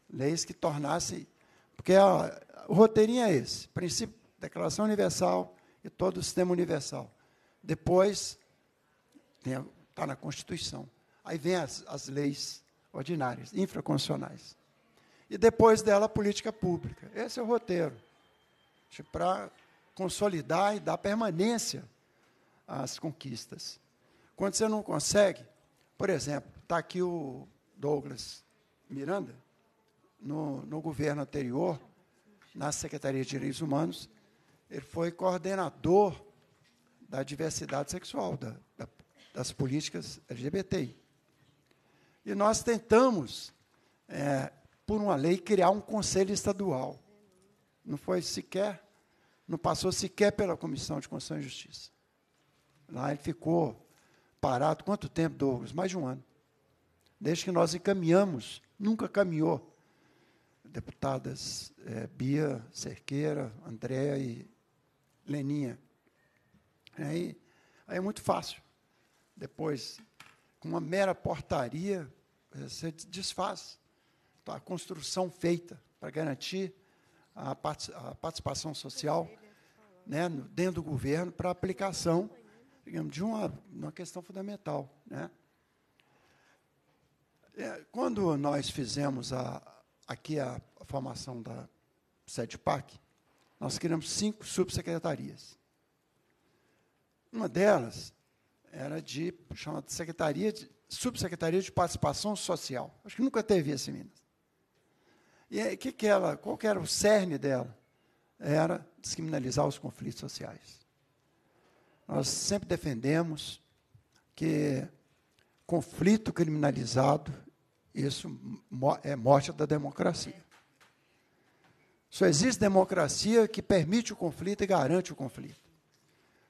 Leis que tornassem. Porque ó, o roteirinho é esse: princípio, Declaração Universal e todo o sistema universal. Depois, está na Constituição. Aí vem as, as leis ordinárias, infraconstitucionais. E depois dela, a política pública. Esse é o roteiro. Para consolidar e dar permanência às conquistas. Quando você não consegue, por exemplo, está aqui o Douglas Miranda, no, no governo anterior, na Secretaria de Direitos Humanos, ele foi coordenador da diversidade sexual, da, da, das políticas LGBTI. E nós tentamos, é, por uma lei, criar um conselho estadual. Não foi sequer, não passou sequer pela Comissão de Constituição e Justiça. Lá ele ficou parado, quanto tempo, Douglas? Mais de um ano. Desde que nós encaminhamos, nunca caminhou deputadas é, Bia Cerqueira, Andréa e Leninha. Aí, aí é muito fácil. Depois, com uma mera portaria, você desfaz a construção feita para garantir a participação social né, dentro do governo para aplicação digamos, de uma, uma questão fundamental. Né? É, quando nós fizemos a, aqui a, a formação da SEDPAC, nós criamos cinco subsecretarias. Uma delas era de chamada secretaria de, subsecretaria de participação social. Acho que nunca teve isso em Minas. E que que ela, qual que era o cerne dela? Era descriminalizar os conflitos sociais. Nós sempre defendemos que conflito criminalizado isso é morte da democracia. Só existe democracia que permite o conflito e garante o conflito.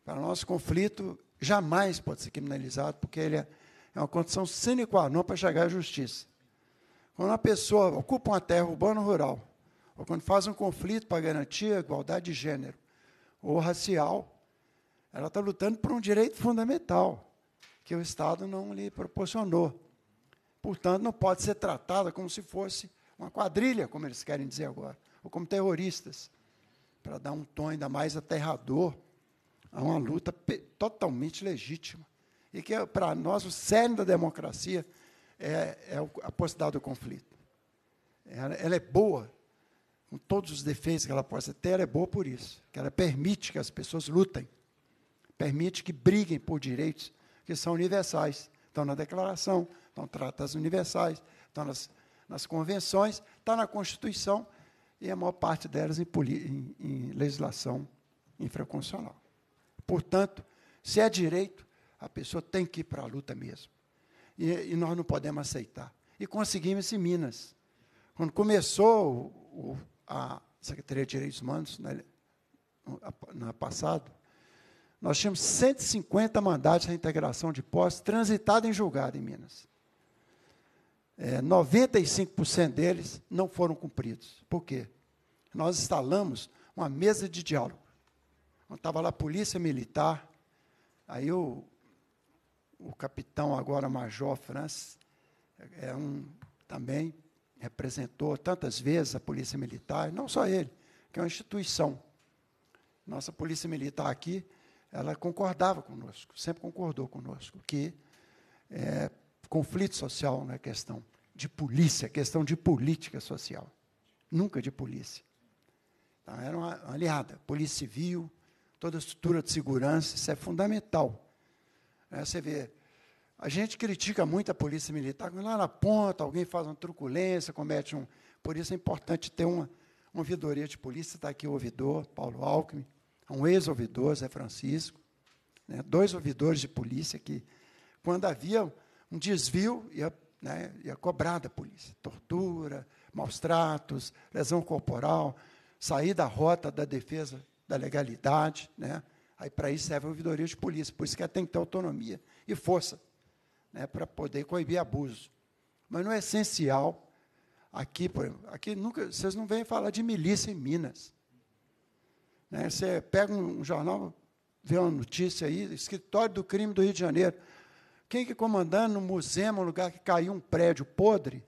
Para nós, conflito jamais pode ser criminalizado, porque ele é, é uma condição sine qua non para chegar à justiça. Quando uma pessoa ocupa uma terra urbana ou rural, ou quando faz um conflito para garantir a igualdade de gênero ou racial, ela está lutando por um direito fundamental que o Estado não lhe proporcionou. Portanto, não pode ser tratada como se fosse uma quadrilha, como eles querem dizer agora, ou como terroristas, para dar um tom ainda mais aterrador a uma luta totalmente legítima. E que, para nós, o cerne da democracia é, é a possibilidade do conflito. Ela, ela é boa, com todos os defeitos que ela possa ter, ela é boa por isso, que ela permite que as pessoas lutem, permite que briguem por direitos que são universais. Estão na declaração, estão tratadas universais, estão nas, nas convenções, está na Constituição e a maior parte delas em, em, em legislação infraconstitucional. Portanto, se é direito, a pessoa tem que ir para a luta mesmo. E, e, nós não podemos aceitar. E conseguimos em Minas. Quando começou o, a Secretaria de Direitos Humanos, né, no passado, nós tínhamos 150 mandados de integração de posse transitados em julgado em Minas. É, 95% deles não foram cumpridos. Por quê? Nós instalamos uma mesa de diálogo. Estava lá a polícia militar, aí o, o capitão, agora Major Francis, é um, também representou tantas vezes a polícia militar, não só ele, que é uma instituição. Nossa polícia militar aqui, ela concordava conosco, sempre concordou conosco, que é, conflito social não é questão de polícia, é questão de política social, nunca de polícia. Então, era uma aliada, polícia civil, toda a estrutura de segurança, isso é fundamental. É, você vê, a gente critica muito a polícia militar, lá na ponta alguém faz uma truculência, comete um. Por isso é importante ter uma, uma ouvidoria de polícia, está aqui o ouvidor, Paulo Alckmin, um ex-ouvidor, Zé Francisco, né, dois ouvidores de polícia que, quando havia um desvio, ia, né, ia cobrar da polícia. Tortura, maus tratos, lesão corporal, sair da rota da defesa da legalidade. Né, aí, para isso, serve a ouvidoria de polícia. Por isso que ela tem que ter autonomia e força né, para poder coibir abuso. Mas não é essencial. Aqui, por aqui nunca, vocês não vêm falar de milícia em Minas. Né? Você pega um jornal, vê uma notícia aí, escritório do crime do Rio de Janeiro. Quem que comandando no museu, um lugar que caiu um prédio podre?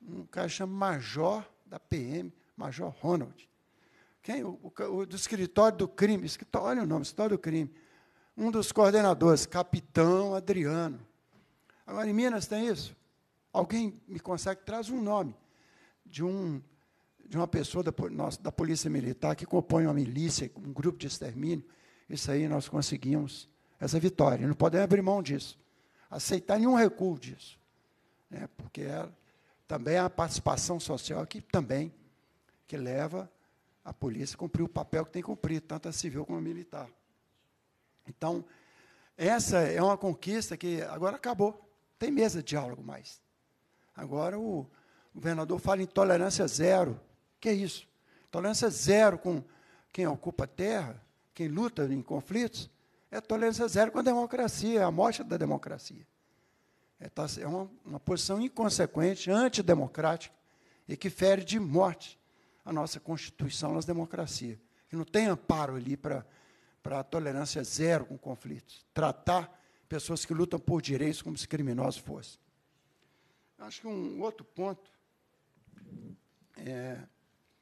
Um cara chama Major da PM, Major Ronald. Quem? O, o, o do escritório do crime, escritório, olha o nome, escritório do crime. Um dos coordenadores, Capitão Adriano. Agora, em Minas tem isso? Alguém me consegue, traz um nome de um de uma pessoa da, nossa, da Polícia Militar que compõe uma milícia, um grupo de extermínio, isso aí nós conseguimos essa vitória. Não podemos abrir mão disso, aceitar nenhum recuo disso, né, porque é também a participação social que também que leva a polícia a cumprir o papel que tem que cumprir, tanto a civil como a militar. Então, essa é uma conquista que agora acabou. Tem mesa de diálogo mais. Agora o governador fala em tolerância zero. Que é isso? Tolerância zero com quem ocupa terra, quem luta em conflitos, é tolerância zero com a democracia, é a morte da democracia. É, tá, é uma, uma posição inconsequente, antidemocrática, e que fere de morte a nossa Constituição, a nossa democracia. Que não tem amparo ali para a tolerância zero com conflitos. Tratar pessoas que lutam por direitos como se criminosos fossem. Acho que um outro ponto é,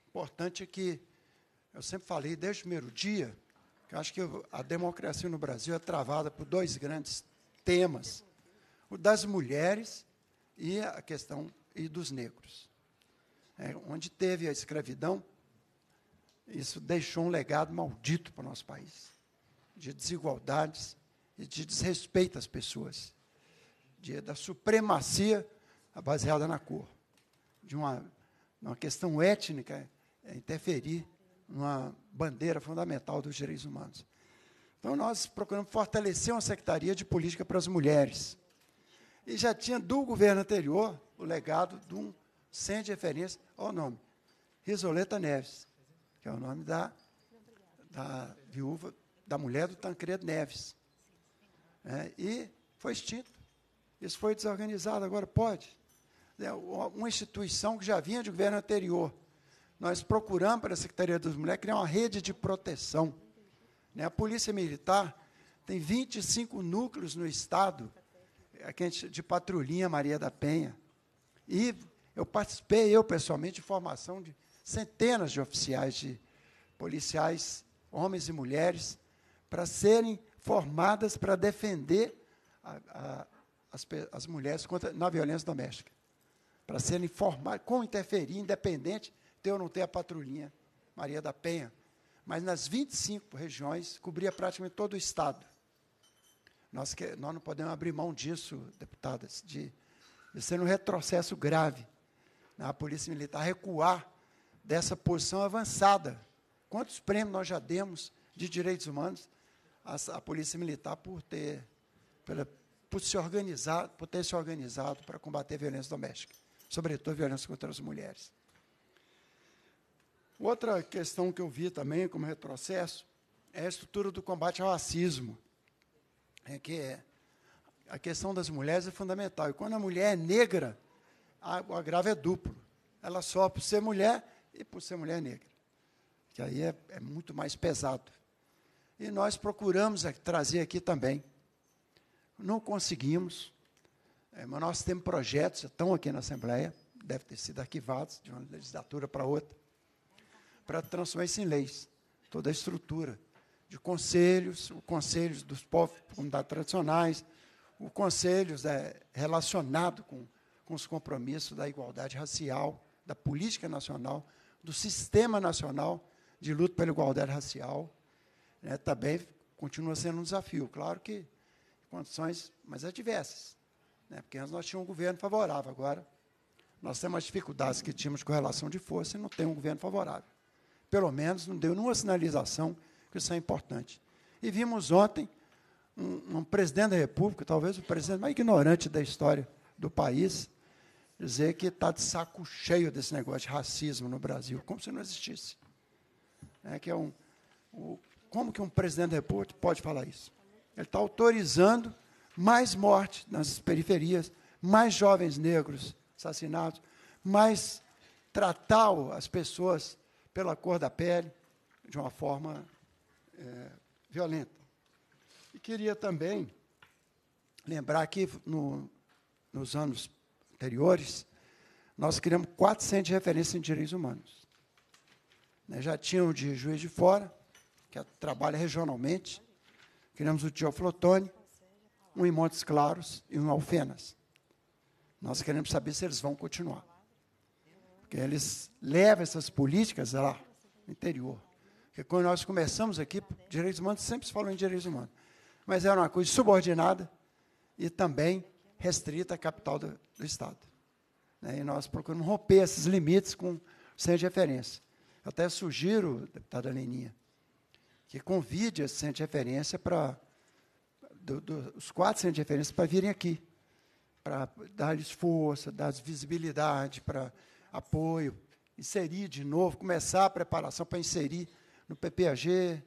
importante é que eu sempre falei desde o primeiro dia que acho que a democracia no Brasil é travada por dois grandes temas: o das mulheres e a questão e dos negros. É, onde teve a escravidão, isso deixou um legado maldito para o nosso país, de desigualdades e de desrespeito às pessoas, de, da supremacia baseada na cor, de uma, uma questão étnica é interferir numa bandeira fundamental dos direitos humanos. Então, nós procuramos fortalecer uma secretaria de política para as mulheres. E já tinha do governo anterior o legado de um de referência, olha o nome, Risoleta Neves, que é o nome da, da viúva, da mulher do Tancredo Neves. É, e foi extinto. Isso foi desorganizado, agora pode. É, uma instituição que já vinha de governo anterior, nós procuramos para a Secretaria das Mulheres criar uma rede de proteção. Né? A Polícia Militar tem 25 núcleos no Estado de patrulhinha Maria da Penha. E eu participei, eu pessoalmente, de formação de centenas de oficiais de policiais, homens e mulheres, para serem formadas para defender a, a, as, as mulheres contra, na violência doméstica. Para serem formadas, como interferir, independente ter ou não ter a patrulhinha Maria da Penha, mas nas 25 regiões, cobria praticamente todo o Estado. Nós, que, nós não podemos abrir mão disso, deputadas, de, de ser um retrocesso grave na Polícia Militar, recuar dessa posição avançada. Quantos prêmios nós já demos de direitos humanos a, a Polícia Militar por ter, pela, por, se organizar, por ter se organizado para combater a violência doméstica, sobretudo a violência contra as mulheres. Outra questão que eu vi também como retrocesso é a estrutura do combate ao racismo, é que a questão das mulheres é fundamental. E quando a mulher é negra, a, o agravo é duplo. Ela sofre por ser mulher e por ser mulher negra, que aí é, é muito mais pesado. E nós procuramos trazer aqui também. Não conseguimos, é, mas nós temos projetos, estão aqui na Assembleia, devem ter sido arquivados de uma legislatura para outra, para transformar isso em leis, toda a estrutura de conselhos, o conselhos dos povos comunidades tradicionais, o conselhos é, relacionado com, com os compromissos da igualdade racial, da política nacional, do sistema nacional de luta pela igualdade racial, né, também continua sendo um desafio. Claro que condições mais adversas, né, porque antes nós tínhamos um governo favorável, agora nós temos as dificuldades que tínhamos com relação de força e não tem um governo favorável. Pelo menos não deu nenhuma sinalização que isso é importante. E vimos ontem um, um presidente da República, talvez o presidente mais ignorante da história do país, dizer que está de saco cheio desse negócio de racismo no Brasil, como se não existisse. É, que é um, o, como que um presidente da República pode falar isso? Ele está autorizando mais morte nas periferias, mais jovens negros assassinados, mais tratar as pessoas pela cor da pele de uma forma é, violenta. E queria também lembrar que no, nos anos anteriores, nós criamos quatro centros de referência em direitos humanos. Né, já tinha o de Juiz de Fora, que trabalha regionalmente. Criamos o Teoflotone, um em Montes Claros e um em Alfenas. Nós queremos saber se eles vão continuar. Porque eles levam essas políticas lá no interior. Porque quando nós começamos aqui, direitos humanos sempre se falou em direitos humanos. Mas era uma coisa subordinada e também restrita à capital do, do Estado. Né? E nós procuramos romper esses limites com de referência. Até sugiro, deputada Leninha, que convide esse centro de referência para do, do, os quatro centros de referência para virem aqui, para dar-lhes força, dar visibilidade, para apoio, inserir de novo, começar a preparação para inserir no PPAG,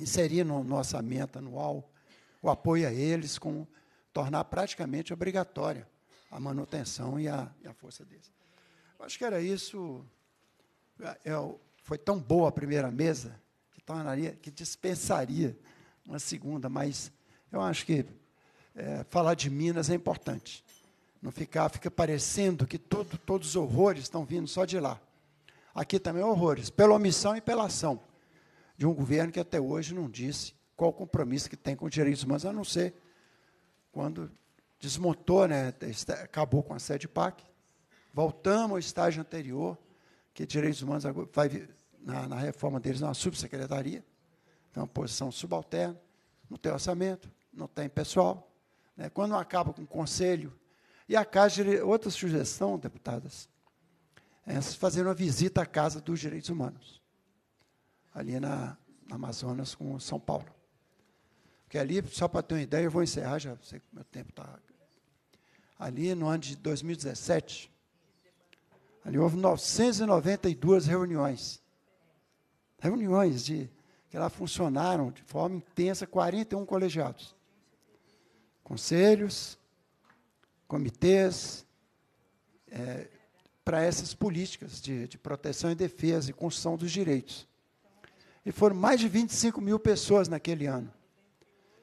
inserir no, no orçamento anual o apoio a eles, com tornar praticamente obrigatória a manutenção e a, e a força deles. Eu acho que era isso. É, é, foi tão boa a primeira mesa tornaria, que dispensaria uma segunda, mas eu acho que é, falar de Minas é importante. Não ficar, fica parecendo que todos os horrores estão vindo só de lá. Aqui também horrores, pela omissão e pela ação de um governo que até hoje não disse qual o compromisso que tem com os direitos humanos, a não ser quando desmontou, né, acabou com a sede PAC, voltamos ao estágio anterior, que direitos humanos vai na, na reforma deles, uma subsecretaria, uma posição subalterna, não tem orçamento, não tem pessoal. Né? Quando acaba com o conselho, e a casa, outra sugestão, deputadas, é fazer uma visita à Casa dos Direitos Humanos, ali na, na Amazonas com São Paulo. Porque ali, só para ter uma ideia, eu vou encerrar, já sei que meu tempo está. Ali, no ano de 2017, ali houve 992 reuniões reuniões de, que lá funcionaram de forma intensa, 41 colegiados. Conselhos, comitês, é, para essas políticas de, de proteção e defesa e construção dos direitos. E foram mais de 25 mil pessoas naquele ano.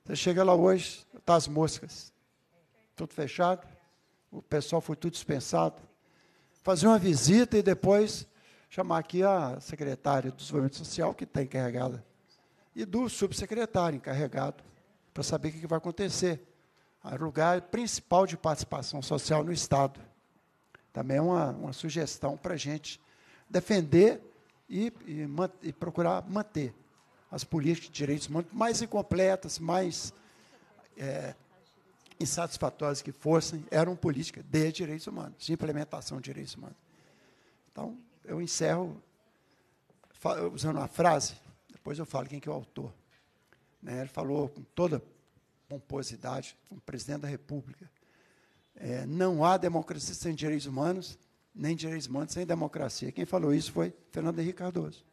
Você chega lá hoje, está as moscas, tudo fechado, o pessoal foi tudo dispensado. Fazer uma visita e depois chamar aqui a secretária do Desenvolvimento Social, que está encarregada, e do subsecretário encarregado, para saber o que vai acontecer. O lugar principal de participação social no Estado. Também é uma, uma sugestão para a gente defender e, e, e, procurar manter as políticas de direitos humanos mais incompletas, mais é, insatisfatórias que fossem, eram políticas de direitos humanos, de implementação de direitos humanos. Então, eu encerro usando uma frase, depois eu falo quem que é o autor. Né? Ele falou com toda pomposidade, como presidente da República. É, não há democracia sem direitos humanos, nem direitos humanos sem democracia. Quem falou isso foi Fernando Henrique Cardoso.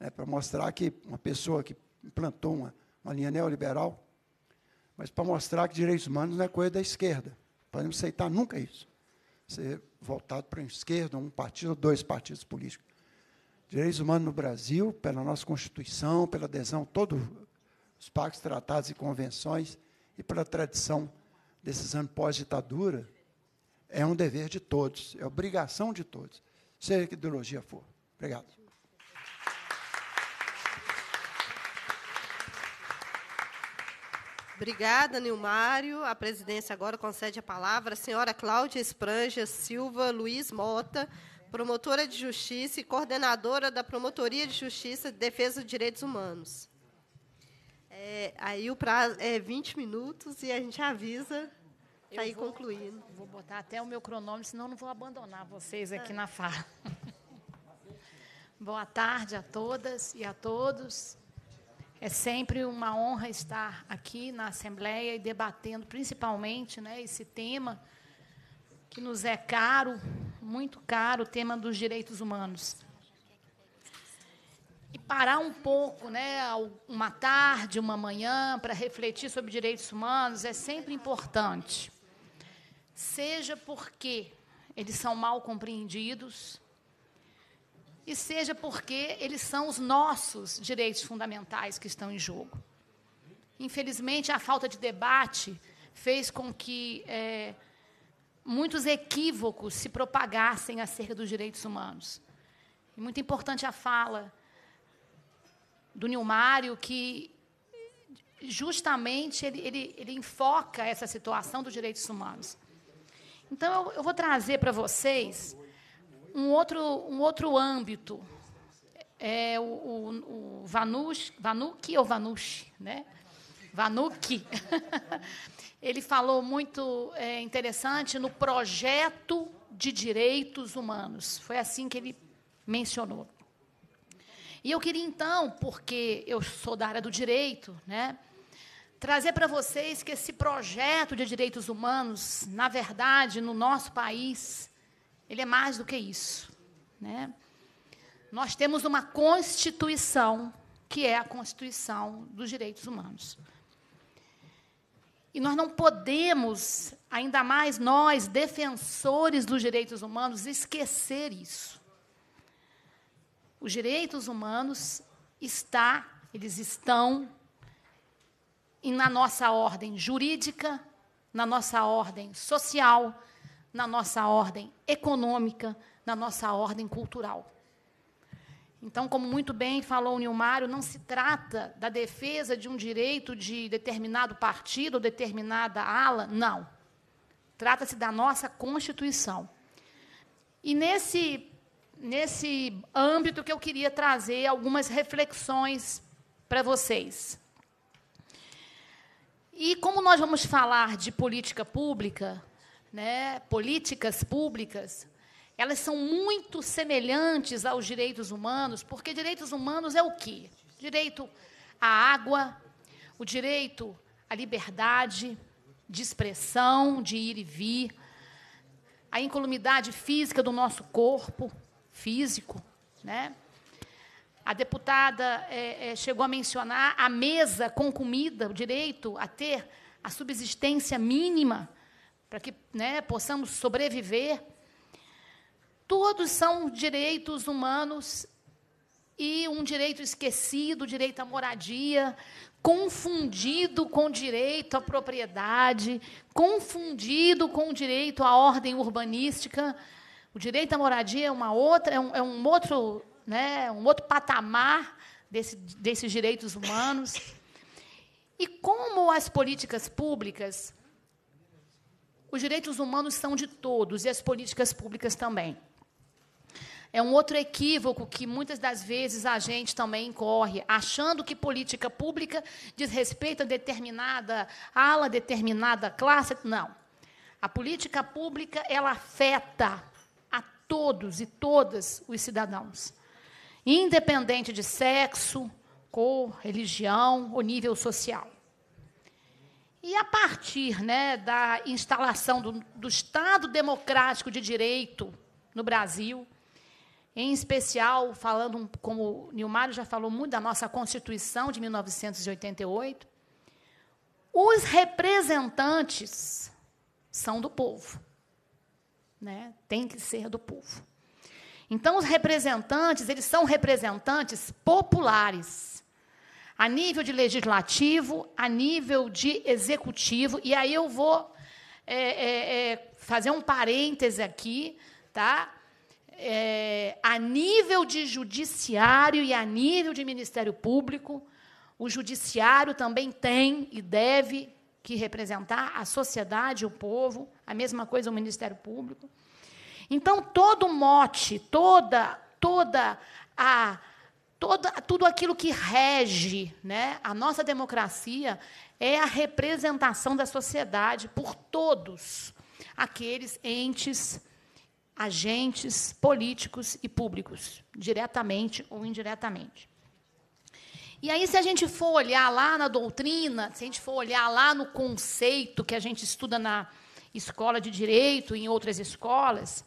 É, para mostrar que uma pessoa que implantou uma, uma linha neoliberal, mas para mostrar que direitos humanos não é coisa da esquerda. Podemos aceitar nunca isso. Ser voltado para a esquerda, um partido ou dois partidos políticos. Direitos humanos no Brasil, pela nossa Constituição, pela adesão a todos os pactos, tratados e convenções, e pela tradição desses anos pós-ditadura, é um dever de todos, é obrigação de todos, seja que ideologia for. Obrigado.
Obrigada, Nilmário. A presidência agora concede a palavra à senhora Cláudia Espranja Silva Luiz Mota, promotora de justiça e coordenadora da Promotoria de Justiça e Defesa dos Direitos Humanos. É, aí o prazo é 20 minutos e a gente avisa para ir concluindo.
Vou botar até o meu cronômetro, senão não vou abandonar vocês aqui na fala. Boa tarde a todas e a todos. É sempre uma honra estar aqui na Assembleia e debatendo principalmente né, esse tema que nos é caro, muito caro, o tema dos direitos humanos. E parar um pouco, né, uma tarde, uma manhã, para refletir sobre direitos humanos é sempre importante. Seja porque eles são mal compreendidos, e seja porque eles são os nossos direitos fundamentais que estão em jogo. Infelizmente, a falta de debate fez com que é, muitos equívocos se propagassem acerca dos direitos humanos. E muito importante a fala do Nilmário, que justamente ele, ele, ele enfoca essa situação dos direitos humanos. Então, eu, eu vou trazer para vocês um outro, um outro âmbito. É o, o, o Vanush, Vanucci ou Vanush, né? Vanucci. Ele falou muito é, interessante no projeto de direitos humanos. Foi assim que ele mencionou. E eu queria então, porque eu sou da área do direito, né, trazer para vocês que esse projeto de direitos humanos, na verdade, no nosso país, ele é mais do que isso. Né? Nós temos uma Constituição, que é a Constituição dos Direitos Humanos. E nós não podemos, ainda mais nós, defensores dos direitos humanos, esquecer isso. Os direitos humanos está, eles estão na nossa ordem jurídica, na nossa ordem social, na nossa ordem econômica, na nossa ordem cultural. Então, como muito bem falou o Nilmário, não se trata da defesa de um direito de determinado partido ou determinada ala, não. Trata-se da nossa Constituição. E nesse, nesse âmbito que eu queria trazer algumas reflexões para vocês. E como nós vamos falar de política pública, né, políticas públicas, elas são muito semelhantes aos direitos humanos, porque direitos humanos é o quê? Direito à água, o direito à liberdade de expressão, de ir e vir, a incolumidade física do nosso corpo físico, né? A deputada é, é, chegou a mencionar a mesa com comida, o direito a ter a subsistência mínima para que né, possamos sobreviver. Todos são direitos humanos e um direito esquecido, direito à moradia, confundido com direito à propriedade, confundido com direito à ordem urbanística. O direito à moradia é uma outra, é um, é um outro, né, um outro patamar desse, desses direitos humanos. E como as políticas públicas os direitos humanos são de todos e as políticas públicas também. É um outro equívoco que muitas das vezes a gente também incorre, achando que política pública diz respeito a determinada ala, determinada classe. Não. A política pública ela afeta a todos e todas os cidadãos, independente de sexo, cor, religião ou nível social. E a partir né, da instalação do, do Estado Democrático de Direito no Brasil, em especial, falando, como o Nilmário já falou muito da nossa Constituição de 1988, os representantes são do povo. Né? Tem que ser do povo. Então, os representantes, eles são representantes populares, a nível de legislativo, a nível de executivo, e aí eu vou é, é, é, fazer um parêntese aqui, tá? É, a nível de judiciário e a nível de Ministério Público, o judiciário também tem e deve que representar a sociedade, o povo, a mesma coisa o Ministério Público. Então, todo mote, toda, toda a tudo aquilo que rege né, a nossa democracia é a representação da sociedade por todos aqueles entes, agentes políticos e públicos, diretamente ou indiretamente. E aí, se a gente for olhar lá na doutrina, se a gente for olhar lá no conceito que a gente estuda na escola de direito e em outras escolas,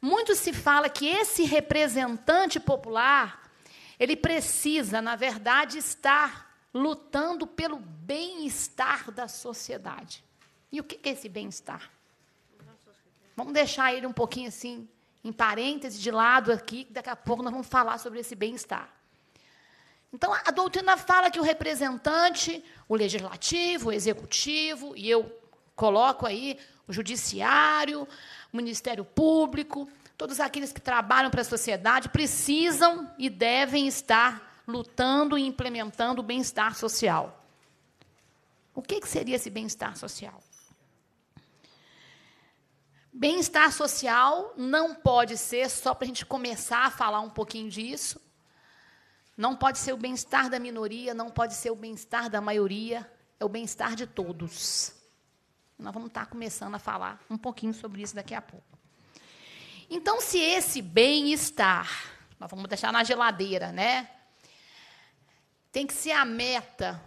muito se fala que esse representante popular, ele precisa, na verdade, estar lutando pelo bem-estar da sociedade. E o que é esse bem-estar? Vamos deixar ele um pouquinho assim, em parênteses, de lado aqui, que daqui a pouco nós vamos falar sobre esse bem-estar. Então, a doutrina fala que o representante, o legislativo, o executivo, e eu coloco aí o judiciário, o Ministério Público, todos aqueles que trabalham para a sociedade, precisam e devem estar lutando e implementando o bem-estar social. O que, que seria esse bem-estar social? Bem-estar social não pode ser, só para a gente começar a falar um pouquinho disso, não pode ser o bem-estar da minoria, não pode ser o bem-estar da maioria, é o bem-estar de todos. Nós vamos estar começando a falar um pouquinho sobre isso daqui a pouco. Então, se esse bem-estar, nós vamos deixar na geladeira, né? Tem que ser a meta,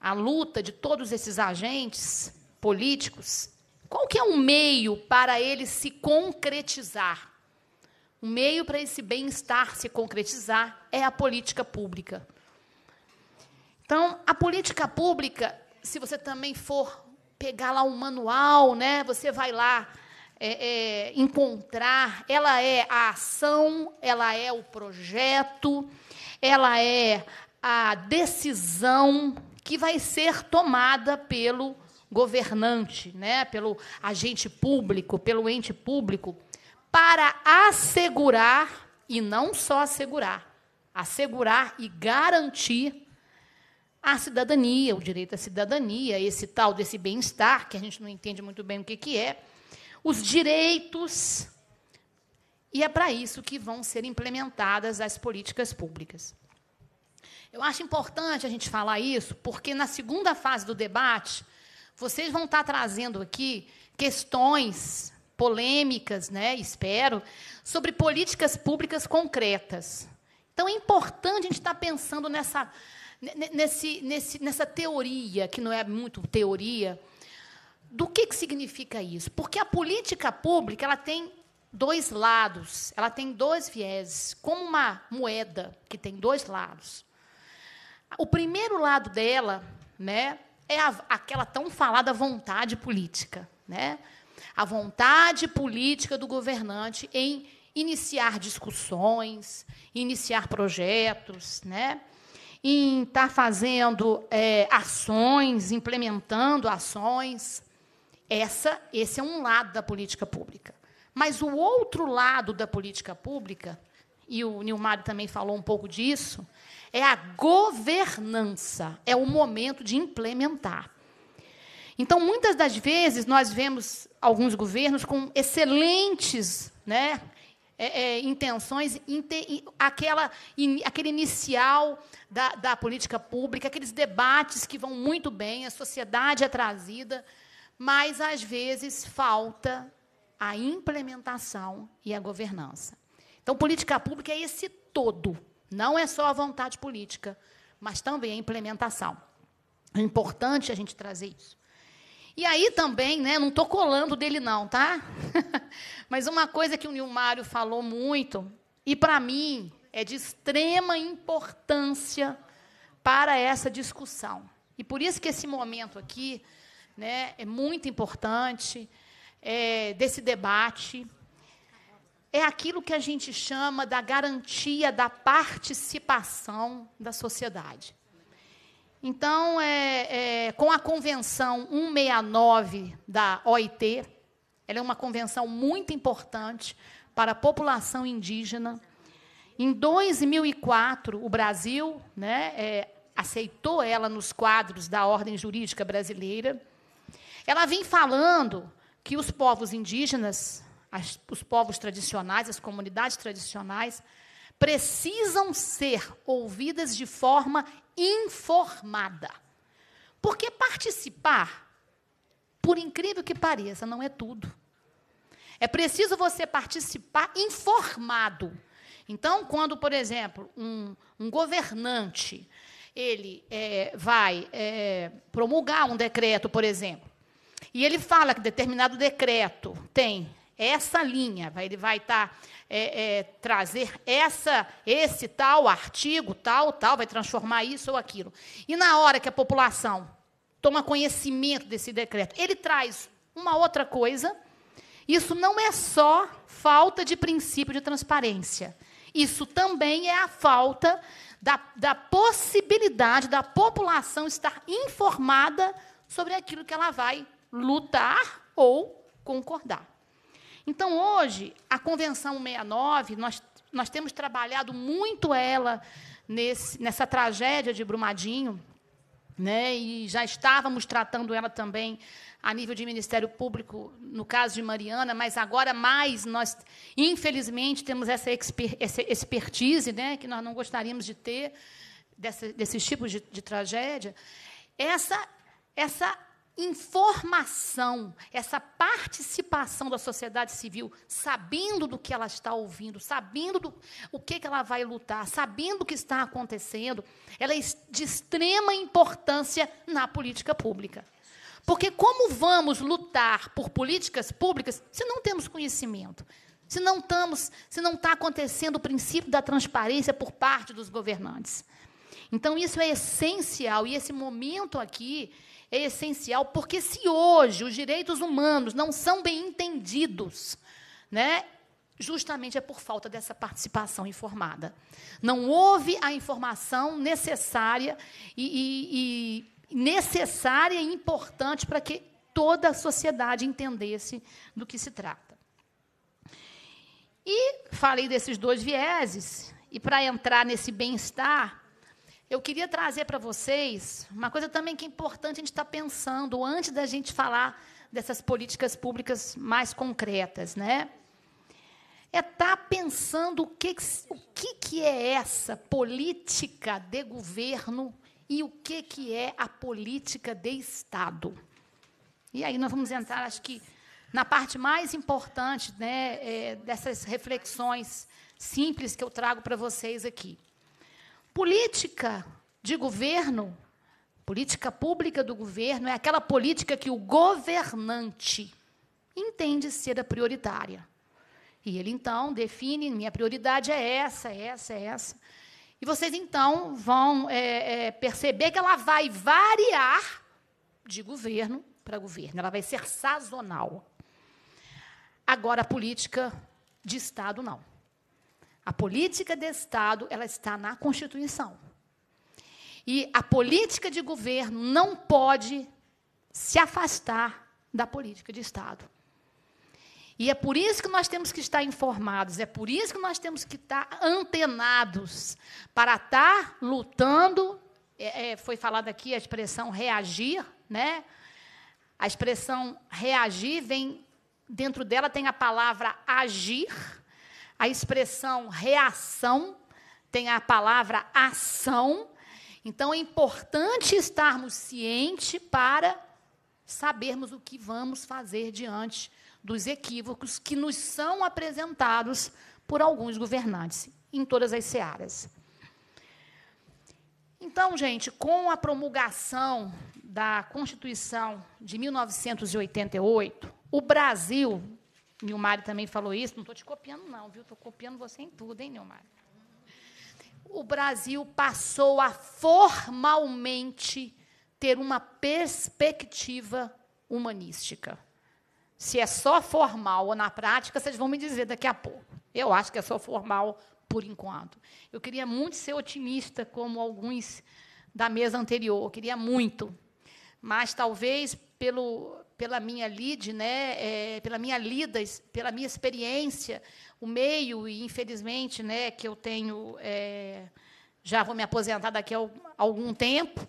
a luta de todos esses agentes políticos. Qual que é o meio para ele se concretizar? O meio para esse bem-estar se concretizar é a política pública. Então, a política pública, se você também for pegar lá um manual, né, você vai lá é, é, encontrar, ela é a ação, ela é o projeto, ela é a decisão que vai ser tomada pelo governante, né, pelo agente público, pelo ente público, para assegurar, e não só assegurar, assegurar e garantir a cidadania, o direito à cidadania, esse tal desse bem-estar, que a gente não entende muito bem o que, que é, os direitos, e é para isso que vão ser implementadas as políticas públicas. Eu acho importante a gente falar isso, porque na segunda fase do debate, vocês vão estar trazendo aqui questões polêmicas, né, espero, sobre políticas públicas concretas. Então é importante a gente estar pensando nessa, nesse, nesse, nessa teoria, que não é muito teoria, do que, que significa isso? Porque a política pública ela tem dois lados, ela tem dois viéses, como uma moeda que tem dois lados. O primeiro lado dela né, é a, aquela tão falada vontade política. Né? a vontade política do governante em iniciar discussões, iniciar projetos, né? em estar tá fazendo é, ações, implementando ações. Essa, esse é um lado da política pública. Mas o outro lado da política pública, e o Nilmário também falou um pouco disso, é a governança, é o momento de implementar. Então, muitas das vezes, nós vemos alguns governos com excelentes né, é, é, intenções, aquela, in, aquele inicial da, da política pública, aqueles debates que vão muito bem, a sociedade é trazida, mas, às vezes, falta a implementação e a governança. Então, política pública é esse todo, não é só a vontade política, mas também a implementação. É importante a gente trazer isso. E aí também, né, não estou colando dele não, tá? Mas uma coisa que o Nilmário falou muito, e para mim é de extrema importância para essa discussão. E por isso que esse momento aqui né, é muito importante, é, desse debate, é aquilo que a gente chama da garantia da participação da sociedade. Então, é, é, com a Convenção 169 da OIT, ela é uma convenção muito importante para a população indígena. Em 2004, o Brasil né, é, aceitou ela nos quadros da ordem jurídica brasileira. Ela vem falando que os povos indígenas, as, os povos tradicionais, as comunidades tradicionais, precisam ser ouvidas de forma informada. Porque participar, por incrível que pareça, não é tudo. É preciso você participar informado. Então, quando, por exemplo, um, um governante ele é, vai é, promulgar um decreto, por exemplo, e ele fala que determinado decreto tem essa linha, ele vai estar tá, é, é, trazer essa, esse tal artigo, tal, tal, vai transformar isso ou aquilo. E na hora que a população toma conhecimento desse decreto, ele traz uma outra coisa. Isso não é só falta de princípio de transparência. Isso também é a falta da, da possibilidade da população estar informada sobre aquilo que ela vai lutar ou concordar. Então, hoje, a Convenção 69, nós, nós temos trabalhado muito ela nesse, nessa tragédia de Brumadinho, né, e já estávamos tratando ela também a nível de Ministério Público, no caso de Mariana, mas agora mais nós, infelizmente, temos essa, exper, essa expertise né, que nós não gostaríamos de ter, desses tipos de, de tragédia. Essa, essa informação, essa participação da sociedade civil, sabendo do que ela está ouvindo, sabendo do, o que, que ela vai lutar, sabendo o que está acontecendo, ela é de extrema importância na política pública. Porque como vamos lutar por políticas públicas se não temos conhecimento? Se não estamos, se não está acontecendo o princípio da transparência por parte dos governantes. Então isso é essencial e esse momento aqui é essencial, porque se hoje os direitos humanos não são bem entendidos, né, justamente é por falta dessa participação informada. Não houve a informação necessária e, e, e necessária e importante para que toda a sociedade entendesse do que se trata. E falei desses dois vieses, e para entrar nesse bem-estar, eu queria trazer para vocês uma coisa também que é importante a gente estar tá pensando antes da gente falar dessas políticas públicas mais concretas, né? É estar tá pensando o que, o que, que é essa política de governo e o que, que é a política de Estado. E aí nós vamos entrar, acho que, na parte mais importante né, é, dessas reflexões simples que eu trago para vocês aqui. Política de governo, política pública do governo, é aquela política que o governante entende ser a prioritária. E ele, então, define: minha prioridade é essa, é essa, é essa. E vocês, então, vão é, é, perceber que ela vai variar de governo para governo, ela vai ser sazonal. Agora, a política de Estado, não. A política de Estado ela está na Constituição. E a política de governo não pode se afastar da política de Estado. E é por isso que nós temos que estar informados, é por isso que nós temos que estar antenados para estar lutando. É, é, foi falada aqui a expressão reagir, né? A expressão reagir vem dentro dela tem a palavra agir a expressão reação tem a palavra ação. Então é importante estarmos cientes para sabermos o que vamos fazer diante dos equívocos que nos são apresentados por alguns governantes em todas as searas. Então, gente, com a promulgação da Constituição de 1988, o Brasil, Nilmar também falou isso, não estou te copiando, não, viu? Estou copiando você em tudo, hein, Nilmar? O Brasil passou a formalmente ter uma perspectiva humanística. Se é só formal ou na prática, vocês vão me dizer daqui a pouco. Eu acho que é só formal por enquanto. Eu queria muito ser otimista, como alguns da mesa anterior, eu queria muito. Mas talvez pelo, pela minha lide, né, é, pela minha lida, pela minha experiência, o meio e infelizmente, né, que eu tenho, é, já vou me aposentar daqui a algum tempo,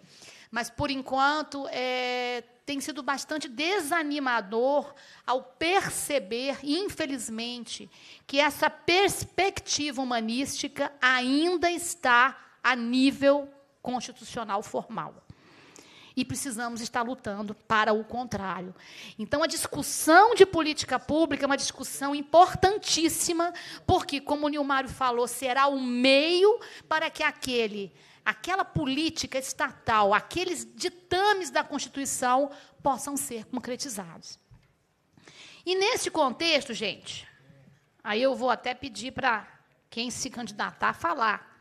mas por enquanto é, tem sido bastante desanimador ao perceber, infelizmente, que essa perspectiva humanística ainda está a nível constitucional formal. E precisamos estar lutando para o contrário. Então, a discussão de política pública é uma discussão importantíssima, porque, como o Nilmário falou, será o meio para que aquele aquela política estatal, aqueles ditames da Constituição possam ser concretizados. E nesse contexto, gente, aí eu vou até pedir para quem se candidatar falar.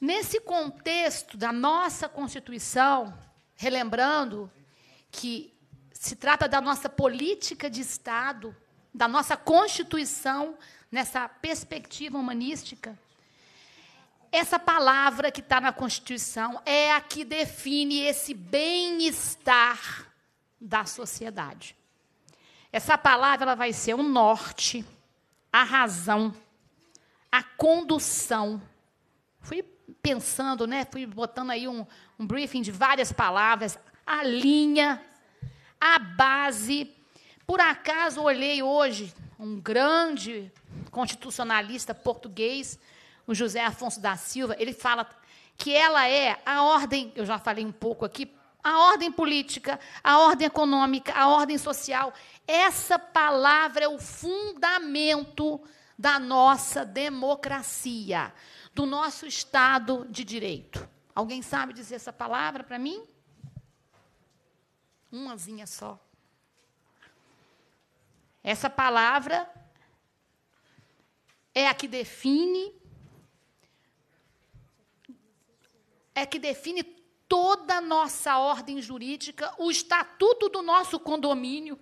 Nesse contexto da nossa Constituição, relembrando que se trata da nossa política de Estado, da nossa Constituição, nessa perspectiva humanística, essa palavra que está na Constituição é a que define esse bem-estar da sociedade. Essa palavra ela vai ser o norte, a razão, a condução. Fui pensando, né? Fui botando aí um, um briefing de várias palavras. A linha, a base. Por acaso olhei hoje um grande constitucionalista português o José Afonso da Silva, ele fala que ela é a ordem, eu já falei um pouco aqui, a ordem política, a ordem econômica, a ordem social. Essa palavra é o fundamento da nossa democracia, do nosso Estado de Direito. Alguém sabe dizer essa palavra para mim? Umazinha só. Essa palavra é a que define é que define toda a nossa ordem jurídica, o estatuto do nosso condomínio,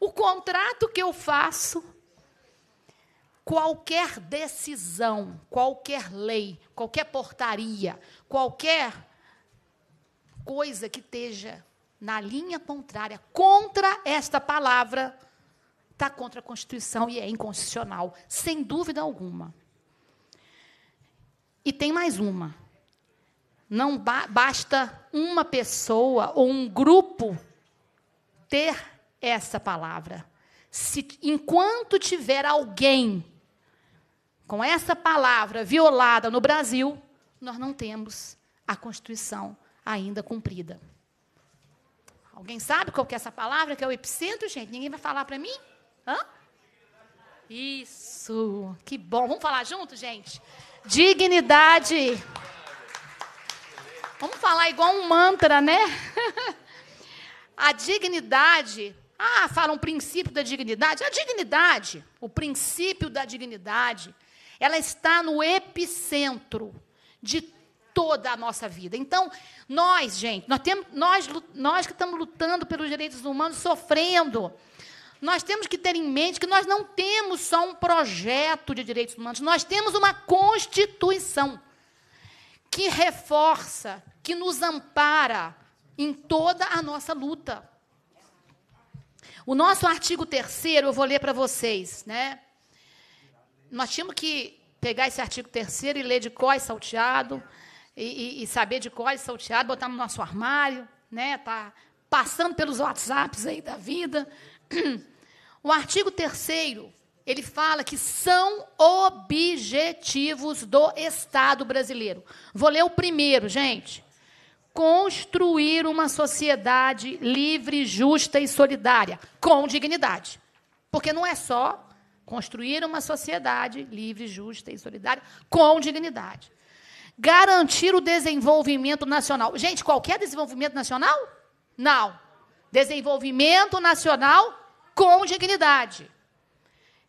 o contrato que eu faço, qualquer decisão, qualquer lei, qualquer portaria, qualquer coisa que esteja na linha contrária contra esta palavra, está contra a Constituição e é inconstitucional, sem dúvida alguma. E tem mais uma. Não ba basta uma pessoa ou um grupo ter essa palavra. Se, enquanto tiver alguém com essa palavra violada no Brasil, nós não temos a Constituição ainda cumprida. Alguém sabe qual que é essa palavra que é o epicentro, gente? Ninguém vai falar para mim? Hã? Isso, que bom. Vamos falar junto, gente? Dignidade. Vamos falar igual um mantra, né? a dignidade. Ah, fala um princípio da dignidade. A dignidade, o princípio da dignidade, ela está no epicentro de toda a nossa vida. Então, nós, gente, nós, temos, nós, nós que estamos lutando pelos direitos humanos, sofrendo, nós temos que ter em mente que nós não temos só um projeto de direitos humanos, nós temos uma Constituição que reforça, que nos ampara em toda a nossa luta. O nosso artigo terceiro, eu vou ler para vocês, né? Nós tínhamos que pegar esse artigo terceiro e ler de cor salteado, e, e, e, saber de cor salteado, botar no nosso armário, né? Tá passando pelos WhatsApps aí da vida. O artigo terceiro, ele fala que são objetivos do Estado brasileiro. Vou ler o primeiro, gente construir uma sociedade livre, justa e solidária, com dignidade. Porque não é só construir uma sociedade livre, justa e solidária com dignidade. Garantir o desenvolvimento nacional. Gente, qualquer desenvolvimento nacional? Não. Desenvolvimento nacional com dignidade.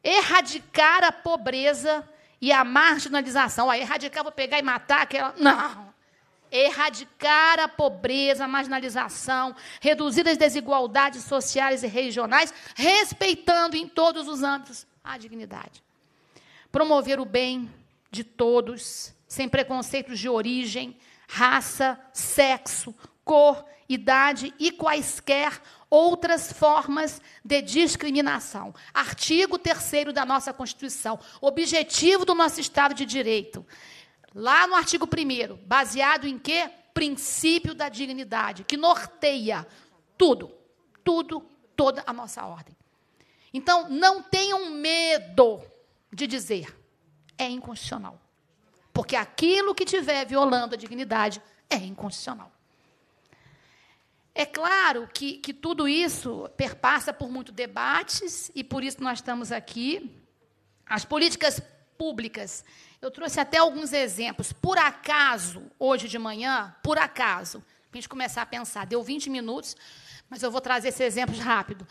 Erradicar a pobreza e a marginalização. Ah, erradicar, vou pegar e matar aquela. Não. Erradicar a pobreza, a marginalização, reduzir as desigualdades sociais e regionais, respeitando em todos os âmbitos a dignidade. Promover o bem de todos, sem preconceitos de origem, raça, sexo, cor, idade e quaisquer outras formas de discriminação. Artigo 3 da nossa Constituição. Objetivo do nosso Estado de Direito. Lá no artigo 1, baseado em quê? Princípio da dignidade, que norteia tudo, tudo, toda a nossa ordem. Então, não tenham medo de dizer é inconstitucional. Porque aquilo que estiver violando a dignidade é inconstitucional. É claro que, que tudo isso perpassa por muitos debates e por isso nós estamos aqui. As políticas públicas, eu trouxe até alguns exemplos. Por acaso, hoje de manhã, por acaso, para a gente começar a pensar, deu 20 minutos, mas eu vou trazer esses exemplos rápido.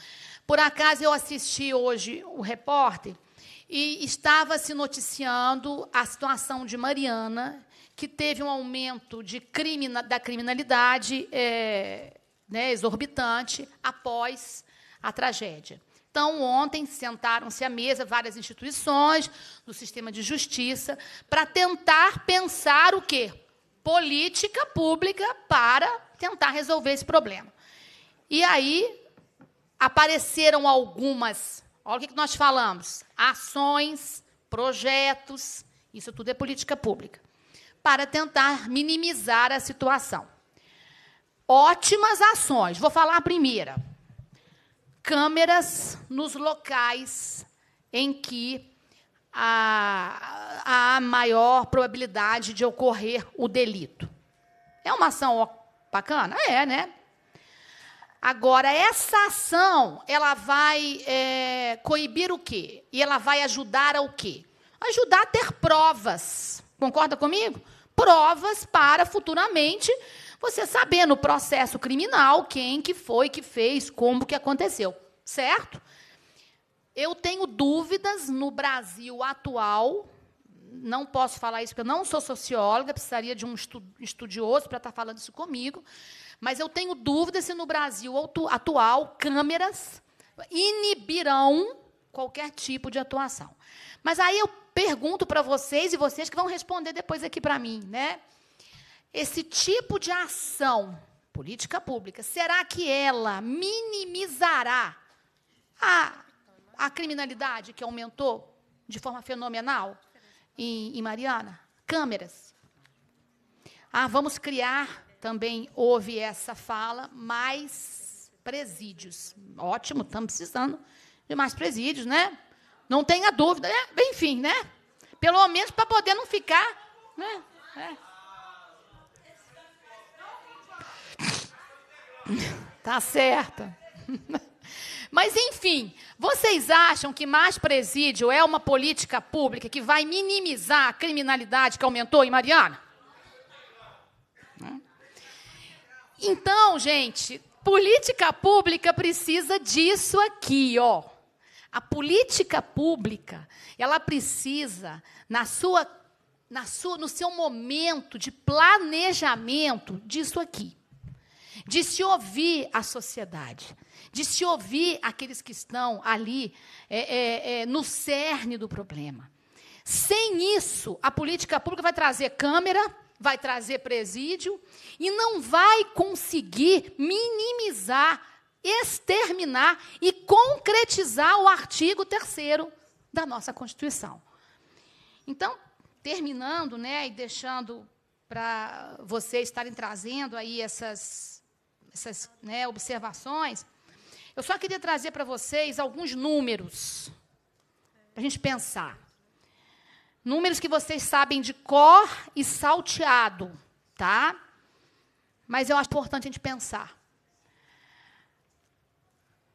Por acaso, eu assisti hoje o repórter e estava se noticiando a situação de Mariana, que teve um aumento de crime, da criminalidade. É, né, exorbitante após a tragédia. Então, ontem sentaram-se à mesa várias instituições do sistema de justiça para tentar pensar o quê? Política pública para tentar resolver esse problema. E aí apareceram algumas, olha o que nós falamos: ações, projetos, isso tudo é política pública, para tentar minimizar a situação ótimas ações. Vou falar a primeira. Câmeras nos locais em que há, maior probabilidade de ocorrer o delito. É uma ação bacana? É, né? Agora, essa ação, ela vai é, coibir o quê? E ela vai ajudar ao quê? Ajudar a ter provas. Concorda comigo? Provas para futuramente você saber no processo criminal quem que foi que fez, como que aconteceu, certo? Eu tenho dúvidas no Brasil atual, não posso falar isso porque eu não sou socióloga, precisaria de um estudioso para estar falando isso comigo, mas eu tenho dúvidas se no Brasil atual câmeras inibirão qualquer tipo de atuação. Mas aí eu pergunto para vocês e vocês que vão responder depois aqui para mim, né? esse tipo de ação, política pública, será que ela minimizará a, a criminalidade que aumentou de forma fenomenal em, em Mariana? Câmeras. Ah, vamos criar, também houve essa fala, mais presídios. Ótimo, estamos precisando de mais presídios, né? Não tenha dúvida, né? Enfim, né? Pelo menos para poder não ficar, né? É. Tá certa. Mas, enfim, vocês acham que mais presídio é uma política pública que vai minimizar a criminalidade que aumentou em Mariana? Então, gente, política pública precisa disso aqui, ó. A política pública, ela precisa, na sua, na sua, no seu momento de planejamento, disso aqui de se ouvir a sociedade, de se ouvir aqueles que estão ali é, é, é, no cerne do problema. Sem isso, a política pública vai trazer câmera, vai trazer presídio e não vai conseguir minimizar, exterminar e concretizar o artigo 3 da nossa Constituição. Então, terminando, né, e deixando para vocês estarem trazendo aí essas essas né, observações, eu só queria trazer para vocês alguns números, para a gente pensar. Números que vocês sabem de cor e salteado, tá? Mas eu acho importante a gente pensar.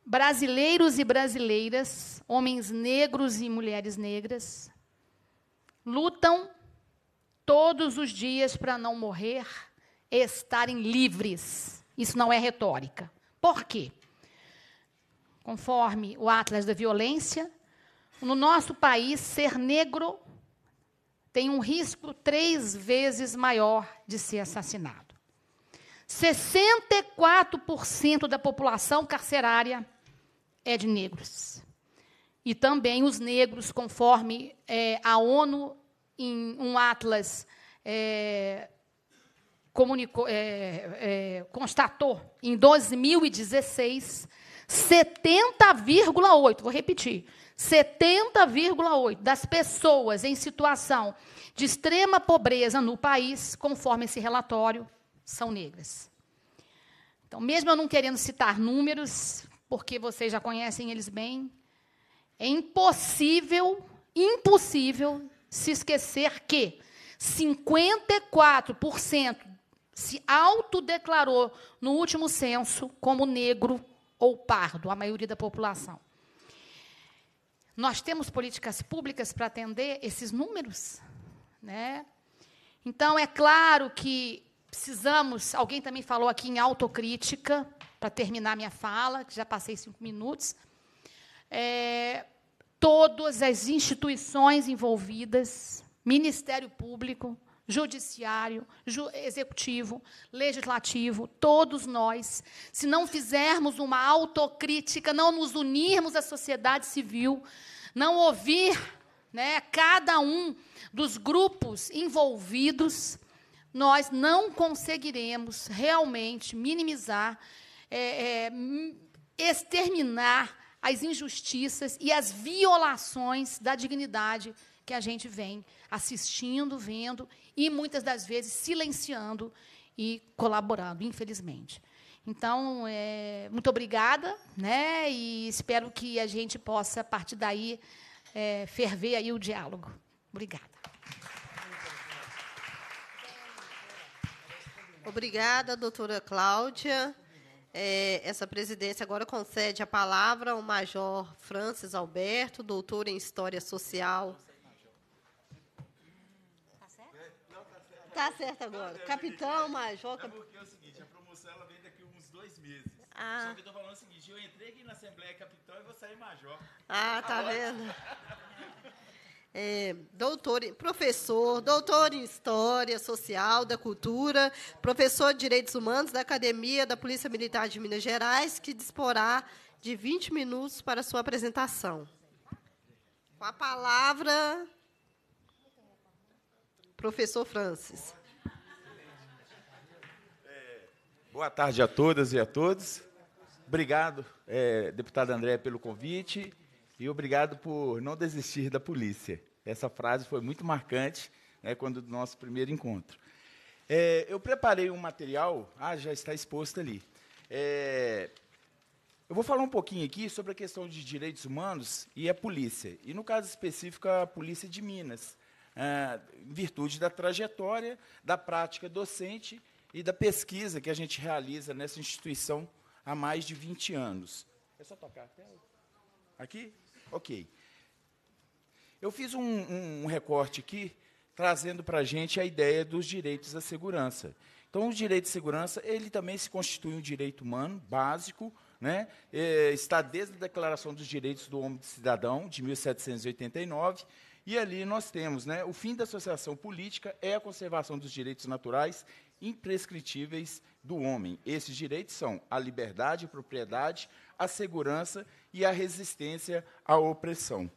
Brasileiros e brasileiras, homens negros e mulheres negras, lutam todos os dias para não morrer estarem livres. Isso não é retórica. Por quê? Conforme o Atlas da Violência, no nosso país, ser negro tem um risco três vezes maior de ser assassinado. 64% da população carcerária é de negros. E também os negros, conforme é, a ONU, em um atlas, é, comunicou, é, é constatou em 2016, 70,8%, vou repetir, 70,8% das pessoas em situação de extrema pobreza no país, conforme esse relatório, são negras. Então, mesmo eu não querendo citar números, porque vocês já conhecem eles bem, é impossível, impossível se esquecer que 54% se autodeclarou no último censo como negro ou pardo, a maioria da população. Nós temos políticas públicas para atender esses números, né? Então é claro que precisamos. Alguém também falou aqui em autocrítica para terminar minha fala, que já passei cinco minutos. É, todas as instituições envolvidas, Ministério Público, Judiciário, ju Executivo, Legislativo, todos nós, se não fizermos uma autocrítica, não nos unirmos à sociedade civil, não ouvir né, cada um dos grupos envolvidos, nós não conseguiremos realmente minimizar, é, é, exterminar as injustiças e as violações da dignidade que a gente vem assistindo, vendo e muitas das vezes silenciando e colaborando, infelizmente. Então, é, muito obrigada, né? E espero que a gente possa, a partir daí, é, ferver aí o diálogo. Obrigada.
Obrigada, doutora Cláudia. É, essa presidência agora concede a palavra ao Major Francis Alberto, doutor em História Social. Está certo agora. Capitão, Major.
É porque é o seguinte, a promoção ela vem daqui uns dois meses. Ah. Só que eu estou falando o seguinte, eu entrei aqui na Assembleia Capitão e vou sair Major.
Ah, tá vendo? é, doutor, professor, doutor em História Social da Cultura, professor de Direitos Humanos da Academia da Polícia Militar de Minas Gerais, que disporá de 20 minutos para sua apresentação. Com a palavra, professor Francis.
É, boa tarde a todas e a todos. Obrigado, é, deputado André, pelo convite e obrigado por não desistir da polícia. Essa frase foi muito marcante né, quando do nosso primeiro encontro. É, eu preparei um material, ah, já está exposto ali. É, eu vou falar um pouquinho aqui sobre a questão de direitos humanos e a polícia, e no caso específico a polícia de Minas, é, em virtude da trajetória, da prática docente e da pesquisa que a gente realiza nessa instituição há mais de 20 anos. É só tocar até aqui? Ok. Eu fiz um, um, um recorte aqui, trazendo para a gente a ideia dos direitos à segurança. Então, o direito de segurança, ele também se constitui um direito humano básico, né? É, está desde a Declaração dos Direitos do Homem e do Cidadão, de 1789, e ali nós temos né, o fim da associação política é a conservação dos direitos naturais imprescritíveis do homem. Esses direitos são a liberdade, a propriedade, a segurança e a resistência à opressão.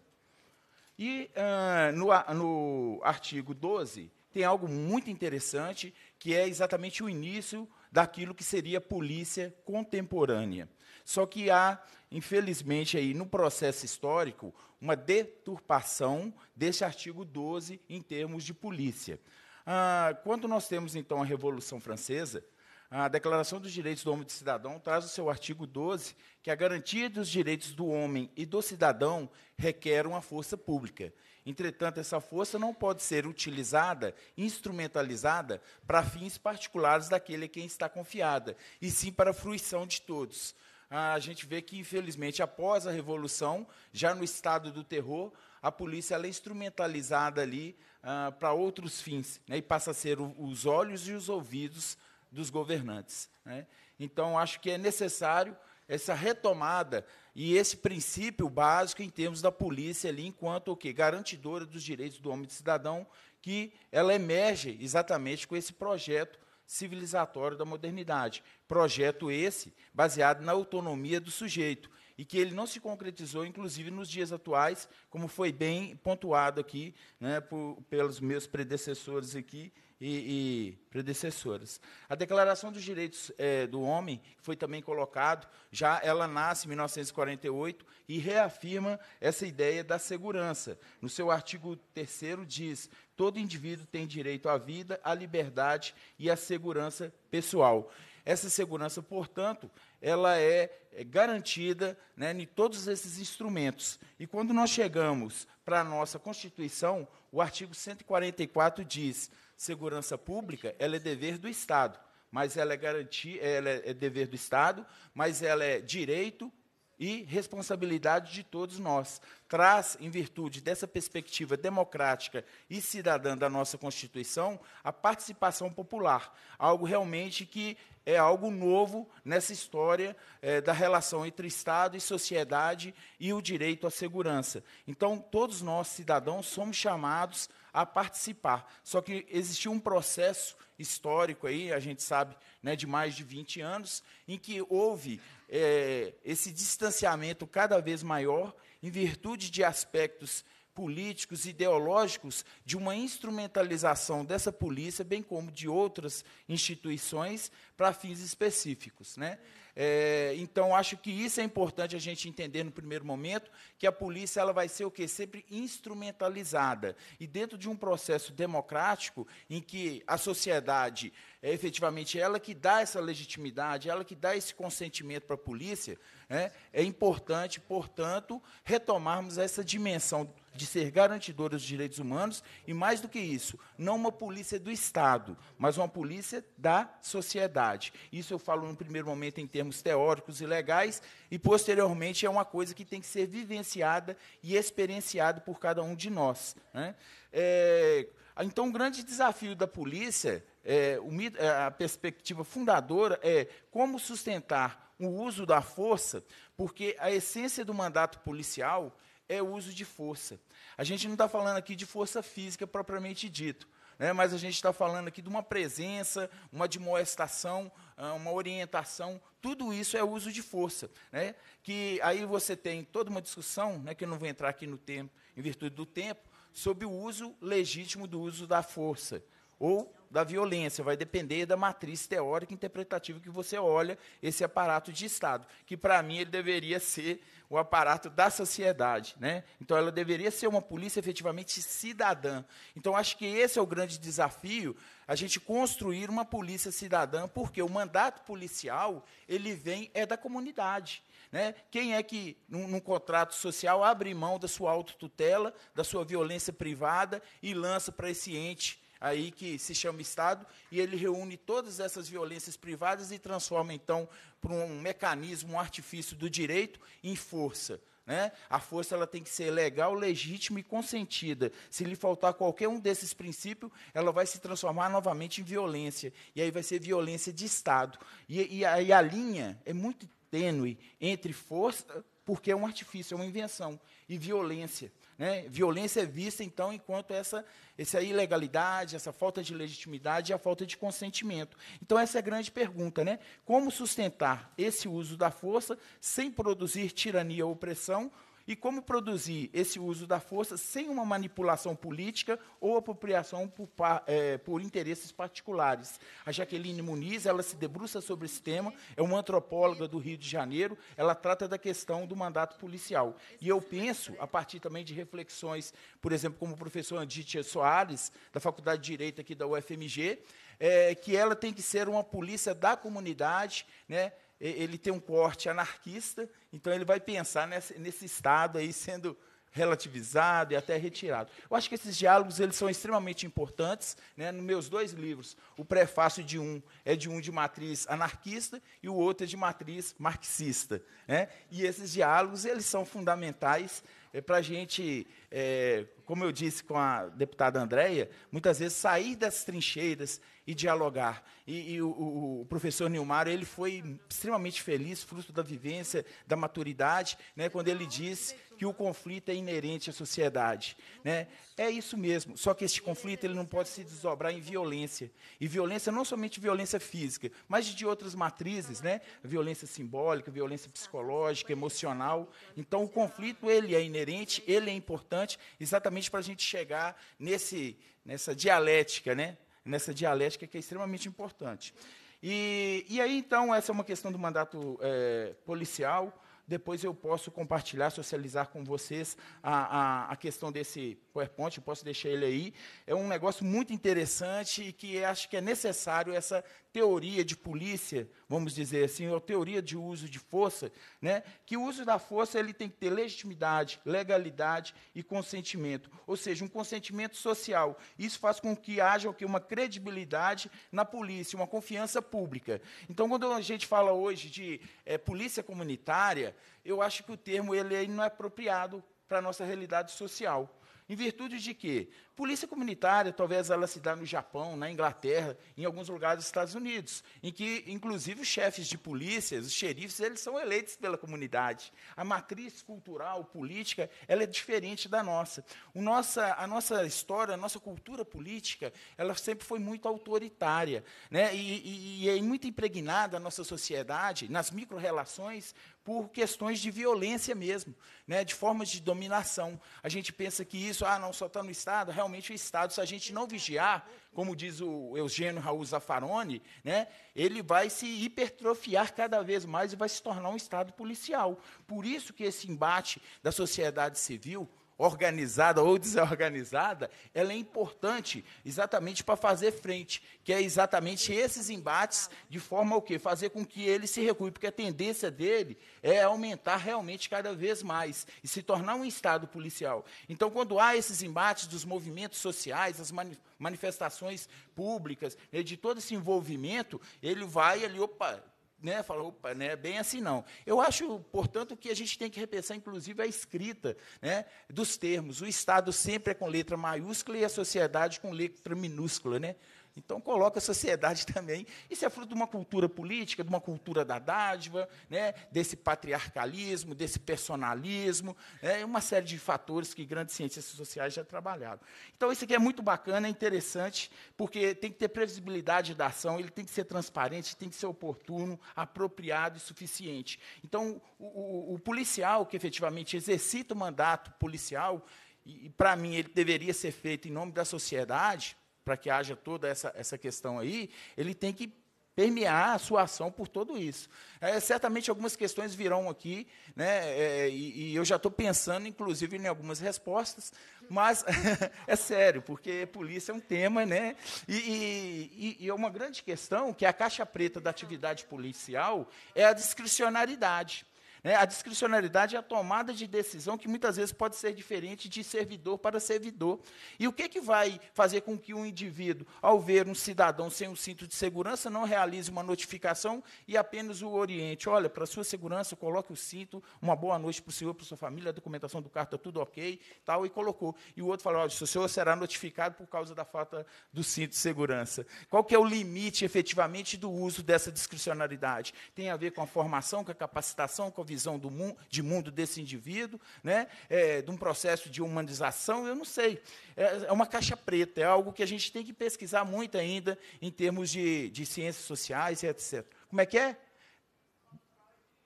E uh, no, no artigo 12 tem algo muito interessante, que é exatamente o início daquilo que seria polícia contemporânea. Só que há, infelizmente, aí no processo histórico, uma deturpação desse artigo 12 em termos de polícia. Ah, quando nós temos, então, a Revolução Francesa, a Declaração dos Direitos do Homem e do Cidadão traz o seu artigo 12, que a garantia dos direitos do homem e do cidadão requer uma força pública. Entretanto, essa força não pode ser utilizada, instrumentalizada para fins particulares daquele a quem está confiada, e sim para a fruição de todos. A gente vê que, infelizmente, após a Revolução, já no estado do terror, a polícia é instrumentalizada ali ah, para outros fins, né, e passa a ser o, os olhos e os ouvidos dos governantes. Né. Então, acho que é necessário essa retomada e esse princípio básico em termos da polícia ali, enquanto o quê? garantidora dos direitos do homem e do cidadão, que ela emerge exatamente com esse projeto civilizatório da modernidade. Projeto esse baseado na autonomia do sujeito e que ele não se concretizou, inclusive, nos dias atuais, como foi bem pontuado aqui né, por, pelos meus predecessores aqui e, e predecessoras. A Declaração dos Direitos é, do Homem, foi também colocado, já ela nasce em 1948 e reafirma essa ideia da segurança. No seu artigo 3 diz: todo indivíduo tem direito à vida, à liberdade e à segurança pessoal. Essa segurança, portanto, ela é, é garantida né, em todos esses instrumentos. E quando nós chegamos para a nossa Constituição, o artigo 144 diz: segurança pública ela é dever do Estado, mas ela é garantia, ela é dever do Estado, mas ela é direito e responsabilidade de todos nós. Traz, em virtude dessa perspectiva democrática e cidadã da nossa Constituição, a participação popular, algo realmente que é algo novo nessa história é, da relação entre Estado e sociedade e o direito à segurança. Então, todos nós, cidadãos, somos chamados a participar. Só que existiu um processo histórico aí, a gente sabe, né, de mais de 20 anos, em que houve é, esse distanciamento cada vez maior em virtude de aspectos políticos, ideológicos, de uma instrumentalização dessa polícia, bem como de outras instituições, para fins específicos. Né? É, então, acho que isso é importante a gente entender no primeiro momento, que a polícia ela vai ser o quê? Sempre instrumentalizada. E dentro de um processo democrático, em que a sociedade é efetivamente ela que dá essa legitimidade, ela que dá esse consentimento para a polícia, né, é importante, portanto, retomarmos essa dimensão de ser garantidora dos direitos humanos e, mais do que isso, não uma polícia do Estado, mas uma polícia da sociedade. Isso eu falo no primeiro momento em termos teóricos e legais, e posteriormente é uma coisa que tem que ser vivenciada e experienciada por cada um de nós. Né? É, então, o grande desafio da polícia, é, é, a perspectiva fundadora é como sustentar o uso da força, porque a essência do mandato policial é o uso de força. A gente não está falando aqui de força física propriamente dito, né, mas a gente está falando aqui de uma presença, uma demoestação, ah, uma orientação, tudo isso é uso de força. Né, que aí você tem toda uma discussão, né, que eu não vou entrar aqui no tempo, em virtude do tempo, sobre o uso legítimo do uso da força ou da violência, vai depender da matriz teórica e interpretativa que você olha esse aparato de Estado, que para mim ele deveria ser o aparato da sociedade. Né? Então, ela deveria ser uma polícia efetivamente cidadã. Então, acho que esse é o grande desafio, a gente construir uma polícia cidadã, porque o mandato policial ele vem é da comunidade. Né? Quem é que, num, num, contrato social, abre mão da sua autotutela, da sua violência privada e lança para esse ente aí que se chama Estado, e ele reúne todas essas violências privadas e transforma, então, para um mecanismo, um artifício do direito em força. Né? A força ela tem que ser legal, legítima e consentida. Se lhe faltar qualquer um desses princípios, ela vai se transformar novamente em violência. E aí vai ser violência de Estado. E, e, a, e a linha é muito tênue entre força, porque é um artifício, é uma invenção, e violência. Né? Violência é vista, então, enquanto essa, essa ilegalidade, essa falta de legitimidade e a falta de consentimento. Então, essa é a grande pergunta. Né? Como sustentar esse uso da força sem produzir tirania ou opressão, e como produzir esse uso da força sem uma manipulação política ou apropriação por, é, por, interesses particulares. A Jaqueline Muniz, ela se debruça sobre esse tema, é uma antropóloga do Rio de Janeiro, ela trata da questão do mandato policial. E eu penso, a partir também de reflexões, por exemplo, como o professor Anditia Soares, da Faculdade de Direito aqui da UFMG, é, que ela tem que ser uma polícia da comunidade, né, ele tem um corte anarquista, então ele vai pensar nesse, nesse estado aí sendo relativizado e até retirado. Eu acho que esses diálogos eles são extremamente importantes. Né? Nos meus dois livros, o prefácio de um é de um de matriz anarquista e o outro é de matriz marxista. Né? E esses diálogos eles são fundamentais é para a gente, é, como eu disse com a deputada Andréia, muitas vezes sair das trincheiras e dialogar. E, e o, o, professor Nilmar ele foi extremamente feliz, fruto da vivência, da maturidade, né, quando ele disse que o conflito é inerente à sociedade. Né? É isso mesmo, só que este conflito ele não pode se desdobrar em violência. E violência não somente violência física, mas de outras matrizes, né? violência simbólica, violência psicológica, emocional. Então, o conflito ele é inerente, ele é importante, exatamente para a gente chegar nesse, nessa dialética, né? nessa dialética que é extremamente importante. E, e aí, então, essa é uma questão do mandato é, policial. Depois eu posso compartilhar, socializar com vocês a, a, a questão desse PowerPoint, eu posso deixar ele aí. É um negócio muito interessante e que acho que é necessário essa teoria de polícia, vamos dizer assim, ou teoria de uso de força, né? que o uso da força ele tem que ter legitimidade, legalidade e consentimento, ou seja, um consentimento social. Isso faz com que haja que, uma credibilidade na polícia, uma confiança pública. Então, quando a gente fala hoje de é, polícia comunitária, eu acho que o termo ele não é apropriado para a nossa realidade social. Em virtude de quê? Polícia comunitária, talvez ela se dá no Japão, na Inglaterra, em alguns lugares dos Estados Unidos, em que, inclusive, os chefes de polícia, os xerifes, eles são eleitos pela comunidade. A matriz cultural, política, ela é diferente da nossa. O nossa a nossa história, a nossa cultura política, ela sempre foi muito autoritária, né? e, e, e é muito impregnada a nossa sociedade, nas micro-relações, por questões de violência mesmo, né, de formas de dominação. A gente pensa que isso, ah, não, só está no Estado. Realmente, o Estado, se a gente não vigiar, como diz o Eugênio Raul Zaffaroni, né, ele vai se hipertrofiar cada vez mais e vai se tornar um Estado policial. Por isso que esse embate da sociedade civil, organizada ou desorganizada, ela é importante exatamente para fazer frente, que é exatamente esses embates, de forma o quê? Fazer com que ele se recue, porque a tendência dele é aumentar realmente cada vez mais e se tornar um Estado policial. Então, quando há esses embates dos movimentos sociais, as manifestações públicas, né, de todo esse envolvimento, ele vai ali, opa, né, falou, opa, né, bem assim não. Eu acho, portanto, que a gente tem que repensar, inclusive, a escrita né, dos termos. O Estado sempre é com letra maiúscula e a sociedade com letra minúscula. Né? Então, coloca a sociedade também. Isso é fruto de uma cultura política, de uma cultura da dádiva, né, desse patriarcalismo, desse personalismo, né, uma série de fatores que grandes ciências sociais já trabalharam. Então, isso aqui é muito bacana, é interessante, porque tem que ter previsibilidade da ação, ele tem que ser transparente, tem que ser oportuno, apropriado e suficiente. Então, o, o, o policial que efetivamente exercita o mandato policial, e, e para mim ele deveria ser feito em nome da sociedade, para que haja toda essa, essa questão aí, ele tem que permear a sua ação por tudo isso. É, certamente algumas questões virão aqui, né, é, e, e, eu já estou pensando, inclusive, em algumas respostas, mas é sério, porque polícia é um tema, né, e, e, e, é uma grande questão que a caixa preta da atividade policial é a discricionariedade. Né? A discricionalidade é a tomada de decisão que muitas vezes pode ser diferente de servidor para servidor. E o que, que vai fazer com que um indivíduo, ao ver um cidadão sem um cinto de segurança, não realize uma notificação e apenas o oriente? Olha, para sua segurança, coloque o cinto, uma boa noite para o senhor, para sua família, a documentação do carro está tudo ok, tal, e colocou. E o outro falou, olha, o senhor será notificado por causa da falta do cinto de segurança. Qual que é o limite, efetivamente, do uso dessa discricionalidade? Tem a ver com a formação, com a capacitação, com a visão do de mundo desse indivíduo, né? É, de um processo de humanização, eu não sei. É, é, uma caixa preta, é algo que a gente tem que pesquisar muito ainda em termos de, de ciências sociais e etc. Como é que é?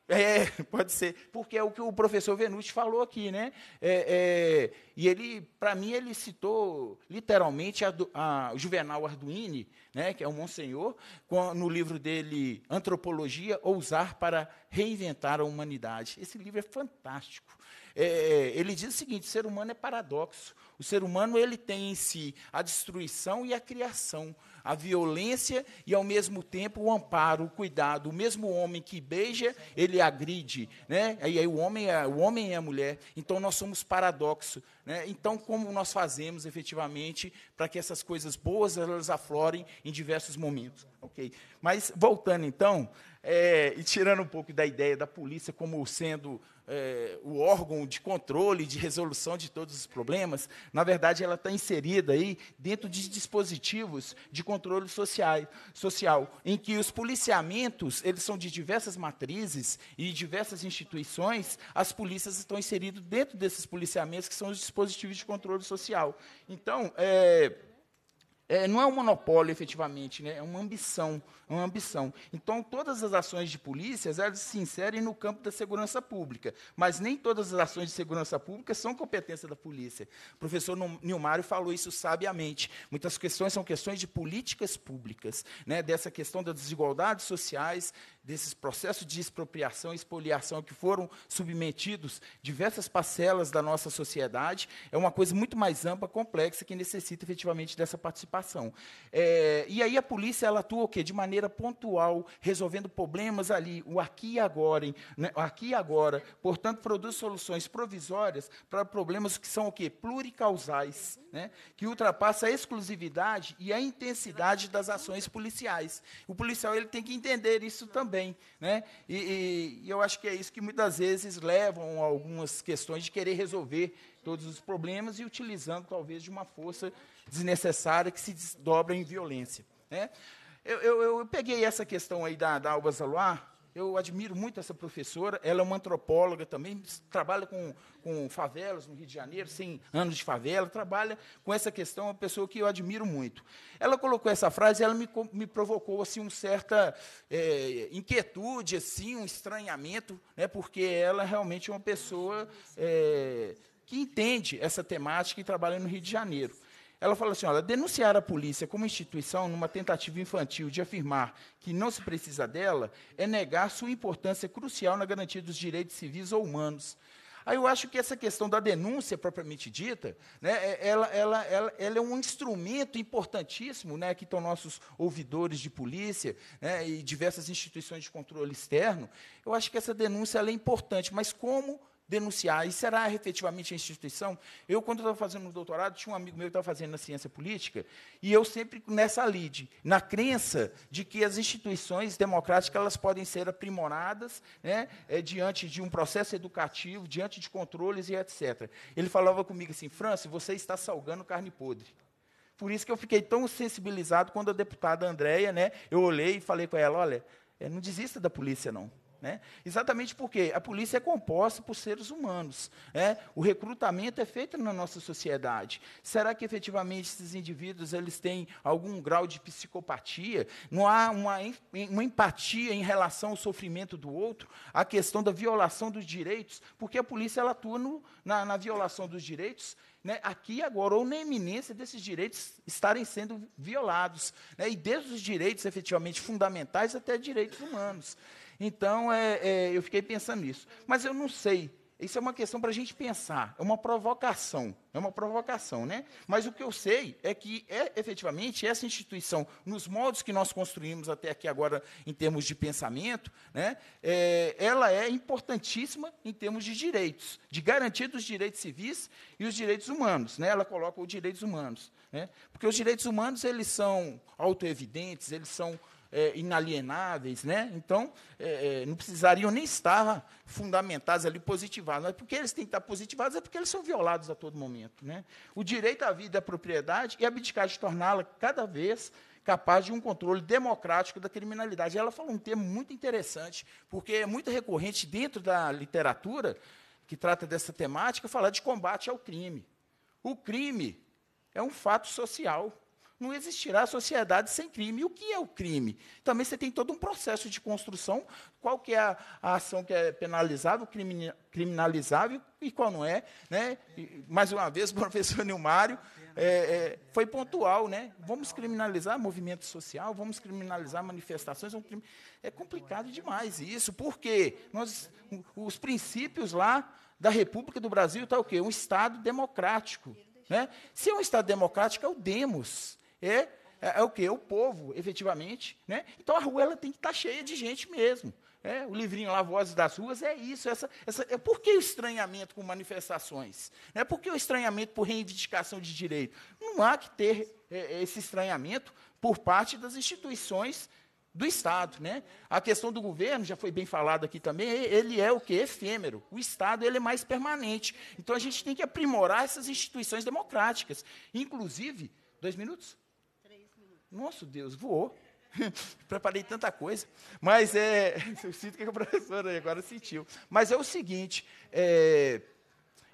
É, pode ser, porque é o que o professor Venuti falou aqui, né? É, é, e ele, para mim, ele citou literalmente a, a, o Juvenal Arduini, né, que é um monsenhor, com, no livro dele Antropologia, Ousar para Reinventar a Humanidade. Esse livro é fantástico. É, ele diz o seguinte: o ser humano é paradoxo. O ser humano ele tem em si a destruição e a criação a violência e, ao mesmo tempo, o amparo, o cuidado. O mesmo homem que beija, ele agride. Né? E aí o homem, é, o homem é a mulher. Então, nós somos paradoxo. Né? Então, como nós fazemos, efetivamente, para que essas coisas boas elas aflorem em diversos momentos? Ok. Mas, voltando, então, é, e tirando um pouco da ideia da polícia como sendo é, o órgão de controle, de resolução de todos os problemas, na verdade, ela está inserida aí dentro de dispositivos de controle social, social, em que os policiamentos eles são de diversas matrizes e diversas instituições, as polícias estão inseridas dentro desses policiamentos, que são os dispositivos de controle social. Então, é, é, não é um monopólio, efetivamente, né? é uma ambição, uma ambição. Então, todas as ações de polícias elas se inserem no campo da segurança pública, mas nem todas as ações de segurança pública são competência da polícia. O professor Nilmário falou isso sabiamente. Muitas questões são questões de políticas públicas, né? dessa questão das desigualdades sociais, desses processos de expropriação e expoliação que foram submetidos diversas parcelas da nossa sociedade, é uma coisa muito mais ampla, complexa, que necessita efetivamente dessa participação. É, e aí a polícia ela atua o quê? De maneira pontual, resolvendo problemas ali, o aqui e agora, né? aqui e agora, portanto, produz soluções provisórias para problemas que são o quê? Pluricausais, né? que ultrapassa a exclusividade e a intensidade das ações policiais. O policial ele tem que entender isso também também. Né? E, e, e eu acho que é isso que muitas vezes levam a algumas questões de querer resolver todos os problemas e utilizando talvez de uma força desnecessária que se desdobra em violência. Né? Eu, eu, eu, peguei essa questão aí da, da Alba Zaluar, eu admiro muito essa professora. Ela é uma antropóloga também, trabalha com, com favelas no Rio de Janeiro, 100 anos de favela, trabalha com essa questão, é uma pessoa que eu admiro muito. Ela colocou essa frase e ela me, me provocou assim, uma certa é, inquietude, assim, um estranhamento, né, porque ela realmente é uma pessoa é, que entende essa temática e trabalha no Rio de Janeiro. Ela fala assim: olha, denunciar a polícia como instituição numa tentativa infantil de afirmar que não se precisa dela é negar sua importância crucial na garantia dos direitos civis ou humanos. Aí eu acho que essa questão da denúncia propriamente dita, né, é, ela, ela, ela, ela, é um instrumento importantíssimo, né, que estão nossos ouvidores de polícia né, e diversas instituições de controle externo. Eu acho que essa denúncia é importante, mas como denunciar. E será efetivamente a instituição? Eu, quando estava fazendo o doutorado, tinha um amigo meu que estava fazendo na ciência política, e eu sempre nessa lide, na crença de que as instituições democráticas elas podem ser aprimoradas né, é, diante de um processo educativo, diante de controles e etc. Ele falava comigo assim, França, você está salgando carne podre. Por isso que eu fiquei tão sensibilizado quando a deputada Andréia, né, eu olhei e falei com ela, olha, é, não desista da polícia, não. Né? Exatamente porque a polícia é composta por seres humanos. Né? O recrutamento é feito na nossa sociedade. Será que efetivamente esses indivíduos eles têm algum grau de psicopatia? Não há uma, uma empatia em relação ao sofrimento do outro? A questão da violação dos direitos? Porque a polícia ela atua no, na, na violação dos direitos né, aqui agora, ou na eminência desses direitos estarem sendo violados. Né, e desde os direitos efetivamente fundamentais até direitos humanos. Então, é, é, eu fiquei pensando nisso. Mas eu não sei. Isso é uma questão para a gente pensar. É uma provocação. É uma provocação, né? Mas o que eu sei é que, é, efetivamente, essa instituição, nos modos que nós construímos até aqui agora, em termos de pensamento, né, é, ela é importantíssima em termos de direitos, de garantia dos direitos civis e os direitos humanos. Né? Ela coloca os direitos humanos. Né? Porque os direitos humanos, eles são autoevidentes, eles são é, inalienáveis, né? então é, é, não precisariam nem estar fundamentados ali, positivados. Mas porque eles têm que estar positivados é porque eles são violados a todo momento. Né? O direito à vida e à propriedade e abdicar de torná-la cada vez capaz de um controle democrático da criminalidade. Ela falou um termo muito interessante, porque é muito recorrente dentro da literatura que trata dessa temática falar de combate ao crime. O crime é um fato social não existirá sociedade sem crime. E o que é o crime? Também você tem todo um processo de construção. Qual que é a, a ação que é penalizável, criminalizável e qual não é? Né? E, mais uma vez, o professor Nilmário é, é, foi pontual. Né? Vamos criminalizar movimento social, vamos criminalizar manifestações. É, crime. é complicado demais isso. Por quê? Nós, os princípios lá da República do Brasil está o quê? Um Estado democrático Né? Se é um Estado democrático, é o demos. É, é, é o quê? É o povo, efetivamente. Né? Então a rua ela tem que estar cheia de gente mesmo. É, o livrinho lá, Vozes das Ruas, é isso. Essa, essa, é, por que o estranhamento com manifestações? É, por que o estranhamento por reivindicação de direito? Não há que ter é, esse estranhamento por parte das instituições do Estado. Né? A questão do governo, já foi bem falado aqui também, ele é o que? Efêmero. O Estado ele é mais permanente. Então, a gente tem que aprimorar essas instituições democráticas. Inclusive, dois minutos? Nossa, Deus, voou. Preparei tanta coisa. Mas é. Eu sinto que a professora agora sentiu. Mas é o seguinte. É,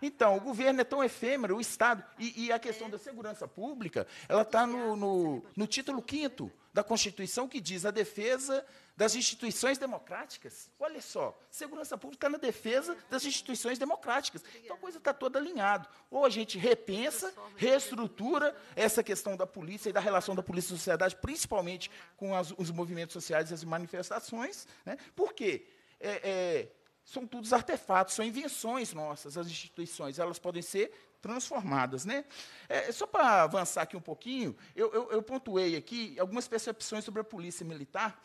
então, o governo é tão efêmero, o Estado. E, e a questão da segurança pública, ela está no, no, no título 5 da Constituição, que diz a defesa das instituições democráticas. Olha só, segurança pública na defesa das instituições democráticas. Então a coisa está toda alinhada. Ou a gente repensa, reestrutura essa questão da polícia e da relação da polícia e sociedade, principalmente com as, os movimentos sociais e as manifestações. Né? Por quê? É, é, são todos artefatos, são invenções nossas, as instituições. Elas podem ser transformadas. Né? É, só para avançar aqui um pouquinho, eu, eu, eu, pontuei aqui algumas percepções sobre a polícia militar,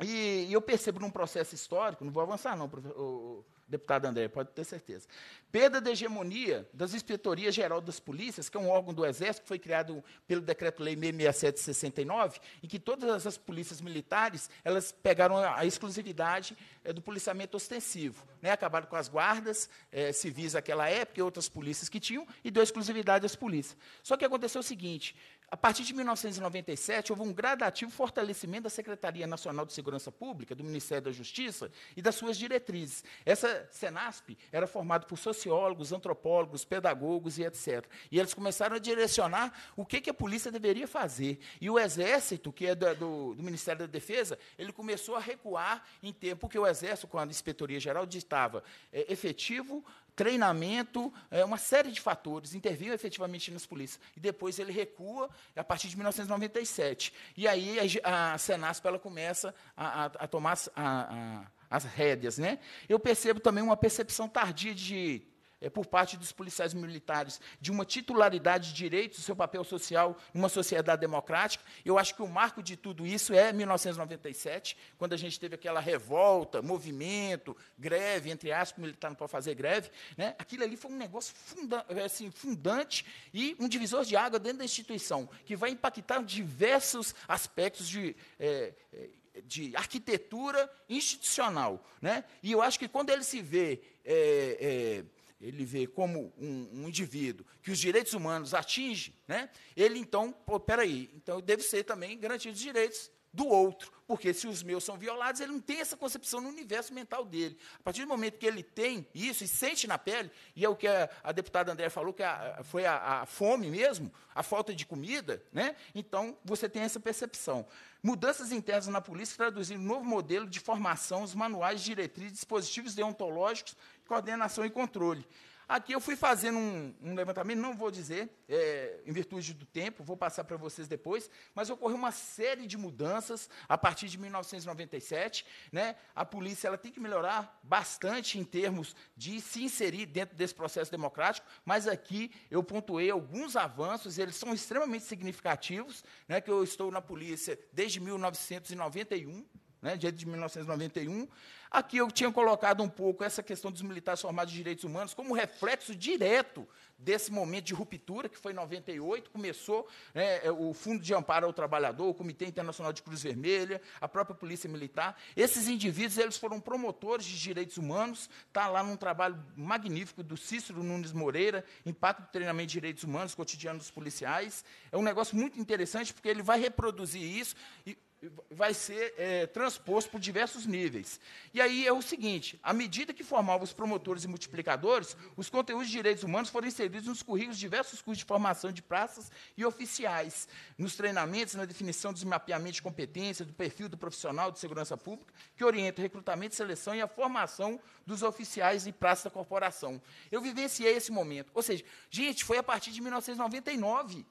e, e eu percebo num processo histórico, não vou avançar não, deputado André, pode ter certeza. Perda da hegemonia das Inspetorias Geral das Polícias, que é um órgão do Exército que foi criado pelo Decreto-Lei 667 de 69, em que todas as polícias militares elas pegaram a exclusividade é, do policiamento ostensivo. Né? Acabaram com as guardas é, civis naquela época e outras polícias que tinham, e deu exclusividade às polícias. Só que aconteceu o seguinte, a partir de 1997, houve um gradativo fortalecimento da Secretaria Nacional de Segurança Pública, do Ministério da Justiça e das suas diretrizes. Essa Senasp era formada por sociólogos, antropólogos, pedagogos e etc. E eles começaram a direcionar o que, que a polícia deveria fazer. E o Exército, que é do, do, Ministério da Defesa, ele começou a recuar em tempo, porque o Exército, com a Inspetoria Geral, ditava é, efetivo, treinamento, é, uma série de fatores, interviu efetivamente nas polícias. E depois ele recua a partir de 1997. E aí a, a ela começa a, a, a tomar as, as rédeas. Né? Eu percebo também uma percepção tardia de é, por parte dos policiais militares de uma titularidade de direitos, do seu papel social numa sociedade democrática. Eu acho que o marco de tudo isso é 1997, quando a gente teve aquela revolta, movimento, greve, entre aspas, militar não pode fazer greve. Né? Aquilo ali foi um negócio funda assim, fundante e um divisor de água dentro da instituição, que vai impactar diversos aspectos de. É, de arquitetura institucional. Né? E eu acho que quando ele se vê é, é, ele vê como um, um, indivíduo que os direitos humanos atinge, né, ele então, pô, peraí, então deve ser também garantido os direitos do outro, porque se os meus são violados, ele não tem essa concepção no universo mental dele. A partir do momento que ele tem isso e sente na pele, e é o que a, a deputada André falou, que a, foi a, a, fome mesmo, a falta de comida, né? então você tem essa percepção. Mudanças internas na polícia traduzindo um novo modelo de formação, os manuais, diretrizes, dispositivos deontológicos coordenação e controle. Aqui eu fui fazendo um, um levantamento, não vou dizer, é, em virtude do tempo, vou passar para vocês depois, mas ocorreu uma série de mudanças a partir de 1997. Né? A polícia ela tem que melhorar bastante em termos de se inserir dentro desse processo democrático, mas aqui eu pontuei alguns avanços, eles são extremamente significativos, né, que eu estou na polícia desde 1991, né, de 1991. Aqui eu tinha colocado um pouco essa questão dos militares formados de direitos humanos como reflexo direto desse momento de ruptura, que foi em 98, começou né, é, o Fundo de Amparo ao Trabalhador, o Comitê Internacional de Cruz Vermelha, a própria Polícia Militar. Esses indivíduos eles foram promotores de direitos humanos, está lá num trabalho magnífico do Cícero Nunes Moreira, Impacto do Treinamento de Direitos Humanos, Cotidiano dos Policiais. É um negócio muito interessante, porque ele vai reproduzir isso e vai ser é, transposto por diversos níveis. E aí é o seguinte: à medida que formavam os promotores e multiplicadores, os conteúdos de direitos humanos foram inseridos nos currículos de diversos cursos de formação de praças e oficiais, nos treinamentos, na definição dos mapeamentos de competência, do perfil do profissional de segurança pública, que orienta o recrutamento, seleção e a formação dos oficiais e praças da corporação. Eu vivenciei esse momento. Ou seja, gente, foi a partir de 1999.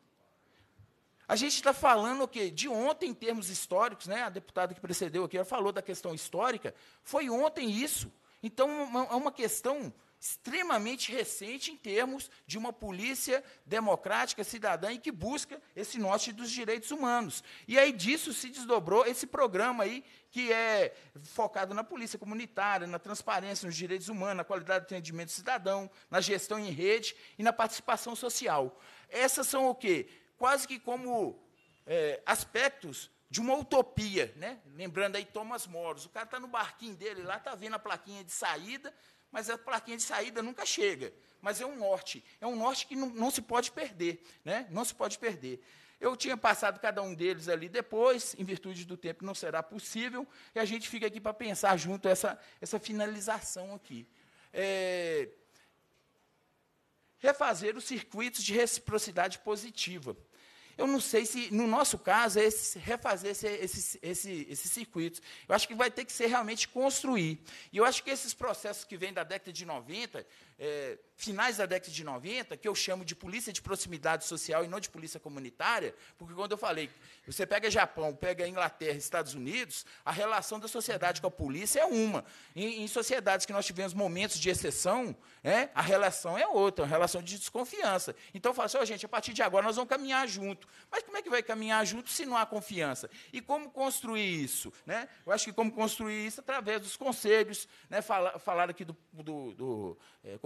A gente está falando o quê? De ontem, em termos históricos, né? a deputada que precedeu aqui falou da questão histórica, foi ontem isso. Então, é uma questão extremamente recente em termos de uma polícia democrática, cidadã e que busca esse norte dos direitos humanos. E aí disso se desdobrou esse programa aí que é focado na polícia comunitária, na transparência, nos direitos humanos, na qualidade do atendimento cidadão, na gestão em rede e na participação social. Essas são o quê? Quase que como é, aspectos de uma utopia, né? Lembrando aí Thomas Moros, o cara está no barquinho dele lá, está vendo a plaquinha de saída, mas a plaquinha de saída nunca chega. Mas é um norte, é um norte que não, não se pode perder, né? Não se pode perder. Eu tinha passado cada um deles ali depois, em virtude do tempo não será possível, e a gente fica aqui para pensar junto essa, essa finalização aqui. É, refazer os circuitos de reciprocidade positiva. Eu não sei se, no nosso caso, é esse, refazer esse, esse, esse, esses. Eu acho que vai ter que ser realmente construir. E eu acho que esses processos que vêm da década de 90, é, finais da década de 90, que eu chamo de polícia de proximidade social e não de polícia comunitária, porque quando eu falei, você pega Japão, pega Inglaterra, Estados Unidos, a relação da sociedade com a polícia é uma. Em, em sociedades que nós tivemos momentos de exceção, é, a relação é outra, uma relação de desconfiança. Então, eu falo assim, oh, gente, a partir de agora nós vamos caminhar junto. Mas como é que vai caminhar junto se não há confiança? E como construir isso? Né? Eu acho que como construir isso através dos conselhos, né? falar, falar aqui do, do, do é,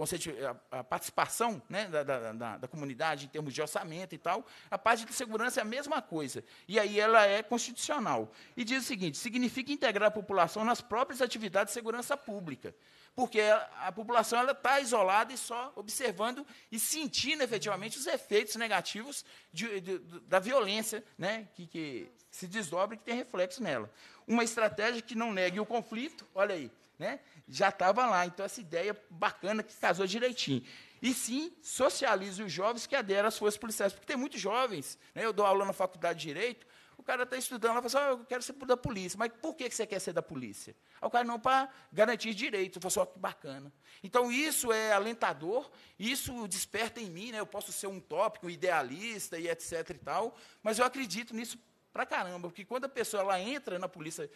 a, a participação né? da, da, da, da, comunidade em termos de orçamento e tal. A parte de segurança é a mesma coisa. E aí ela é constitucional. E diz o seguinte: significa integrar a população nas próprias atividades de segurança pública porque a população está isolada e só observando e sentindo efetivamente os efeitos negativos de, de, da violência né, que, que, se desdobra e que tem reflexo nela. Uma estratégia que não negue o conflito, olha aí, né, já estava lá. Então, essa ideia bacana que casou direitinho. E sim, socialize os jovens que aderem às forças policiais, porque tem muitos jovens. Né, eu dou aula na faculdade de Direito, o cara está estudando, ela fala assim, oh, eu quero ser da polícia. Mas por que você quer ser da polícia? O cara, não, para garantir direitos. Eu falo assim, oh, que bacana. Então, isso é alentador, isso desperta em mim, né? eu posso ser um tópico, um idealista e etc e tal, mas eu acredito nisso pra caramba, porque quando a pessoa ela entra na polícia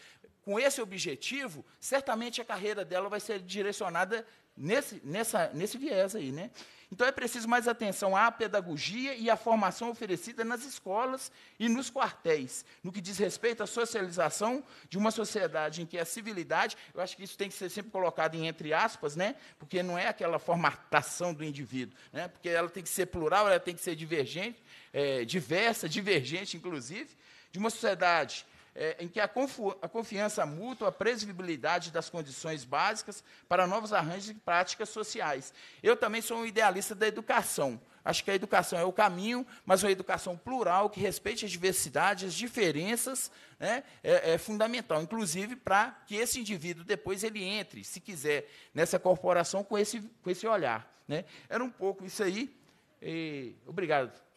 com esse objetivo, certamente a carreira dela vai ser direcionada nesse, nessa, nesse viés aí, né? Então é preciso mais atenção à pedagogia e à formação oferecida nas escolas e nos quartéis, no que diz respeito à socialização de uma sociedade em que a civilidade, eu acho que isso tem que ser sempre colocado em entre aspas, né? porque não é aquela formatação do indivíduo, né? porque ela tem que ser plural, ela tem que ser divergente, é, diversa, divergente, inclusive, de uma sociedade é, em que a, a, confiança mútua, a previsibilidade das condições básicas para novos arranjos e práticas sociais. Eu também sou um idealista da educação. Acho que a educação é o caminho, mas uma educação plural, que respeite as diversidades, as diferenças, né, é, é, fundamental, inclusive para que esse indivíduo depois ele entre, se quiser, nessa corporação com esse, com esse olhar. Né. Era um pouco isso aí. E, obrigado.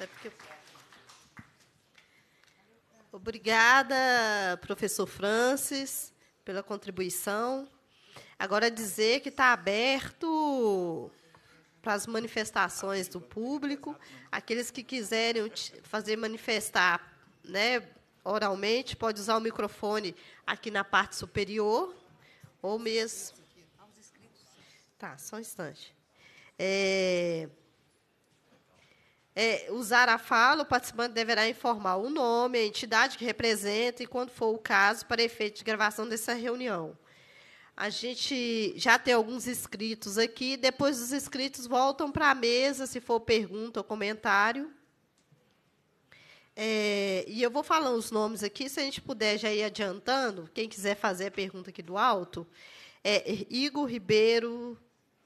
É porque... Obrigada, professor Francis, pela contribuição. Agora dizer que está aberto para as manifestações do público, aqueles que quiserem fazer manifestar, né, oralmente, pode usar o microfone aqui na parte superior, ou mesmo. Tá, só um instante. É, é, usar a fala, o participante deverá informar o nome, a entidade que representa e, quando for o caso, para efeito de gravação dessa reunião. A gente já tem alguns inscritos aqui. Depois os inscritos voltam para a mesa, se for pergunta ou comentário. É, e eu vou falando os nomes aqui, se a gente puder já ir adiantando. Quem quiser fazer a pergunta aqui do alto. É Igor Ribeiro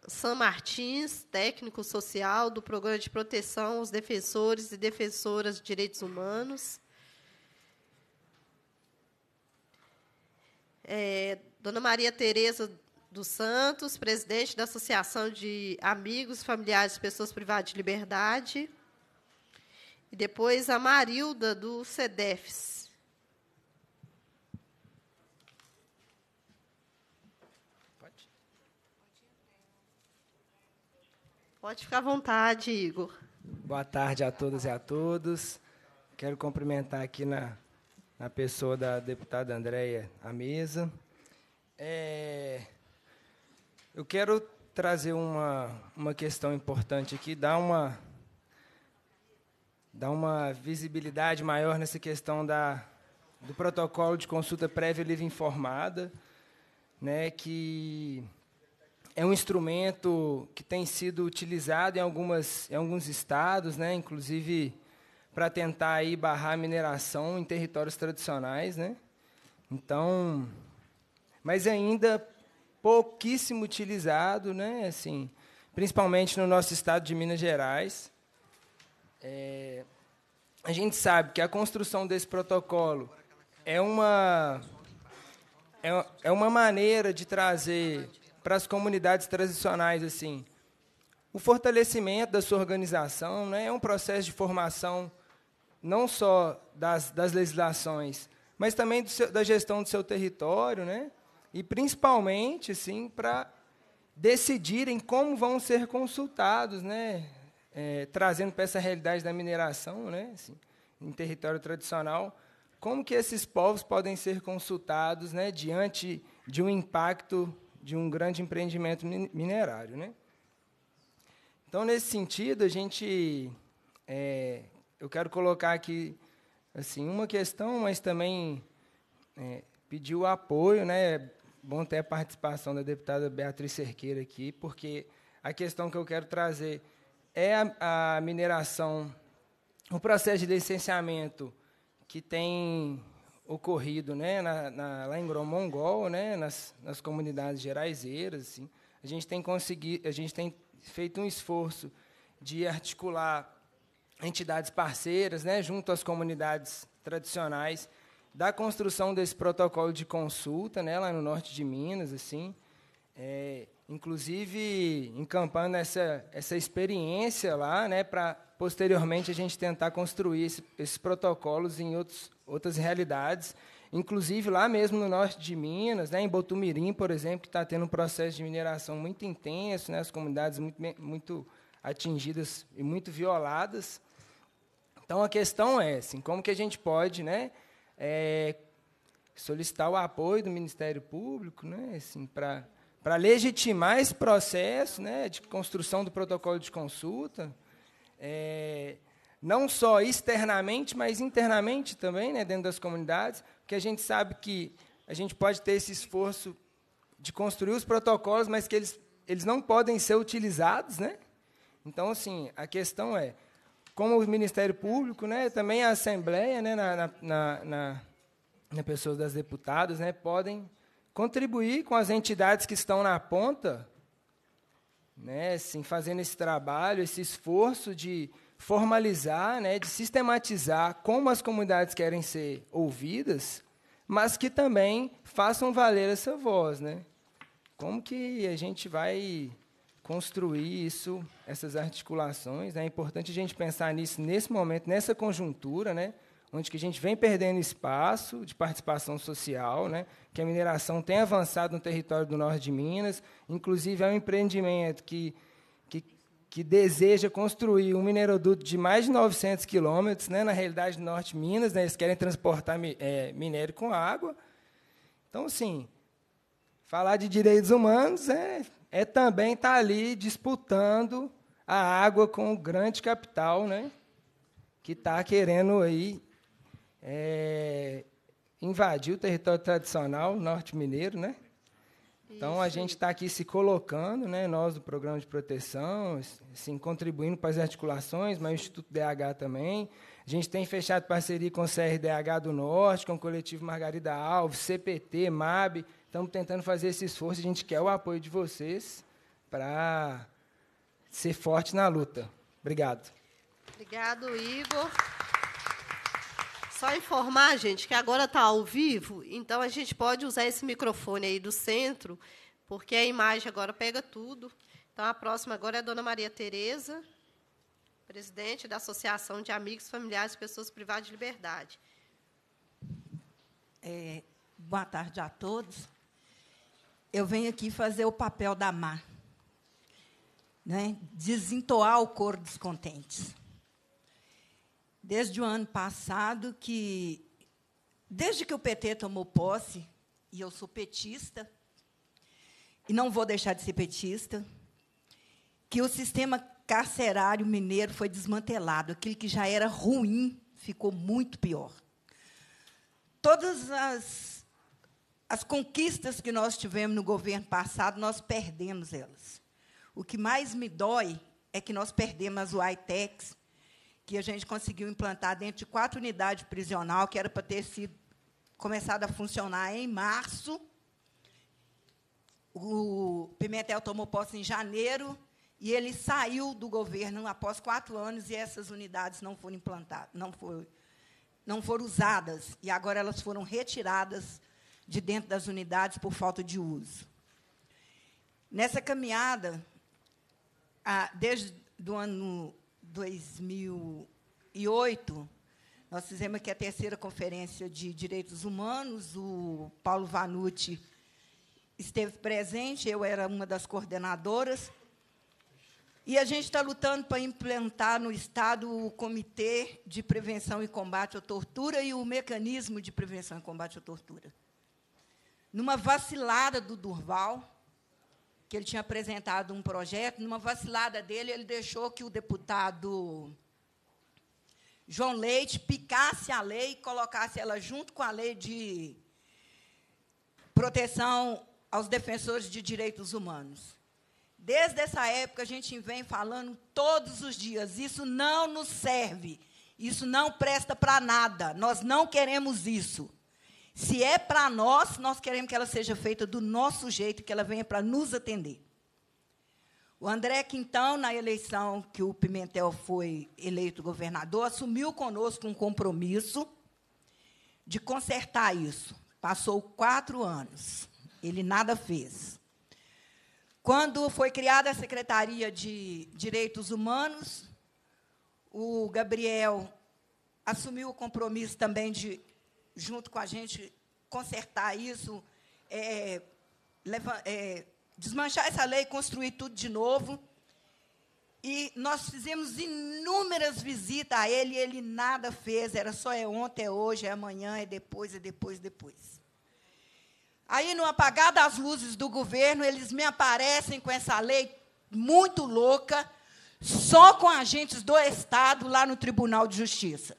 Sam Martins, técnico social do Programa de Proteção aos Defensores e Defensoras de Direitos Humanos. É, Dona Maria Tereza dos Santos, presidente da Associação de Amigos Familiares de Pessoas Privadas de Liberdade. E depois a Marilda, do CEDEFS. Pode ficar à vontade, Igor.
Boa tarde a todas e a todos. Quero cumprimentar aqui na, na pessoa da deputada Andréia a mesa, É, eu quero trazer uma, uma questão importante aqui, dar uma, dar uma visibilidade maior nessa questão da, do protocolo de consulta prévia livre informada, né, que é um instrumento que tem sido utilizado em, algumas, em alguns estados, né, inclusive para tentar aí barrar a mineração em territórios tradicionais, né? Então, mas ainda pouquíssimo utilizado, né? Assim, principalmente no nosso estado de Minas Gerais. É, a gente sabe que a construção desse protocolo é uma é, é uma maneira de trazer para as comunidades tradicionais assim o fortalecimento da sua organização, né? É um processo de formação não só das, das legislações, mas também seu, da gestão do seu território, né? e principalmente assim, para decidirem como vão ser consultados, né? É, trazendo para essa realidade da mineração né? Assim, em território tradicional, como que esses povos podem ser consultados né? diante de um impacto de um grande empreendimento minerário. Né? Então, nesse sentido, a gente é, eu quero colocar aqui assim uma questão, mas também é, pedir o apoio, né? É bom ter a participação da deputada Beatriz Cerqueira aqui, porque a questão que eu quero trazer é a, a mineração, o processo de licenciamento que tem ocorrido, né, na, na, lá em Gromongol, né, nas, nas comunidades geraizeiras, assim, a gente tem conseguido, a gente tem feito um esforço de articular entidades parceiras, né, junto às comunidades tradicionais, da construção desse protocolo de consulta, né, lá no norte de Minas, assim, é, inclusive encampando essa essa experiência lá, né, para posteriormente a gente tentar construir esse, esses protocolos em outros, outras realidades, inclusive lá mesmo no norte de Minas, né, em Botumirim, por exemplo, que está tendo um processo de mineração muito intenso, né, as comunidades muito muito atingidas e muito violadas. Então a questão é assim, como que a gente pode, né, é, solicitar o apoio do Ministério Público, né, assim, para para legitimar esse processo, né, de construção do protocolo de consulta, é, não só externamente, mas internamente também, né, dentro das comunidades, porque a gente sabe que a gente pode ter esse esforço de construir os protocolos, mas que eles, eles não podem ser utilizados, né? Então, assim, a questão é como o Ministério Público, né, também a Assembleia, né, na, na, na, na pessoa das deputadas, né, podem contribuir com as entidades que estão na ponta, né, assim, fazendo esse trabalho, esse esforço de formalizar, né, de sistematizar como as comunidades querem ser ouvidas, mas que também façam valer essa voz, né? Como que a gente vai construir isso, essas articulações. Né? É importante a gente pensar nisso nesse momento, nessa conjuntura, né? Onde que a gente vem perdendo espaço de participação social, né? que a mineração tem avançado no território do norte de Minas, inclusive é um empreendimento que, que, que deseja construir um mineroduto de mais de 900 quilômetros, né? na realidade, no norte de Minas, né? eles querem transportar é, minério com água. Então, assim, falar de direitos humanos é é também estar tá ali disputando a água com o grande capital, né? que está querendo aí é, invadir o território tradicional norte mineiro, né? Então a gente está aqui se colocando, né, nós do programa de proteção, assim, contribuindo para as articulações, mas o Instituto DH também. A gente tem fechado parceria com o CRDH do Norte, com o coletivo Margarida Alves, CPT, MAB, Estamos tentando fazer esse esforço, a gente quer o apoio de vocês para ser forte na luta. Obrigado.
Obrigado, Igor. Só informar, gente, que agora está ao vivo, então a gente pode usar esse microfone aí do centro, porque a imagem agora pega tudo. Então, a próxima agora é a dona Maria Tereza, presidente da Associação de Amigos Familiares e Pessoas Privadas de Liberdade.
É, boa tarde a todos eu venho aqui fazer o papel da Má, né? desentoar o coro dos contentes. Desde o ano passado, que, desde que o PT tomou posse, e eu sou petista,
e não vou deixar de ser petista, que o sistema carcerário mineiro foi desmantelado. Aquilo que já era ruim ficou muito pior. Todas as, as conquistas que nós tivemos no governo passado, nós perdemos elas. O que mais me dói é que nós perdemos as UITECs, que a gente conseguiu implantar dentro de quatro unidades prisional, que era para ter sido começado a funcionar em março. O Pimentel tomou posse em janeiro e ele saiu do governo após quatro anos e essas unidades não foram implantadas, não foram, não foram usadas e agora elas foram retiradas de dentro das unidades por falta de uso. Nessa caminhada, desde o ano 2008, nós fizemos aqui a terceira conferência de direitos humanos. O Paulo Vanucci esteve presente, eu era uma das coordenadoras. E a gente está lutando para implantar no Estado o Comitê de Prevenção e Combate à Tortura e o Mecanismo de Prevenção e Combate à Tortura. Numa vacilada do Durval, que ele tinha apresentado um projeto, numa vacilada dele, ele deixou que o deputado João Leite picasse a lei e colocasse ela junto com a lei de proteção aos defensores de direitos humanos. Desde essa época, a gente vem falando todos os dias: isso não nos serve, isso não presta para nada, nós não queremos isso. Se é para nós, nós queremos que ela seja feita do nosso jeito, que ela venha para nos atender. O André Quintão, na eleição que o Pimentel foi eleito governador, assumiu conosco um compromisso de consertar isso. Passou quatro anos, ele nada fez. Quando foi criada a Secretaria de Direitos Humanos, o Gabriel assumiu o compromisso também de, junto com a gente, consertar isso, é, é, desmanchar essa lei, construir tudo de novo. E nós fizemos inúmeras visitas a ele e ele nada fez, era só é ontem, é hoje, é amanhã, é depois, é depois, depois. Aí, no apagar das luzes do governo, eles me aparecem com essa lei muito louca, só com agentes do Estado lá no Tribunal de Justiça.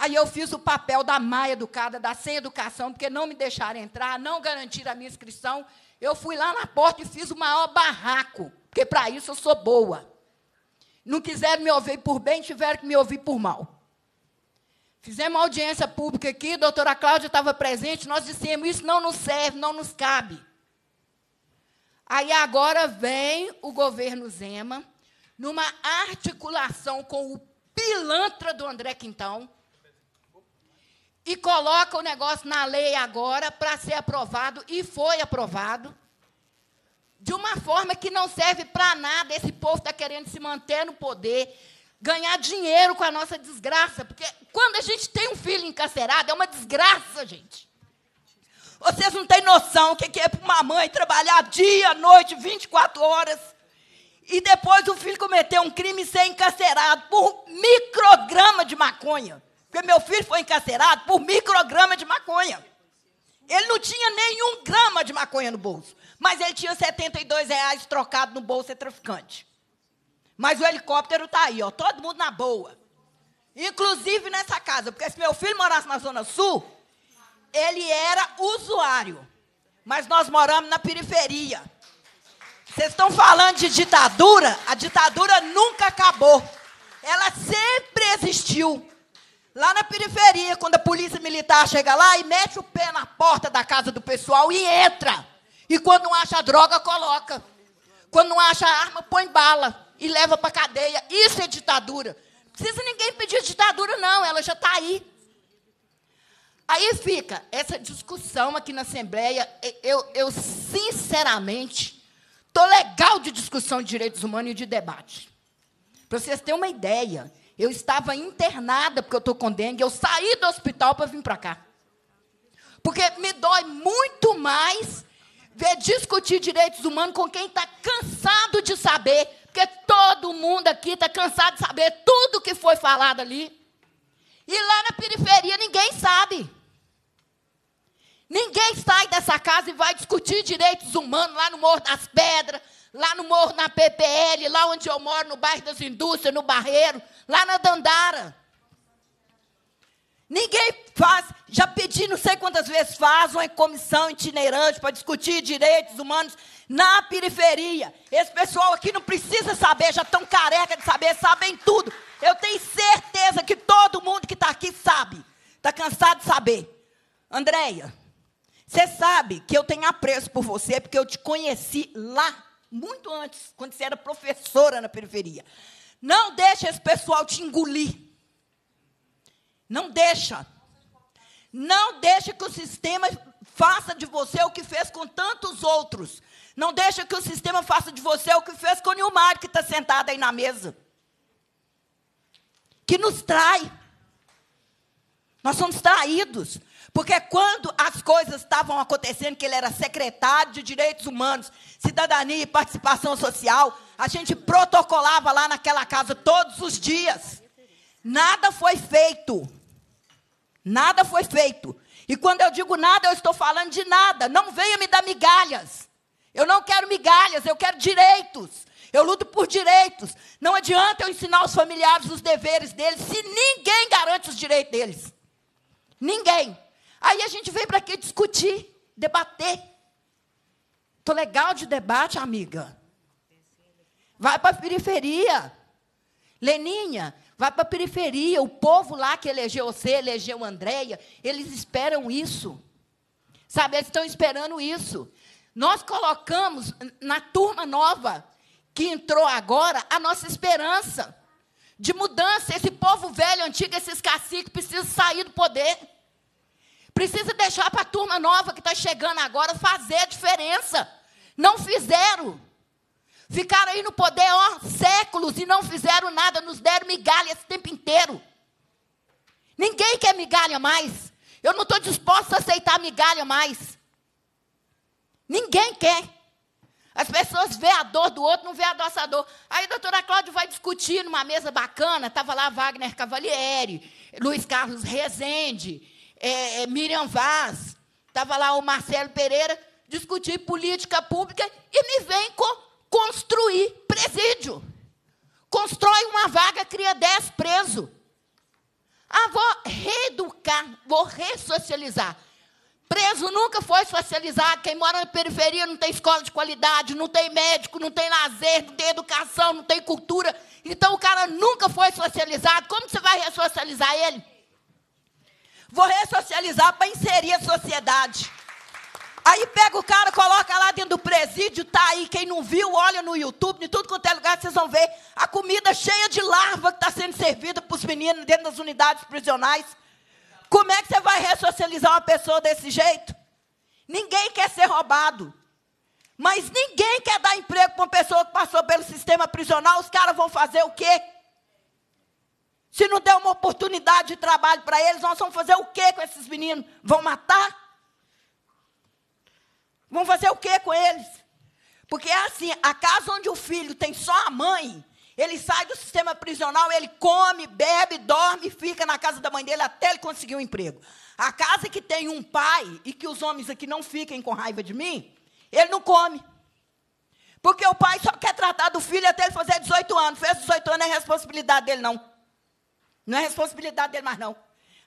Aí eu fiz o papel da má educada, da sem educação, porque não me deixaram entrar, não garantiram a minha inscrição. Eu fui lá na porta e fiz o maior barraco, porque para isso eu sou boa. Não quiseram me ouvir por bem, tiveram que me ouvir por mal. Fizemos uma audiência pública aqui, a doutora Cláudia estava presente, nós dissemos, isso não nos serve, não nos cabe. Aí agora vem o governo Zema, numa articulação com o pilantra do André Quintão, e coloca o negócio na lei agora para ser aprovado, e foi aprovado, de uma forma que não serve para nada. Esse povo está querendo se manter no poder, ganhar dinheiro com a nossa desgraça, porque quando a gente tem um filho encarcerado, é uma desgraça, gente. Vocês não têm noção o que é para uma mãe trabalhar dia, noite, 24 horas, e depois o filho cometer um crime e ser encarcerado por micrograma de maconha. Porque meu filho foi encarcerado por micrograma de maconha. Ele não tinha nenhum grama de maconha no bolso. Mas ele tinha 72 reais trocado no bolso, é traficante. Mas o helicóptero está aí, ó, todo mundo na boa. Inclusive nessa casa, porque se meu filho morasse na Zona Sul, ele era usuário. Mas nós moramos na periferia. Vocês estão falando de ditadura? A ditadura nunca acabou. Ela sempre existiu. Lá na periferia, quando a polícia militar chega lá e mete o pé na porta da casa do pessoal e entra. E quando não acha droga, coloca. Quando não acha arma, põe bala e leva para cadeia. Isso é ditadura. Não precisa ninguém pedir ditadura, não, ela já está aí. Aí fica essa discussão aqui na Assembleia. Eu, eu sinceramente, estou legal de discussão de direitos humanos e de debate. Para vocês terem uma ideia, eu estava internada porque eu estou com dengue. Eu saí do hospital para vir para cá. Porque me dói muito mais ver discutir direitos humanos com quem está cansado de saber. Porque todo mundo aqui está cansado de saber tudo que foi falado ali. E lá na periferia ninguém sabe. Ninguém sai dessa casa e vai discutir direitos humanos lá no Morro das Pedras, lá no Morro na PPL, lá onde eu moro, no bairro das Indústrias, no Barreiro, lá na Dandara. Ninguém faz, já pedi não sei quantas vezes, faz uma comissão itinerante para discutir direitos humanos na periferia. Esse pessoal aqui não precisa saber, já estão careca de saber, sabem tudo. Eu tenho certeza que todo mundo que está aqui sabe. Está cansado de saber. Andréia, você sabe que eu tenho apreço por você, porque eu te conheci lá, muito antes, quando você era professora na periferia. Não deixe esse pessoal te engolir. Não deixa. Não deixa que o sistema faça de você o que fez com tantos outros. Não deixa que o sistema faça de você o que fez com o Nilmar, que está sentado aí na mesa. Que nos trai. Nós somos traídos. Porque quando as coisas estavam acontecendo, que ele era secretário de Direitos Humanos, Cidadania e Participação Social, a gente protocolava lá naquela casa todos os dias. Nada foi feito. Nada foi feito. E quando eu digo nada, eu estou falando de nada. Não venha me dar migalhas. Eu não quero migalhas, eu quero direitos. Eu luto por direitos. Não adianta eu ensinar os familiares os deveres deles se ninguém garante os direitos deles. Ninguém. Aí a gente vem para aqui discutir, debater. Tô legal de debate, amiga. Vai para a periferia. Leninha, Vai para a periferia. O povo lá que elegeu você, elegeu Andréia, eles esperam isso. Sabe, eles estão esperando isso. Nós colocamos na turma nova que entrou agora a nossa esperança de mudança. Esse povo velho, antigo, esses caciques precisam sair do poder. Precisa deixar para a turma nova que está chegando agora fazer a diferença. Não fizeram. Ficaram aí no poder ó, séculos e não fizeram nada, nos deram migalha esse tempo inteiro. Ninguém quer migalha mais. Eu não estou disposta a aceitar migalha mais. Ninguém quer. As pessoas vê a dor do outro, não vê a nossa dor. Aí a doutora Cláudia vai discutir numa mesa bacana, estava lá Wagner Cavalieri, Luiz Carlos Rezende, é, é Miriam Vaz, estava lá o Marcelo Pereira, discutir política pública e me vem construir presídio. Constrói uma vaga, cria dez presos. Ah, vou reeducar, vou ressocializar. Preso nunca foi socializado. Quem mora na periferia não tem escola de qualidade, não tem médico, não tem lazer, não tem educação, não tem cultura. Então o cara nunca foi socializado. Como você vai ressocializar ele? Vou ressocializar para inserir a sociedade. Aí pega o cara, coloca lá dentro do presídio, tá aí. Quem não viu, olha no YouTube, em tudo quanto é lugar, vocês vão ver a comida cheia de larva que está sendo servida para os meninos dentro das unidades prisionais. Como é que você vai ressocializar uma pessoa desse jeito? Ninguém quer ser roubado. Mas ninguém quer dar emprego para uma pessoa que passou pelo sistema prisional. Os caras vão fazer o quê? Se não der uma oportunidade de trabalho para eles, nós vamos fazer o quê com esses meninos? Vão matar? Vão fazer o que com eles? Porque é assim, a casa onde o filho tem só a mãe, ele sai do sistema prisional, ele come, bebe, dorme, fica na casa da mãe dele até ele conseguir um emprego. A casa que tem um pai e que os homens aqui não fiquem com raiva de mim, ele não come. Porque o pai só quer tratar do filho até ele fazer 18 anos. Fez 18 anos, é responsabilidade dele, não. Não é responsabilidade dele mais, não.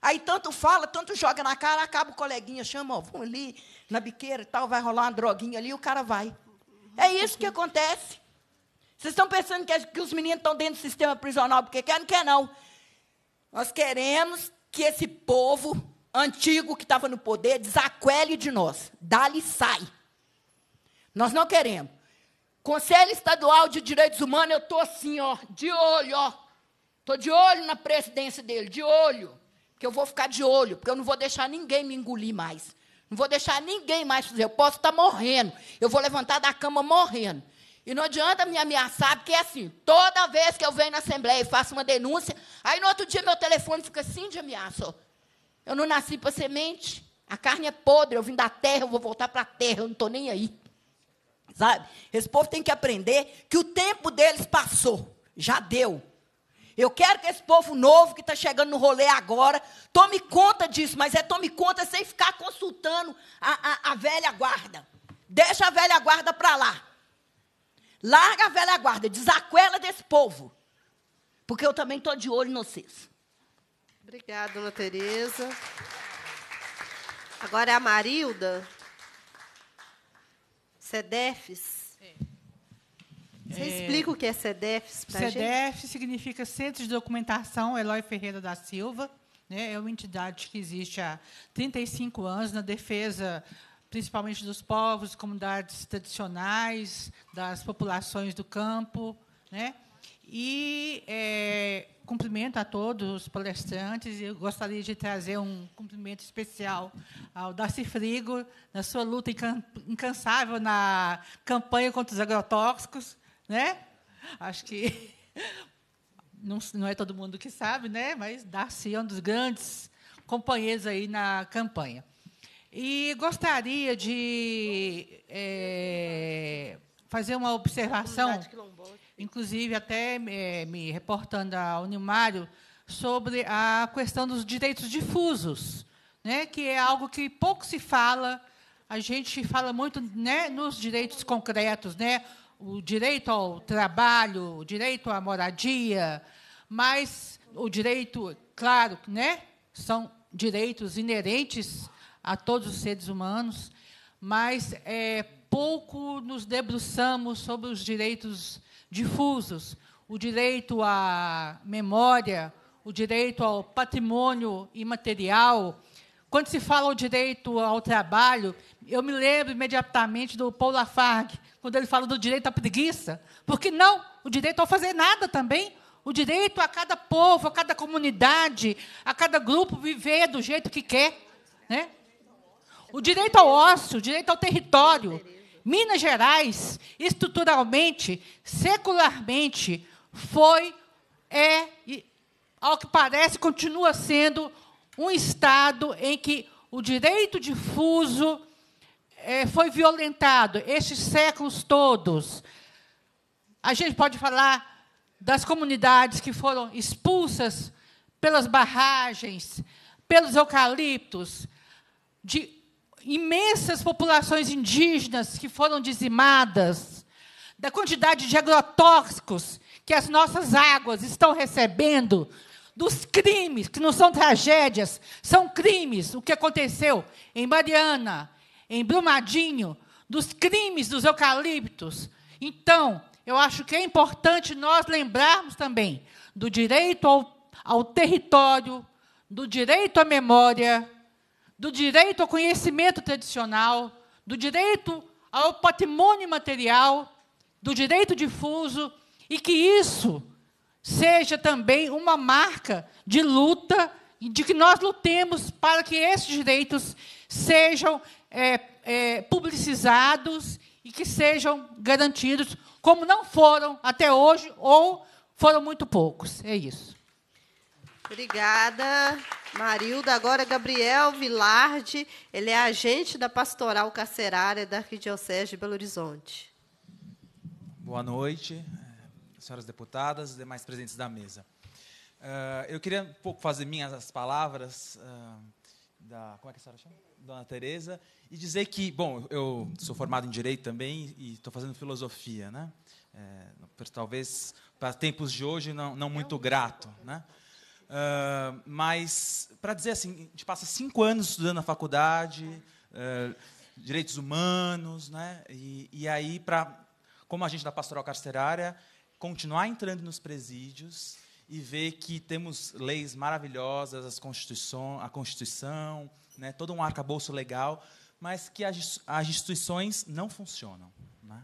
Aí tanto fala, tanto joga na cara, acaba o coleguinha, chama, ó, vamos ali na biqueira e tal, vai rolar uma droguinha ali, o cara vai. É isso que acontece. Vocês estão pensando que, que os meninos estão dentro do sistema prisional porque quer? Não quer, não. Nós queremos que esse povo antigo que estava no poder desaquele de nós. Dali sai. Nós não queremos. Conselho Estadual de Direitos Humanos, eu estou assim, ó, de olho, ó. Estou de olho na presidência dele, de olho que eu vou ficar de olho, porque eu não vou deixar ninguém me engolir mais. Não vou deixar ninguém mais fazer. Eu posso estar morrendo. Eu vou levantar da cama morrendo. E não adianta me ameaçar, porque é assim, toda vez que eu venho na Assembleia e faço uma denúncia, aí no outro dia meu telefone fica assim de ameaça. Eu não nasci para semente, a carne é podre, eu vim da terra, eu vou voltar para a terra, eu não estou nem aí. Sabe? Esse povo tem que aprender que o tempo deles passou, já deu. Eu quero que esse povo novo que está chegando no rolê agora tome conta disso, mas é tome conta sem ficar consultando a, a, a velha guarda. Deixa a velha guarda para lá. Larga a velha guarda, desacuela desse povo. Porque eu também estou de olho em vocês.
Obrigada, dona Tereza. Agora é a Marilda. CEDEFs. Você
É.
explica o que é CEDEFs para a gente?
Significa Centro de Documentação Eloy Ferreira da Silva. Né? É uma entidade que existe há 35 anos na defesa, principalmente dos povos, comunidades tradicionais, das populações do campo. Né? E é, cumprimento a todos os palestrantes. e Eu gostaria de trazer um cumprimento especial ao Darcy Frigo, na sua luta incan- incansável na campanha contra os agrotóxicos. Né? Acho que não, não é todo mundo que sabe, né? mas Darcy é um dos grandes companheiros aí na campanha. E gostaria de eh, fazer uma observação, inclusive até eh, me reportando ao Unimário, sobre a questão dos direitos difusos, né? que é algo que pouco se fala, a gente fala muito né, nos direitos concretos, né? O direito ao trabalho, o direito à moradia, mas o direito, claro, né, são direitos inerentes a todos os seres humanos, mas é, pouco nos debruçamos sobre os direitos difusos, o direito à memória, o direito ao patrimônio imaterial. Quando se fala o direito ao trabalho, eu me lembro imediatamente do Paul Lafargue, quando ele fala do direito à preguiça. Por que não? O direito ao fazer nada também. O direito a cada povo, a cada comunidade, a cada grupo viver do jeito que quer. Né? O direito ao ócio, o direito ao território. Minas Gerais, estruturalmente, secularmente, foi, é, e, ao que parece, continua sendo um Estado em que o direito difuso eh, foi violentado esses séculos todos. A gente pode falar das comunidades que foram expulsas pelas barragens, pelos eucaliptos, de imensas populações indígenas que foram dizimadas, da quantidade de agrotóxicos que as nossas águas estão recebendo, dos crimes, que não são tragédias, são crimes, o que aconteceu em Mariana, em Brumadinho, dos crimes dos eucaliptos. Então, eu acho que é importante nós lembrarmos também do direito ao, ao território, do direito à memória, do direito ao conhecimento tradicional, do direito ao patrimônio material, do direito difuso, e que isso seja também uma marca de luta, de que nós lutemos para que esses direitos sejam é, é, publicizados e que sejam garantidos, como não foram até hoje, ou foram muito poucos. É isso.
Obrigada, Marilda. Agora, Gabriel Vilarde, ele é agente da Pastoral Carcerária da Arquidiocese de Belo Horizonte.
Boa noite, senhoras deputadas e demais presentes da mesa. Eh, eu queria um pouco fazer minhas as palavras ah, da. Como é que a senhora chama? Dona Tereza, e dizer que, bom, eu sou formado em Direito também e estou fazendo filosofia, né? Eh, talvez para tempos de hoje não, não muito grato, né? Ah, mas, para dizer assim, a gente passa cinco anos estudando na faculdade, eh, direitos humanos, né? E, e aí, para, como agente da pastoral carcerária, continuar entrando nos presídios e ver que temos leis maravilhosas, as a Constituição, né? todo um arcabouço legal, mas que as, as instituições não funcionam. Né?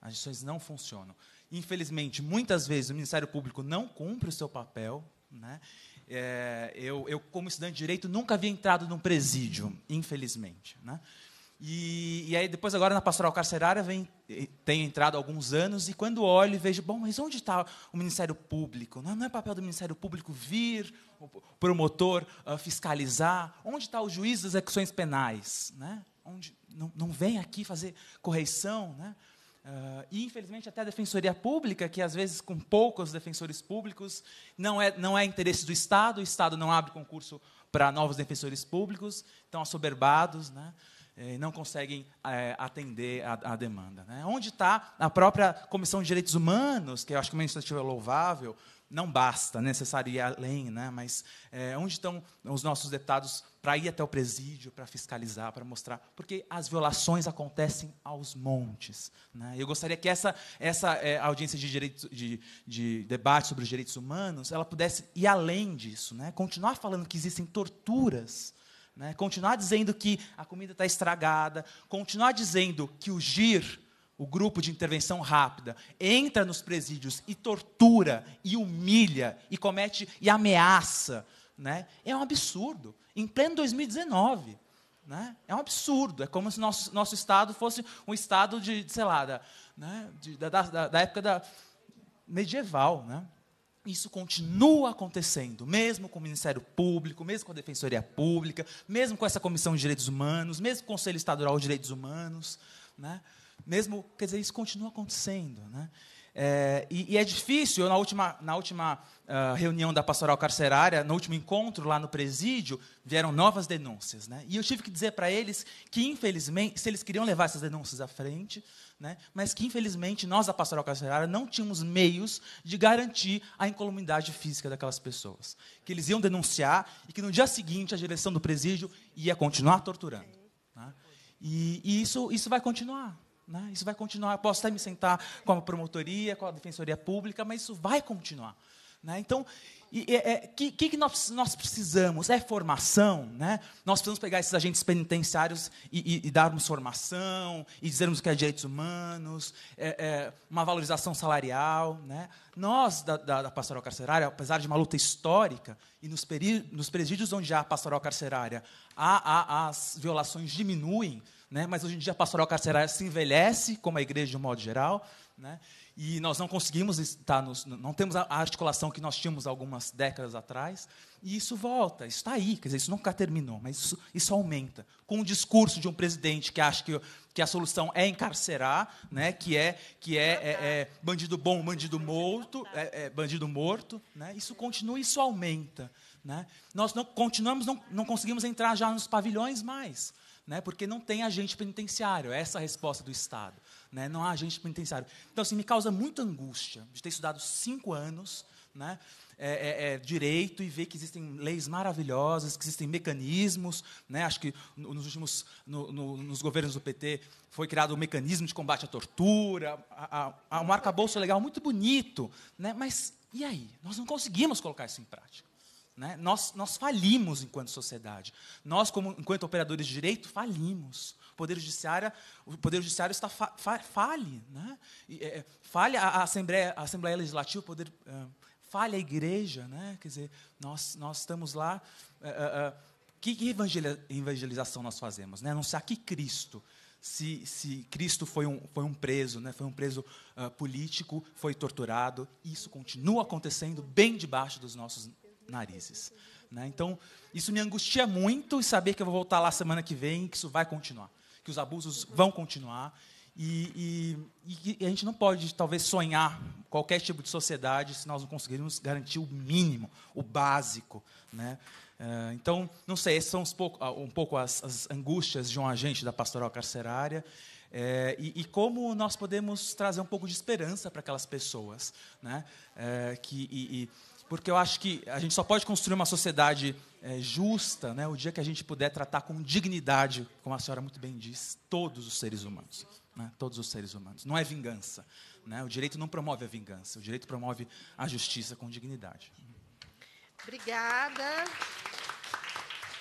As instituições não funcionam. Infelizmente, muitas vezes o Ministério Público não cumpre o seu papel. Né? É, eu, eu, como estudante de direito, nunca havia entrado num presídio, infelizmente. Né? E, e, aí, depois, agora na pastoral carcerária, vem, tenho entrado há alguns anos, e quando olho vejo, bom, mas onde está o Ministério Público? Não, não é papel do Ministério Público vir, o promotor uh, fiscalizar? Onde está o juiz das execuções penais? Né? Onde, não, não vem aqui fazer correição? Né? Uh, e, infelizmente, até a Defensoria Pública, que às vezes com poucos defensores públicos, não é, não é interesse do Estado, o Estado não abre concurso para novos defensores públicos, estão assoberbados, né? Eh, não conseguem é, atender a demanda. Né? Onde está a própria Comissão de Direitos Humanos, que eu acho que é uma iniciativa louvável, não basta, necessário ir além, né? mas é, onde estão os nossos deputados para ir até o presídio, para fiscalizar, para mostrar? Porque as violações acontecem aos montes. Né? Eu gostaria que essa, essa é, audiência de, direitos, de, de, debate sobre os direitos humanos ela pudesse ir além disso, né? continuar falando que existem torturas, né? continuar dizendo que a comida está estragada, continuar dizendo que o GIR, o grupo de intervenção rápida, entra nos presídios e tortura, e humilha, e comete e ameaça, né? é um absurdo. Em pleno 2019. Né? É um absurdo. É como se nosso, nosso Estado fosse um Estado de, sei lá, da, né? de, da, da, da época da medieval. Né? Isso continua acontecendo, mesmo com o Ministério Público, mesmo com a Defensoria Pública, mesmo com essa Comissão de Direitos Humanos, mesmo com o Conselho Estadual de Direitos Humanos. Né? Mesmo, quer dizer, isso continua acontecendo. Né? É, e, e, é difícil, eu, na última, na última uh, reunião da pastoral carcerária, no último encontro lá no presídio, vieram novas denúncias. Né? E eu tive que dizer para eles que, infelizmente, se eles queriam levar essas denúncias à frente, né, mas que, infelizmente, nós da pastoral carcerária não tínhamos meios de garantir a incolumidade física daquelas pessoas. Que eles iam denunciar e que no dia seguinte a direção do presídio ia continuar torturando. Né? E, e isso, isso vai continuar. Né? Isso vai continuar. Eu posso até me sentar com a promotoria, com a defensoria pública, mas isso vai continuar. Né? Então, o é, que, que nós, nós, precisamos? É formação. Né? Nós precisamos pegar esses agentes penitenciários e, e, e darmos formação, e dizermos que é direitos humanos, é, é uma valorização salarial. Né? Nós, da, da, da, pastoral carcerária, apesar de uma luta histórica, e nos, peri, nos presídios onde há pastoral carcerária, há, há, as violações diminuem, né? mas hoje em dia a pastoral carcerária se envelhece, como a igreja de um modo geral, né? E nós não conseguimos estar nos, não temos a articulação que nós tínhamos algumas décadas atrás, e isso volta, isso está aí, quer dizer, isso nunca terminou, mas isso, isso aumenta. Com o discurso de um presidente que acha que, que a solução é encarcerar, né? que é, que é, é, é bandido bom, bandido morto, é, é bandido morto, né? isso continua, isso aumenta. Né? Nós não, continuamos, não, não conseguimos entrar já nos pavilhões mais né, porque não tem agente penitenciário. Essa é a resposta do Estado. Né, não há agente penitenciário. Então, assim, me causa muita angústia de ter estudado cinco anos né, é, é, é, direito e ver que existem leis maravilhosas, que existem mecanismos. Né, acho que nos últimos, no, no, nos governos do PT foi criado um mecanismo de combate à tortura, a, a, a um arcabouço legal muito bonito. Né, mas e aí? Nós não conseguimos colocar isso em prática. Né? Nós, nós falimos enquanto sociedade. Nós, como, enquanto operadores de direito, falimos. Poder Judiciário, o Poder Judiciário está fa, fa, fale. Né? E, é, falha a, Assembleia, a Assembleia Legislativa, o poder, uh, falha a Igreja. Né? Quer dizer, nós, nós estamos lá. Uh, uh, que evangelização nós fazemos? Né? Anunciar que Cristo se, se, Cristo foi um, foi um preso, né? foi um preso uh, político, foi torturado, isso continua acontecendo bem debaixo dos nossos narizes. Né? Então, isso me angustia muito e saber que eu vou voltar lá semana que vem e que isso vai continuar, que os abusos vão continuar. E, e, e, a gente não pode, talvez, sonhar qualquer tipo de sociedade se nós não conseguirmos garantir o mínimo, o básico. Né? Uh, então, não sei, essas são pouco, um pouco as, as, angústias de um agente da pastoral carcerária. É, e, e, como nós podemos trazer um pouco de esperança para aquelas pessoas, né? É, que, e, porque eu acho que a gente só pode construir uma sociedade é, justa né, o dia que a gente puder tratar com dignidade, como a senhora muito bem diz, todos os seres humanos. Né, todos os seres humanos. Não é vingança. Né, o direito não promove a vingança, o direito promove a justiça com dignidade.
Obrigada.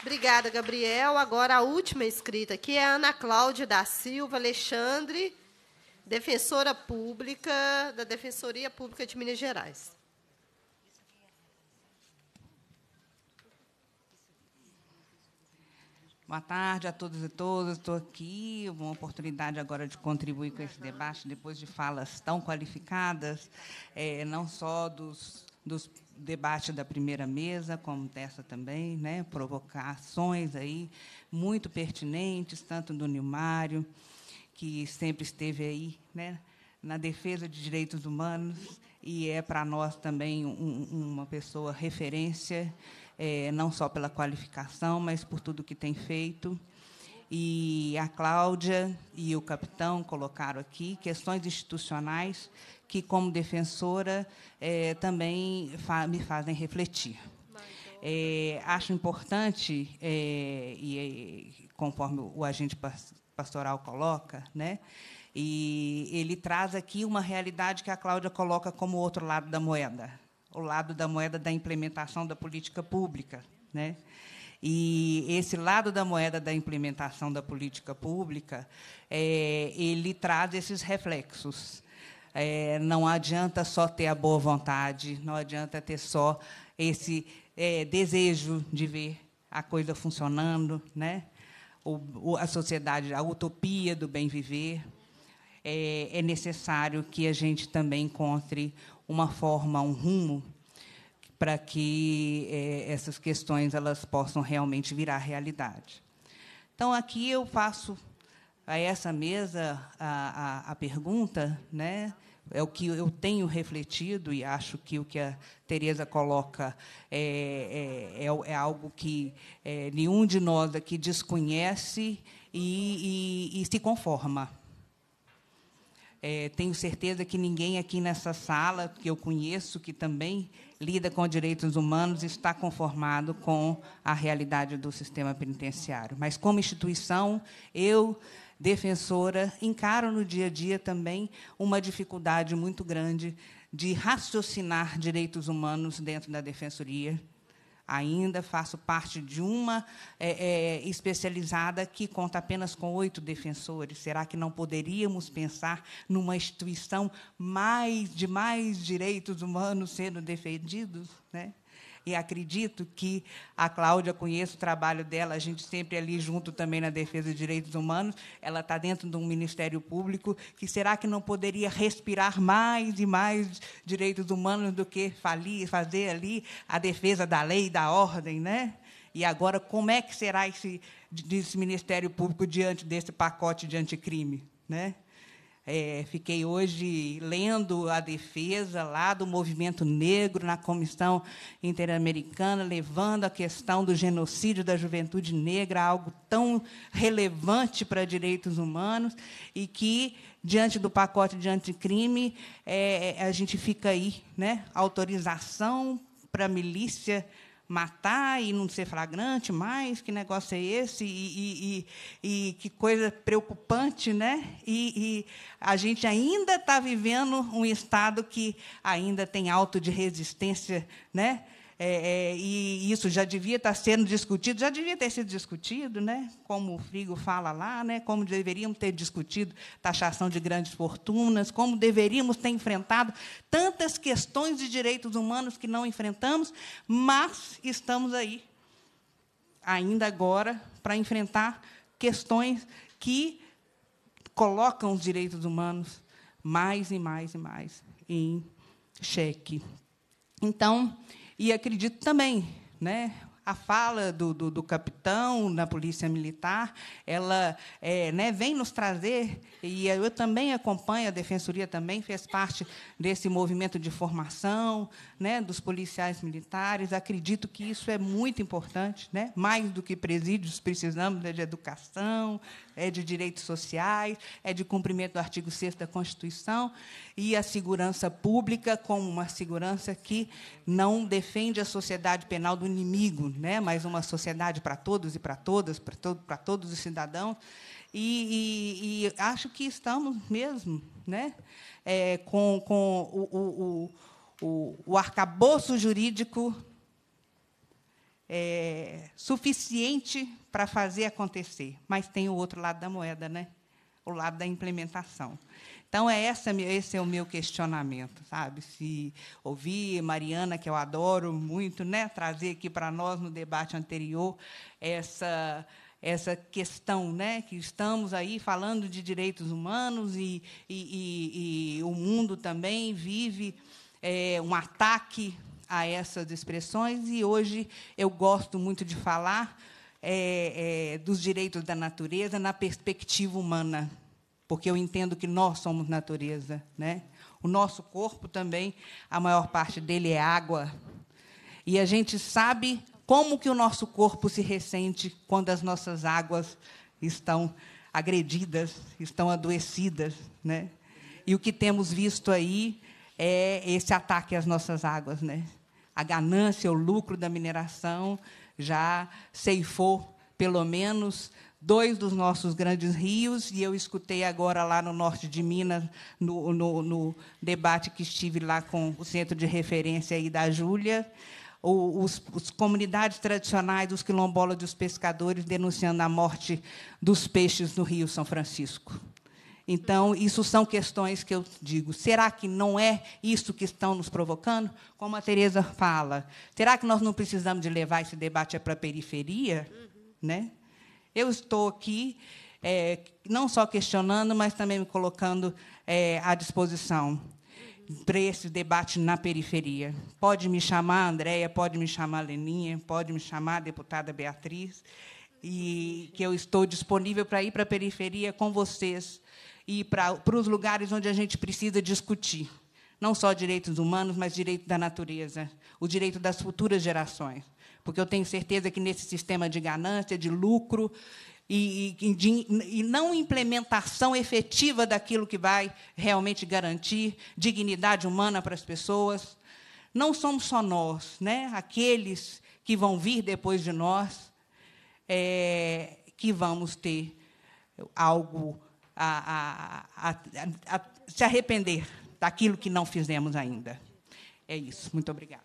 Obrigada, Gabriel. Agora a última escrita aqui é a Ana Cláudia da Silva Alexandre, defensora pública da Defensoria Pública de Minas Gerais.
Boa tarde a todos e todas. Estou aqui, uma oportunidade agora de contribuir com esse debate, depois de falas tão qualificadas, é, não só dos, dos debates da primeira mesa, como dessa também, né, provocações aí muito pertinentes, tanto do Nilmário, que sempre esteve aí, né, na defesa de direitos humanos e é para nós também um, uma pessoa referência, é, não só pela qualificação, mas por tudo que tem feito. E a Cláudia e o capitão colocaram aqui questões institucionais que, como defensora, é, também fa me fazem refletir. É, acho importante, é, e conforme o agente pastoral coloca, né, e ele traz aqui uma realidade que a Cláudia coloca como outro lado da moeda, o lado da moeda da implementação da política pública, né? E esse lado da moeda da implementação da política pública, é, ele traz esses reflexos. É, não adianta só ter a boa vontade, não adianta ter só esse é, desejo de ver a coisa funcionando, né? O, o, a sociedade, a utopia do bem viver, é, é necessário que a gente também encontre uma forma, um rumo para que é, essas questões elas possam realmente virar realidade. Então aqui eu faço a essa mesa a, a, a pergunta, né? É o que eu tenho refletido e acho que o que a Teresa coloca é, é, é, é algo que nenhum de nós aqui desconhece e, e, e se conforma. É, tenho certeza que ninguém aqui nessa sala que eu conheço, que também lida com direitos humanos, está conformado com a realidade do sistema penitenciário. Mas, como instituição, eu, defensora, encaro no dia a dia também uma dificuldade muito grande de raciocinar direitos humanos dentro da defensoria ainda, faço parte de uma é, é, especializada que conta apenas com oito defensores. Será que não poderíamos pensar numa instituição mais de mais direitos humanos sendo defendidos? Né? E acredito que a Cláudia, conheço o trabalho dela, a gente sempre ali junto também na defesa de direitos humanos, ela está dentro de um Ministério Público, que será que não poderia respirar mais e mais direitos humanos do que fazer ali a defesa da lei e da ordem, né? E agora, como é que será esse, esse Ministério Público diante desse pacote de anticrime? Né? É, fiquei hoje lendo a defesa lá do movimento negro na Comissão Interamericana, levando a questão do genocídio da juventude negra, algo tão relevante para direitos humanos, e que, diante do pacote de anticrime, é, a gente fica aí, né? autorização para a milícia matar e não ser flagrante mais, que negócio é esse? E, e, e, e que coisa preocupante, né? E, a gente ainda está vivendo um estado que ainda tem alto de resistência, né? É, é, e isso já devia estar sendo discutido, já devia ter sido discutido, né? como o Frigo fala lá, né? como deveríamos ter discutido taxação de grandes fortunas, como deveríamos ter enfrentado tantas questões de direitos humanos que não enfrentamos, mas estamos aí, ainda agora, para enfrentar questões que colocam os direitos humanos mais e mais e mais em xeque. Então, e acredito também, né, a fala do, do, do, capitão na polícia militar, ela é, né, vem nos trazer e eu também acompanho a defensoria também fez parte desse movimento de formação, né, dos policiais militares. Acredito que isso é muito importante, né, mais do que presídios precisamos é de educação, é de direitos sociais, é de cumprimento do artigo 6 da Constituição e a segurança pública como uma segurança que não defende a sociedade penal do inimigo, né, mas uma sociedade para todos e para todas, para, todo, para todos os cidadãos. E, e, e, acho que estamos mesmo né, é, com, com o, o, o, o arcabouço jurídico é, suficiente para fazer acontecer. Mas tem o outro lado da moeda, né? o lado da implementação. Então, é essa, esse é o meu questionamento, sabe? Se ouvir Mariana, que eu adoro muito, né, trazer aqui para nós no debate anterior essa essa questão, né, que estamos aí falando de direitos humanos e, e, e, e o mundo também vive é, um ataque a essas expressões e hoje eu gosto muito de falar é, é, dos direitos da natureza na perspectiva humana, porque eu entendo que nós somos natureza, né? O nosso corpo também, a maior parte dele é água. E a gente sabe como que o nosso corpo se ressente quando as nossas águas estão agredidas, estão adoecidas, né? E o que temos visto aí é esse ataque às nossas águas, né? A ganância, o lucro da mineração já ceifou pelo menos dois dos nossos grandes rios, e eu escutei agora lá no norte de Minas, no, no, no debate que estive lá com o centro de referência aí da Júlia, os, os, comunidades tradicionais dos quilombolas dos pescadores denunciando a morte dos peixes no Rio São Francisco. Então, isso são questões que eu digo. Será que não é isso que estão nos provocando? Como a Tereza fala, será que nós não precisamos de levar esse debate para a periferia? Uhum. Né? Eu estou aqui é, não só questionando, mas também me colocando é, à disposição para esse debate na periferia. Pode me chamar Andréia, pode me chamar Leninha, pode me chamar deputada Beatriz, e que eu estou disponível para ir para a periferia com vocês e para, para os lugares onde a gente precisa discutir, não só direitos humanos, mas direito da natureza, o direito das futuras gerações porque eu tenho certeza que nesse sistema de ganância, de lucro, e, e, de, e, não implementação efetiva daquilo que vai realmente garantir dignidade humana para as pessoas. Não somos só nós, né? aqueles que vão vir depois de nós, é, que vamos ter algo a, a, a, a se arrepender daquilo que não fizemos ainda. É isso. Muito obrigada.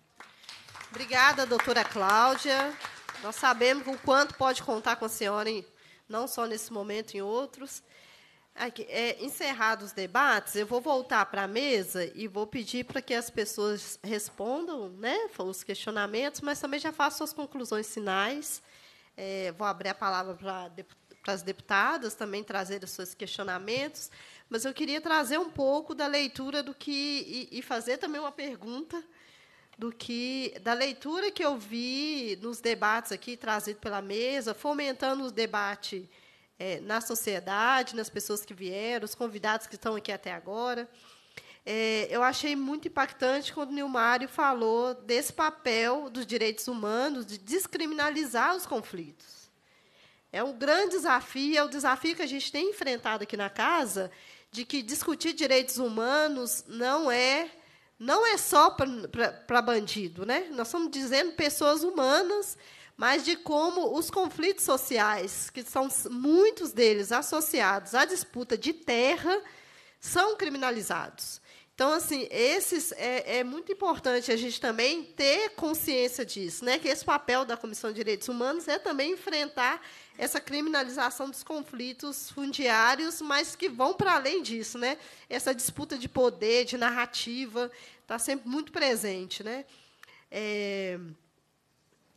Obrigada, doutora Cláudia. Nós sabemos o quanto pode contar com a senhora, em, não só nesse momento, em outros. Aqui, é, encerrados os debates, eu vou voltar para a mesa e vou pedir para que as pessoas respondam né, os questionamentos, mas também já façam suas conclusões finais. É, vou abrir a palavra para, para as deputadas também trazer os seus questionamentos, mas eu queria trazer um pouco da leitura do que e, e fazer também uma pergunta do que da leitura que eu vi nos debates aqui trazido pela mesa, fomentando o debate é, na sociedade, nas pessoas que vieram, os convidados que estão aqui até agora. É, eu achei muito impactante quando o Nilmário falou desse papel dos direitos humanos de descriminalizar os conflitos. É um grande desafio, é o desafio que a gente tem enfrentado aqui na casa, de que discutir direitos humanos não é não é só para bandido, né? Nós estamos dizendo pessoas humanas, mas de como os conflitos sociais, que são muitos deles associados à disputa de terra, são criminalizados. Então, assim, esses é, é, muito importante a gente também ter consciência disso, né? Que esse papel da Comissão de Direitos Humanos é também enfrentar essa criminalização dos conflitos fundiários, mas que vão para além disso, né? Essa disputa de poder, de narrativa, está sempre muito presente, né? É,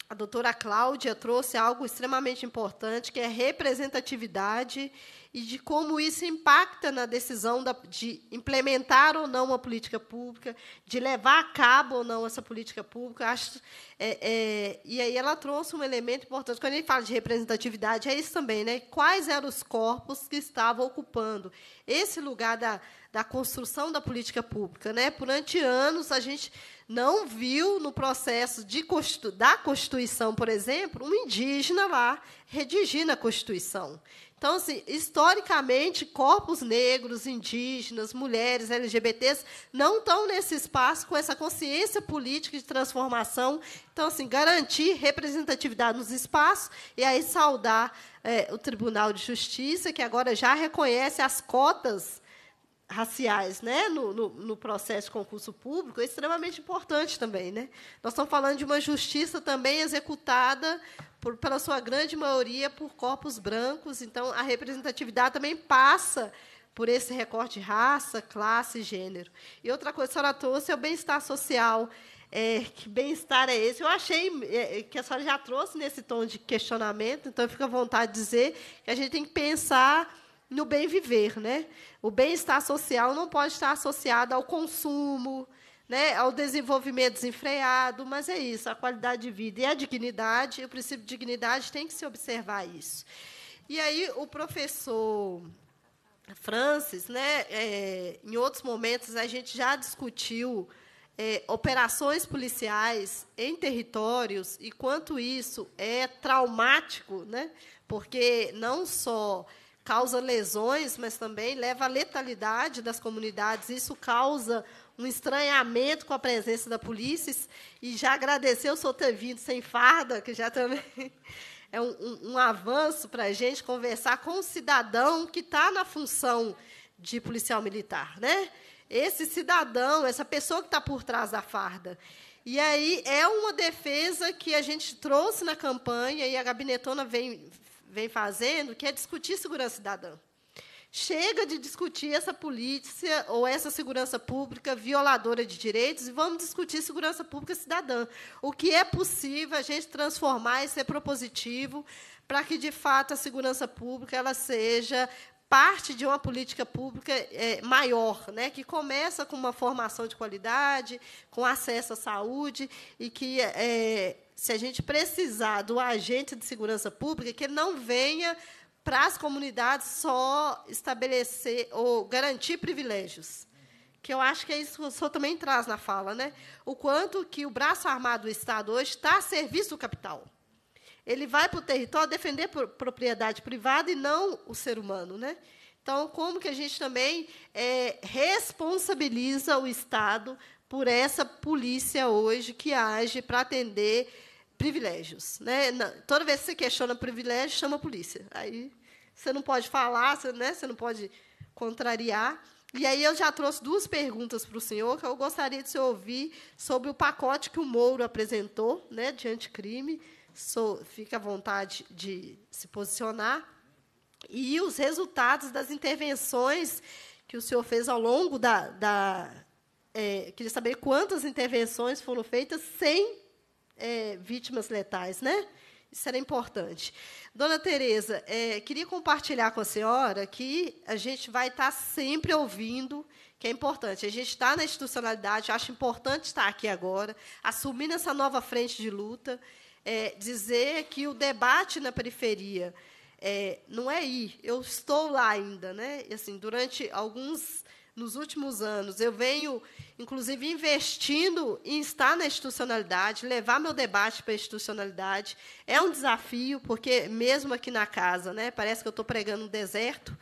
a doutora Cláudia trouxe algo extremamente importante, que é representatividade e de como isso impacta na decisão da, de implementar ou não uma política pública, de levar a cabo ou não essa política pública. Acho, é, é, e aí ela trouxe um elemento importante. Quando a gente fala de representatividade, é isso também. Né? Quais eram os corpos que estavam ocupando esse lugar da, da construção da política pública? Né? Durante anos, a gente não viu no processo de, da Constituição, por exemplo, um indígena lá redigindo a Constituição. Então, assim, historicamente, corpos negros, indígenas, mulheres, LGBTs não estão nesse espaço com essa consciência política de transformação. Então, assim, garantir representatividade nos espaços e aí saudar é, o Tribunal de Justiça, que agora já reconhece as cotas raciais né, no, no, no, processo de concurso público é extremamente importante também. Né? Nós estamos falando de uma justiça também executada, por, pela sua grande maioria, por corpos brancos, então a representatividade também passa por esse recorte de raça, classe e gênero. E outra coisa a senhora trouxe é o bem-estar social. É, que bem-estar é esse? Eu achei é, que a senhora já trouxe nesse tom de questionamento, então fica à vontade de dizer que a gente tem que pensar no bem viver, né? O bem-estar social não pode estar associado ao consumo, né, ao desenvolvimento desenfreado, mas é isso, a qualidade de vida e a dignidade, o princípio de dignidade tem que se observar isso. E aí o professor Francis, né, é, em outros momentos a gente já discutiu é, operações policiais em territórios e quanto isso é traumático, né, porque não só causa lesões, mas também leva à letalidade das comunidades. Isso causa um estranhamento com a presença da polícia. E já agradecer o senhor ter vindo sem farda, que já também é um, um, um avanço para a gente conversar com um cidadão que está na função de policial militar. Né? Esse cidadão, essa pessoa que está por trás da farda. E aí é uma defesa que a gente trouxe na campanha e a gabinetona vem vem fazendo, que é discutir segurança cidadã. Chega de discutir essa polícia ou essa segurança pública violadora de direitos e vamos discutir segurança pública cidadã. O que é possível a gente transformar e ser propositivo para que, de fato, a segurança pública ela seja parte de uma política pública é, maior, né, que começa com uma formação de qualidade, com acesso à saúde, e que, é, se a gente precisar do agente de segurança pública, que ele não venha para as comunidades só estabelecer ou garantir privilégios. Que eu acho que é isso que o senhor também traz na fala, né? O quanto que o braço armado do Estado hoje está a serviço do capital ele vai para o território defender propriedade privada e não o ser humano. Né? Então, como que a gente também é, responsabiliza o Estado por essa polícia hoje que age para atender privilégios? Né? Toda vez que você questiona privilégio, chama a polícia. Aí você não pode falar, você, né? você não pode contrariar. E aí eu já trouxe duas perguntas para o senhor que eu gostaria de se ouvir sobre o pacote que o Mouro apresentou né, de anticrime sou, fica à vontade de se posicionar. E os resultados das intervenções que o senhor fez ao longo da. da é, queria saber quantas intervenções foram feitas sem é, vítimas letais, né? Isso era importante. Dona Tereza, é, queria compartilhar com a senhora que a gente vai estar sempre ouvindo, que é importante. A gente está na institucionalidade, acho importante estar aqui agora, assumindo essa nova frente de luta é, dizer que o debate na periferia é, não é ir. Eu estou lá ainda, né? E, assim, durante alguns nos últimos anos, eu venho, inclusive, investindo em estar na institucionalidade, levar meu debate para a institucionalidade. É um desafio, porque, mesmo aqui na casa, né, parece que eu estou pregando um deserto,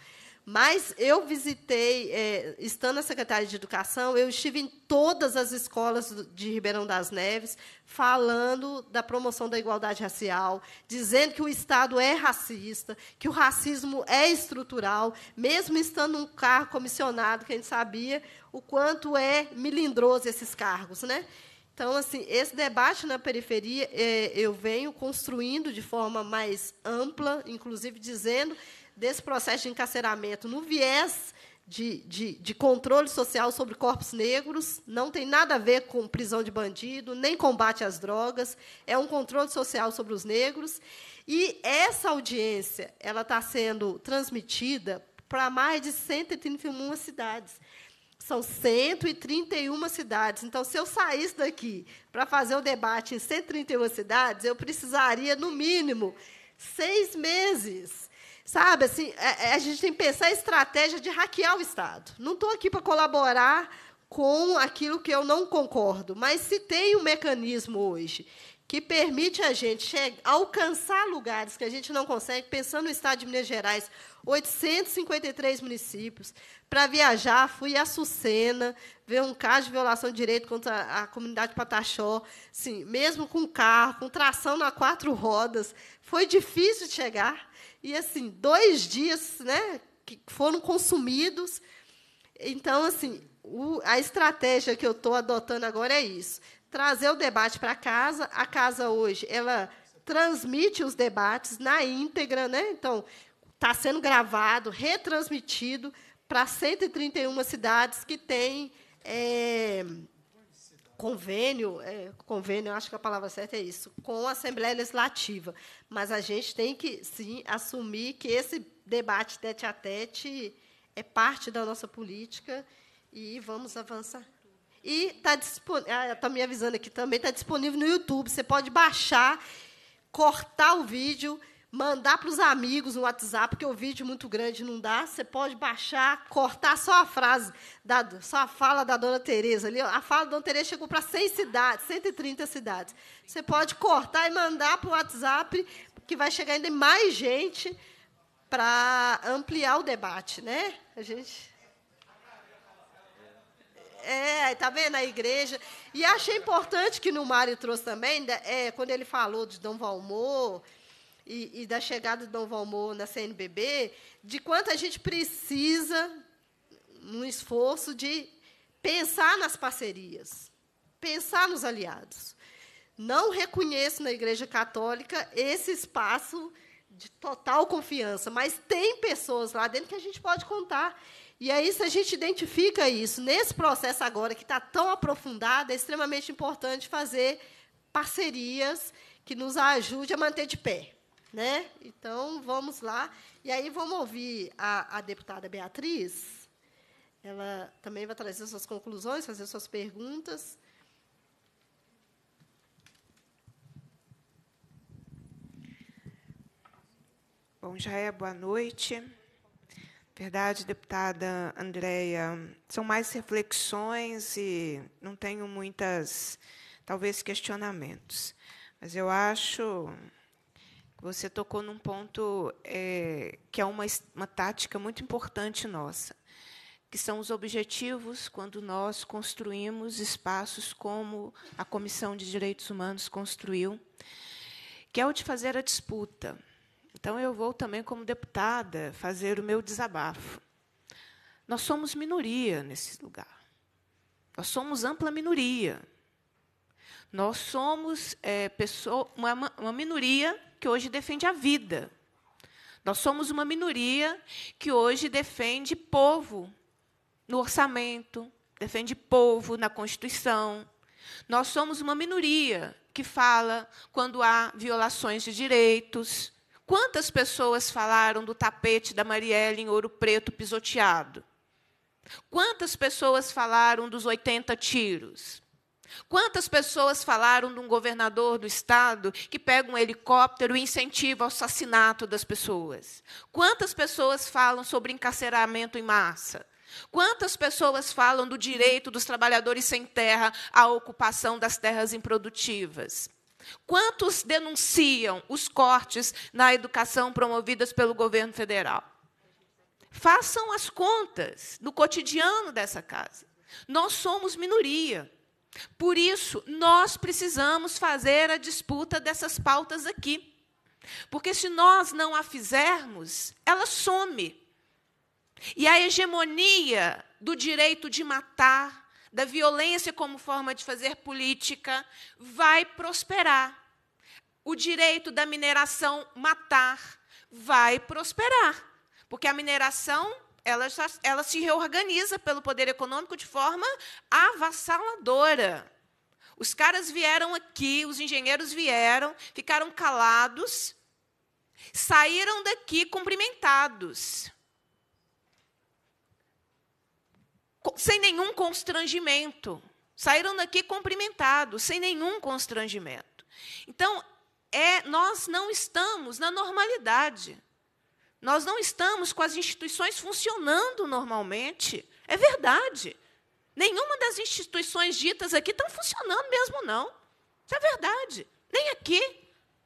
mas eu visitei, é, estando na Secretaria de Educação, eu estive em todas as escolas de Ribeirão das Neves, falando da promoção da igualdade racial, dizendo que o Estado é racista, que o racismo é estrutural, mesmo estando num cargo comissionado, que a gente sabia o quanto é milindroso esses cargos. Né? Então, assim, esse debate na periferia é, eu venho construindo de forma mais ampla, inclusive dizendo desse processo de encarceramento no viés de, de, de, controle social sobre corpos negros, não tem nada a ver com prisão de bandido, nem combate às drogas, é um controle social sobre os negros. E essa audiência ela está sendo transmitida para mais de 131 cidades. São 131 cidades. Então, se eu saísse daqui para fazer o debate em 131 cidades, eu precisaria, no mínimo, seis meses Sabe, assim, é, é, a gente tem que pensar a estratégia de hackear o Estado. Não estou aqui para colaborar com aquilo que eu não concordo, mas se tem um mecanismo hoje que permite a gente chegar, alcançar lugares que a gente não consegue, pensando no estado de Minas Gerais, 853 municípios. Para viajar, fui a Sucena, ver um caso de violação de direito contra a comunidade Pataxó, sim, mesmo com carro, com tração na quatro rodas. Foi difícil de chegar. E, assim, dois dias né, que foram consumidos. Então, assim, o, a estratégia que eu estou adotando agora é isso trazer o debate para casa. A casa hoje ela transmite os debates na íntegra, né? Então está sendo gravado, retransmitido para 131 cidades que têm é, convênio, é, convênio, acho que a palavra certa é isso, com a Assembleia Legislativa. Mas a gente tem que sim assumir que esse debate tete a tete é parte da nossa política e vamos avançar. E está disponível, ah, está me avisando aqui também, está disponível no YouTube. Você pode baixar, cortar o vídeo, mandar para os amigos no WhatsApp, porque o vídeo muito grande não dá. Você pode baixar, cortar só a frase, da, só a fala da dona Tereza ali. A fala da dona Tereza chegou para 100 cidades, 130 cidades. Você pode cortar e mandar para o WhatsApp, que vai chegar ainda mais gente para ampliar o debate, né? A gente é, tá vendo a igreja? E achei importante que no Mário trouxe também, é, quando ele falou de Dom Valmor e, e da chegada de Dom Valmor na CNBB, de quanto a gente precisa, num esforço de pensar nas parcerias, pensar nos aliados. Não reconheço na Igreja Católica esse espaço de total confiança, mas tem pessoas lá dentro que a gente pode contar. E aí, se a gente identifica isso nesse processo agora que está tão aprofundado, é extremamente importante fazer parcerias que nos ajude a manter de pé. Né? Então, vamos lá. E aí, vamos ouvir a, a deputada Beatriz. Ela também vai trazer suas conclusões, fazer suas perguntas.
Bom, já é boa noite. Verdade, deputada Andréia. São mais reflexões e não tenho muitas, talvez, questionamentos. Mas eu acho você tocou num ponto é, que é uma, uma tática muito importante nossa, que são os objetivos quando nós construímos espaços como a Comissão de Direitos Humanos construiu, que é o de fazer a disputa então, eu vou também, como deputada, fazer o meu desabafo. Nós somos minoria nesse lugar. Nós somos ampla minoria. Nós somos é, pessoa, uma, uma minoria que hoje defende a vida. Nós somos uma minoria que hoje defende povo no orçamento, defende povo na Constituição. Nós somos uma minoria que fala quando há violações de direitos, Quantas pessoas falaram do tapete da Marielle em ouro preto pisoteado? Quantas pessoas falaram dos 80 tiros? Quantas pessoas falaram de um governador do estado que pega um helicóptero e incentiva o assassinato das pessoas? Quantas pessoas falam sobre encarceramento em massa? Quantas pessoas falam do direito dos trabalhadores sem terra à ocupação das terras improdutivas? Quantos denunciam os cortes na educação promovidas pelo governo federal? Façam as contas no cotidiano dessa casa. Nós somos minoria. Por isso, nós precisamos fazer a disputa dessas pautas aqui. Porque se nós não a fizermos, ela some. E a hegemonia do direito de matar, da violência como forma de fazer política, vai prosperar. O direito da mineração matar vai prosperar, porque a mineração ela, ela se reorganiza pelo poder econômico de forma avassaladora. Os caras vieram aqui, os engenheiros vieram, ficaram calados, saíram daqui cumprimentados. sem nenhum constrangimento. Saíram daqui cumprimentados, sem nenhum constrangimento. Então, é, nós não estamos na normalidade. Nós não estamos com as instituições funcionando normalmente. É verdade. Nenhuma das instituições ditas aqui estão funcionando mesmo, não. Isso é verdade. Nem aqui,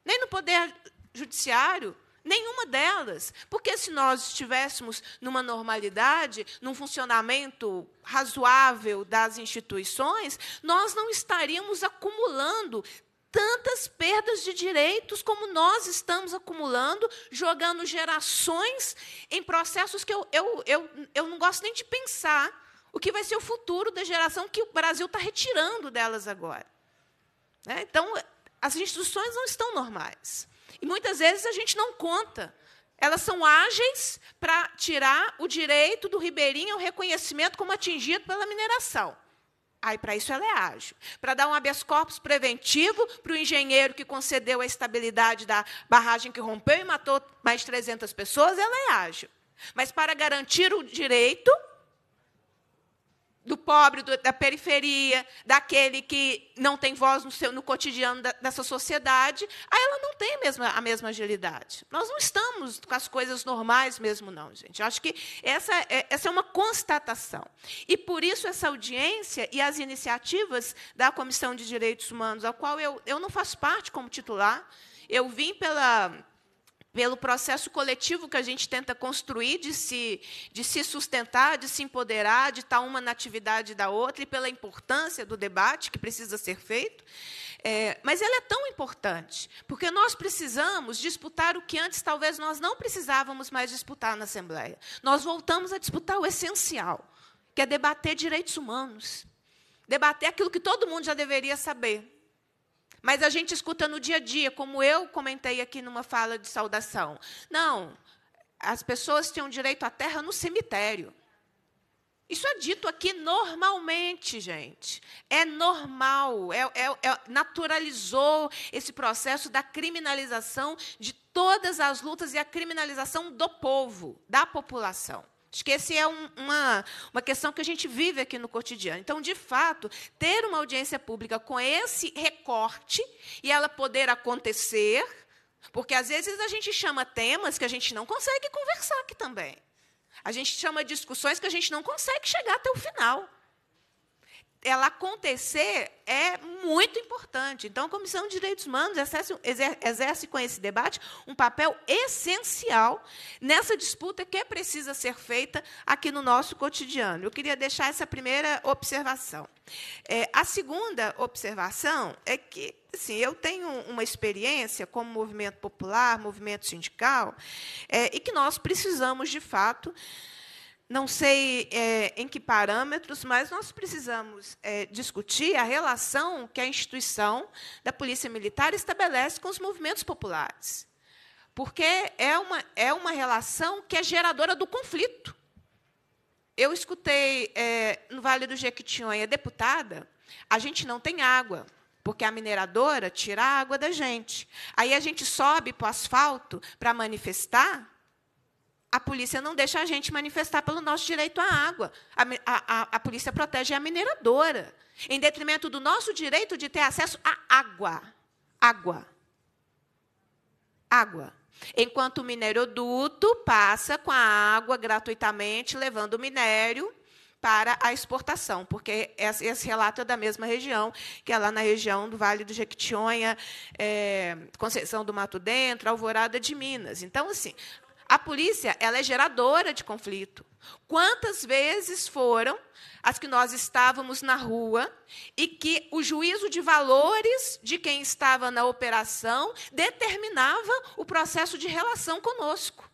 nem no Poder Judiciário, Nenhuma delas. Porque se nós estivéssemos numa normalidade, num funcionamento razoável das instituições, nós não estaríamos acumulando tantas perdas de direitos como nós estamos acumulando, jogando gerações em processos que eu, eu, eu, eu não gosto nem de pensar o que vai ser o futuro da geração que o Brasil está retirando delas agora. Né? Então, as instituições não estão normais. E muitas vezes a gente não conta. Elas são ágeis para tirar o direito do ribeirinho ao reconhecimento como atingido pela mineração. Aí, para isso, ela é ágil. Para dar um habeas corpus preventivo para o engenheiro que concedeu a estabilidade da barragem que rompeu e matou mais de 300 pessoas, ela é ágil. Mas para garantir o direito do pobre, do, da periferia, daquele que não tem voz no, seu, no cotidiano da, dessa sociedade, aí ela não tem a mesma, a mesma agilidade. Nós não estamos com as coisas normais mesmo, não, gente. Eu acho que essa é, essa é uma constatação. E, por isso, essa audiência e as iniciativas da Comissão de Direitos Humanos, a qual eu, eu não faço parte como titular, eu vim pela pelo processo coletivo que a gente tenta construir de se, de se sustentar, de se empoderar, de estar uma na atividade da outra, e pela importância do debate que precisa ser feito. É, mas ela é tão importante, porque nós precisamos disputar o que antes talvez nós não precisávamos mais disputar na Assembleia. Nós voltamos a disputar o essencial, que é debater direitos humanos, debater aquilo que todo mundo já deveria saber. Mas a gente escuta no dia a dia, como eu comentei aqui numa fala de saudação. Não, as pessoas têm direito à terra no cemitério. Isso é dito aqui normalmente, gente. É normal, é, é, é, naturalizou esse processo da criminalização de todas as lutas e a criminalização do povo, da população. Acho que essa é um, uma, uma questão que a gente vive aqui no cotidiano. Então, de fato, ter uma audiência pública com esse recorte e ela poder acontecer, porque às vezes a gente chama temas que a gente não consegue conversar aqui também. A gente chama discussões que a gente não consegue chegar até o final ela acontecer é muito importante. Então, a Comissão de Direitos Humanos exerce, exerce, com esse debate um papel essencial nessa disputa que precisa ser feita aqui no nosso cotidiano. Eu queria deixar essa primeira observação. É, a segunda observação é que assim, eu tenho uma experiência como movimento popular, movimento sindical, é, e que nós precisamos, de fato, não sei é, em que parâmetros, mas nós precisamos é, discutir a relação que a instituição da Polícia Militar estabelece com os movimentos populares. Porque é uma, é uma relação que é geradora do conflito. Eu escutei é, no Vale do Jequitinhonha, deputada, a gente não tem água, porque a mineradora tira a água da gente. Aí a gente sobe para o asfalto para manifestar, a polícia não deixa a gente manifestar pelo nosso direito à água. A, a, a, polícia protege a mineradora, em detrimento do nosso direito de ter acesso à água. Água. Água. Enquanto o mineroduto passa com a água gratuitamente, levando o minério para a exportação, porque esse relato é da mesma região, que é lá na região do Vale do Jequitinhonha, é, Conceição do Mato Dentro, Alvorada de Minas. Então, assim, a polícia ela é geradora de conflito. Quantas vezes foram as que nós estávamos na rua e que o juízo de valores de quem estava na operação determinava o processo de relação conosco,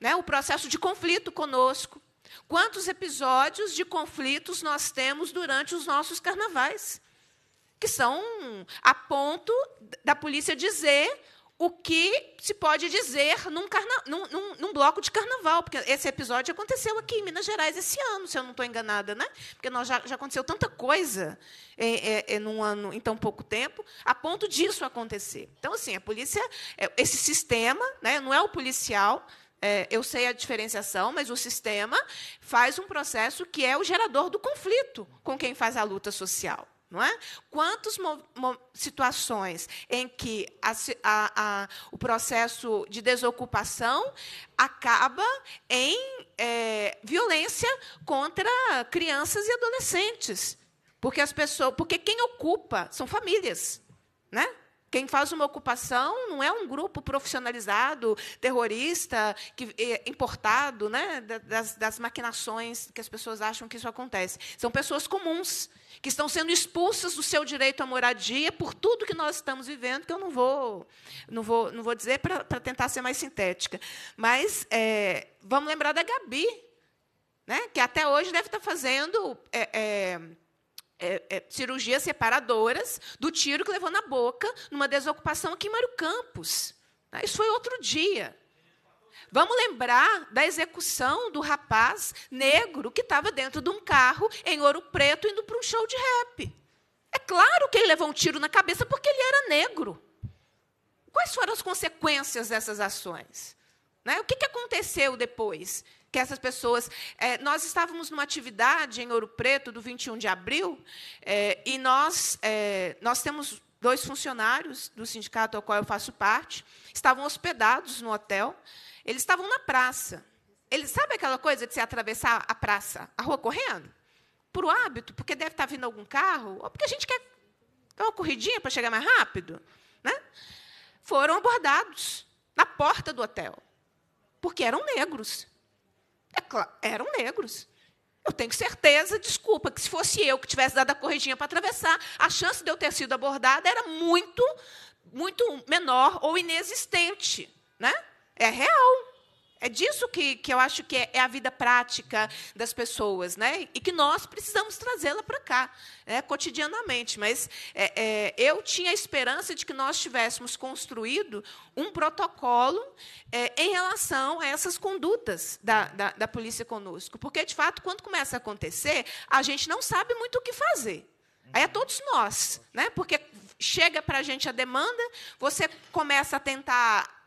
né? o processo de conflito conosco. Quantos episódios de conflitos nós temos durante os nossos carnavais? Que são a ponto da polícia dizer o que se pode dizer num, carna... num, num, num, bloco de carnaval, porque esse episódio aconteceu aqui em Minas Gerais esse ano, se eu não estou enganada, né? Porque nós já, já aconteceu tanta coisa é, é, é, num ano em tão pouco tempo, a ponto disso acontecer. Então, assim, a polícia, esse sistema, né, não é o policial. É, eu sei a diferenciação, mas o sistema faz um processo que é o gerador do conflito com quem faz a luta social. Não é? Quantas situações em que a, a, a, o processo de desocupação acaba em é, violência contra crianças e adolescentes? Porque as pessoas, porque quem ocupa são famílias, né? Quem faz uma ocupação não é um grupo profissionalizado, terrorista, que, é, importado, né, das, das maquinações que as pessoas acham que isso acontece. São pessoas comuns que estão sendo expulsas do seu direito à moradia por tudo que nós estamos vivendo, que eu não vou, não vou, não vou dizer para tentar ser mais sintética. Mas é, vamos lembrar da Gabi, né, que até hoje deve estar fazendo. É, é, é, é, cirurgias separadoras do tiro que levou na boca numa desocupação aqui em Mário Campos. Né? Isso foi outro dia. Vamos lembrar da execução do rapaz negro que estava dentro de um carro em Ouro Preto indo para um show de rap. É claro que ele levou um tiro na cabeça porque ele era negro. Quais foram as consequências dessas ações? Né? O que, que aconteceu depois? Que essas pessoas. É, nós estávamos numa atividade em Ouro Preto, do 21 de abril, é, e nós, é, nós temos dois funcionários do sindicato ao qual eu faço parte, estavam hospedados no hotel, eles estavam na praça. Eles, sabe aquela coisa de se atravessar a praça, a rua correndo? Por hábito, porque deve estar vindo algum carro, ou porque a gente quer dar uma corridinha para chegar mais rápido. Né? Foram abordados na porta do hotel, porque eram negros. Eram negros. Eu tenho certeza, desculpa, que se fosse eu que tivesse dado a corridinha para atravessar, a chance de eu ter sido abordada era muito, muito menor ou inexistente. Né? É real. É disso que, que eu acho que é, é, a vida prática das pessoas, né? e que nós precisamos trazê-la para cá, né? cotidianamente. Mas é, é, eu tinha a esperança de que nós tivéssemos construído um protocolo é, em relação a essas condutas da, da, da polícia conosco. Porque, de fato, quando começa a acontecer, a gente não sabe muito o que fazer. Aí é todos nós, né? porque chega para a gente a demanda, você começa a tentar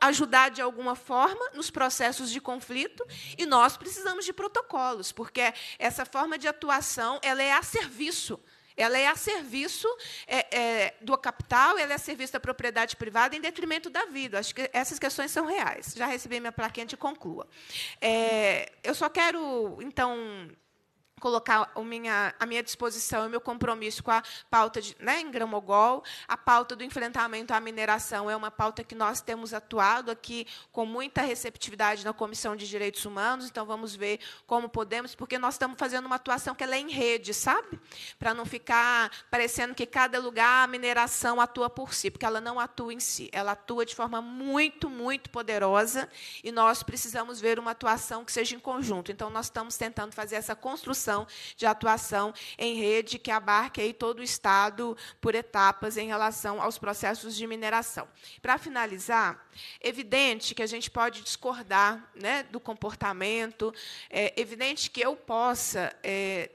ajudar de alguma forma nos processos de conflito e nós precisamos de protocolos, porque essa forma de atuação ela é a serviço ela é a serviço é, é, do capital, ela é a serviço da propriedade privada em detrimento da vida. Acho que essas questões são reais. Já recebi minha plaquinha de conclua. É, eu só quero, então, colocar a minha, a minha disposição e meu compromisso com a pauta de, né, em Gramogol. A pauta do enfrentamento à mineração é uma pauta que nós temos atuado aqui com muita receptividade na Comissão de Direitos Humanos, então vamos ver como podemos, porque nós estamos fazendo uma atuação que é em rede, sabe? Para não ficar parecendo que cada lugar a mineração atua por si, porque ela não atua em si, ela atua de forma muito, muito poderosa e nós precisamos ver uma atuação que seja em conjunto. Então, nós estamos tentando fazer essa construção de atuação em rede que abarque aí todo o Estado por etapas em relação aos processos de mineração. Para finalizar, evidente que a gente pode discordar né, do comportamento, é evidente que eu possa. É,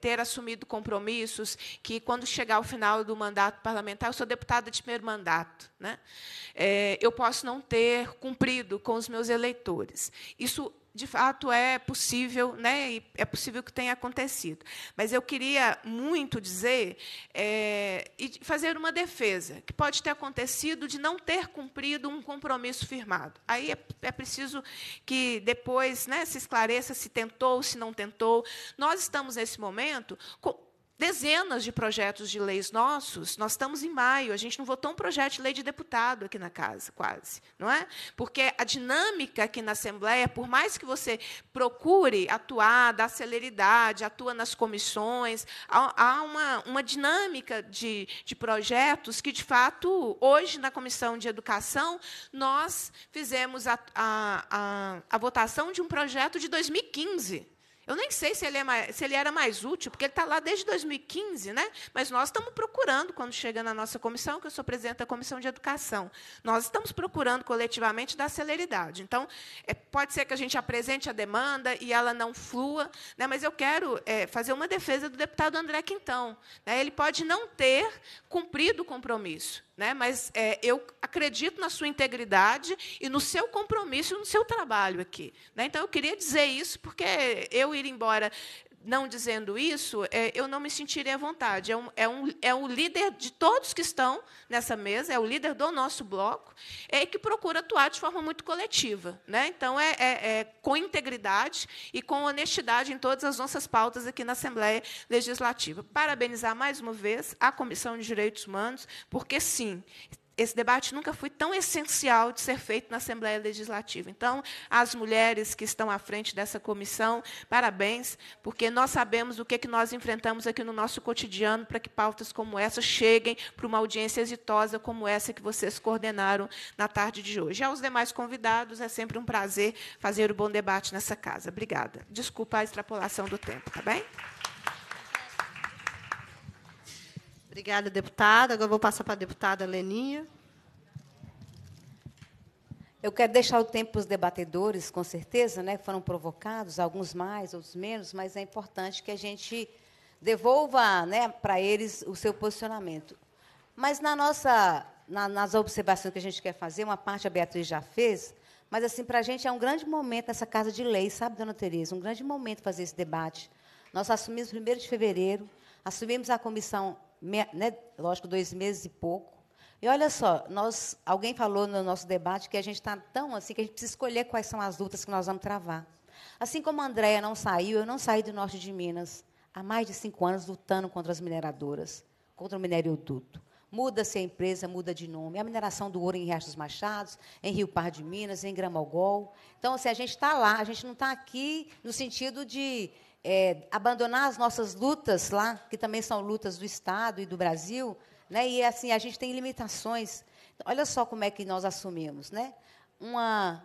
ter, assumido compromissos que, quando chegar ao final do mandato parlamentar, eu sou deputada de primeiro mandato, né? É, eu posso não ter cumprido com os meus eleitores. Isso de fato é possível, né, e é possível que tenha acontecido. Mas eu queria muito dizer é, e fazer uma defesa, que pode ter acontecido de não ter cumprido um compromisso firmado. Aí é, é preciso que depois né, se esclareça se tentou, se não tentou. Nós estamos, nesse momento, com, dezenas de projetos de leis nossos. Nós estamos em maio, a gente não votou um projeto de lei de deputado aqui na casa, quase, não é? Porque a dinâmica aqui na Assembleia, por mais que você procure atuar, dar celeridade, atua nas comissões, há, uma, uma dinâmica de, de projetos que, de fato, hoje, na Comissão de Educação, nós fizemos a, a, a, a votação de um projeto de 2015 eu nem sei se ele, é mais, se ele era mais útil, porque ele está lá desde 2015, né? mas nós estamos procurando, quando chega na nossa comissão, que eu sou presidente da Comissão de Educação, nós estamos procurando coletivamente dar celeridade. Então, é, pode ser que a gente apresente a demanda e ela não flua, né? mas eu quero é, fazer uma defesa do deputado André Quintão. Né? Ele pode não ter cumprido o compromisso, né? mas é, eu acredito na sua integridade e no seu compromisso e no seu trabalho aqui. Né? Então, eu queria dizer isso, porque eu ir embora não dizendo isso, é, eu não me sentiria à vontade. É um, é, um, é o líder de todos que estão nessa mesa, é o líder do nosso bloco, é que procura atuar de forma muito coletiva. Né? Então, é, é, é com integridade e com honestidade em todas as nossas pautas aqui na Assembleia Legislativa. Parabenizar mais uma vez a Comissão de Direitos Humanos, porque, sim, esse debate nunca foi tão essencial de ser feito na Assembleia Legislativa. Então, as mulheres que estão à frente dessa comissão, parabéns, porque nós sabemos o que, é que nós enfrentamos aqui no nosso cotidiano para que pautas como essa cheguem para uma audiência exitosa como essa que vocês coordenaram na tarde de hoje. Aos demais convidados, é sempre um prazer fazer o bom debate nessa casa. Obrigada. Desculpa a extrapolação do tempo, tá bem?
Obrigada, deputada. Agora vou passar para a deputada Leninha.
Eu quero deixar o tempo para os debatedores, com certeza, né, foram provocados, alguns mais, outros menos, mas é importante que a gente devolva né, para eles o seu posicionamento. Mas na nossa, na, nas observações que a gente quer fazer, uma parte a Beatriz já fez, Mas, assim, para a gente é um grande momento nessa Casa de Lei, sabe, dona Tereza? Um grande momento fazer esse debate. Nós assumimos 1 de fevereiro, assumimos a comissão, né, lógico, dois meses e pouco. E olha só, nós, alguém falou no nosso debate que a gente está tão assim que a gente precisa escolher quais são as lutas que nós vamos travar. Assim como a Andréia não saiu, eu não saí do norte de Minas há mais de cinco anos lutando contra as mineradoras, contra o minério-duto. Muda-se a empresa, muda de nome. A mineração do ouro em Riachos Machados, em Rio Par de Minas, em Gramogol. Então, assim, a gente está lá, a gente não está aqui no sentido de é, abandonar as nossas lutas lá, que também são lutas do Estado e do Brasil, né? e assim, a gente tem limitações. Olha só como é que nós assumimos. Né? Uma,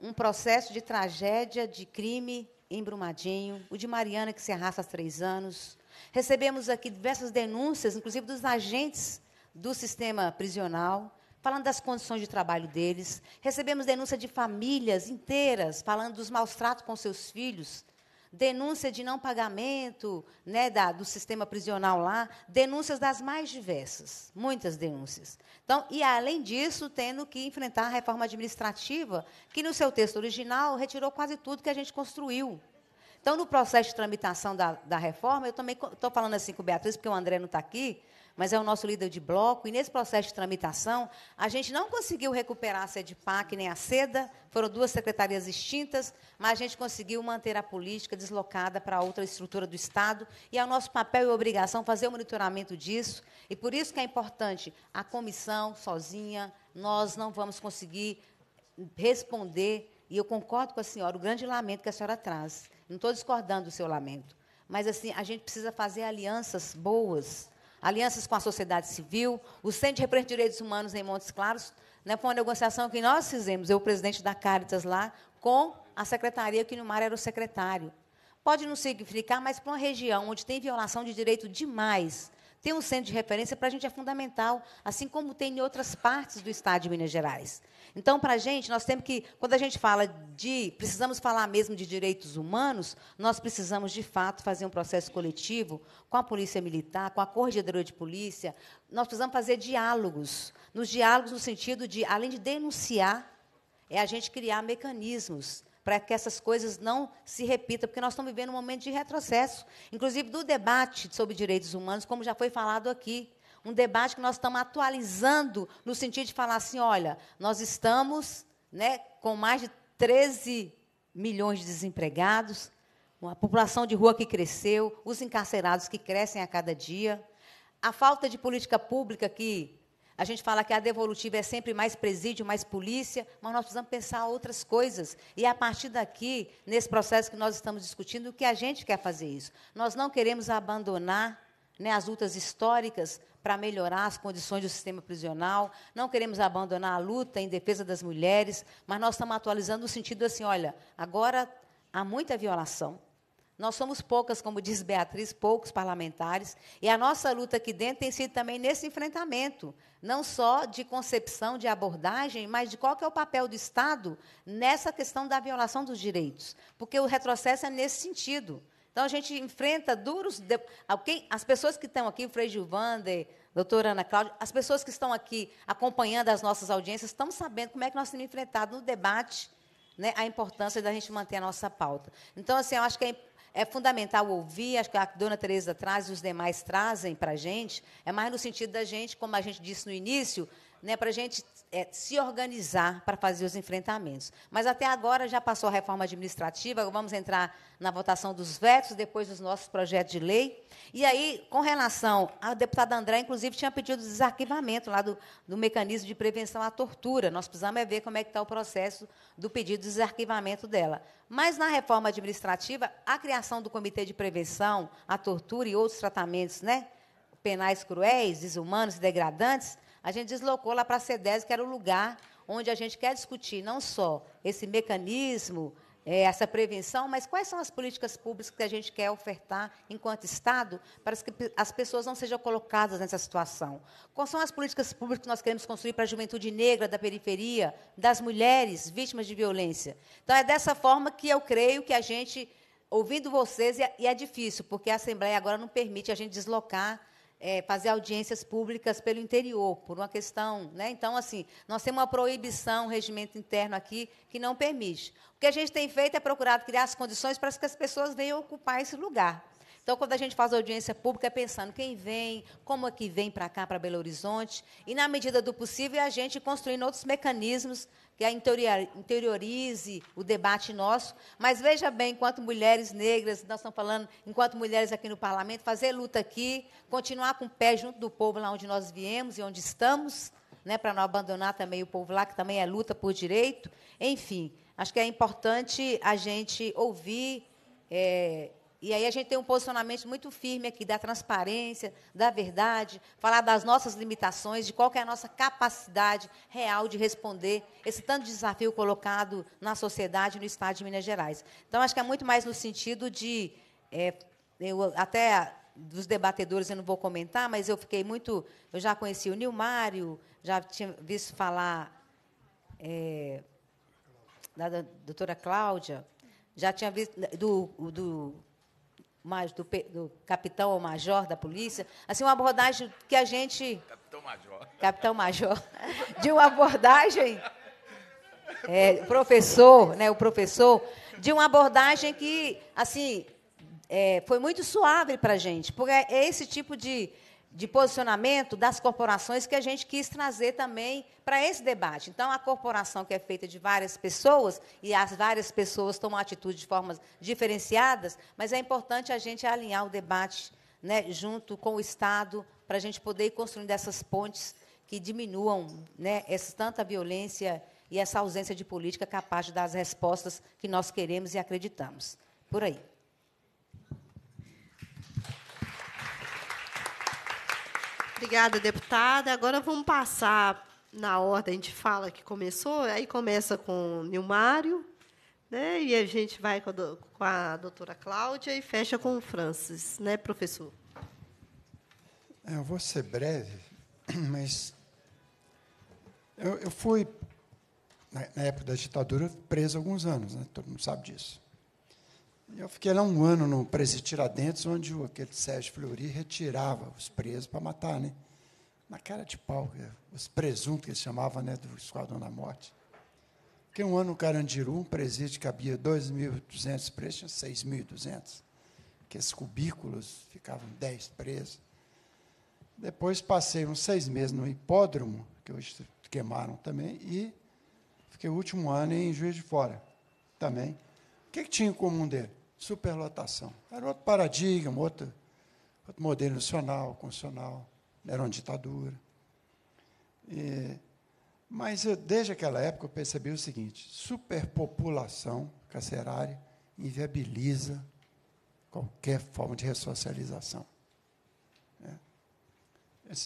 um processo de tragédia, de crime em Brumadinho, o de Mariana, que se arrasta há três anos. Recebemos aqui diversas denúncias, inclusive dos agentes do sistema prisional, falando das condições de trabalho deles. Recebemos denúncia de famílias inteiras, falando dos maus tratos com seus filhos, denúncia de não pagamento né, da, do sistema prisional lá, denúncias das mais diversas, muitas denúncias. Então, e além disso, tendo que enfrentar a reforma administrativa, que no seu texto original retirou quase tudo que a gente construiu. Então, no processo de tramitação da, da reforma, eu também estou falando assim com Beatriz, porque o André não está aqui, mas é o nosso líder de bloco, e nesse processo de tramitação, a gente não conseguiu recuperar a SEDPAC nem a SEDA, foram duas secretarias extintas, mas a gente conseguiu manter a política deslocada para outra estrutura do Estado, e é o nosso papel e obrigação fazer o monitoramento disso, e por isso que é importante a comissão sozinha, nós não vamos conseguir responder, e eu concordo com a senhora, o grande lamento que a senhora traz. Não estou discordando do seu lamento. Mas assim, a gente precisa fazer alianças boas alianças com a sociedade civil, o Centro de Representação de Direitos Humanos em Montes Claros, né, foi uma negociação que nós fizemos, eu, presidente da Caritas lá, com a secretaria, que no mar era o secretário. Pode não significar, mas para uma região onde tem violação de direito demais, ter um centro de referência para a gente é fundamental, assim como tem em outras partes do Estado de Minas Gerais. Então, para a gente, nós temos que, quando a gente fala de, precisamos falar mesmo de direitos humanos, nós precisamos, de fato, fazer um processo coletivo com a Polícia Militar, com a Corregedoria de Polícia, nós precisamos fazer diálogos. Nos diálogos, no sentido de, além de denunciar, é a gente criar mecanismos para que essas coisas não se repitam, porque nós estamos vivendo um momento de retrocesso, inclusive do debate sobre direitos humanos, como já foi falado aqui um debate que nós estamos atualizando no sentido de falar assim, olha, nós estamos né, com mais de 13 milhões de desempregados, uma população de rua que cresceu, os encarcerados que crescem a cada dia, a falta de política pública que a gente fala que a devolutiva é sempre mais presídio, mais polícia, mas nós precisamos pensar outras coisas. E é a partir daqui, nesse processo que nós estamos discutindo, o que a gente quer fazer isso. Nós não queremos abandonar né, as lutas históricas para melhorar as condições do sistema prisional. Não queremos abandonar a luta em defesa das mulheres, mas nós estamos atualizando no sentido assim, olha, agora há muita violação. Nós somos poucas, como diz Beatriz, poucos parlamentares, e a nossa luta aqui dentro tem sido também nesse enfrentamento, não só de concepção, de abordagem, mas de qual é o papel do Estado nessa questão da violação dos direitos, porque o retrocesso é nesse sentido. Então, a gente enfrenta duros... As pessoas que estão aqui, o Frei Gilvander, doutora Ana Cláudia, as pessoas que estão aqui acompanhando as nossas audiências, estão sabendo como é que nós temos enfrentado no debate né, a importância da gente manter a nossa pauta. Então, assim, eu acho que é, é fundamental ouvir, acho que a dona Tereza traz e os demais trazem para a gente, é mais no sentido da gente, como a gente disse no início, né, para a gente é, se organizar para fazer os enfrentamentos. Mas até agora já passou a reforma administrativa, vamos entrar na votação dos vetos, depois dos nossos projetos de lei. E aí, com relação, a deputada André, inclusive, tinha pedido desarquivamento lá do, do mecanismo de prevenção à tortura. Nós precisamos é ver como é que está o processo do pedido de desarquivamento dela. Mas na reforma administrativa, a criação do Comitê de Prevenção à Tortura e outros tratamentos né, penais cruéis, desumanos e degradantes, a gente deslocou lá para a CEDES, que era o lugar onde a gente quer discutir não só esse mecanismo, é, essa prevenção, mas quais são as políticas públicas que a gente quer ofertar enquanto Estado para que as pessoas não sejam colocadas nessa situação? Quais são as políticas públicas que nós queremos construir para a juventude negra da periferia, das mulheres vítimas de violência? Então, é dessa forma que eu creio que a gente, ouvindo vocês, e é, é difícil, porque a Assembleia agora não permite a gente deslocar é, fazer audiências públicas pelo interior, por uma questão. Né? Então, assim, nós temos uma proibição, um regimento interno aqui, que não permite. O que a gente tem feito é procurar criar as condições para que as pessoas venham ocupar esse lugar. Então, quando a gente faz audiência pública, é pensando quem vem, como é que vem para cá, para Belo Horizonte, e, na medida do possível, a gente construindo outros mecanismos que interiorize o debate nosso. Mas veja bem, enquanto mulheres negras, nós estamos falando, enquanto mulheres aqui no parlamento, fazer luta aqui, continuar com o pé junto do povo lá onde nós viemos e onde estamos, né, para não abandonar também o povo lá, que também é luta por direito. Enfim, acho que é importante a gente ouvir. É, e aí a gente tem um posicionamento muito firme aqui da transparência, da verdade, falar das nossas limitações, de qual é a nossa capacidade real de responder esse tanto de desafio colocado na sociedade no Estado de Minas Gerais. Então, acho que é muito mais no sentido de. É, eu até dos debatedores eu não vou comentar, mas eu fiquei muito. Eu já conheci o Nilmário, já tinha visto falar é, da, doutora Cláudia, já tinha visto do, do do, do capitão ou major da polícia, assim uma abordagem que a gente
capitão major.
Capitão major. De uma abordagem é, professor, né, o professor de uma abordagem que assim é, foi muito suave para a gente, porque é esse tipo de de posicionamento das corporações que a gente quis trazer também para esse debate. Então, a corporação que é feita de várias pessoas, e as várias pessoas tomam atitude de formas diferenciadas, mas é importante a gente alinhar o debate né, junto com o Estado, para a gente poder ir construindo essas pontes que diminuam né, essa tanta violência e essa ausência de política capaz de dar as respostas que nós queremos e acreditamos. Por aí.
Obrigada, deputada. Agora vamos passar na ordem de fala que começou. Aí começa com o Nilmário, né? e a gente vai com a, do, com a doutora Cláudia e fecha com o Francis, né, professor?
Eu vou ser breve, mas eu, eu fui, na, na, época da ditadura, preso alguns anos, né? todo mundo sabe disso. Eu fiquei lá um ano no Presídio Tiradentes, onde o, aquele Sérgio Fleury retirava os presos para matar, né? Na cara de pau, os presuntos que eles chamavam né, do Esquadrão da Morte. Fiquei um ano no Carandiru, um presídio que cabia 2.200 presos, tinha 6.200. Aqueles cubículos, ficavam 10 presos. Depois passei uns seis meses no hipódromo, que hoje queimaram também, e fiquei o último ano em Juiz de Fora, também. O que, que tinha em comum dele? Superlotação. Era outro paradigma, outro, outro modelo nacional, constitucional, era uma ditadura. E, mas eu, desde aquela época eu percebi o seguinte: superpopulação carcerária inviabiliza qualquer forma de ressocialização. É.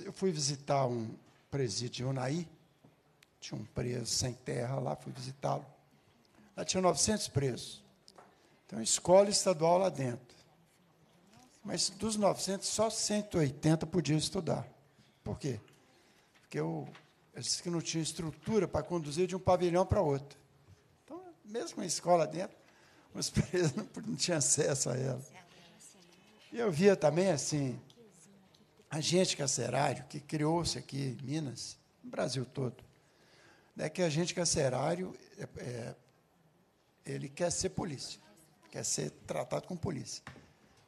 Eu fui visitar um presídio em Unaí, tinha um preso sem terra lá, fui visitá-lo. Lá tinha 900 presos. Então, escola estadual lá dentro. Mas dos 900, só 180 podiam estudar. Por quê? Porque eu, eles que não tinham estrutura para conduzir de um pavilhão para outro. Então, mesmo a escola dentro, os presos não, não tinham acesso a ela. E eu via também, assim, agente carcerário, que criou-se aqui em Minas, no Brasil todo, é que agente carcerário, é, é, ele quer ser polícia quer ser tratado como polícia.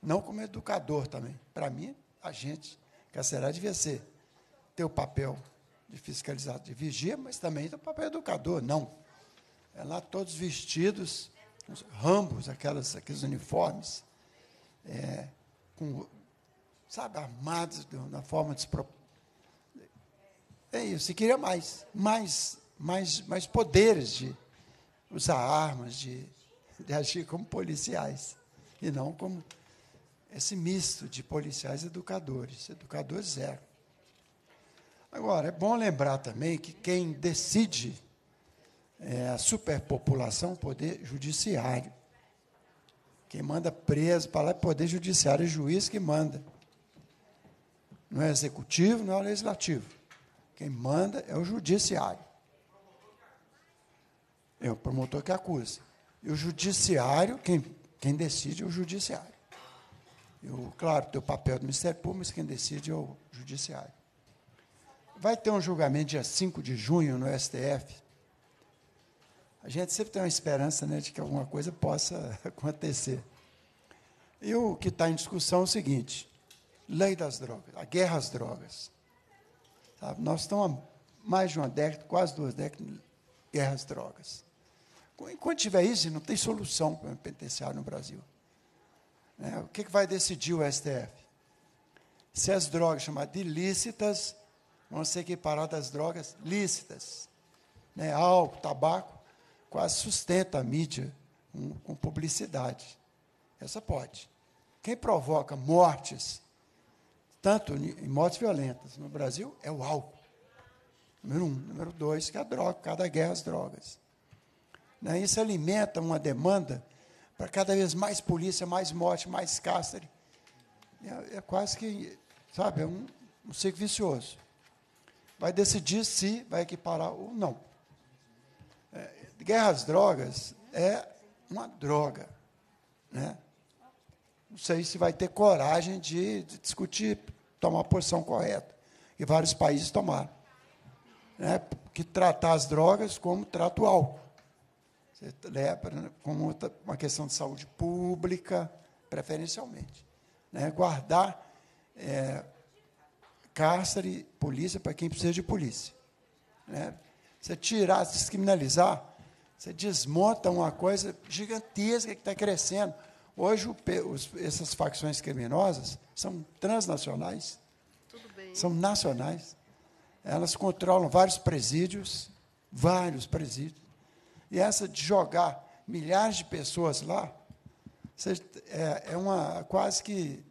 Não como educador também. Para mim, a gente, carcerário, devia ser ter o papel de fiscalizar, de vigia, mas também ter o papel educador. Não. É lá todos vestidos, rambos, aquelas, aqueles uniformes, é, com, sabe, armados na forma de se É isso, e queria mais, mais, mais, mais poderes de usar armas, de de agir como policiais, e não como esse misto de policiais e educadores. Educadores zero. Agora, é bom lembrar também que quem decide é a superpopulação é poder judiciário. Quem manda preso para lá é poder judiciário, é juiz que manda. Não é executivo, não é legislativo. Quem manda é o judiciário. É o promotor que acusa. E o judiciário, quem, quem decide é o judiciário. Eu, claro, tem o papel do Ministério Público, mas quem decide é o Judiciário. Vai ter um julgamento dia 5 de junho no STF. A gente sempre tem uma esperança né, de que alguma coisa possa acontecer. E o que está em discussão é o seguinte: lei das drogas, a guerra às drogas. Sabe? Nós estamos há mais de uma década, quase duas décadas, guerra às drogas. Enquanto tiver isso, não tem solução para o penitenciário no Brasil. Né? O que, que vai decidir o STF? Se as drogas chamadas ilícitas vão ser equiparadas às drogas lícitas. Né? Álcool, tabaco, quase sustenta a mídia com, publicidade. Essa pode. Quem provoca mortes, tanto em mortes violentas no Brasil, é o álcool. Número um. Número dois, que é a droga, cada guerra às drogas. Né? Isso alimenta uma demanda para cada vez mais polícia, mais morte, mais cárcere. É, é quase que, sabe, é um, um ciclo vicioso. Vai decidir se vai equiparar ou não. É, guerra às drogas é uma droga. Né? Não sei se vai ter coragem de, de discutir, tomar a posição correta. E vários países tomaram. Né? Que tratar as drogas como trata o álcool. Leva né, como uma questão de saúde pública, preferencialmente. Né? Guardar é, cárcere, polícia, para quem precisa de polícia. Né? Você tirar, descriminalizar, você desmonta uma coisa gigantesca que está crescendo. Hoje, o, os, essas facções criminosas são transnacionais, são nacionais. Elas controlam vários presídios, vários presídios. E essa de jogar milhares de pessoas lá, é, é uma quase que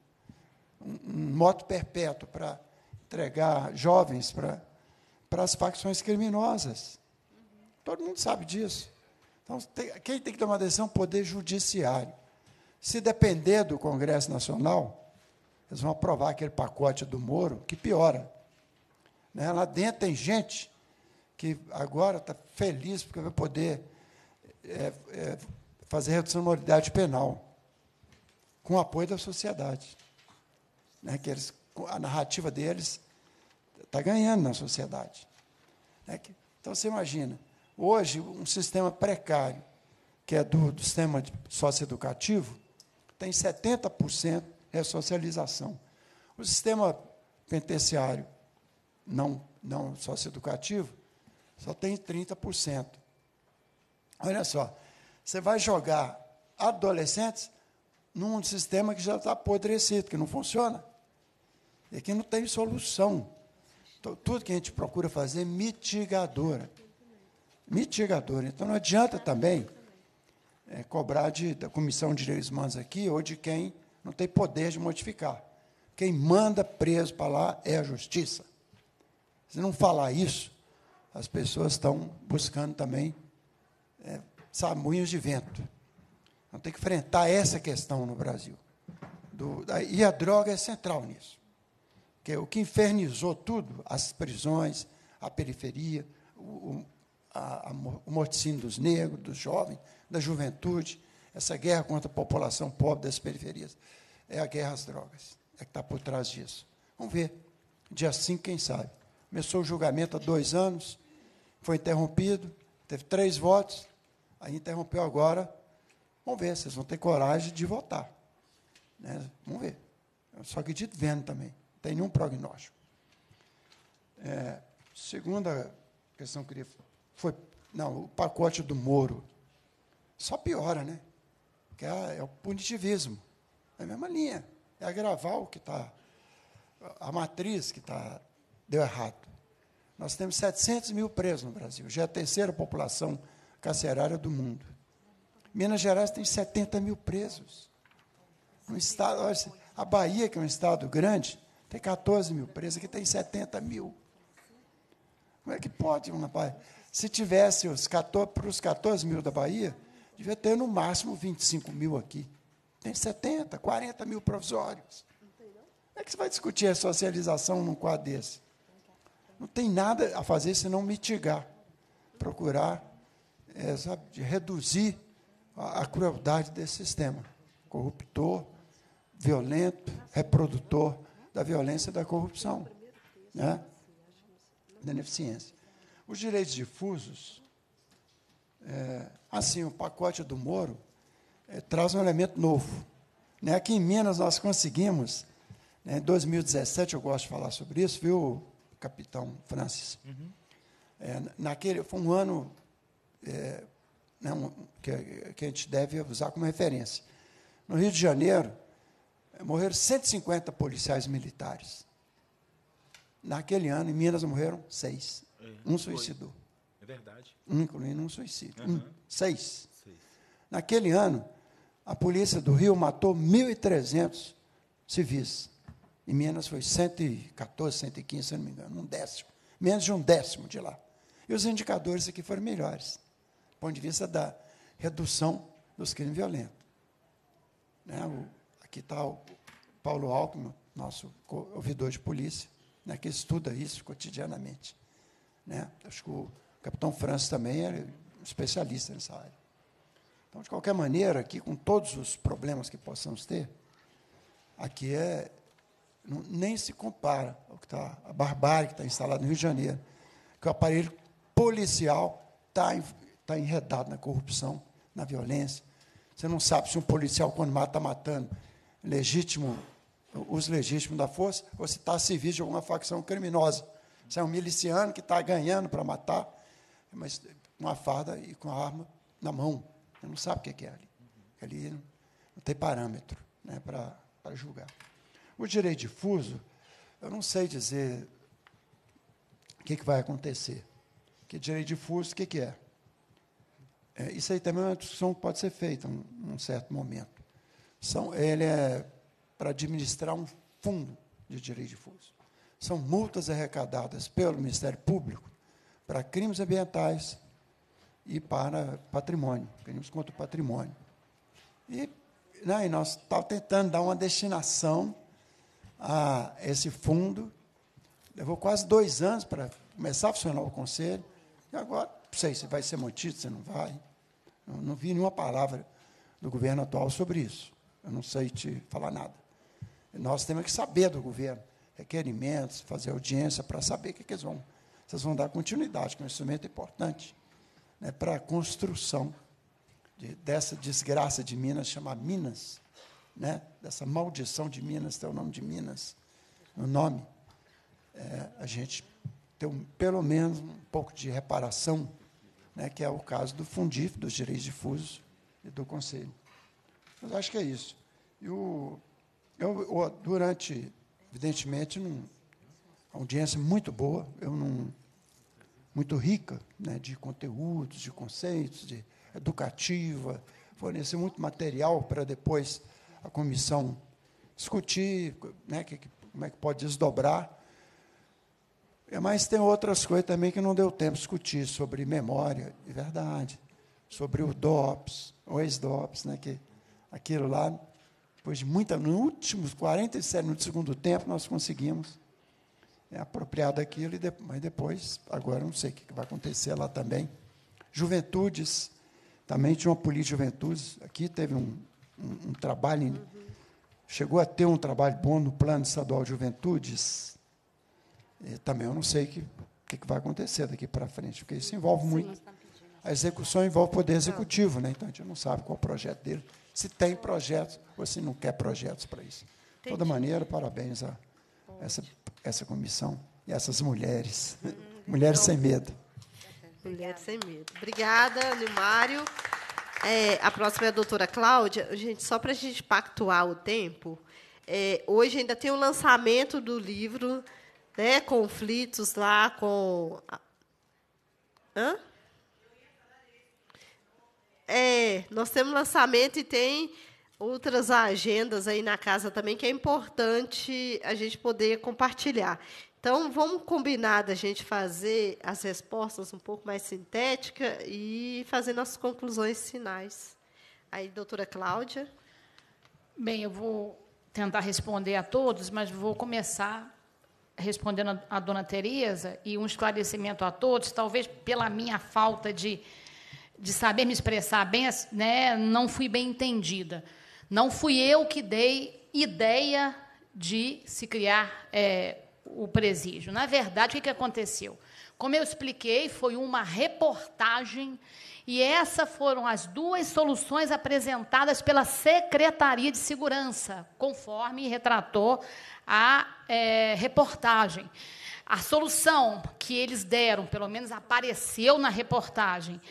um, moto perpétuo para entregar jovens para, para as facções criminosas. Todo mundo sabe disso. Então, tem, quem tem que tomar decisão é o Poder Judiciário. Se depender do Congresso Nacional, eles vão aprovar aquele pacote do Moro, que piora. Né? Lá dentro tem gente que agora está feliz porque vai poder é, é, fazer redução da moralidade penal, com o apoio da sociedade. Né, que eles, a narrativa deles está ganhando na sociedade. Né, que, então, você imagina, hoje, um sistema precário, que é do, do sistema socioeducativo, tem 70% ressocialização. O sistema penitenciário não, não socioeducativo só tem 30%. Olha só, você vai jogar adolescentes num sistema que já está apodrecido, que não funciona. E que não tem solução. Então, tudo que a gente procura fazer é mitigadora. Mitigadora. Então não adianta também é, cobrar de, da Comissão de Direitos Humanos aqui ou de quem não tem poder de modificar. Quem manda preso para lá é a justiça. Se não falar isso, as pessoas estão buscando também é, sabe, moinhos de vento. Vamos ter que enfrentar essa questão no Brasil. Do, da, e a droga é central nisso. Que é o que infernizou tudo, as prisões, a periferia, o, a, a, o morticínio dos negros, dos jovens, da juventude, essa guerra contra a população pobre das periferias, é a guerra às drogas. É que está por trás disso. Vamos ver. Dia 5, quem sabe. Começou o julgamento há dois anos, foi interrompido, teve três votos, Aí interrompeu agora. Vamos ver, vocês vão ter coragem de votar. Né? Vamos ver. Eu só acredito vendo também. Não tem nenhum prognóstico. É, segunda questão que eu queria. Foi. Não, o pacote do Moro. Só piora, né? Que é, é o punitivismo. É a mesma linha. É agravar o que está. A matriz que está. Deu errado. Nós temos 700 mil presos no Brasil. Já é a terceira população carcerária do mundo. Minas Gerais tem 70 mil presos. Um estado, a Bahia, que é um estado grande, tem 14 mil presos, aqui tem 70 mil. Como é que pode, rapaz? Se tivesse os 14, para os 14 mil da Bahia, devia ter no máximo 25 mil aqui. Tem 70, 40 mil provisórios. Como é que você vai discutir a socialização num quadro desse? Não tem nada a fazer senão mitigar, procurar é, sabe, de reduzir a, a, crueldade desse sistema corruptor, violento, reprodutor da violência e da corrupção, né? da ineficiência. Os direitos difusos, é, assim, o pacote do Moro é, traz um elemento novo. Né? Aqui em Minas nós conseguimos, né, em 2017, eu gosto de falar sobre isso, viu, capitão Francis? Uhum. É, naquele, foi um ano é, né, um, que, que a gente deve usar como referência. No Rio de Janeiro, morreram 150 policiais militares. Naquele ano, em Minas, morreram seis. É, um suicidou.
É verdade.
Um, incluindo um suicídio. Uhum. Um, seis. seis. Naquele ano, a polícia do Rio matou 1.300 civis. Em Minas foi 114, 115, se não me engano, um décimo. Menos de um décimo de lá. E os indicadores aqui foram melhores, ponto de vista da redução dos crimes violentos. Né? O, aqui está o Paulo Alckmin, nosso ouvidor de polícia, né, que estuda isso cotidianamente. Né? Acho que o capitão França também é especialista nessa área. Então, de qualquer maneira, aqui, com todos os problemas que possamos ter, aqui é não, nem se compara ao que está, a barbárie que está instalada no Rio de Janeiro, que o aparelho policial está tá enredado na corrupção, na violência. Você não sabe se um policial, quando mata, está matando legítimo, uso legítimo da força, ou se está a serviço de alguma facção criminosa. Se é um miliciano que está ganhando para matar, mas com a farda e com a arma na mão. Você não sabe o que é ali. Ali não, tem parâmetro né, para julgar. O direito difuso, eu não sei dizer o que, que vai acontecer. Que direito difuso, o que, que é? É? Isso aí também é uma discussão que pode ser feita em um, certo momento são, ele é para administrar um fundo de direito difuso. São multas arrecadadas pelo Ministério Público para crimes ambientais e para patrimônio, crimes contra o patrimônio. E, né, e nós estávamos tentando dar uma destinação a esse fundo. Levou quase dois anos para começar a funcionar o conselho. E agora, não sei se vai ser mantido, se não vai. Eu não vi nenhuma palavra do governo atual sobre isso. Eu não sei te falar nada. Nós temos que saber do governo requerimentos, fazer audiência para saber o que, que eles vão. Vocês vão dar continuidade, que é um instrumento importante né, para a construção de, dessa desgraça de Minas, chamar Minas, né, dessa maldição de Minas, tem o nome de Minas no nome. É, a gente ter um, pelo menos um pouco de reparação, né, que é o caso do Fundif, dos direitos difusos e do Conselho. Mas acho que é isso. E o, eu, durante, evidentemente, num, audiência muito boa, eu não, muito rica né, de conteúdos, de conceitos, de educativa, fornecer muito material para depois a comissão discutir né, que, como é que pode desdobrar. É, mas tem outras coisas também que não deu tempo de discutir, sobre memória, de verdade, sobre o DOPS, o ex-DOPS, né, que aquilo lá, depois de muita, nos últimos 47 minutos do segundo tempo, nós conseguimos é, apropriar daquilo, de, mas depois, agora não sei o que vai acontecer lá também. Juventudes, também tinha uma política de juventudes, aqui teve um, um, um trabalho, uhum. chegou a ter um trabalho bom no plano estadual de juventudes, e também eu não sei o que, que, que vai acontecer daqui para frente, porque isso envolve muito. A execução envolve o poder executivo, né? então a gente não sabe qual é o projeto dele se tem projetos ou se não quer projetos para isso. De toda maneira, parabéns a essa, essa comissão e essas mulheres. Hum, mulheres então, sem medo.
Mulheres sem medo. Obrigada, Nilmário. É, a próxima é a doutora Cláudia. Gente, só para a gente pactuar o tempo, é, hoje ainda tem o lançamento do livro, né, conflitos lá com. Hã? É, nós temos lançamento e tem outras agendas aí na casa também que é importante a gente poder compartilhar. Então, vamos combinar da gente fazer as respostas um pouco mais sintéticas e fazer nossas conclusões finais. Aí, doutora Cláudia.
Bem, eu vou tentar responder a todos, mas vou começar respondendo a dona Tereza e um esclarecimento a todos, talvez pela minha falta de de saber me expressar bem, né, não fui bem entendida. Não fui eu que dei ideia de se criar é, o presídio. Na verdade, o que aconteceu? Como eu expliquei, foi uma reportagem e essas foram as duas soluções apresentadas pela Secretaria de Segurança, conforme retratou a é, reportagem. A solução que eles deram, pelo menos apareceu na reportagem,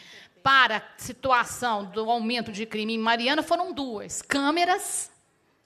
para a situação do aumento de crime em Mariana foram duas: câmeras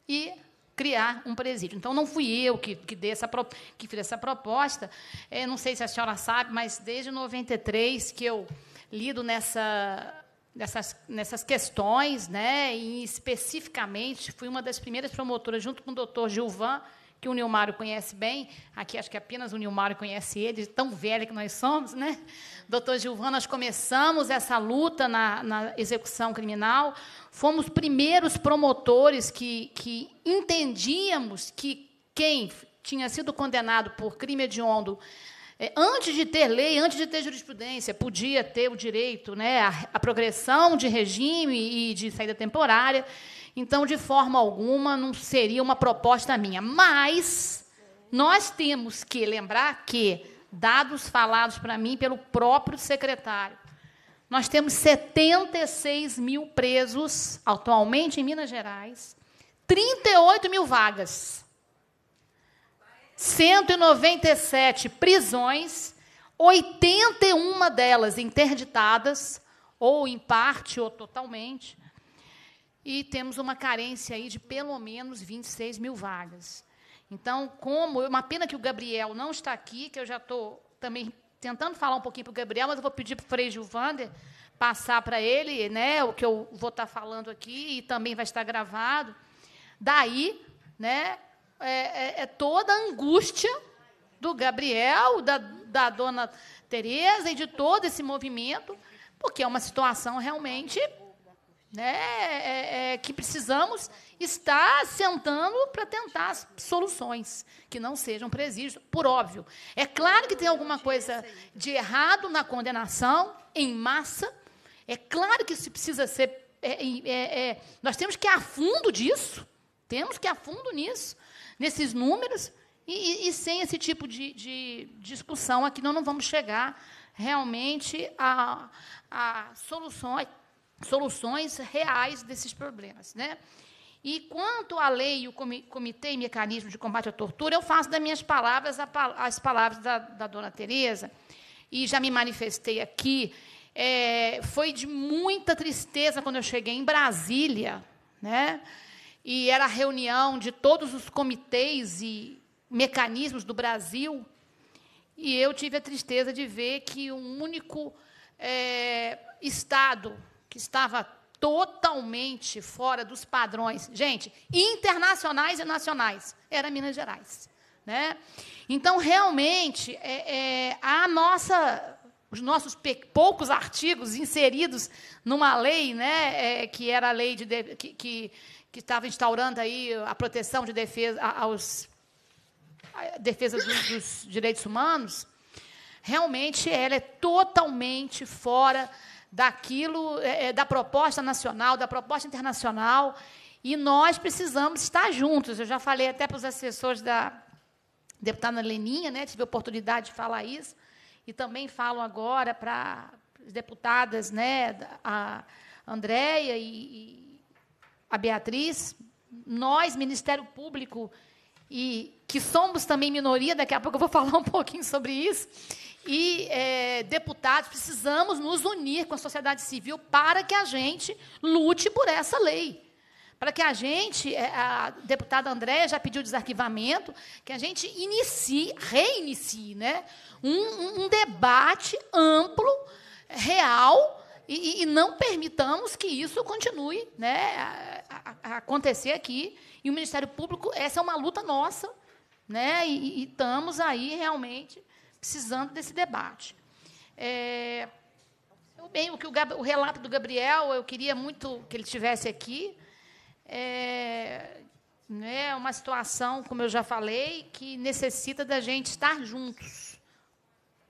e criar um presídio. Então, não fui eu que, que, dei essa, que fiz essa proposta. É, não sei se a senhora sabe, mas desde 93 que eu lido nessa, nessas, nessas questões, né, e especificamente fui uma das primeiras promotoras, junto com o doutor Gilvan, que o Nilmário conhece bem, aqui acho que apenas o Nilmário conhece ele, tão velho que nós somos, né? Doutor Gilvan, nós começamos essa luta na, na execução criminal, fomos primeiros promotores que, que entendíamos que quem tinha sido condenado por crime hediondo é, antes de ter lei, antes de ter jurisprudência, podia ter o direito né, à, à progressão de regime e de saída temporária. Então, de forma alguma, não seria uma proposta minha. Mas nós temos que lembrar que, dados falados para mim pelo próprio secretário, nós temos 76 mil presos atualmente em Minas Gerais, 38 mil vagas, 197 prisões, 81 delas interditadas, ou em parte ou totalmente, e temos uma carência aí de pelo menos 26 mil vagas. Então, como uma pena que o Gabriel não está aqui, que eu já estou também tentando falar um pouquinho para o Gabriel, mas eu vou pedir para o Frei Gilvander passar para ele né, o que eu vou estar falando aqui, e também vai estar gravado. Daí, né, é, é, é toda a angústia do Gabriel, da, da dona Tereza e de todo esse movimento, porque é uma situação realmente né, é, é, que precisamos estar sentando para tentar soluções que não sejam presídios, por óbvio. É claro que tem alguma coisa de errado na condenação em massa. É claro que isso precisa ser. É, é, é, nós temos que ir a fundo disso. Temos que ir a fundo nisso, nesses números. E, e, e sem esse tipo de, de, discussão aqui, nós não vamos chegar realmente a, a soluções soluções reais desses problemas. Né? E quanto à lei, o Comitê e Mecanismo de Combate à Tortura, eu faço das minhas palavras as palavras da, da dona Tereza, e já me manifestei aqui. É, foi de muita tristeza quando eu cheguei em Brasília, né? E era a reunião de todos os comitês e mecanismos do Brasil, e eu tive a tristeza de ver que um único é, Estado que estava totalmente fora dos padrões, gente, internacionais e nacionais, era Minas Gerais. Né? Então, realmente, é, é, a nossa, os nossos poucos artigos inseridos numa lei, né, é, que era a lei de, que, que, que, estava instaurando aí a proteção de defesa aos a defesa dos, dos direitos humanos, realmente ela é totalmente fora daquilo, é, é, da proposta nacional, da proposta internacional, e nós precisamos estar juntos. Eu já falei até para os assessores da deputada Leninha, né, tive a oportunidade de falar isso, e também falo agora para as deputadas, né, a Andréia e, a Beatriz, nós, Ministério Público, e que somos também minoria, daqui a pouco eu vou falar um pouquinho sobre isso, e é, deputados, precisamos nos unir com a sociedade civil para que a gente lute por essa lei. Para que a gente, é, a deputada Andréa já pediu desarquivamento, que a gente inicie, reinicie né, um, um debate amplo, real, e, e, não permitamos que isso continue né, a, a, a acontecer aqui. E o Ministério Público, essa é uma luta nossa, né, e, e estamos aí realmente precisando desse debate. É, bem, o, que o, o, relato do Gabriel, eu queria muito que ele estivesse aqui. É né, uma situação, como eu já falei, que necessita da gente estar juntos,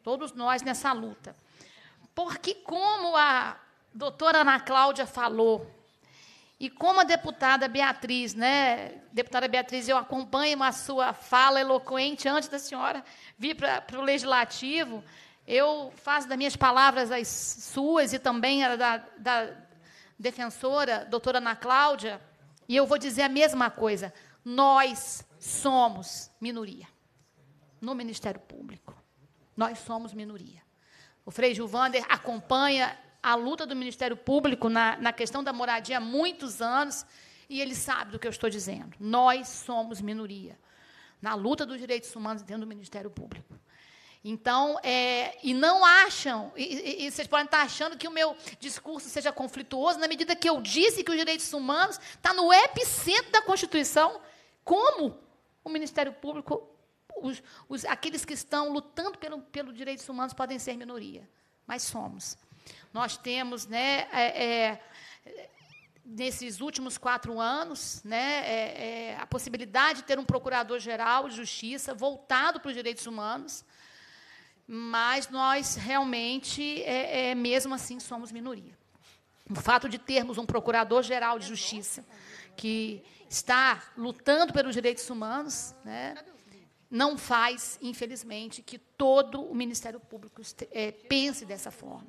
todos nós nessa luta. Porque, como a doutora Ana Cláudia falou, E como a deputada Beatriz, né? Deputada Beatriz, eu acompanho a sua fala eloquente antes da senhora vir para o Legislativo. Eu faço das minhas palavras as suas e também da, da defensora, doutora Ana Cláudia, e eu vou dizer a mesma coisa. Nós somos minoria no Ministério Público. Nós somos minoria. O Frei Gilvander acompanha a luta do Ministério Público na, na questão da moradia há muitos anos e ele sabe do que eu estou dizendo. Nós somos minoria na luta dos direitos humanos dentro do Ministério Público. Então, é, e não acham, e, e, vocês podem estar achando que o meu discurso seja conflituoso, na medida que eu disse que os direitos humanos está no epicentro da Constituição. Como o Ministério Público, os, os, aqueles que estão lutando pelo, pelos direitos humanos podem ser minoria, mas somos. Nós temos, né, é, é, nesses últimos quatro anos, né, é, é a possibilidade de ter um procurador-geral de justiça voltado para os direitos humanos mas nós realmente, é, é, mesmo assim, somos minoria. O fato de termos um procurador-geral de justiça que está lutando pelos direitos humanos, né, não faz, infelizmente, que todo o Ministério Público é, pense dessa forma.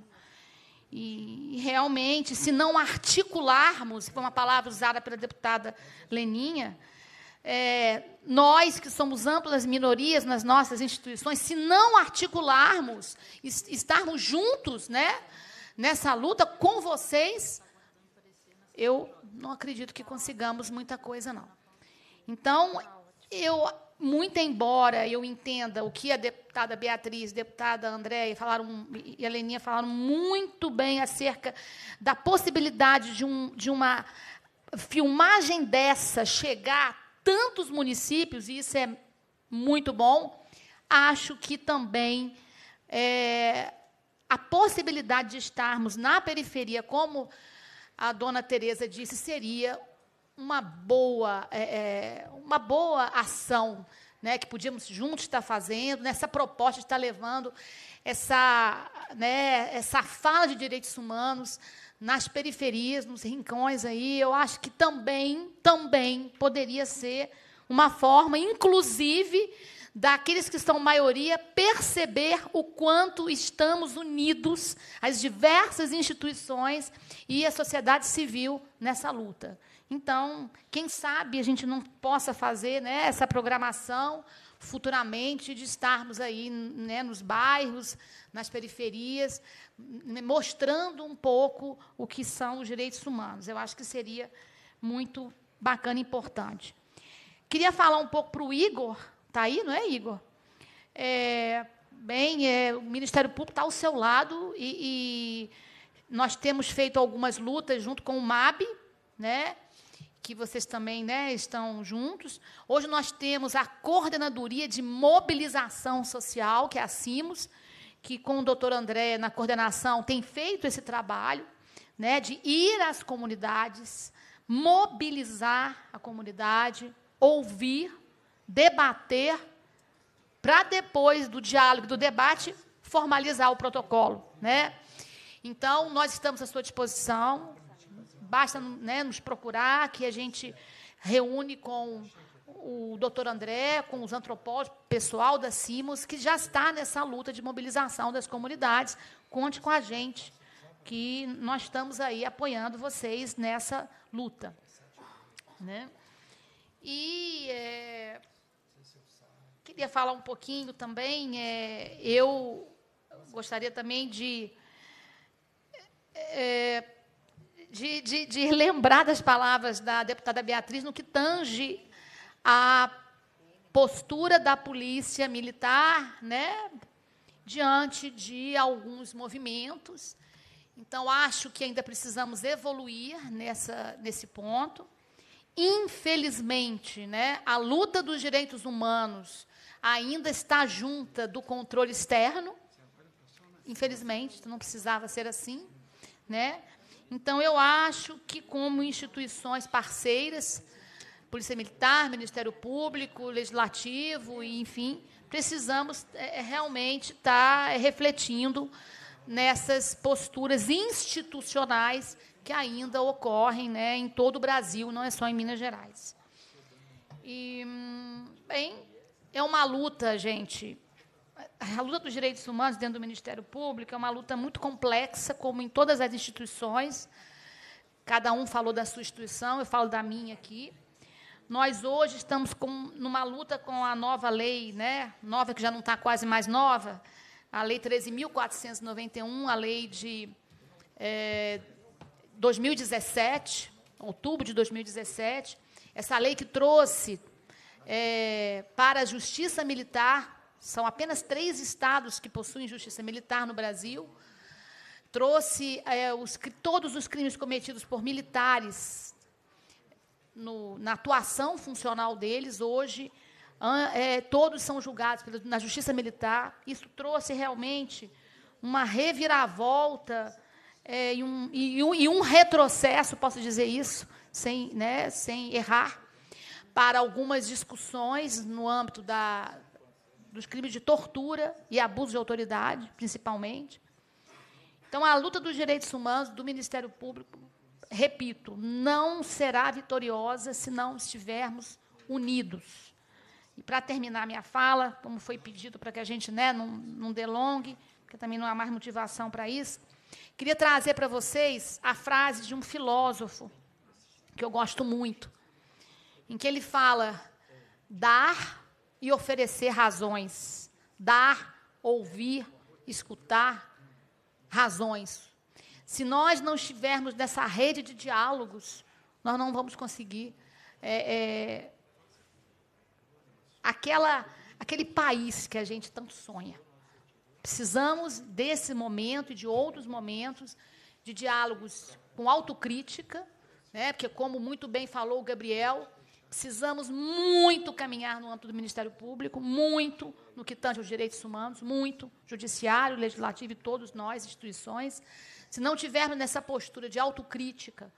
E, realmente, se não articularmos, foi uma palavra usada pela deputada Leninha, é, nós que somos amplas minorias nas nossas instituições, se não articularmos, estarmos juntos né, nessa luta com vocês, eu não acredito que consigamos muita coisa, não. Então, eu, muito embora eu entenda o que a deputada Beatriz, a deputada Andréia falaram, e a Leninha falaram muito bem acerca da possibilidade de, um, de uma filmagem dessa chegar tantos municípios, e isso é muito bom, acho que também é, a possibilidade de estarmos na periferia, como a dona Tereza disse, seria uma boa, é, é, uma boa ação né, que podíamos juntos estar fazendo, nessa proposta de estar levando essa, né, essa fala de direitos humanos nas periferias, nos rincões aí, eu acho que também, também poderia ser uma forma, inclusive, daqueles que são maioria perceber o quanto estamos unidos, as diversas instituições e a sociedade civil nessa luta. Então, quem sabe a gente não possa fazer né, essa programação futuramente de estarmos aí né, nos bairros, nas periferias, mostrando um pouco o que são os direitos humanos. Eu acho que seria muito bacana e importante. Queria falar um pouco para o Igor, está aí, não é, Igor? É, bem, é, o Ministério Público está ao seu lado e, e, nós temos feito algumas lutas junto com o MAB, né, que vocês também né, estão juntos. Hoje nós temos a Coordenadoria de Mobilização Social, que é a CIMOS, que com o doutor André na coordenação tem feito esse trabalho né, de ir às comunidades, mobilizar a comunidade, ouvir, debater, para depois do diálogo, do debate, formalizar o protocolo. Né? Então, nós estamos à sua disposição, basta né, nos procurar, que a gente reúne com o doutor André, com os antropólogos, pessoal da CIMOS, que já está nessa luta de mobilização das comunidades. Conte com a gente, que nós estamos aí apoiando vocês nessa luta. Né? E é, queria falar um pouquinho também, é, eu gostaria também de, é, de, de, de lembrar das palavras da deputada Beatriz no que tange a postura da polícia militar, né, diante de alguns movimentos. Então acho que ainda precisamos evoluir nessa nesse ponto. Infelizmente, né, a luta dos direitos humanos ainda está junta do controle externo. Infelizmente, não precisava ser assim, né? Então eu acho que como instituições parceiras Polícia Militar, Ministério Público, Legislativo, enfim, precisamos é, é realmente estar tá, é, refletindo nessas posturas institucionais que ainda ocorrem né, em todo o Brasil, não é só em Minas Gerais. E, hum, bem, é uma luta, gente. A luta dos direitos humanos dentro do Ministério Público é uma luta muito complexa, como em todas as instituições. Cada um falou da sua instituição, eu falo da minha aqui. Nós hoje estamos com, numa luta com a nova lei, né, nova que já não está quase mais nova, a Lei 13.491, a lei de é, 2017, outubro de 2017, essa lei que trouxe é, para a justiça militar, são apenas três estados que possuem justiça militar no Brasil, trouxe é, os, todos os crimes cometidos por militares no, na atuação funcional deles hoje é, todos são julgados pela, na justiça militar. Isso trouxe realmente uma reviravolta é, e, um, e, um, e, um, retrocesso, posso dizer isso, sem, né, sem errar, para algumas discussões no âmbito da, dos crimes de tortura e abuso de autoridade, principalmente. Então, a luta dos direitos humanos do Ministério Público, repito, não será vitoriosa se não estivermos unidos. E para terminar minha fala, como foi pedido para que a gente né, não, não delongue, porque também não há mais motivação para isso, queria trazer para vocês a frase de um filósofo que eu gosto muito, em que ele fala dar e oferecer razões, dar, ouvir, escutar razões. Se nós não estivermos nessa rede de diálogos, nós não vamos conseguir é, é, aquela, aquele país que a gente tanto sonha. Precisamos desse momento e de outros momentos de diálogos com autocrítica, né? porque, como muito bem falou o Gabriel, precisamos muito caminhar no âmbito do Ministério Público, muito no que tange aos direitos humanos, muito, judiciário, legislativo e todos nós, instituições. Se não tivermos nessa postura de autocrítica,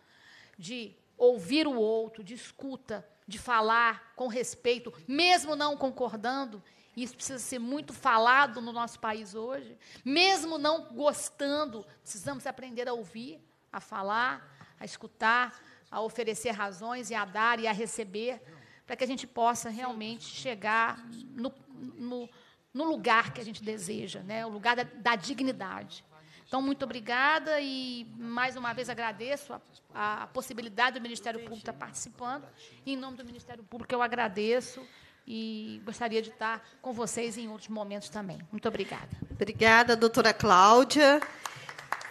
de ouvir o outro, de escuta, de falar com respeito, mesmo não concordando. Isso precisa ser muito falado no nosso país hoje. Mesmo não gostando, precisamos aprender a ouvir, a falar, a escutar, a oferecer razões e a dar e a receber, para que a gente possa realmente chegar no, no, no lugar que a gente deseja, né? o lugar da, da dignidade. Então, muito obrigada e, mais uma vez, agradeço a, a possibilidade do Ministério Público estar participando. E, em nome do Ministério Público, eu agradeço e gostaria de estar com vocês em outros momentos também. Muito obrigada.
Obrigada, doutora Cláudia.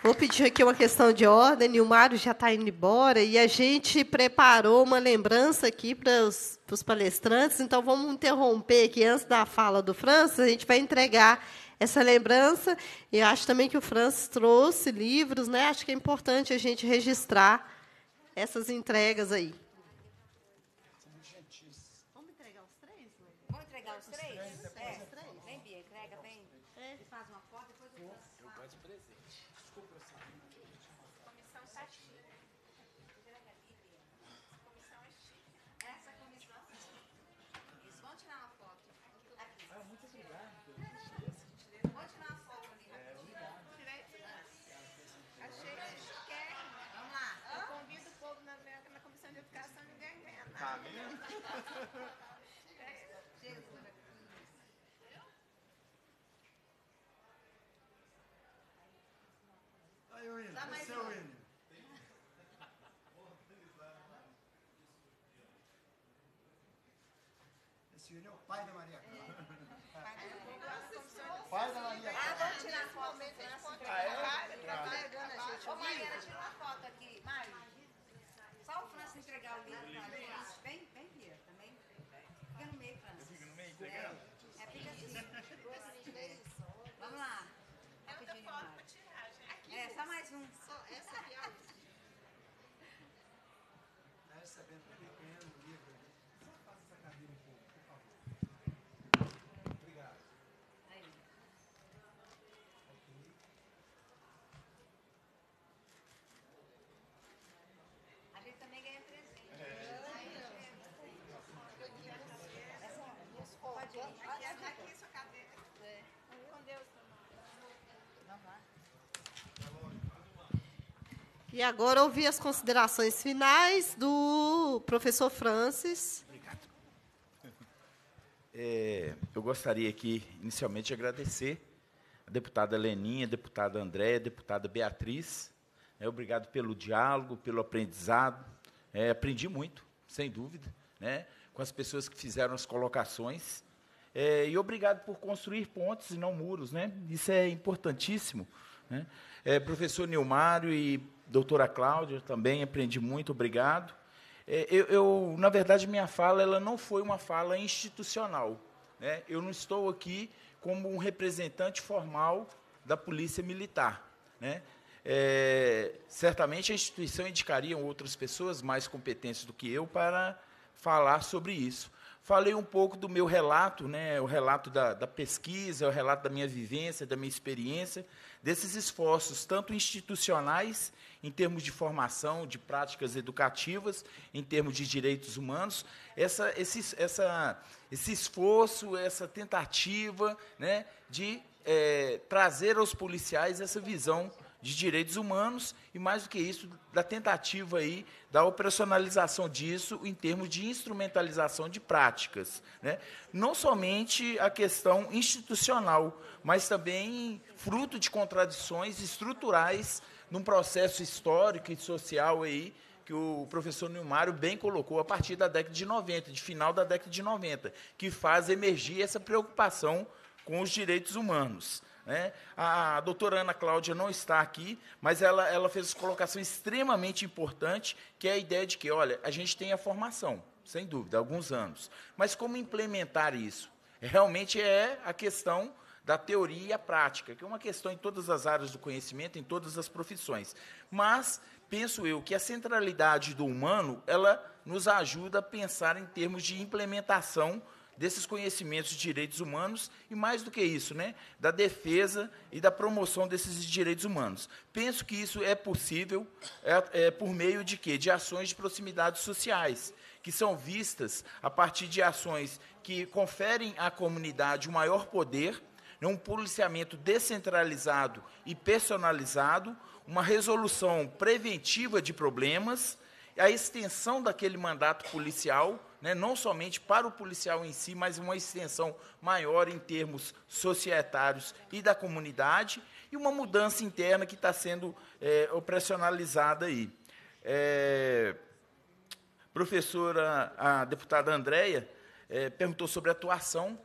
Vou pedir aqui uma questão de ordem. O Mário já está indo embora e a gente preparou uma lembrança aqui para os, para os palestrantes. Então, vamos interromper aqui antes da fala do França. A gente vai entregar essa lembrança. E acho também que o Francis trouxe livros, né? Acho que é importante a gente registrar essas entregas aí.
Vamos entregar os três? Vamos entregar os três? É. Vem, Bia, entrega, vem. Faz uma foto, depois eu faço. Eu gosto de presente. Desculpa, Comissão certinha. Comissão é chique. Essa comissão. Isso, vamos tirar uma foto. Aqui. Ah, muito obrigado. Pode tirar uma foto ali. Achei chiquérrimo. Vamos lá.
Eu convido o povo na, na comissão de educação e ninguém ganha nada.
Tá vendo?
Aí, William,
Dá mais
seu
um.
William. Esse William é o pai da Maria Clara. Pai da Maria
Ah,
Clara.
vamos tirar foto.
Ah, é?
Tá carregando a gente. Ô, Mariana, tira uma foto aqui. Mari, só o França entregar o livro. Vem, vem, Bia, também. Fica no meio, França. Fica no meio, entregando? É, é fica assim. Vamos lá. Rapidinho, Mari. É, só mais um. Só essa aqui, ó.
Tá recebendo também, ganhando o livro. Só passa essa cadeira um pouco, por favor. Obrigado.
Aí. A gente também ganha presente. Essa- Pode ir.
Aqui, sua cadeira. Com Deus,
Vamos lá.
E agora ouvir as considerações finais do professor Francis.
Obrigado. É, eu gostaria aqui, inicialmente, de agradecer a deputada Leninha, a deputada Andréia, a deputada Beatriz. É, obrigado pelo diálogo, pelo aprendizado. É, aprendi muito, sem dúvida, né, com as pessoas que fizeram as colocações. É, e obrigado por construir pontes e não muros. Né? Isso é importantíssimo. Né? É, professor Nilmário e doutora Cláudia também aprendi muito, obrigado. É, eu, eu, na verdade, minha fala ela não foi uma fala institucional. Né? Eu não estou aqui como um representante formal da Polícia Militar. Né? É, certamente a instituição indicaria outras pessoas mais competentes do que eu para falar sobre isso. Falei um pouco do meu relato, né, o relato da, da pesquisa, o relato da minha vivência, da minha experiência, desses esforços, tanto institucionais, em termos de formação, de práticas educativas, em termos de direitos humanos, essa, esse, essa, esse esforço, essa tentativa né, de é, trazer aos policiais essa visão de direitos humanos e, mais do que isso, da tentativa aí da operacionalização disso em termos de instrumentalização de práticas. Né? Não somente a questão institucional, mas também fruto de contradições estruturais num processo histórico e social aí que o professor Nilmário bem colocou a partir da década de 90, de final da década de 90, que faz emergir essa preocupação com os direitos humanos. Né? A, doutora Ana Cláudia não está aqui, mas ela, ela fez uma colocação extremamente importante, que é a ideia de que, olha, a gente tem a formação, sem dúvida, alguns anos, mas como implementar isso? Realmente é a questão da teoria e a prática, que é uma questão em todas as áreas do conhecimento, em todas as profissões. Mas penso eu que a centralidade do humano, ela nos ajuda a pensar em termos de implementação desses conhecimentos de direitos humanos e, mais do que isso, né, da defesa e da promoção desses direitos humanos. Penso que isso é possível é, é, por meio de quê? De ações de proximidade sociais, que são vistas a partir de ações que conferem à comunidade um maior poder, né, um policiamento descentralizado e personalizado, uma resolução preventiva de problemas, a extensão daquele mandato policial né, não somente para o policial em si, mas uma extensão maior em termos societários e da comunidade, e uma mudança interna que está sendo é, operacionalizada aí. É, professora, a deputada Andréia, é, perguntou sobre atuação.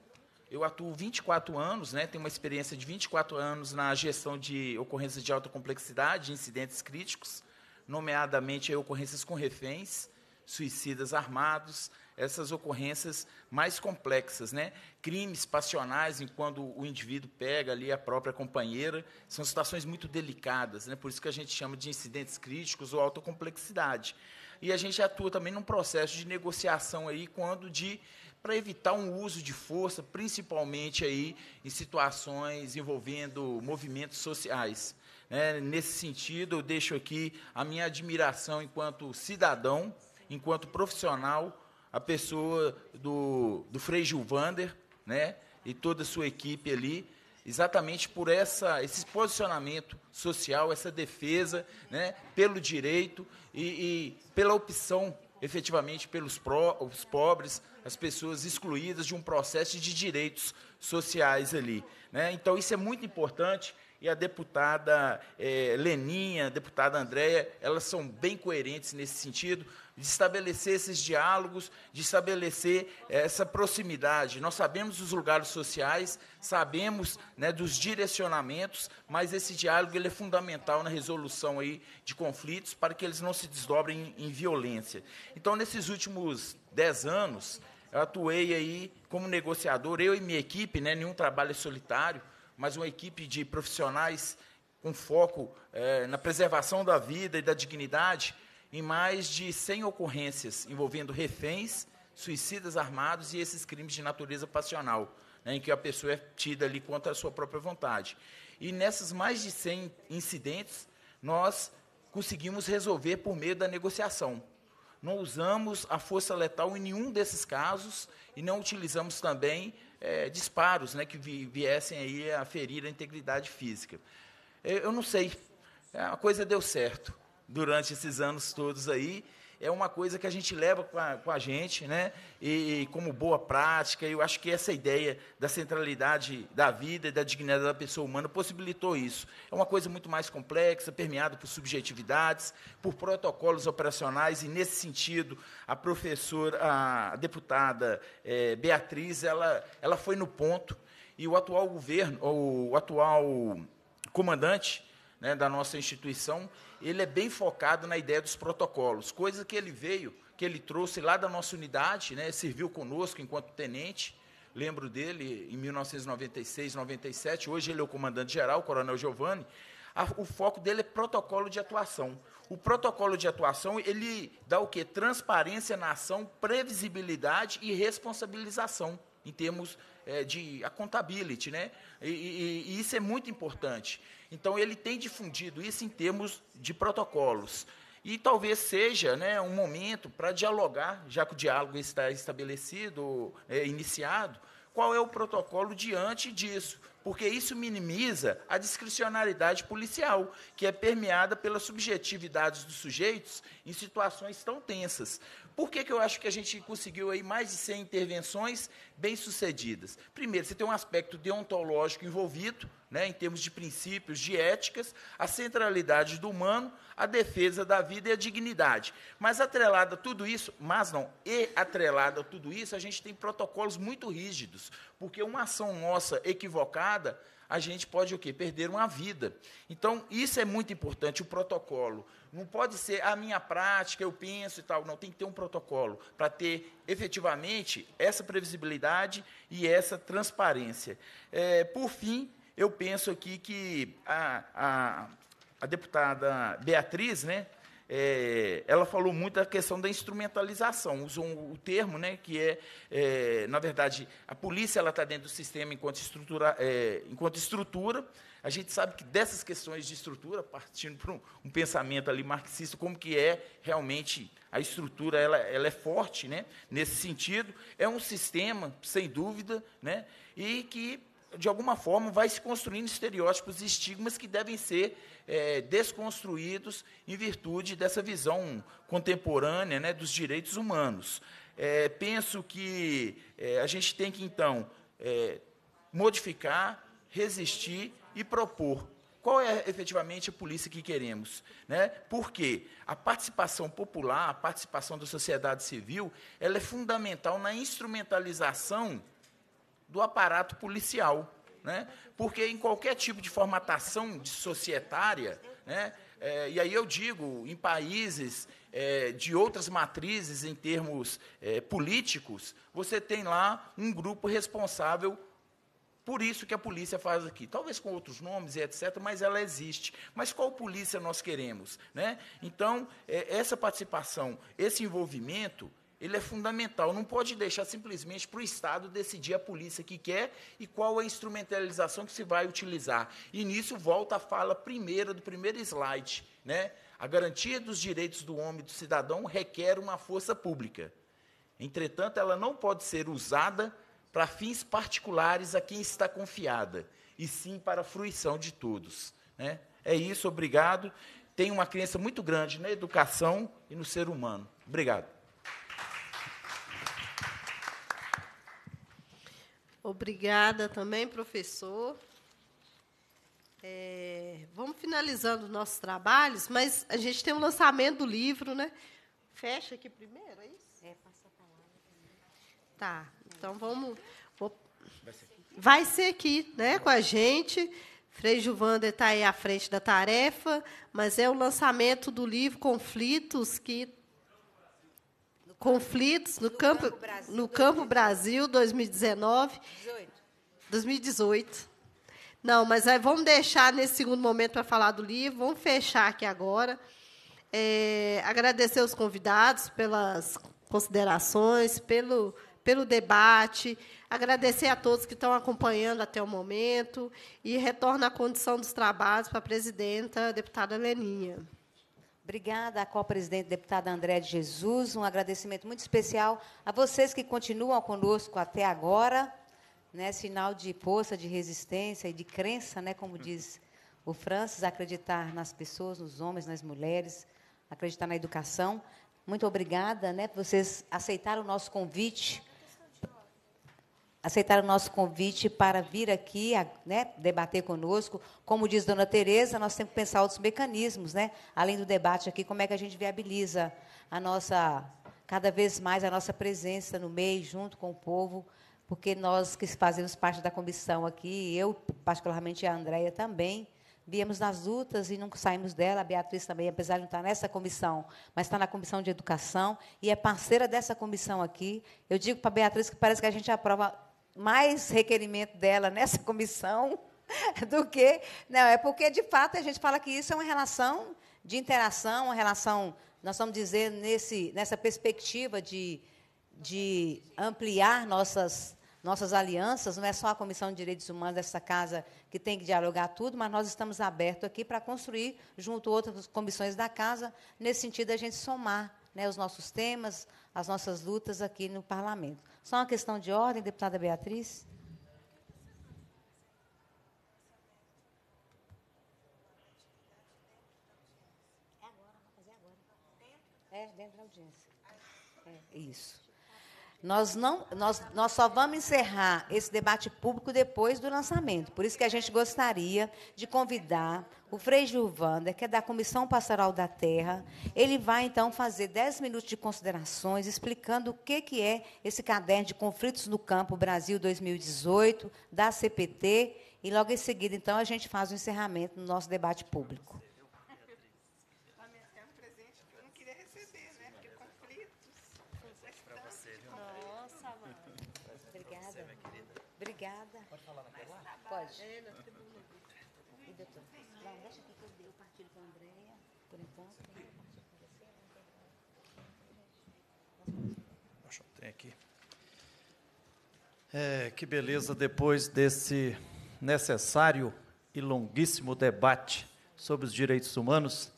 Eu atuo 24 anos, né, tenho uma experiência de 24 anos na gestão de ocorrências de alta complexidade, incidentes críticos, nomeadamente ocorrências com reféns, suicidas armados, essas ocorrências mais complexas, né? Crimes passionais, enquanto o indivíduo pega ali a própria companheira, são situações muito delicadas, né? Por isso que a gente chama de incidentes críticos ou alta complexidade. E a gente atua também num processo de negociação aí quando de para evitar um uso de força, principalmente aí em situações envolvendo movimentos sociais. É, nesse sentido, eu deixo aqui a minha admiração enquanto cidadão, enquanto profissional, a pessoa do, do Frei Gilvander, né, e toda a sua equipe ali, exatamente por essa, esse posicionamento social, essa defesa né, pelo direito e, e pela opção, efetivamente, pelos pró, os pobres, as pessoas excluídas de um processo de direitos sociais ali. Né? Então, isso é muito importante e a deputada é, Leninha, a deputada Andréia, elas são bem coerentes nesse sentido de estabelecer esses diálogos, de estabelecer essa proximidade. Nós sabemos dos lugares sociais, sabemos né, dos direcionamentos, mas esse diálogo ele é fundamental na resolução aí de conflitos para que eles não se desdobrem em, em violência. Então, nesses últimos dez anos, eu atuei aí como negociador, eu e minha equipe, né, nenhum trabalho é solitário, mas uma equipe de profissionais com foco é, na preservação da vida e da dignidade, em mais de 100 ocorrências envolvendo reféns, suicidas armados e esses crimes de natureza passional, né, em que a pessoa é tida ali contra a sua própria vontade. E nessas mais de 100 incidentes, nós conseguimos resolver por meio da negociação. Não usamos a força letal em nenhum desses casos e não utilizamos também é, disparos né, que viessem aí a ferir a integridade física. Eu não sei, a coisa deu certo durante esses anos todos aí é uma coisa que a gente leva com a, com a gente, né? E, e, como boa prática, eu acho que essa ideia da centralidade da vida e da dignidade da pessoa humana possibilitou isso. É uma coisa muito mais complexa, permeada por subjetividades, por protocolos operacionais, e nesse sentido, a professora, a deputada é, Beatriz, ela, ela foi no ponto, e o atual governo, o atual comandante né, da nossa instituição, ele é bem focado na ideia dos protocolos, coisa que ele veio, que ele trouxe lá da nossa unidade, né, serviu conosco enquanto tenente, lembro dele em 1996, 97, hoje ele é o comandante-geral, coronel Giovanni, a, o foco dele é protocolo de atuação. O protocolo de atuação, ele dá o quê? Transparência na ação, previsibilidade e responsabilização, em termos é, de accountability, né? E, e, e, isso é muito importante. Então, ele tem difundido isso em termos de protocolos. E talvez seja né, um momento para dialogar, já que o diálogo está estabelecido, é, iniciado, qual é o protocolo diante disso, porque isso minimiza a discricionariedade policial, que é permeada pelas subjetividades dos sujeitos em situações tão tensas. Por que, que eu acho que a gente conseguiu aí mais de 100 intervenções bem-sucedidas? Primeiro, você tem um aspecto deontológico envolvido, né, em termos de princípios, de éticas, a centralidade do humano, a defesa da vida e a dignidade. Mas atrelada a tudo isso, mas não, e atrelada a tudo isso, a gente tem protocolos muito rígidos, porque uma ação nossa equivocada, a gente pode o quê? Perder uma vida. Então, isso é muito importante, o protocolo. Não pode ser a minha prática, eu penso e tal. Não, tem que ter um protocolo para ter efetivamente essa previsibilidade e essa transparência. É, por fim, eu penso aqui que a, a, a deputada Beatriz, né, é, ela falou muito da questão da instrumentalização, usou o termo, né, que é, é na verdade, a polícia ela está dentro do sistema enquanto estrutura, é, enquanto estrutura. A gente sabe que dessas questões de estrutura, partindo para um, um, pensamento ali marxista, como que é realmente a estrutura, ela, ela é forte, né, nesse sentido, é um sistema, sem dúvida, né, e que de alguma forma vai se construindo estereótipos e estigmas que devem ser é, desconstruídos em virtude dessa visão contemporânea né, dos direitos humanos. É, penso que é, a gente tem que, então, é, modificar, resistir e propor. Qual é efetivamente a polícia que queremos? Né? Porque a participação popular, a participação da sociedade civil, ela é fundamental na instrumentalização do aparato policial né? porque em qualquer tipo de formatação de societária, né? É, e aí eu digo, em países é, de outras matrizes em termos é, políticos, você tem lá um grupo responsável por isso que a polícia faz aqui. Talvez com outros nomes e etc., mas ela existe. Mas qual polícia nós queremos? Né? Então, é, essa participação, esse envolvimento, ele é fundamental. Não pode deixar simplesmente para o Estado decidir a polícia que quer e qual a instrumentalização que se vai utilizar. E nisso volta a fala primeira do primeiro slide. Né? A garantia dos direitos do homem e do cidadão requer uma força pública. Entretanto, ela não pode ser usada para fins particulares a quem está confiada, e sim para a fruição de todos. Né? É isso, obrigado. Tenho uma crença muito grande na educação e no ser humano. Obrigado.
Obrigada também, professor. É, vamos finalizando os nossos trabalhos, mas a gente tem um lançamento do livro, né? Fecha aqui primeiro, é isso? É, passa a palavra. Tá, então vamos. Vou, vai ser aqui, né, com a gente. Frei Gilvander está aí à frente da tarefa, mas é o lançamento do livro Conflitos, que conflitos no, campo, campo Brasil, no Campo Brasil 2019. 18. 2018. Não, mas aí vamos deixar nesse segundo momento para falar do livro. Vamos fechar aqui agora. É, agradecer os convidados pelas considerações, pelo, pelo debate. Agradecer a todos que estão acompanhando até o momento. E retorno à condição dos trabalhos para a presidenta, a deputada Leninha.
Obrigada co-presidente deputada André de Jesus. Um agradecimento muito especial a vocês que continuam conosco até agora. Né, sinal de força, de resistência e de crença, né, como diz o Francis, acreditar nas pessoas, nos homens, nas mulheres, acreditar na educação. Muito obrigada, né, por vocês aceitaram o nosso convite, aceitaram o nosso convite para vir aqui, né, debater conosco. Como diz Dona Tereza, nós temos que pensar outros mecanismos, né, além do debate aqui, como é que a gente viabiliza a nossa cada vez mais a nossa presença no meio, junto com o povo, porque nós que fazemos parte da comissão aqui, eu particularmente a Andréia também, viemos nas lutas e nunca saímos dela. A Beatriz também, apesar de não estar nessa comissão, mas está na comissão de educação e é parceira dessa comissão aqui. Eu digo para a Beatriz que parece que a gente aprova mais requerimento dela nessa comissão do que. Não, é porque, de fato, a gente fala que isso é uma relação de interação, uma relação, nós vamos dizer, nesse, nessa perspectiva de, de ampliar nossas nossas alianças, não é só a Comissão de Direitos Humanos dessa casa que tem que dialogar tudo, mas nós estamos abertos aqui para construir, junto a outras comissões da casa, nesse sentido, a gente somar né, os nossos temas, as nossas lutas aqui no parlamento. Só uma questão de ordem, deputada Beatriz. É, dentro da audiência. É, isso. Nós, não, nós, nós só vamos encerrar esse debate público depois do lançamento. Por isso que a gente gostaria de convidar o Frei Gilvander, que é da Comissão Pastoral da Terra. Ele vai, então, fazer dez minutos de considerações, explicando o que, que é esse caderno de conflitos no campo Brasil 2018, da CPT, e logo em seguida, então, a gente faz o encerramento do nosso debate público. Obrigada. Pode falar na Pode. É, nós temos um E doutor? Não, deixa aqui que eu, eu partilho com a Andréia, por enquanto.
Deixa eu ter aqui. É, que beleza, depois desse necessário e longuíssimo debate sobre os direitos humanos,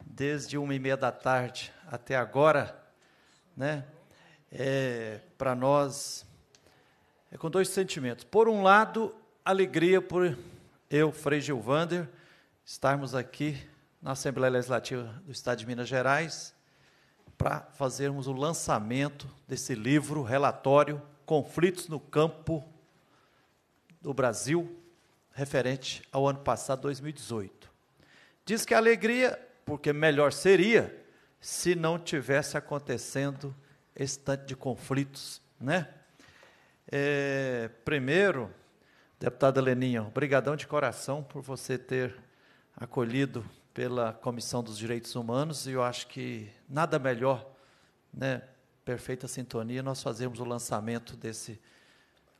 desde uma e meia da tarde até agora, né? É, para nós é com dois sentimentos. Por um lado, alegria por eu, Frei Gilvander, estarmos aqui na Assembleia Legislativa do Estado de Minas Gerais para fazermos o lançamento desse livro, relatório, Conflitos no Campo do Brasil, referente ao ano passado, 2018. Diz que alegria, porque melhor seria se não tivesse acontecendo esse tanto de conflitos, né? É, primeiro, deputada Leninha, obrigadão de coração por você ter acolhido pela Comissão dos Direitos Humanos, e eu acho que nada melhor, né, perfeita sintonia, nós fazemos o lançamento desse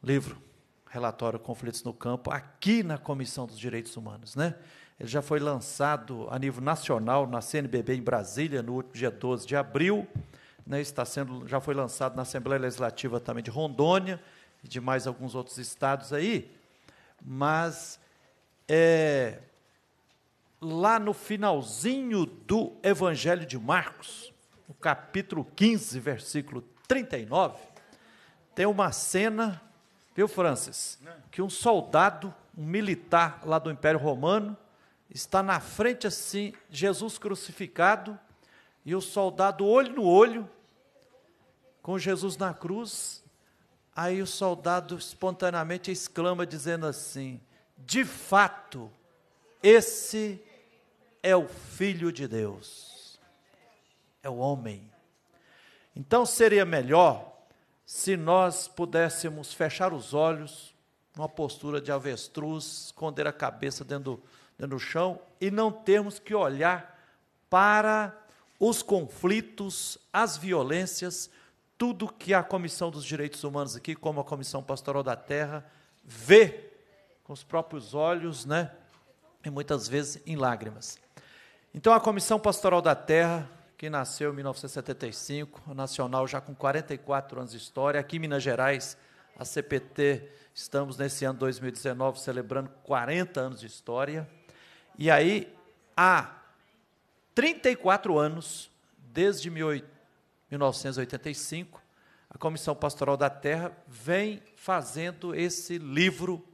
livro, relatório Conflitos no Campo, aqui na Comissão dos Direitos Humanos. Né? Ele já foi lançado a nível nacional na CNBB em Brasília, no último dia 12 de abril, né, está sendo, já foi lançado na Assembleia Legislativa também de Rondônia, e de mais alguns outros estados aí, mas é, lá no finalzinho do Evangelho de Marcos, no capítulo 15, versículo 39, tem uma cena, viu, Francis? Que um soldado, um militar lá do Império Romano, está na frente assim, Jesus crucificado, e o soldado, olho no olho, com Jesus na cruz, Aí o soldado espontaneamente exclama, dizendo assim: De fato, esse é o Filho de Deus, é o homem. Então seria melhor se nós pudéssemos fechar os olhos, numa postura de avestruz, esconder a cabeça dentro do, dentro do chão e não termos que olhar para os conflitos, as violências, tudo que a Comissão dos Direitos Humanos aqui, como a Comissão Pastoral da Terra, vê com os próprios olhos, né? E muitas vezes em lágrimas. Então, a Comissão Pastoral da Terra, que nasceu em 1975, nacional já com 44 anos de história, aqui em Minas Gerais, a CPT, estamos nesse ano 2019 celebrando 40 anos de história. E aí, há 34 anos, desde 18 1985, a Comissão Pastoral da Terra vem fazendo esse livro,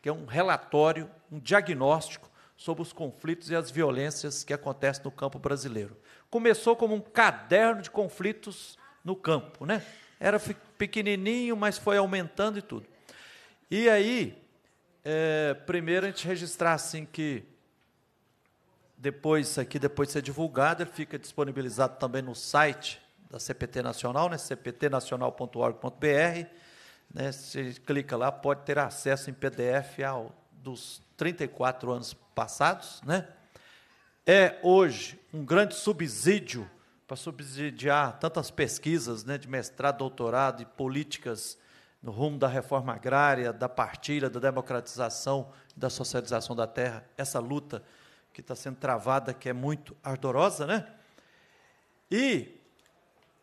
que é um relatório, um diagnóstico sobre os conflitos e as violências que acontecem no campo brasileiro. Começou como um caderno de conflitos no campo, né? Era pequenininho, mas foi aumentando e tudo. E aí, é, primeiro a gente registrar assim que depois isso aqui depois de ser divulgado, ele fica disponibilizado também no site da CPT Nacional, né, cptnacional.org.br. Né, você clica lá, pode ter acesso em PDF ao, dos 34 anos passados. Né? É hoje um grande subsídio para subsidiar tantas pesquisas né, de mestrado, doutorado e políticas no rumo da reforma agrária, da partilha, da democratização, da socialização da terra, essa luta que está sendo travada, que é muito ardorosa, né? E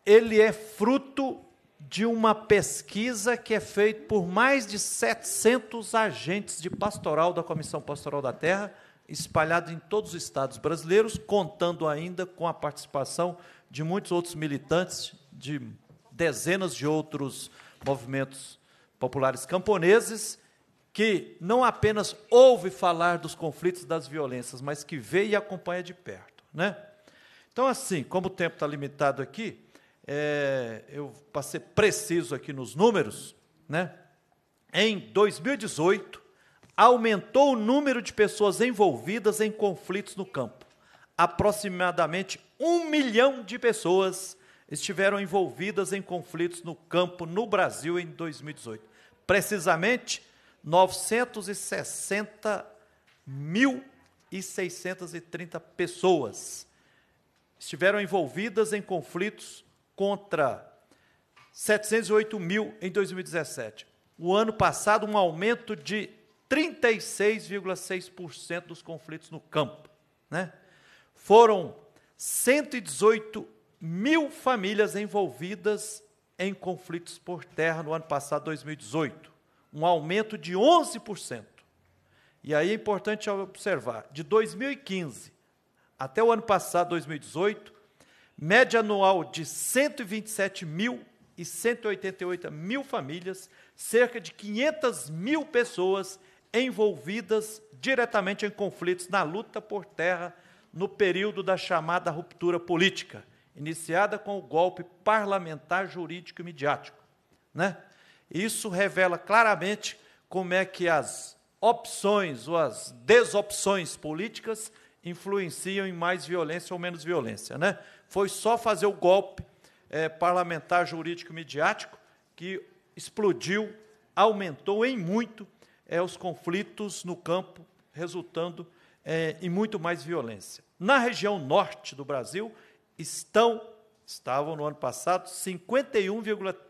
ele é fruto de uma pesquisa que é feita por mais de 700 agentes de pastoral da Comissão Pastoral da Terra, espalhado em todos os estados brasileiros, contando ainda com a participação de muitos outros militantes, de dezenas de outros movimentos populares camponeses, que não apenas ouve falar dos conflitos e das violências, mas que vê e acompanha de perto. Né? Então, assim, como o tempo está limitado aqui, é, eu passei preciso aqui nos números, né? em 2018, aumentou o número de pessoas envolvidas em conflitos no campo. Aproximadamente um milhão de pessoas estiveram envolvidas em conflitos no campo no Brasil em 2018. Precisamente, 960.630 pessoas estiveram envolvidas em conflitos contra 708 mil em 2017. O ano passado, um aumento de 36,6% dos conflitos no campo. Né? Foram 118 mil famílias envolvidas em conflitos por terra no ano passado, 2018, um aumento de 11%. E aí é importante observar, de 2015 até o ano passado, 2018, média anual de 127 mil e 188 mil famílias, cerca de 500 mil pessoas envolvidas diretamente em conflitos na luta por terra no período da chamada ruptura política iniciada com o golpe parlamentar, jurídico e midiático. Né? Isso revela claramente como é que as opções ou as desopções políticas influenciam em mais violência ou menos violência. Né? Foi só fazer o golpe é, parlamentar, jurídico e midiático que explodiu, aumentou em muito é, os conflitos no campo, resultando é, em muito mais violência. Na região norte do Brasil, estão, estavam no ano passado, 51,3%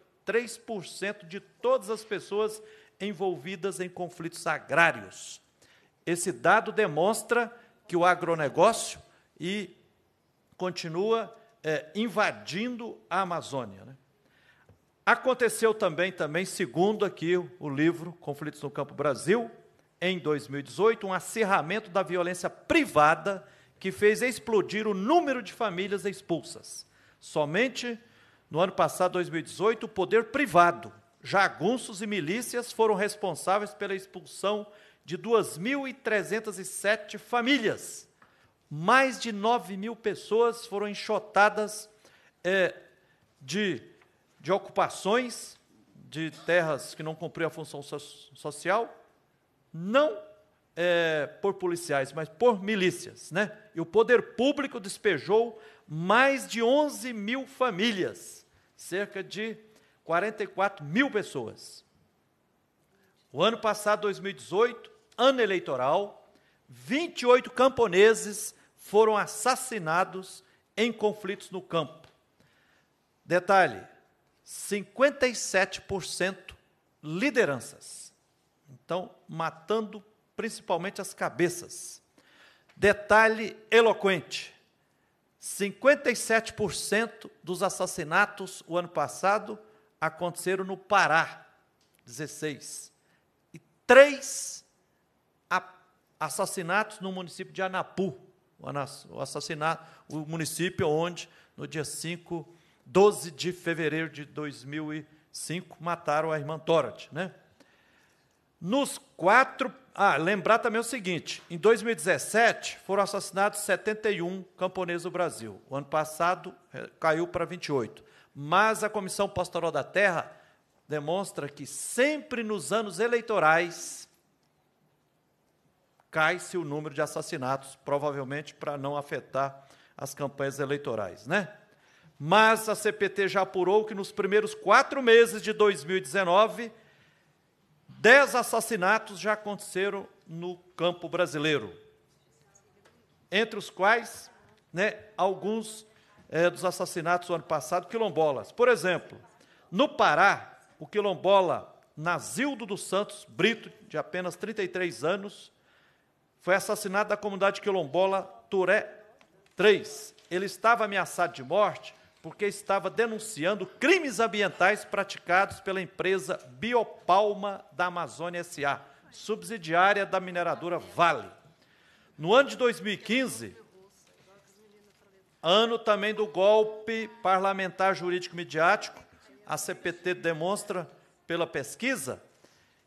de todas as pessoas envolvidas em conflitos agrários. Esse dado demonstra que o agronegócio e continua é, invadindo a Amazônia. Né? Aconteceu também, também, segundo aqui o livro Conflitos no Campo Brasil, em 2018, um acirramento da violência privada que fez explodir o número de famílias expulsas. Somente no ano passado, 2018, o poder privado, jagunços e milícias foram responsáveis pela expulsão de 2.307 famílias. Mais de 9 mil pessoas foram enxotadas é, de, de ocupações de terras que não cumpriam a função so social, não é, por policiais, mas por milícias. Né? E o poder público despejou mais de 11 mil famílias, cerca de 44 mil pessoas. O ano passado, 2018, ano eleitoral, 28 camponeses foram assassinados em conflitos no campo. Detalhe: 57% lideranças. Então, matando principalmente as cabeças. Detalhe eloquente: 57% dos assassinatos o ano passado aconteceram no Pará, 16. E três assassinatos no município de Anapu, o assassinato, o município onde, no dia 5, 12 de fevereiro de 2005, mataram a irmã Torat. Né? Nos quatro. Ah, lembrar também o seguinte: em 2017 foram assassinados 71 camponeses no Brasil. O ano passado eh, caiu para 28. Mas a Comissão Pastoral da Terra demonstra que sempre nos anos eleitorais cai-se o número de assassinatos, provavelmente para não afetar as campanhas eleitorais, né? Mas a CPT já apurou que nos primeiros quatro meses de 2019, dez assassinatos já aconteceram no campo brasileiro, entre os quais, né, alguns é, dos assassinatos do ano passado, quilombolas. Por exemplo, no Pará, o quilombola Nazildo dos Santos Brito, de apenas 33 anos, foi assassinado da comunidade quilombola Turé 3. Ele estava ameaçado de morte porque estava denunciando crimes ambientais praticados pela empresa Biopalma da Amazônia SA, subsidiária da mineradora Vale. No ano de 2015, ano também do golpe parlamentar jurídico midiático, a CPT demonstra pela pesquisa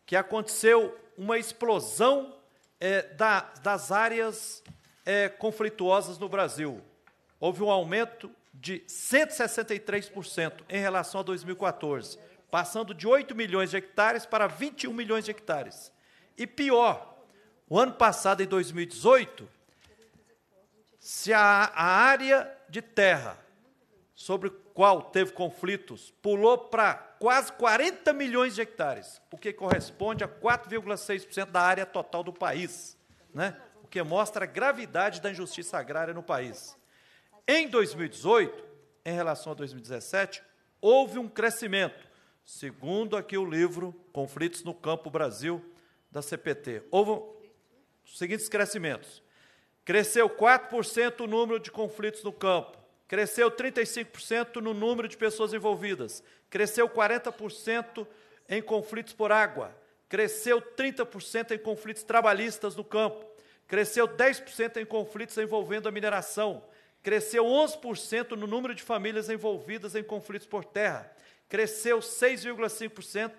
que aconteceu uma explosão é, da, das áreas é, conflituosas no Brasil. Houve um aumento de 163% em relação a 2014, passando de 8 milhões de hectares para 21 milhões de hectares. E pior, o ano passado, em 2018, se a, a área de terra sobre qual teve conflitos pulou para quase 40 milhões de hectares, o que corresponde a 4,6% da área total do país, né? o que mostra a gravidade da injustiça agrária no país. Em 2018, em relação a 2017, houve um crescimento, segundo aqui o livro Conflitos no Campo Brasil, da CPT. Houve os seguintes crescimentos. Cresceu 4% o número de conflitos no campo, cresceu 35% no número de pessoas envolvidas, cresceu 40% em conflitos por água, cresceu 30% em conflitos trabalhistas no campo, cresceu 10% em conflitos envolvendo a mineração, cresceu 11% no número de famílias envolvidas em conflitos por terra, cresceu 6,5%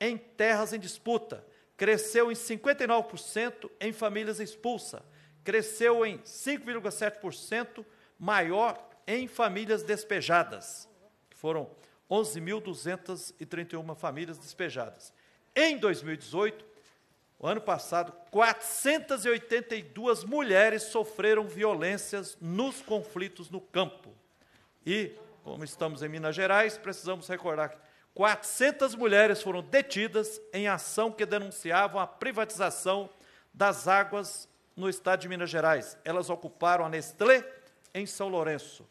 em terras em disputa, cresceu em 59% em famílias expulsas, cresceu em 5,7% maior em famílias despejadas, que foram 11.231 famílias despejadas. Em 2018, o ano passado, 482 mulheres sofreram violências nos conflitos no campo. E, como estamos em Minas Gerais, precisamos recordar que 400 mulheres foram detidas em ação que denunciavam a privatização das águas no estado de Minas Gerais. Elas ocuparam a Nestlé em São Lourenço.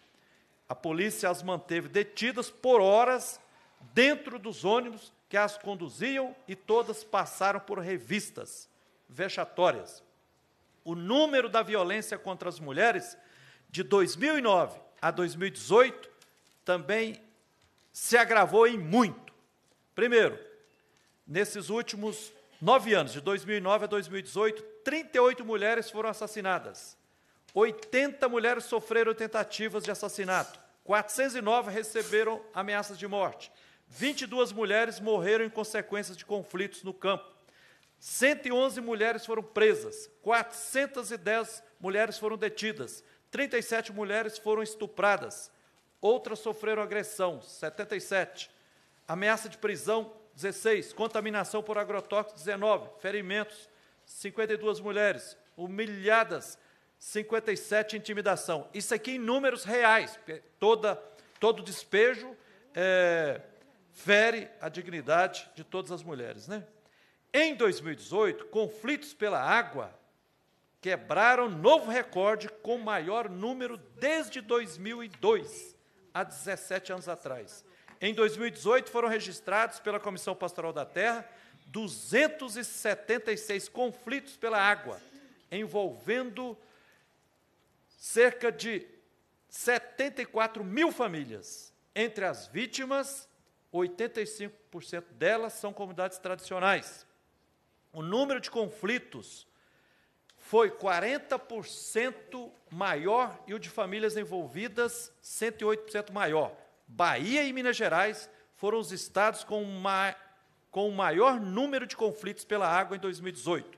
A polícia as manteve detidas por horas dentro dos ônibus que as conduziam e todas passaram por revistas vexatórias. O número da violência contra as mulheres de 2009 a 2018 também se agravou em muito. Primeiro, nesses últimos nove anos, de 2009 a 2018, 38 mulheres foram assassinadas. 80 mulheres sofreram tentativas de assassinato. 409 receberam ameaças de morte. 22 mulheres morreram em consequências de conflitos no campo. 111 mulheres foram presas, 410 mulheres foram detidas, 37 mulheres foram estupradas, outras sofreram agressão, 77, ameaça de prisão, 16, contaminação por agrotóxicos, 19, ferimentos, 52 mulheres, humilhadas, 57, intimidação. Isso aqui em números reais, toda, todo despejo é, fere a dignidade de todas as mulheres. Né? Em 2018, conflitos pela água quebraram novo recorde com maior número desde 2002, há 17 anos atrás. Em 2018, foram registrados pela Comissão Pastoral da Terra 276 conflitos pela água, envolvendo cerca de 74 mil famílias. Entre as vítimas, 85% delas são comunidades tradicionais. O número de conflitos foi 40% maior e o de famílias envolvidas 108% maior. Bahia e Minas Gerais foram os estados com com o maior número de conflitos pela água em 2018.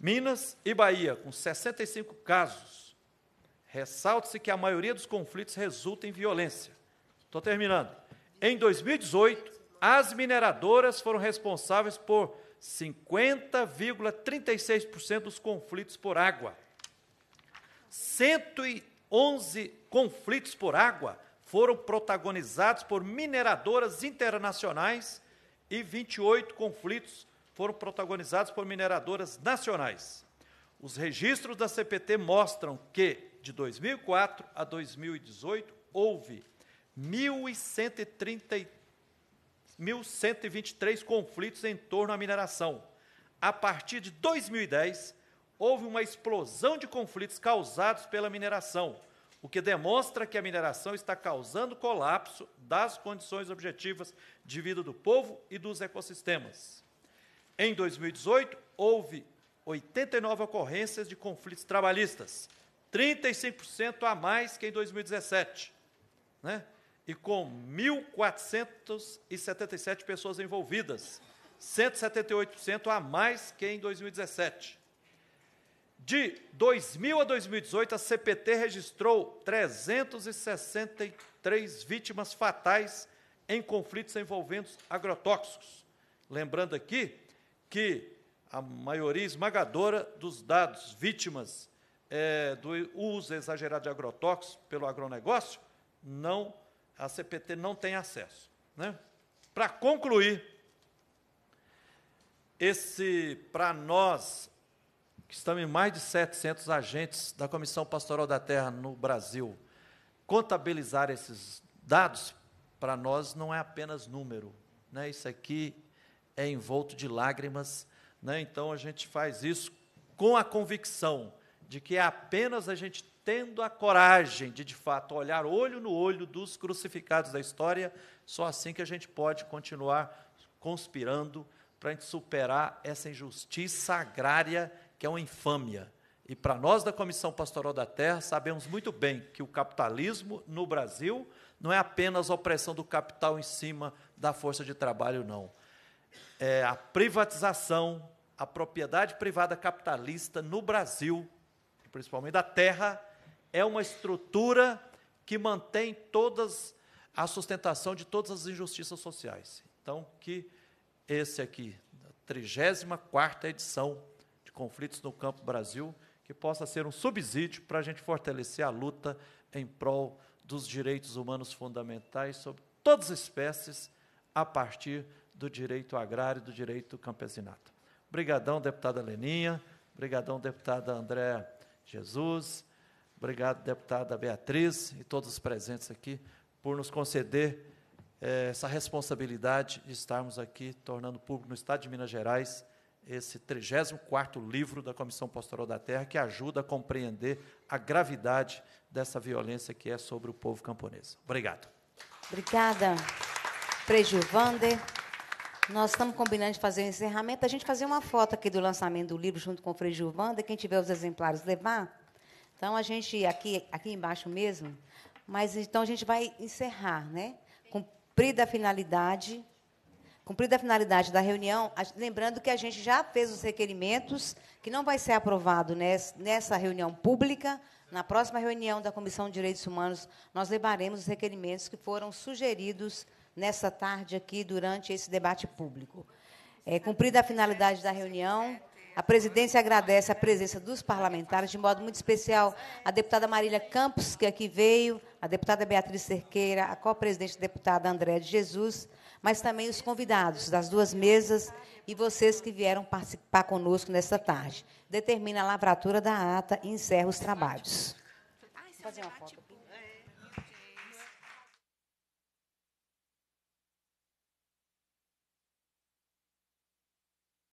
Minas e Bahia, com 65 casos. Ressalta-se que a maioria dos conflitos resulta em violência. Estou terminando. Em 2018, as mineradoras foram responsáveis por 50,36% dos conflitos por água. 111 conflitos por água foram protagonizados por mineradoras internacionais e 28 conflitos foram protagonizados por mineradoras nacionais. Os registros da CPT mostram que, de 2004 a 2018, houve 1.123 conflitos em torno à mineração. A partir de 2010, houve uma explosão de conflitos causados pela mineração, o que demonstra que a mineração está causando colapso das condições objetivas de vida do povo e dos ecossistemas. Em 2018, houve 89 ocorrências de conflitos trabalhistas, 35% a mais que em 2017, né? E com 1.477 pessoas envolvidas, 178% a mais que em 2017. De 2000 a 2018, a CPT registrou 363 vítimas fatais em conflitos envolvendo agrotóxicos. Lembrando aqui que a maioria esmagadora dos dados vítimas é, do uso exagerado de agrotóxicos pelo agronegócio, não, a CPT não tem acesso. Né? Para concluir, esse, para nós, que estamos em mais de 700 agentes da Comissão Pastoral da Terra no Brasil, contabilizar esses dados, para nós não é apenas número. Né? Isso aqui é envolto de lágrimas. Né? Então, a gente faz isso com a convicção de que é apenas a gente tendo a coragem de, de fato, olhar olho no olho dos crucificados da história, só assim que a gente pode continuar conspirando para a gente superar essa injustiça agrária que é uma infâmia. E para nós da Comissão Pastoral da Terra, sabemos muito bem que o capitalismo no Brasil não é apenas a opressão do capital em cima da força de trabalho, não. É a privatização, a propriedade privada capitalista no Brasil, principalmente da terra, é uma estrutura que mantém todas a sustentação de todas as injustiças sociais. Então, que esse aqui, a 34 edição conflitos no campo Brasil, que possa ser um subsídio para a gente fortalecer a luta em prol dos direitos humanos fundamentais sobre todas as espécies, a partir do direito agrário e do direito campesinato. Obrigadão, deputada Leninha. Obrigadão, deputada André Jesus. Obrigado, deputada Beatriz e todos os presentes aqui, por nos conceder eh, essa responsabilidade de estarmos aqui tornando público no Estado de Minas Gerais esse 34º livro da Comissão Pastoral da Terra, que ajuda a compreender a gravidade dessa violência que é sobre o povo camponês. Obrigado.
Obrigada, Frei Gilvander. Nós estamos combinando de fazer o encerramento. A gente fazer uma foto aqui do lançamento do livro junto com o Frei Gilvander. Quem tiver os exemplares, levar. Então, a gente, aqui, aqui embaixo mesmo, mas então a gente vai encerrar, né? Cumprida a finalidade Cumprida a finalidade da reunião, lembrando que a gente já fez os requerimentos, que não vai ser aprovado nessa reunião pública. Na próxima reunião da Comissão de Direitos Humanos, nós levaremos os requerimentos que foram sugeridos nessa tarde aqui, durante esse debate público. É, cumprida a finalidade da reunião, a presidência agradece a presença dos parlamentares, de modo muito especial a deputada Marília Campos, que aqui veio, a deputada Beatriz Cerqueira, a co-presidente deputada André de Jesus, mas também os convidados das duas mesas e vocês que vieram participar conosco nesta tarde. Determina a lavratura da ata e encerra os trabalhos. Fazer uma foto.